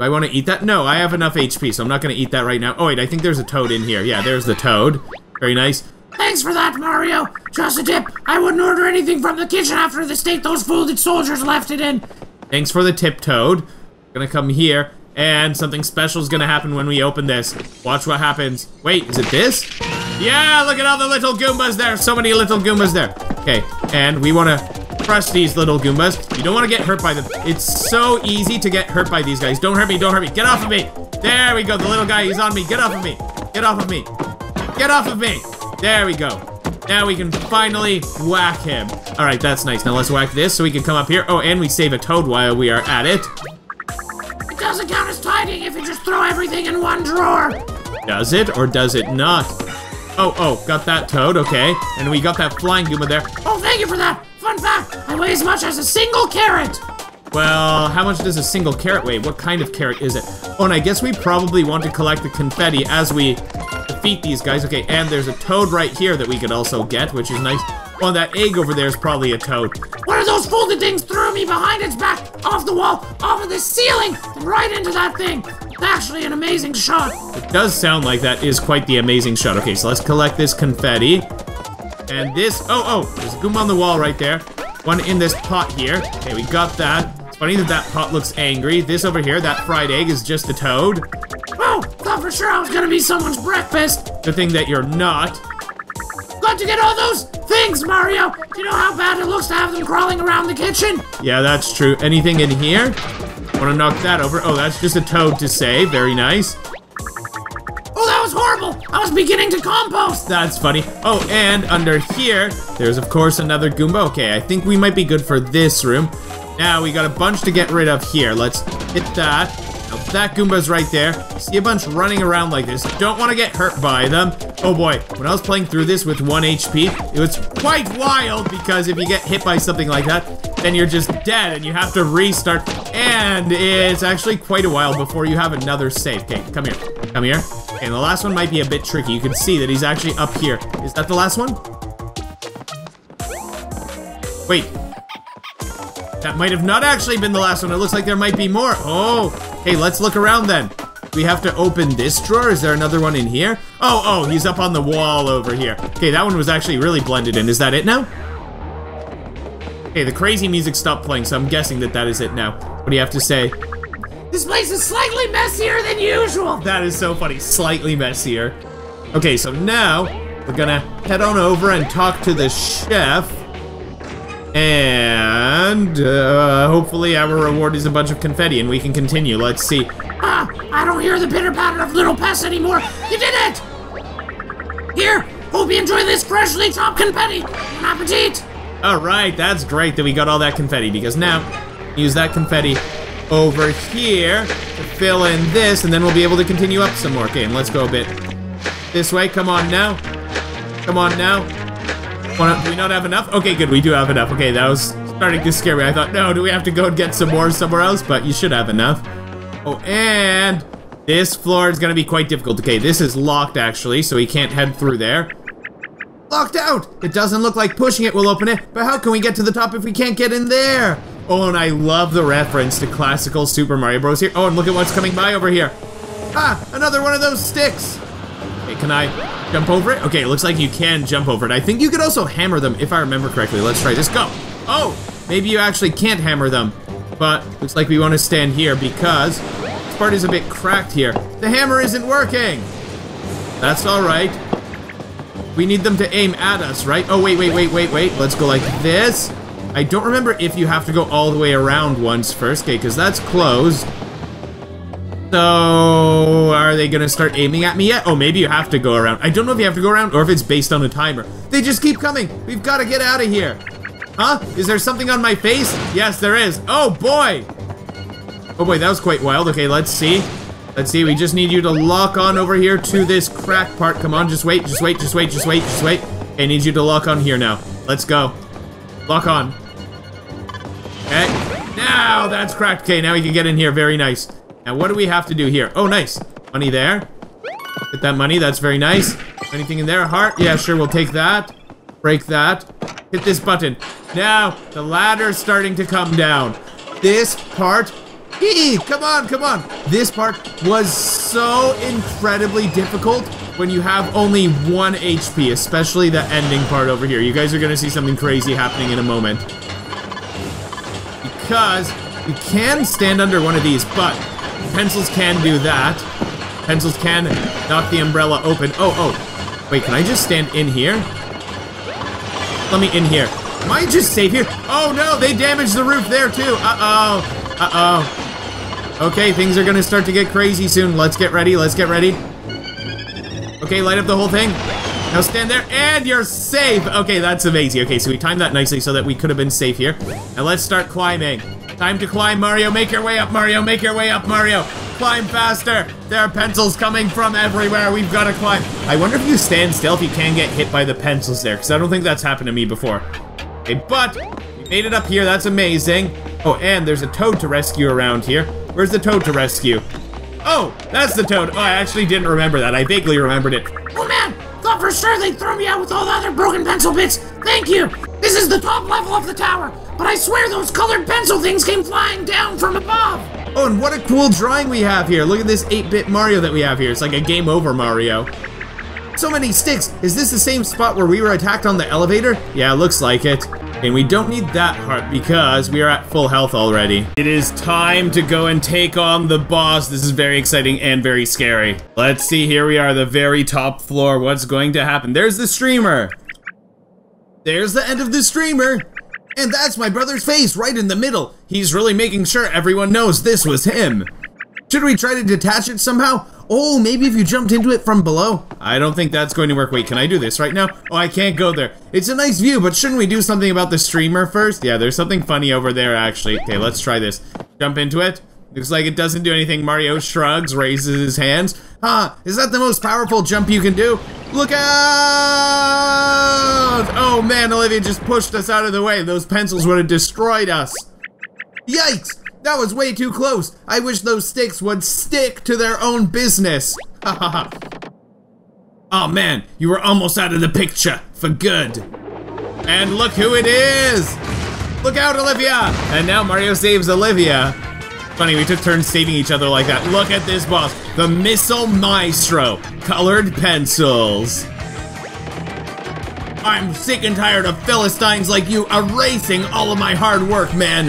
I want to eat that? No, I have enough HP, so I'm not going to eat that right now. Oh wait, I think there's a toad in here. Yeah, there's the toad. Very nice. Thanks for that, Mario. Just a tip. I wouldn't order anything from the kitchen after the state those folded soldiers left it in. Thanks for the tip, Toad. Gonna come here, and something special is gonna happen when we open this. Watch what happens. Wait, is it this? Yeah, look at all the little Goombas there. So many little Goombas there. Okay, and we wanna crush these little Goombas. You don't wanna get hurt by them. It's so easy to get hurt by these guys. Don't hurt me, don't hurt me. Get off of me. There we go, the little guy, he's on me. Get off of me. Get off of me. Get off of me. There we go. Now we can finally whack him. All right, that's nice. Now let's whack this so we can come up here. Oh, and we save a toad while we are at it. It doesn't count as tidying if you just throw everything in one drawer. Does it or does it not? Oh, oh, got that toad, okay. And we got that flying Goomba there. Oh, thank you for that. Fun fact, I weigh as much as a single carrot. Well, how much does a single carrot weigh? What kind of carrot is it? Oh, and I guess we probably want to collect the confetti as we defeat these guys. Okay, and there's a toad right here that we could also get, which is nice. Oh, that egg over there is probably a toad. One of those folded things threw me behind its back, off the wall, off of the ceiling, right into that thing. Actually, an amazing shot. It does sound like that is quite the amazing shot. Okay, so let's collect this confetti. And this, oh, oh, there's a Goomba on the wall right there. One in this pot here. Okay, we got that. It's funny that that pot looks angry. This over here, that fried egg is just a toad. Oh, thought for sure I was gonna be someone's breakfast. The thing that you're not. Got to get all those things, Mario. Do you know how bad it looks to have them crawling around the kitchen? Yeah, that's true. Anything in here? Wanna knock that over? Oh, that's just a toad to save. Very nice. Oh, that was horrible. I was beginning to compost. That's funny. Oh, and under here, there's of course another Goomba. Okay, I think we might be good for this room. Now, we got a bunch to get rid of here. Let's hit that. That Goomba's right there. See a bunch running around like this. Don't want to get hurt by them. Oh boy, when I was playing through this with 1 HP, it was quite wild because if you get hit by something like that, then you're just dead and you have to restart. And it's actually quite a while before you have another save. Okay, come here. Come here. Okay, and the last one might be a bit tricky. You can see that he's actually up here. Is that the last one? Wait. That might have not actually been the last one. It looks like there might be more. Oh, hey, let's look around then. We have to open this drawer. Is there another one in here? Oh, oh, he's up on the wall over here. Okay, that one was actually really blended in. Is that it now? Okay, the crazy music stopped playing, so I'm guessing that that is it now. What do you have to say? This place is slightly messier than usual. That is so funny. Slightly messier. Okay, so now we're gonna head on over and talk to the chef. And uh, hopefully our reward is a bunch of confetti and we can continue. Let's see. Ah, I don't hear the pitter patter of little pests anymore. You did it! Here, hope you enjoy this freshly chopped confetti. Bon appetit! Alright, that's great that we got all that confetti because now use that confetti over here to fill in this and then we'll be able to continue up some more. Okay, and let's go a bit this way. Come on now. Come on now. Do we not have enough? Okay, good, we do have enough. Okay, that was starting to scare me. I thought, no, do we have to go and get some more somewhere else? But you should have enough. Oh, and this floor is gonna be quite difficult. Okay, this is locked actually, so he can't head through there. Locked out! It doesn't look like pushing it will open it, but how can we get to the top if we can't get in there? Oh, and I love the reference to classical Super Mario Bros. here. Oh, and look at what's coming by over here. Ah, another one of those sticks. Okay, can I jump over it? Okay, it looks like you can jump over it. I think you could also hammer them, if I remember correctly. Let's try this. Go. Oh, maybe you actually can't hammer them. But looks like we want to stand here because this part is a bit cracked here. The hammer isn't working. That's all right. We need them to aim at us, right? Oh, wait, wait, wait, wait, wait. Let's go like this. I don't remember if you have to go all the way around once first, okay, because that's closed. So, are they gonna start aiming at me yet? Oh, maybe you have to go around. I don't know if you have to go around or if it's based on a timer. They just keep coming. We've got to get out of here. Huh? Is there something on my face? Yes, there is. Oh, boy. Oh, boy, that was quite wild. Okay, let's see. Let's see, we just need you to lock on over here to this crack part. Come on, just wait, just wait, just wait, just wait, just wait. I need you to lock on here now. Let's go. Lock on. Okay. Now that's cracked. Okay, now we can get in here. Very nice. Now, what do we have to do here? Oh, nice. Money there. Get that money. That's very nice. Anything in there? Heart? Yeah, sure. We'll take that. Break that. Hit this button. Now, the ladder's starting to come down. This part Eee, come on, come on. This part was so incredibly difficult when you have only one HP, especially the ending part over here. You guys are gonna see something crazy happening in a moment. Because you can stand under one of these, but pencils can do that. Pencils can knock the umbrella open. Oh, oh. Wait, can I just stand in here? Let me in here. Am I just safe here? Oh no, they damaged the roof there too. Uh-oh. Uh-oh. Okay, things are gonna start to get crazy soon. Let's get ready, let's get ready. Okay, light up the whole thing. Now stand there, and you're safe! Okay, that's amazing. Okay, so we timed that nicely so that we could have been safe here. And let's start climbing. Time to climb, Mario. Make your way up, Mario. Make your way up, Mario. Climb faster. There are pencils coming from everywhere. We've got to climb. I wonder if you stand still if you can get hit by the pencils there, because I don't think that's happened to me before. Okay, but we made it up here. That's amazing. Oh, and there's a toad to rescue around here. Where's the toad to rescue? Oh, that's the toad. Oh, I actually didn't remember that. I vaguely remembered it. Oh man, thought for sure they'd throw me out with all the other broken pencil bits. Thank you. This is the top level of the tower, but I swear those colored pencil things came flying down from above. Oh, and what a cool drawing we have here. Look at this 8-bit Mario that we have here. It's like a game over Mario. So many sticks! Is this the same spot where we were attacked on the elevator? Yeah, looks like it. And we don't need that heart because we are at full health already. It is time to go and take on the boss. This is very exciting and very scary. Let's see, here we are, the very top floor. What's going to happen? There's the streamer. There's the end of the streamer. And that's my brother's face right in the middle. He's really making sure everyone knows this was him. Should we try to detach it somehow? Oh, maybe if you jumped into it from below? I don't think that's going to work. Wait, can I do this right now? Oh, I can't go there. It's a nice view, but shouldn't we do something about the streamer first? Yeah, there's something funny over there, actually. Okay, let's try this. Jump into it. Looks like it doesn't do anything. Mario shrugs, raises his hands. Huh, is that the most powerful jump you can do? Look out! Oh man, Olivia just pushed us out of the way. Those pencils would have destroyed us. Yikes! That was way too close. I wish those sticks would stick to their own business. [LAUGHS] Ha ha ha. Oh man, you were almost out of the picture for good. And look who it is! Look out, Olivia! And now Mario saves Olivia. Funny, we took turns saving each other like that. Look at this boss, the Missile Maestro, colored pencils. I'm sick and tired of Philistines like you erasing all of my hard work, man.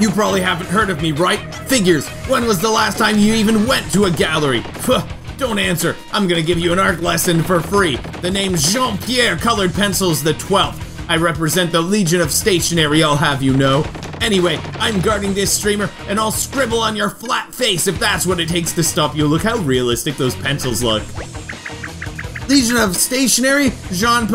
You probably haven't heard of me, right? Figures, when was the last time you even went to a gallery? Don't answer. I'm gonna give you an art lesson for free. The name's Jean-Pierre Colored Pencils the 12th. I represent the Legion of Stationery, I'll have you know. Anyway, I'm guarding this streamer, and I'll scribble on your flat face if that's what it takes to stop you. Look how realistic those pencils look. Legion of Stationery? Jean...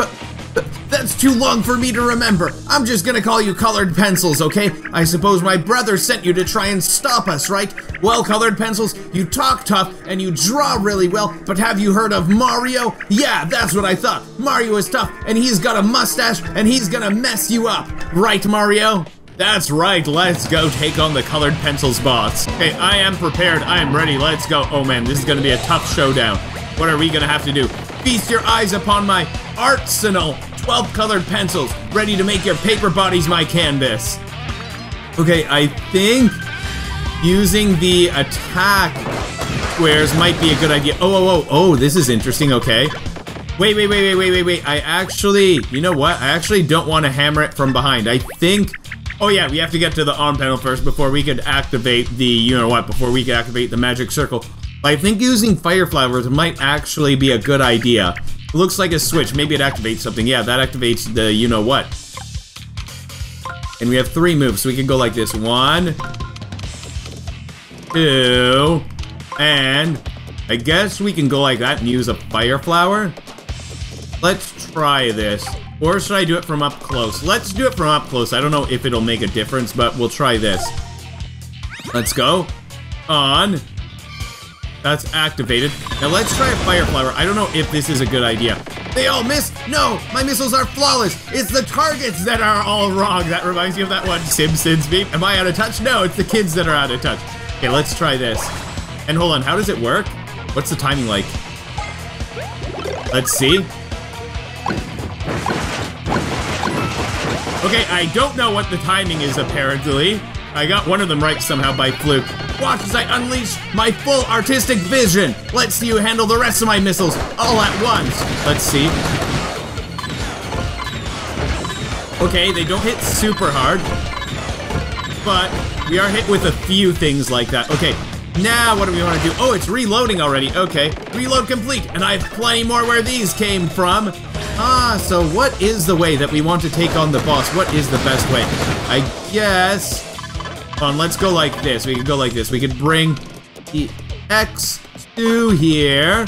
That's too long for me to remember. I'm just gonna call you Colored Pencils, okay? I suppose my brother sent you to try and stop us, right? Well, Colored Pencils, you talk tough and you draw really well, but have you heard of Mario? Yeah, that's what I thought. Mario is tough and he's got a mustache and he's gonna mess you up. Right, Mario? That's right, let's go take on the colored pencils boss. Hey, I am prepared, I am ready, let's go. Oh man, this is gonna be a tough showdown. What are we gonna have to do? Feast your eyes upon my arsenal. 12 colored pencils, ready to make your paper bodies my canvas. Okay, I think using the attack squares might be a good idea. Oh, oh, oh, oh, this is interesting, okay. Wait, wait, wait, wait, wait, wait, wait. I actually, you know what? I actually don't want to hammer it from behind. I think, oh yeah, we have to get to the arm panel first before we could activate the, you know what, before we could activate the magic circle. I think using fire flowers might actually be a good idea. Looks like a switch. Maybe it activates something. Yeah, that activates the you know what. And we have three moves, so we can go like this. One, two, and I guess we can go like that and use a fire flower. Let's try this. Or should I do it from up close? Let's do it from up close. I don't know if it'll make a difference, but we'll try this. Let's go. On. That's activated. Now let's try a fire flower. I don't know if this is a good idea. They all miss? No, my missiles are flawless. It's the targets that are all wrong. That reminds me of that one Simpsons meme. Am I out of touch? No, it's the kids that are out of touch. Okay, let's try this. And hold on, how does it work? What's the timing like? Let's see. Okay, I don't know what the timing is apparently. I got one of them right somehow by fluke. Watch as I unleash my full artistic vision. Let's see you handle the rest of my missiles all at once. Let's see. Okay, they don't hit super hard. But we are hit with a few things like that. Okay, now what do we want to do? Oh, it's reloading already. Okay, reload complete. And I have plenty more where these came from. Ah, so what is the way that we want to take on the boss? What is the best way? I guess... On, let's go like this. We could go like this. We could bring the X2 here.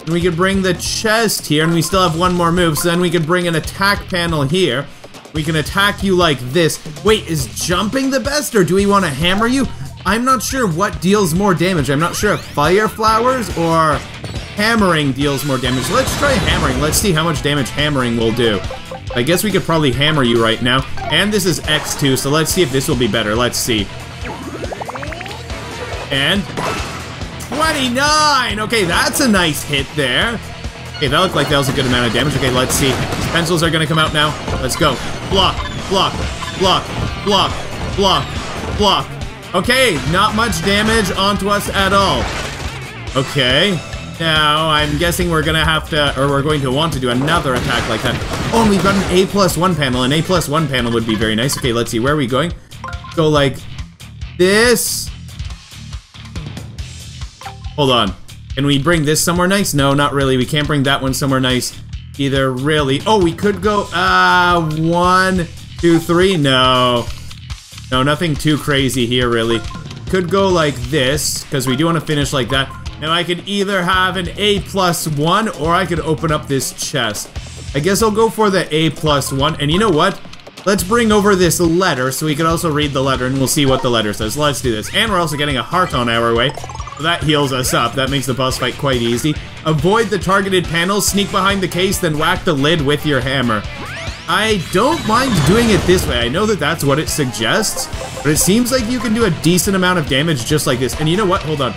And we could bring the chest here, and we still have one more move. So then we could bring an attack panel here. We can attack you like this. Wait, is jumping the best, or do we want to hammer you? I'm not sure what deals more damage. I'm not sure if fire flowers or hammering deals more damage. Let's try hammering. Let's see how much damage hammering will do. I guess we could probably hammer you right now. And this is X2, so let's see if this will be better. Let's see. And 29! Okay, that's a nice hit there. Okay, that looked like that was a good amount of damage. Okay, let's see. Pencils are gonna come out now. Let's go. Block, block, block, block, block, block. Okay, not much damage onto us at all. Okay. Now, I'm guessing we're gonna have to, or we're going to want to do another attack like that. Oh, and we've got an A plus one panel. An A plus one panel would be very nice. Okay, let's see, where are we going? Go like this. Hold on. Can we bring this somewhere nice? No, not really. We can't bring that one somewhere nice either, really. Oh, we could go, uh, one, two, three. No. No, nothing too crazy here, really. Could go like this, because we do want to finish like that. Now I could either have an A plus one, or I could open up this chest. I guess I'll go for the A plus one, and you know what? Let's bring over this letter so we can also read the letter and we'll see what the letter says. Let's do this. And we're also getting a heart on our way. So that heals us up. That makes the boss fight quite easy. Avoid the targeted panels, sneak behind the case, then whack the lid with your hammer. I don't mind doing it this way. I know that that's what it suggests, but it seems like you can do a decent amount of damage just like this. And you know what? Hold on.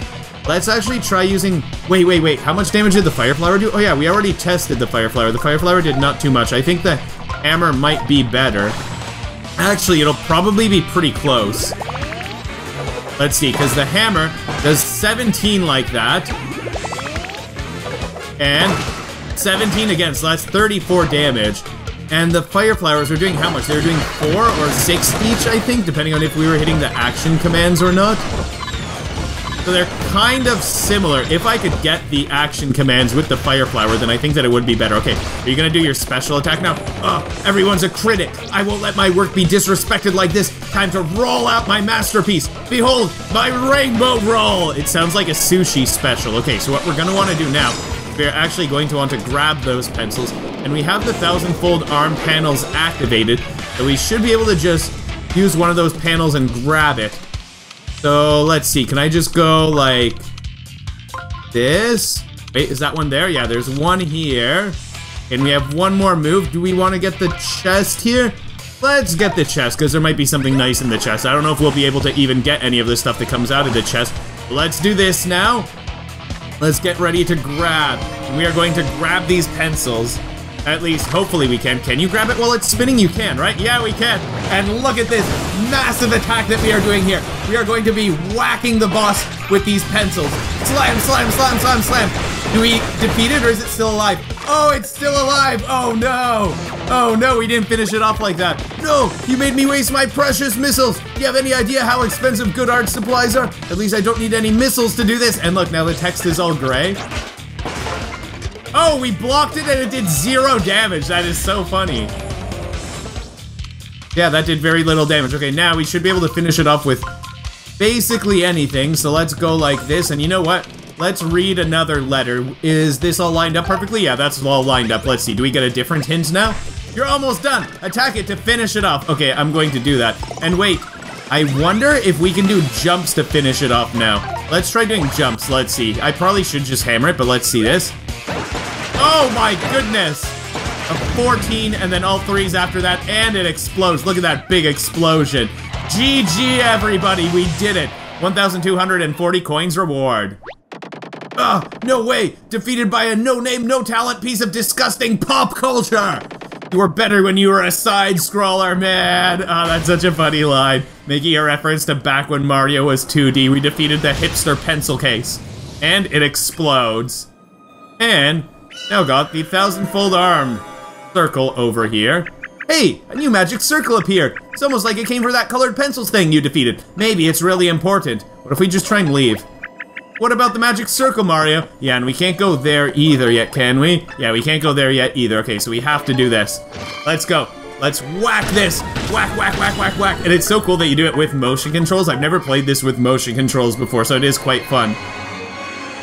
Let's actually try using... Wait, wait, wait. How much damage did the Fire Flower do? Oh yeah, we already tested the Fire Flower. The Fire Flower did not too much. I think the hammer might be better. Actually, it'll probably be pretty close. Let's see, because the hammer does 17 like that. And 17 again, so that's 34 damage. And the fire flowers are doing how much? They were doing four or six each, I think, depending on if we were hitting the action commands or not. So they're kind of similar. If I could get the action commands with the fire flower, then I think that it would be better. Okay, are you gonna do your special attack now? Oh, everyone's a critic. I won't let my work be disrespected like this. Time to roll out my masterpiece. Behold, my rainbow roll. It sounds like a sushi special. Okay, so what we're gonna wanna do now, we're actually going to want to grab those pencils, and we have the thousand-fold arm panels activated, so we should be able to just use one of those panels and grab it. So let's see, can I just go like this? Wait, is that one there? Yeah, there's one here. And we have one more move. Do we want to get the chest here? Let's get the chest, because there might be something nice in the chest. I don't know if we'll be able to even get any of the stuff that comes out of the chest. Let's do this now. Let's get ready to grab. We are going to grab these pencils. At least, hopefully we can. Can you grab it while it's spinning? You can, right? Yeah, we can. And look at this massive attack that we are doing here. We are going to be whacking the boss with these pencils. Slam, slam, slam, slam, slam. Do we defeat it or is it still alive? Oh, it's still alive. Oh, no. Oh, no, we didn't finish it off like that. No, you made me waste my precious missiles. Do you have any idea how expensive good art supplies are? At least I don't need any missiles to do this. And look, now the text is all gray. Oh, we blocked it and it did zero damage. That is so funny. Yeah, that did very little damage. Okay, now we should be able to finish it off with basically anything. So let's go like this. And you know what? Let's read another letter. Is this all lined up perfectly? Yeah, that's all lined up. Let's see. Do we get a different hint now? You're almost done. Attack it to finish it off. Okay, I'm going to do that. And wait, I wonder if we can do jumps to finish it off now. Let's try doing jumps. Let's see. I probably should just hammer it, but let's see this. Oh my goodness! A 14 and then all threes after that, and it explodes. Look at that big explosion. GG, everybody, we did it. 1,240 coins reward. Ugh, no way! Defeated by a no-name, no-talent piece of disgusting pop culture! You were better when you were a side-scroller, man! Oh, that's such a funny line. Making a reference to back when Mario was 2D, we defeated the hipster pencil case. And it explodes. And now got the thousand-fold arm circle over here. Hey, a new magic circle appeared. It's almost like it came from that colored pencils thing you defeated. Maybe it's really important. What if we just try and leave? What about the magic circle, Mario? Yeah, and we can't go there either yet, can we? Yeah, we can't go there yet either. Okay, so we have to do this. Let's go. Let's whack this. Whack, whack, whack, whack, whack. And it's so cool that you do it with motion controls. I've never played this with motion controls before, so it is quite fun.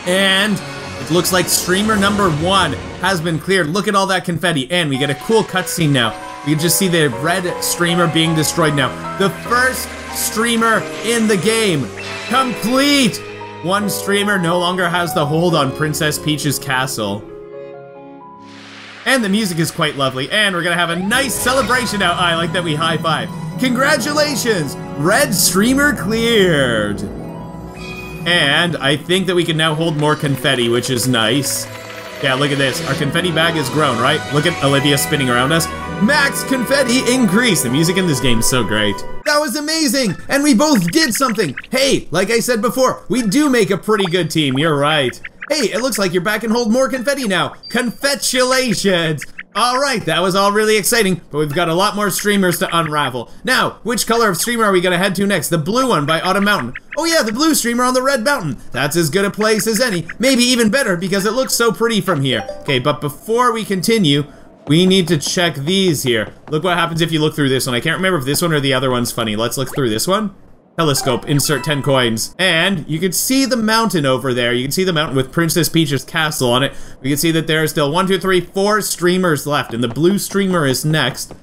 And it looks like streamer number one has been cleared. Look at all that confetti. And we get a cool cutscene now. We can just see the red streamer being destroyed now. The first streamer in the game. Complete! One streamer no longer has the hold on Princess Peach's castle. And the music is quite lovely, and we're gonna have a nice celebration out. I like that we high five. Congratulations! Red streamer cleared! And I think that we can now hold more confetti, which is nice. Yeah, look at this. Our confetti bag has grown, right? Look at Olivia spinning around us. Max confetti increase. The music in this game is so great. That was amazing, and we both did something. Hey, like I said before, we do make a pretty good team. You're right. Hey, it looks like you're back and hold more confetti now. Confetulations! Alright, that was all really exciting, but we've got a lot more streamers to unravel. Now, which color of streamer are we gonna head to next? The blue one by Autumn Mountain. Oh yeah, the blue streamer on the red mountain. That's as good a place as any. Maybe even better because it looks so pretty from here. Okay, but before we continue, we need to check these here. Look what happens if you look through this one. I can't remember if this one or the other one's funny. Let's look through this one. Telescope, insert 10 coins. And you can see the mountain over there. You can see the mountain with Princess Peach's castle on it. We can see that there are still one, two, three, four streamers left, and the blue streamer is next.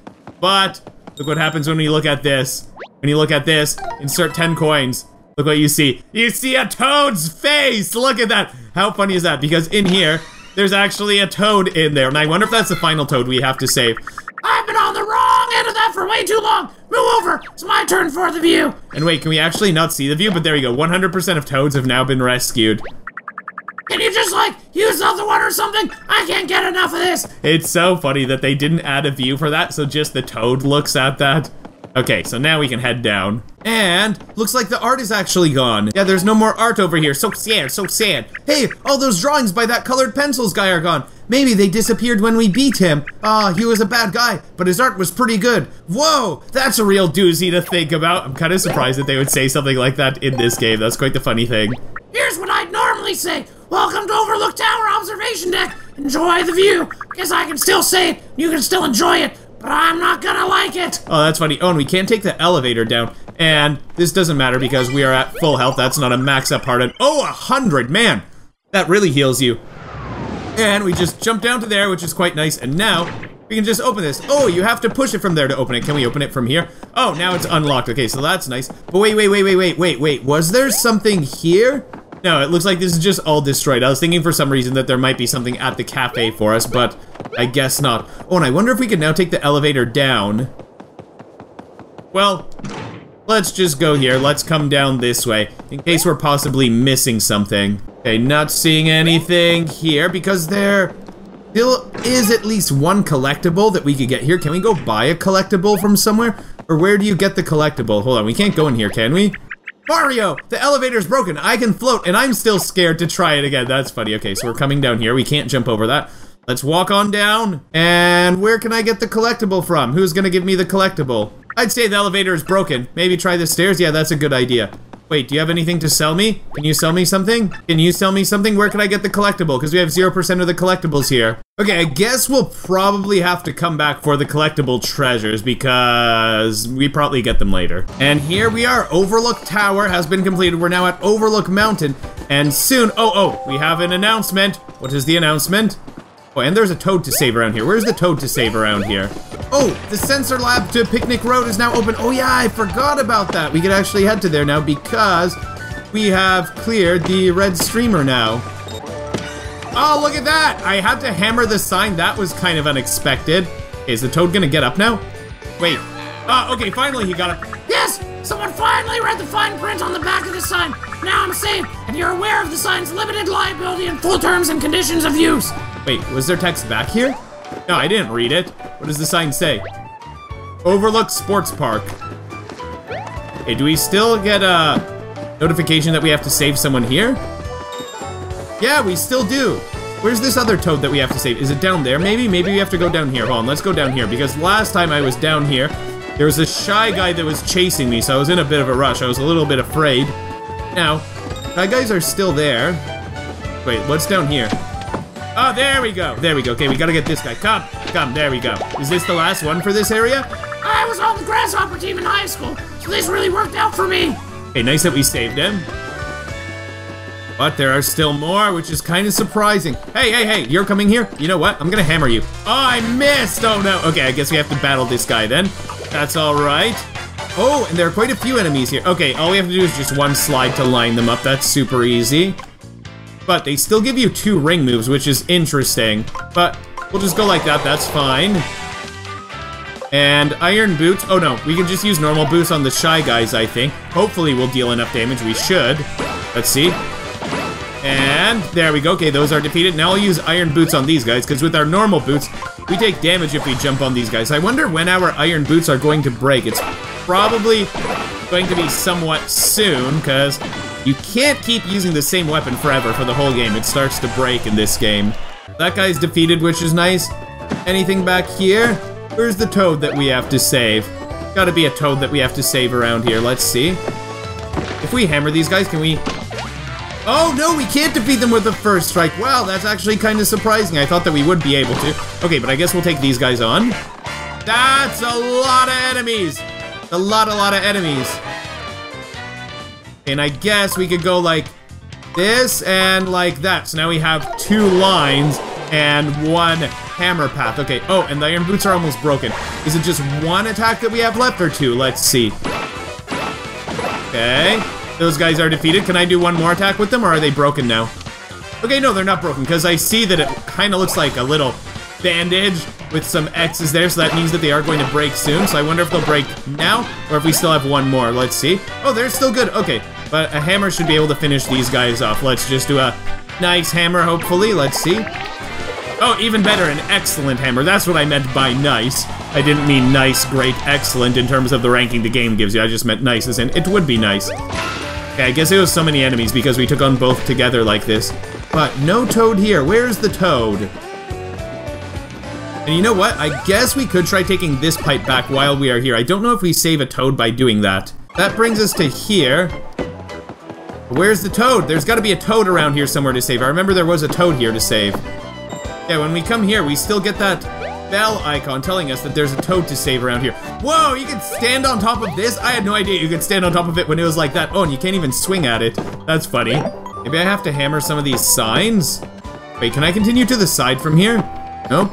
But look what happens when you look at this. When you look at this, insert 10 coins. Look what you see. You see a toad's face! Look at that! How funny is that? Because in here, there's actually a toad in there. And I wonder if that's the final toad we have to save. Of that for way too long. Move over. It's my turn for the view. And wait, can we actually not see the view? But there you go. 100% of toads have now been rescued. Can you just like use the other one or something? I can't get enough of this. It's so funny that they didn't add a view for that, so just the toad looks at that. Okay, so now we can head down. And looks like the art is actually gone. Yeah, there's no more art over here. So sad, so sad. Hey, all those drawings by that colored pencils guy are gone. Maybe they disappeared when we beat him. Ah, he was a bad guy, but his art was pretty good. Whoa, that's a real doozy to think about. I'm kind of surprised that they would say something like that in this game. That's quite the funny thing. Here's what I'd normally say. Welcome to Overlook Tower Observation Deck. Enjoy the view. Guess I can still say it. You can still enjoy it. But I'm not gonna like it. Oh, that's funny. Oh, and we can't take the elevator down. And this doesn't matter because we are at full health. That's not a max up part. Oh, a hundred, man. That really heals you. And we just jump down to there, which is quite nice. And now we can just open this. Oh, you have to push it from there to open it. Can we open it from here? Oh, now it's unlocked. Okay, so that's nice. But wait, wait, wait, wait, wait, wait, wait. Was there something here? No, it looks like this is just all destroyed. I was thinking for some reason that there might be something at the cafe for us, but I guess not. Oh, and I wonder if we can now take the elevator down. Well, let's just go here. Let's come down this way, in case we're possibly missing something. Okay, not seeing anything here, because there still is at least one collectible that we could get here. Can we go buy a collectible from somewhere? Or where do you get the collectible? Hold on, we can't go in here, can we? Mario, the elevator's broken. I can float, and I'm still scared to try it again. That's funny. Okay, so we're coming down here. We can't jump over that. Let's walk on down. And where can I get the collectible from? Who's gonna give me the collectible? I'd say the elevator is broken. Maybe try the stairs? Yeah, that's a good idea. Wait, do you have anything to sell me? Can you sell me something? Can you sell me something? Where can I get the collectible? Because we have 0% of the collectibles here. Okay, I guess we'll probably have to come back for the collectible treasures because we probably get them later. And here we are. Overlook Tower has been completed. We're now at Overlook Mountain. And soon, oh, oh, we have an announcement. What is the announcement? Oh, and there's a toad to save around here. Where's the toad to save around here? Oh, the sensor lab to Picnic Road is now open. Oh yeah, I forgot about that. We could actually head to there now because we have cleared the red streamer now. Oh, look at that! I had to hammer the sign. That was kind of unexpected. Is the toad gonna get up now? Wait. Oh, okay, finally he got up. Yes! Someone finally read the fine print on the back of the sign. Now I'm safe, and you're aware of the sign's limited liability and full terms and conditions of use. Wait, was there text back here? No, I didn't read it. What does the sign say? Overlook Sports Park. Hey, do we still get a notification that we have to save someone here? Yeah, we still do. Where's this other toad that we have to save? Is it down there maybe? Maybe we have to go down here. Hold on, let's go down here because last time I was down here, there was a shy guy that was chasing me, so I was in a bit of a rush. I was a little bit afraid. Now, shy guys are still there. Wait, what's down here? Oh, there we go. There we go. Okay, we gotta get this guy. Come, come, there we go. Is this the last one for this area? I was on the grasshopper team in high school, so this really worked out for me. Okay, nice that we saved him. But there are still more, which is kind of surprising. Hey, hey, hey, you're coming here? You know what? I'm gonna hammer you. Oh, I missed! Oh no. Okay, I guess we have to battle this guy then. That's alright. Oh, and there are quite a few enemies here. Okay, all we have to do is just one slide to line them up. That's super easy. But they still give you two ring moves, which is interesting. But we'll just go like that, that's fine. And iron boots. Oh no, we can just use normal boots on the shy guys, I think. Hopefully we'll deal enough damage, we should. Let's see. And there we go. Okay, those are defeated. Now I'll use iron boots on these guys, because with our normal boots, we take damage if we jump on these guys. I wonder when our iron boots are going to break. It's probably going to be somewhat soon, because you can't keep using the same weapon forever for the whole game. It starts to break in this game. That guy's defeated, which is nice. Anything back here? Where's the toad that we have to save? Gotta be a toad that we have to save around here. Let's see. If we hammer these guys, can we Oh, no, we can't defeat them with the first strike. Wow, that's actually kind of surprising. I thought that we would be able to. Okay, but I guess we'll take these guys on. That's a lot of enemies. A lot, a lot of enemies. And I guess we could go like this and like that. So now we have two lines and one hammer path. Okay, oh, and the iron boots are almost broken. Is it just one attack that we have left or two? Let's see. Okay. Those guys are defeated. Can I do one more attack with them, or are they broken now? Okay, no, they're not broken, because I see that it kind of looks like a little bandage with some X's there, so that means that they are going to break soon. So I wonder if they'll break now, or if we still have one more. Let's see. Oh, they're still good. Okay, but a hammer should be able to finish these guys off. Let's just do a nice hammer, hopefully. Let's see. Oh, even better, an excellent hammer. That's what I meant by nice. I didn't mean nice, great, excellent in terms of the ranking the game gives you. I just meant nice as in it would be nice. Okay, I guess it was so many enemies because we took on both together like this. But no toad here. Where's the toad? And you know what? I guess we could try taking this pipe back while we are here. I don't know if we save a toad by doing that. That brings us to here. Where's the toad? There's got to be a toad around here somewhere to save. I remember there was a toad here to save. Yeah, when we come here, we still get that bell icon telling us that there's a toad to save around here. Whoa, you can stand on top of this? I had no idea you could stand on top of it when it was like that. Oh, and you can't even swing at it. That's funny. Maybe I have to hammer some of these signs? Wait, can I continue to the side from here? Nope.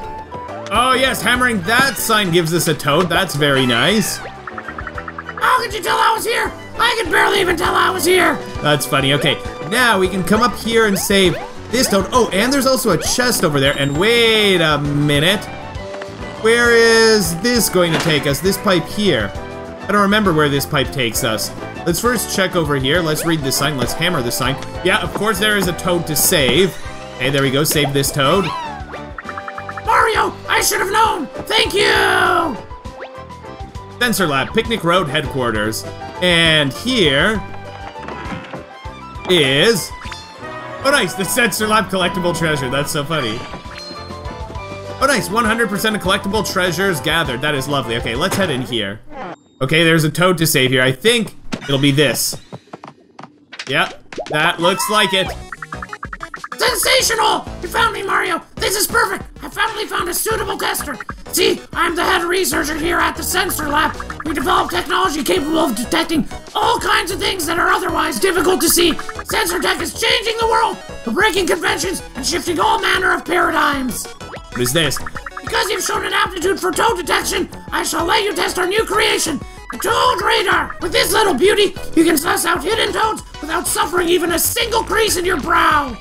Oh yes, hammering that sign gives us a toad. That's very nice. How could you tell I was here? I could barely even tell I was here. That's funny. Okay, now we can come up here and save this toad. Oh, and there's also a chest over there. And wait a minute. Where is this going to take us? This pipe here. I don't remember where this pipe takes us. Let's first check over here. Let's read the sign. Let's hammer the sign. Yeah, of course there is a toad to save. Okay, there we go. Save this toad. Mario, I should have known. Thank you. Sensor Lab, Picnic Road headquarters. And here is... Oh, nice, the Sensor Lab collectible treasure. That's so funny. Oh, nice, 100% of collectible treasures gathered. That is lovely. Okay, let's head in here. Okay, there's a toad to save here. I think it'll be this. Yep, that looks like it. Sensational! You found me, Mario! This is perfect! I finally found a suitable tester! See, I'm the head researcher here at the Sensor Lab. We develop technology capable of detecting all kinds of things that are otherwise difficult to see. Sensor tech is changing the world! Breaking conventions and shifting all manner of paradigms! What is this? Because you've shown an aptitude for toad detection, I shall let you test our new creation, the Toad Radar! With this little beauty, you can suss out hidden toads without suffering even a single crease in your brow!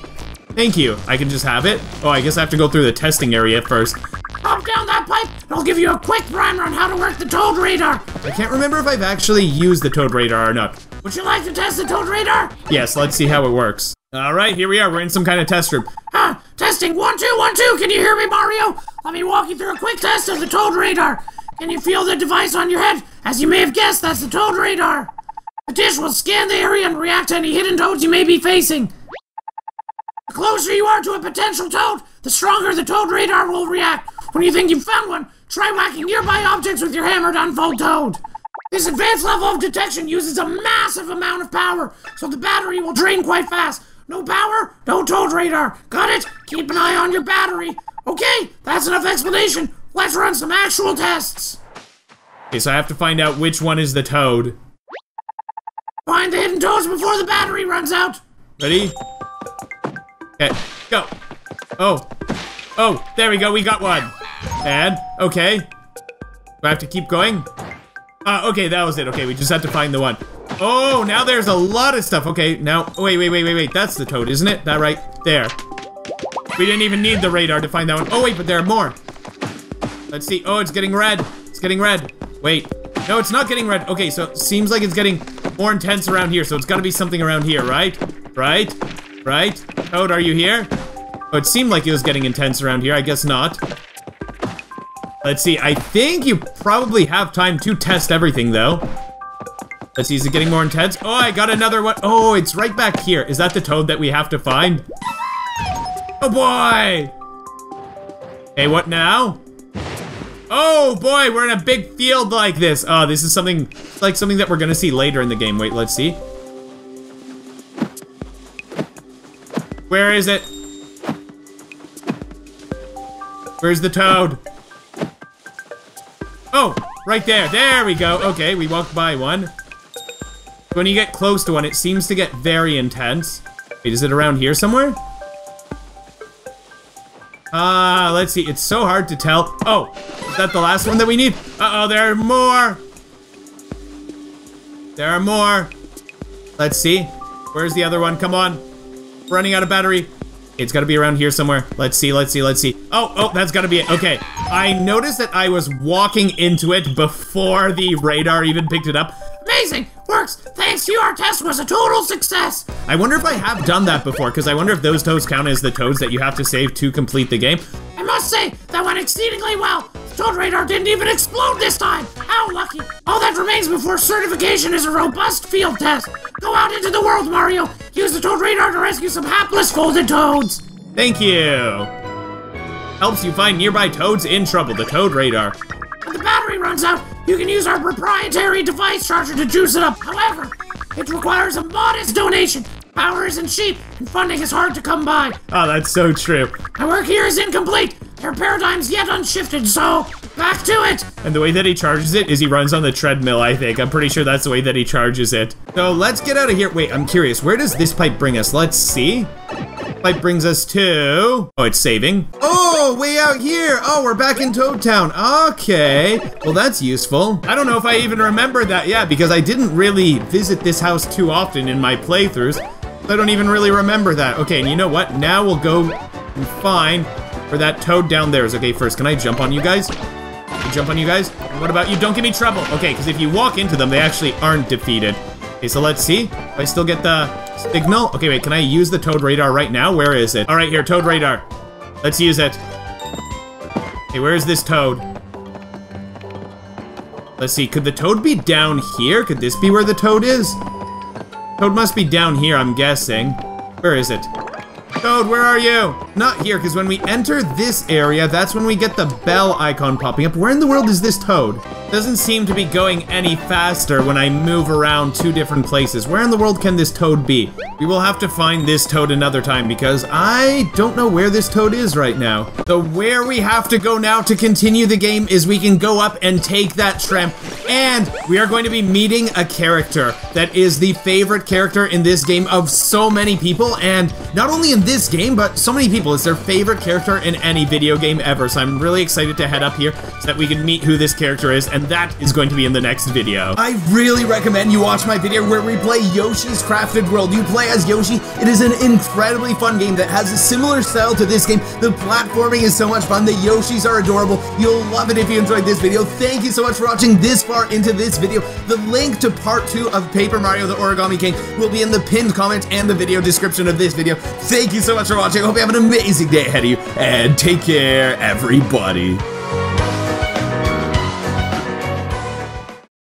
Thank you. I can just have it? Oh, I guess I have to go through the testing area first. Hop down that pipe, and I'll give you a quick primer on how to work the Toad Radar! I can't remember if I've actually used the Toad Radar or not. Would you like to test the Toad Radar? Yes, let's see how it works. Alright, here we are. We're in some kind of test room. Ah, testing one, two, one, two. Can you hear me, Mario? Let me walk you through a quick test of the Toad Radar. Can you feel the device on your head? As you may have guessed, that's the Toad Radar. The dish will scan the area and react to any hidden toads you may be facing. The closer you are to a potential toad, the stronger the Toad Radar will react. When you think you've found one, try whacking nearby objects with your hammer to unfold toad. This advanced level of detection uses a massive amount of power, so the battery will drain quite fast. No power, no toad radar. Got it? Keep an eye on your battery. Okay, that's enough explanation. Let's run some actual tests. Okay, so I have to find out which one is the toad. Find the hidden toads before the battery runs out. Ready? Okay, go. Oh. Oh, there we go, we got one. And, okay. Do I have to keep going? Uh, okay, that was it. Okay, we just had to find the one. Oh, now there's a lot of stuff. Okay, now, wait, wait, wait, wait, wait. That's the toad, isn't it? That right there. We didn't even need the radar to find that one. Oh, wait, but there are more. Let's see. Oh, it's getting red. It's getting red. Wait. No, it's not getting red. Okay, so it seems like it's getting more intense around here, so it's gotta be something around here, right? Right? Right? Toad, are you here? Oh, it seemed like it was getting intense around here. I guess not. Let's see. I think you probably have time to test everything, though. Let's see. Is it getting more intense? Oh, I got another one. Oh, it's right back here. Is that the toad that we have to find? Oh, boy! Hey, what now? Oh, boy, we're in a big field like this. Oh, this is something, like something that we're gonna see later in the game. Wait, let's see. Where is it? Where's the toad? Oh, right there. There we go. Okay, we walked by one. When you get close to one, it seems to get very intense. Wait, is it around here somewhere? Ah, uh, let's see. It's so hard to tell. Oh, is that the last one that we need? Uh-oh, there are more. There are more. Let's see. Where's the other one? Come on. Running out of battery. It's gotta be around here somewhere. Let's see, let's see, let's see. Oh, oh, that's gotta be it. Okay. I noticed that I was walking into it before the radar even picked it up. Amazing! Works! Thanks to you, our test was a total success! I wonder if I have done that before, because I wonder if those toads count as the toads that you have to save to complete the game. I must say, that went exceedingly well! The toad radar didn't even explode this time! How lucky! All that remains before certification is a robust field test! Go out into the world, Mario! Use the toad radar to rescue some hapless folded toads! Thank you! Helps you find nearby toads in trouble, the toad radar. When the battery runs out, you can use our proprietary device charger to juice it up. However, it requires a modest donation. Power isn't cheap, and funding is hard to come by. Oh, that's so true. My work here is incomplete. Their paradigm's yet unshifted, so back to it. And the way that he charges it is he runs on the treadmill, I think. I'm pretty sure that's the way that he charges it. So let's get out of here. Wait, I'm curious. Where does this pipe bring us? Let's see. Pipe brings us to... Oh, it's saving. Oh, way out here. Oh, we're back in Toad Town. Okay. Well, that's useful. I don't know if I even remember that yet because I didn't really visit this house too often in my playthroughs. I don't even really remember that. Okay, and you know what? Now we'll go and find that toad down there is. Okay, first, can I jump on you guys? jump on you guys. What about you? Don't give me trouble. Okay, because if you walk into them, they actually aren't defeated. Okay, so let's see. If I still get the signal. Okay, wait, can I use the Toad radar right now? Where is it? All right, here, Toad radar. Let's use it. Okay, where is this Toad? Let's see, could the Toad be down here? Could this be where the Toad is? Toad must be down here, I'm guessing. Where is it? Toad, where are you? Not here, because when we enter this area, that's when we get the bell icon popping up. Where in the world is this Toad? Doesn't seem to be going any faster when I move around two different places. Where in the world can this Toad be? We will have to find this Toad another time because I don't know where this Toad is right now. So where we have to go now to continue the game is we can go up and take that tramp and we are going to be meeting a character that is the favorite character in this game of so many people and not only in this game but so many people. It's their favorite character in any video game ever. So I'm really excited to head up here so that we can meet who this character is and that is going to be in the next video. I really recommend you watch my video where we play Yoshi's Crafted World. You play as Yoshi. It is an incredibly fun game that has a similar style to this game. The platforming is so much fun. The Yoshis are adorable. You'll love it if you enjoyed this video. Thank you so much for watching this far into this video. The link to part two of Paper Mario the Origami King will be in the pinned comment and the video description of this video. Thank you so much for watching. I hope you have an amazing day ahead of you and take care, everybody.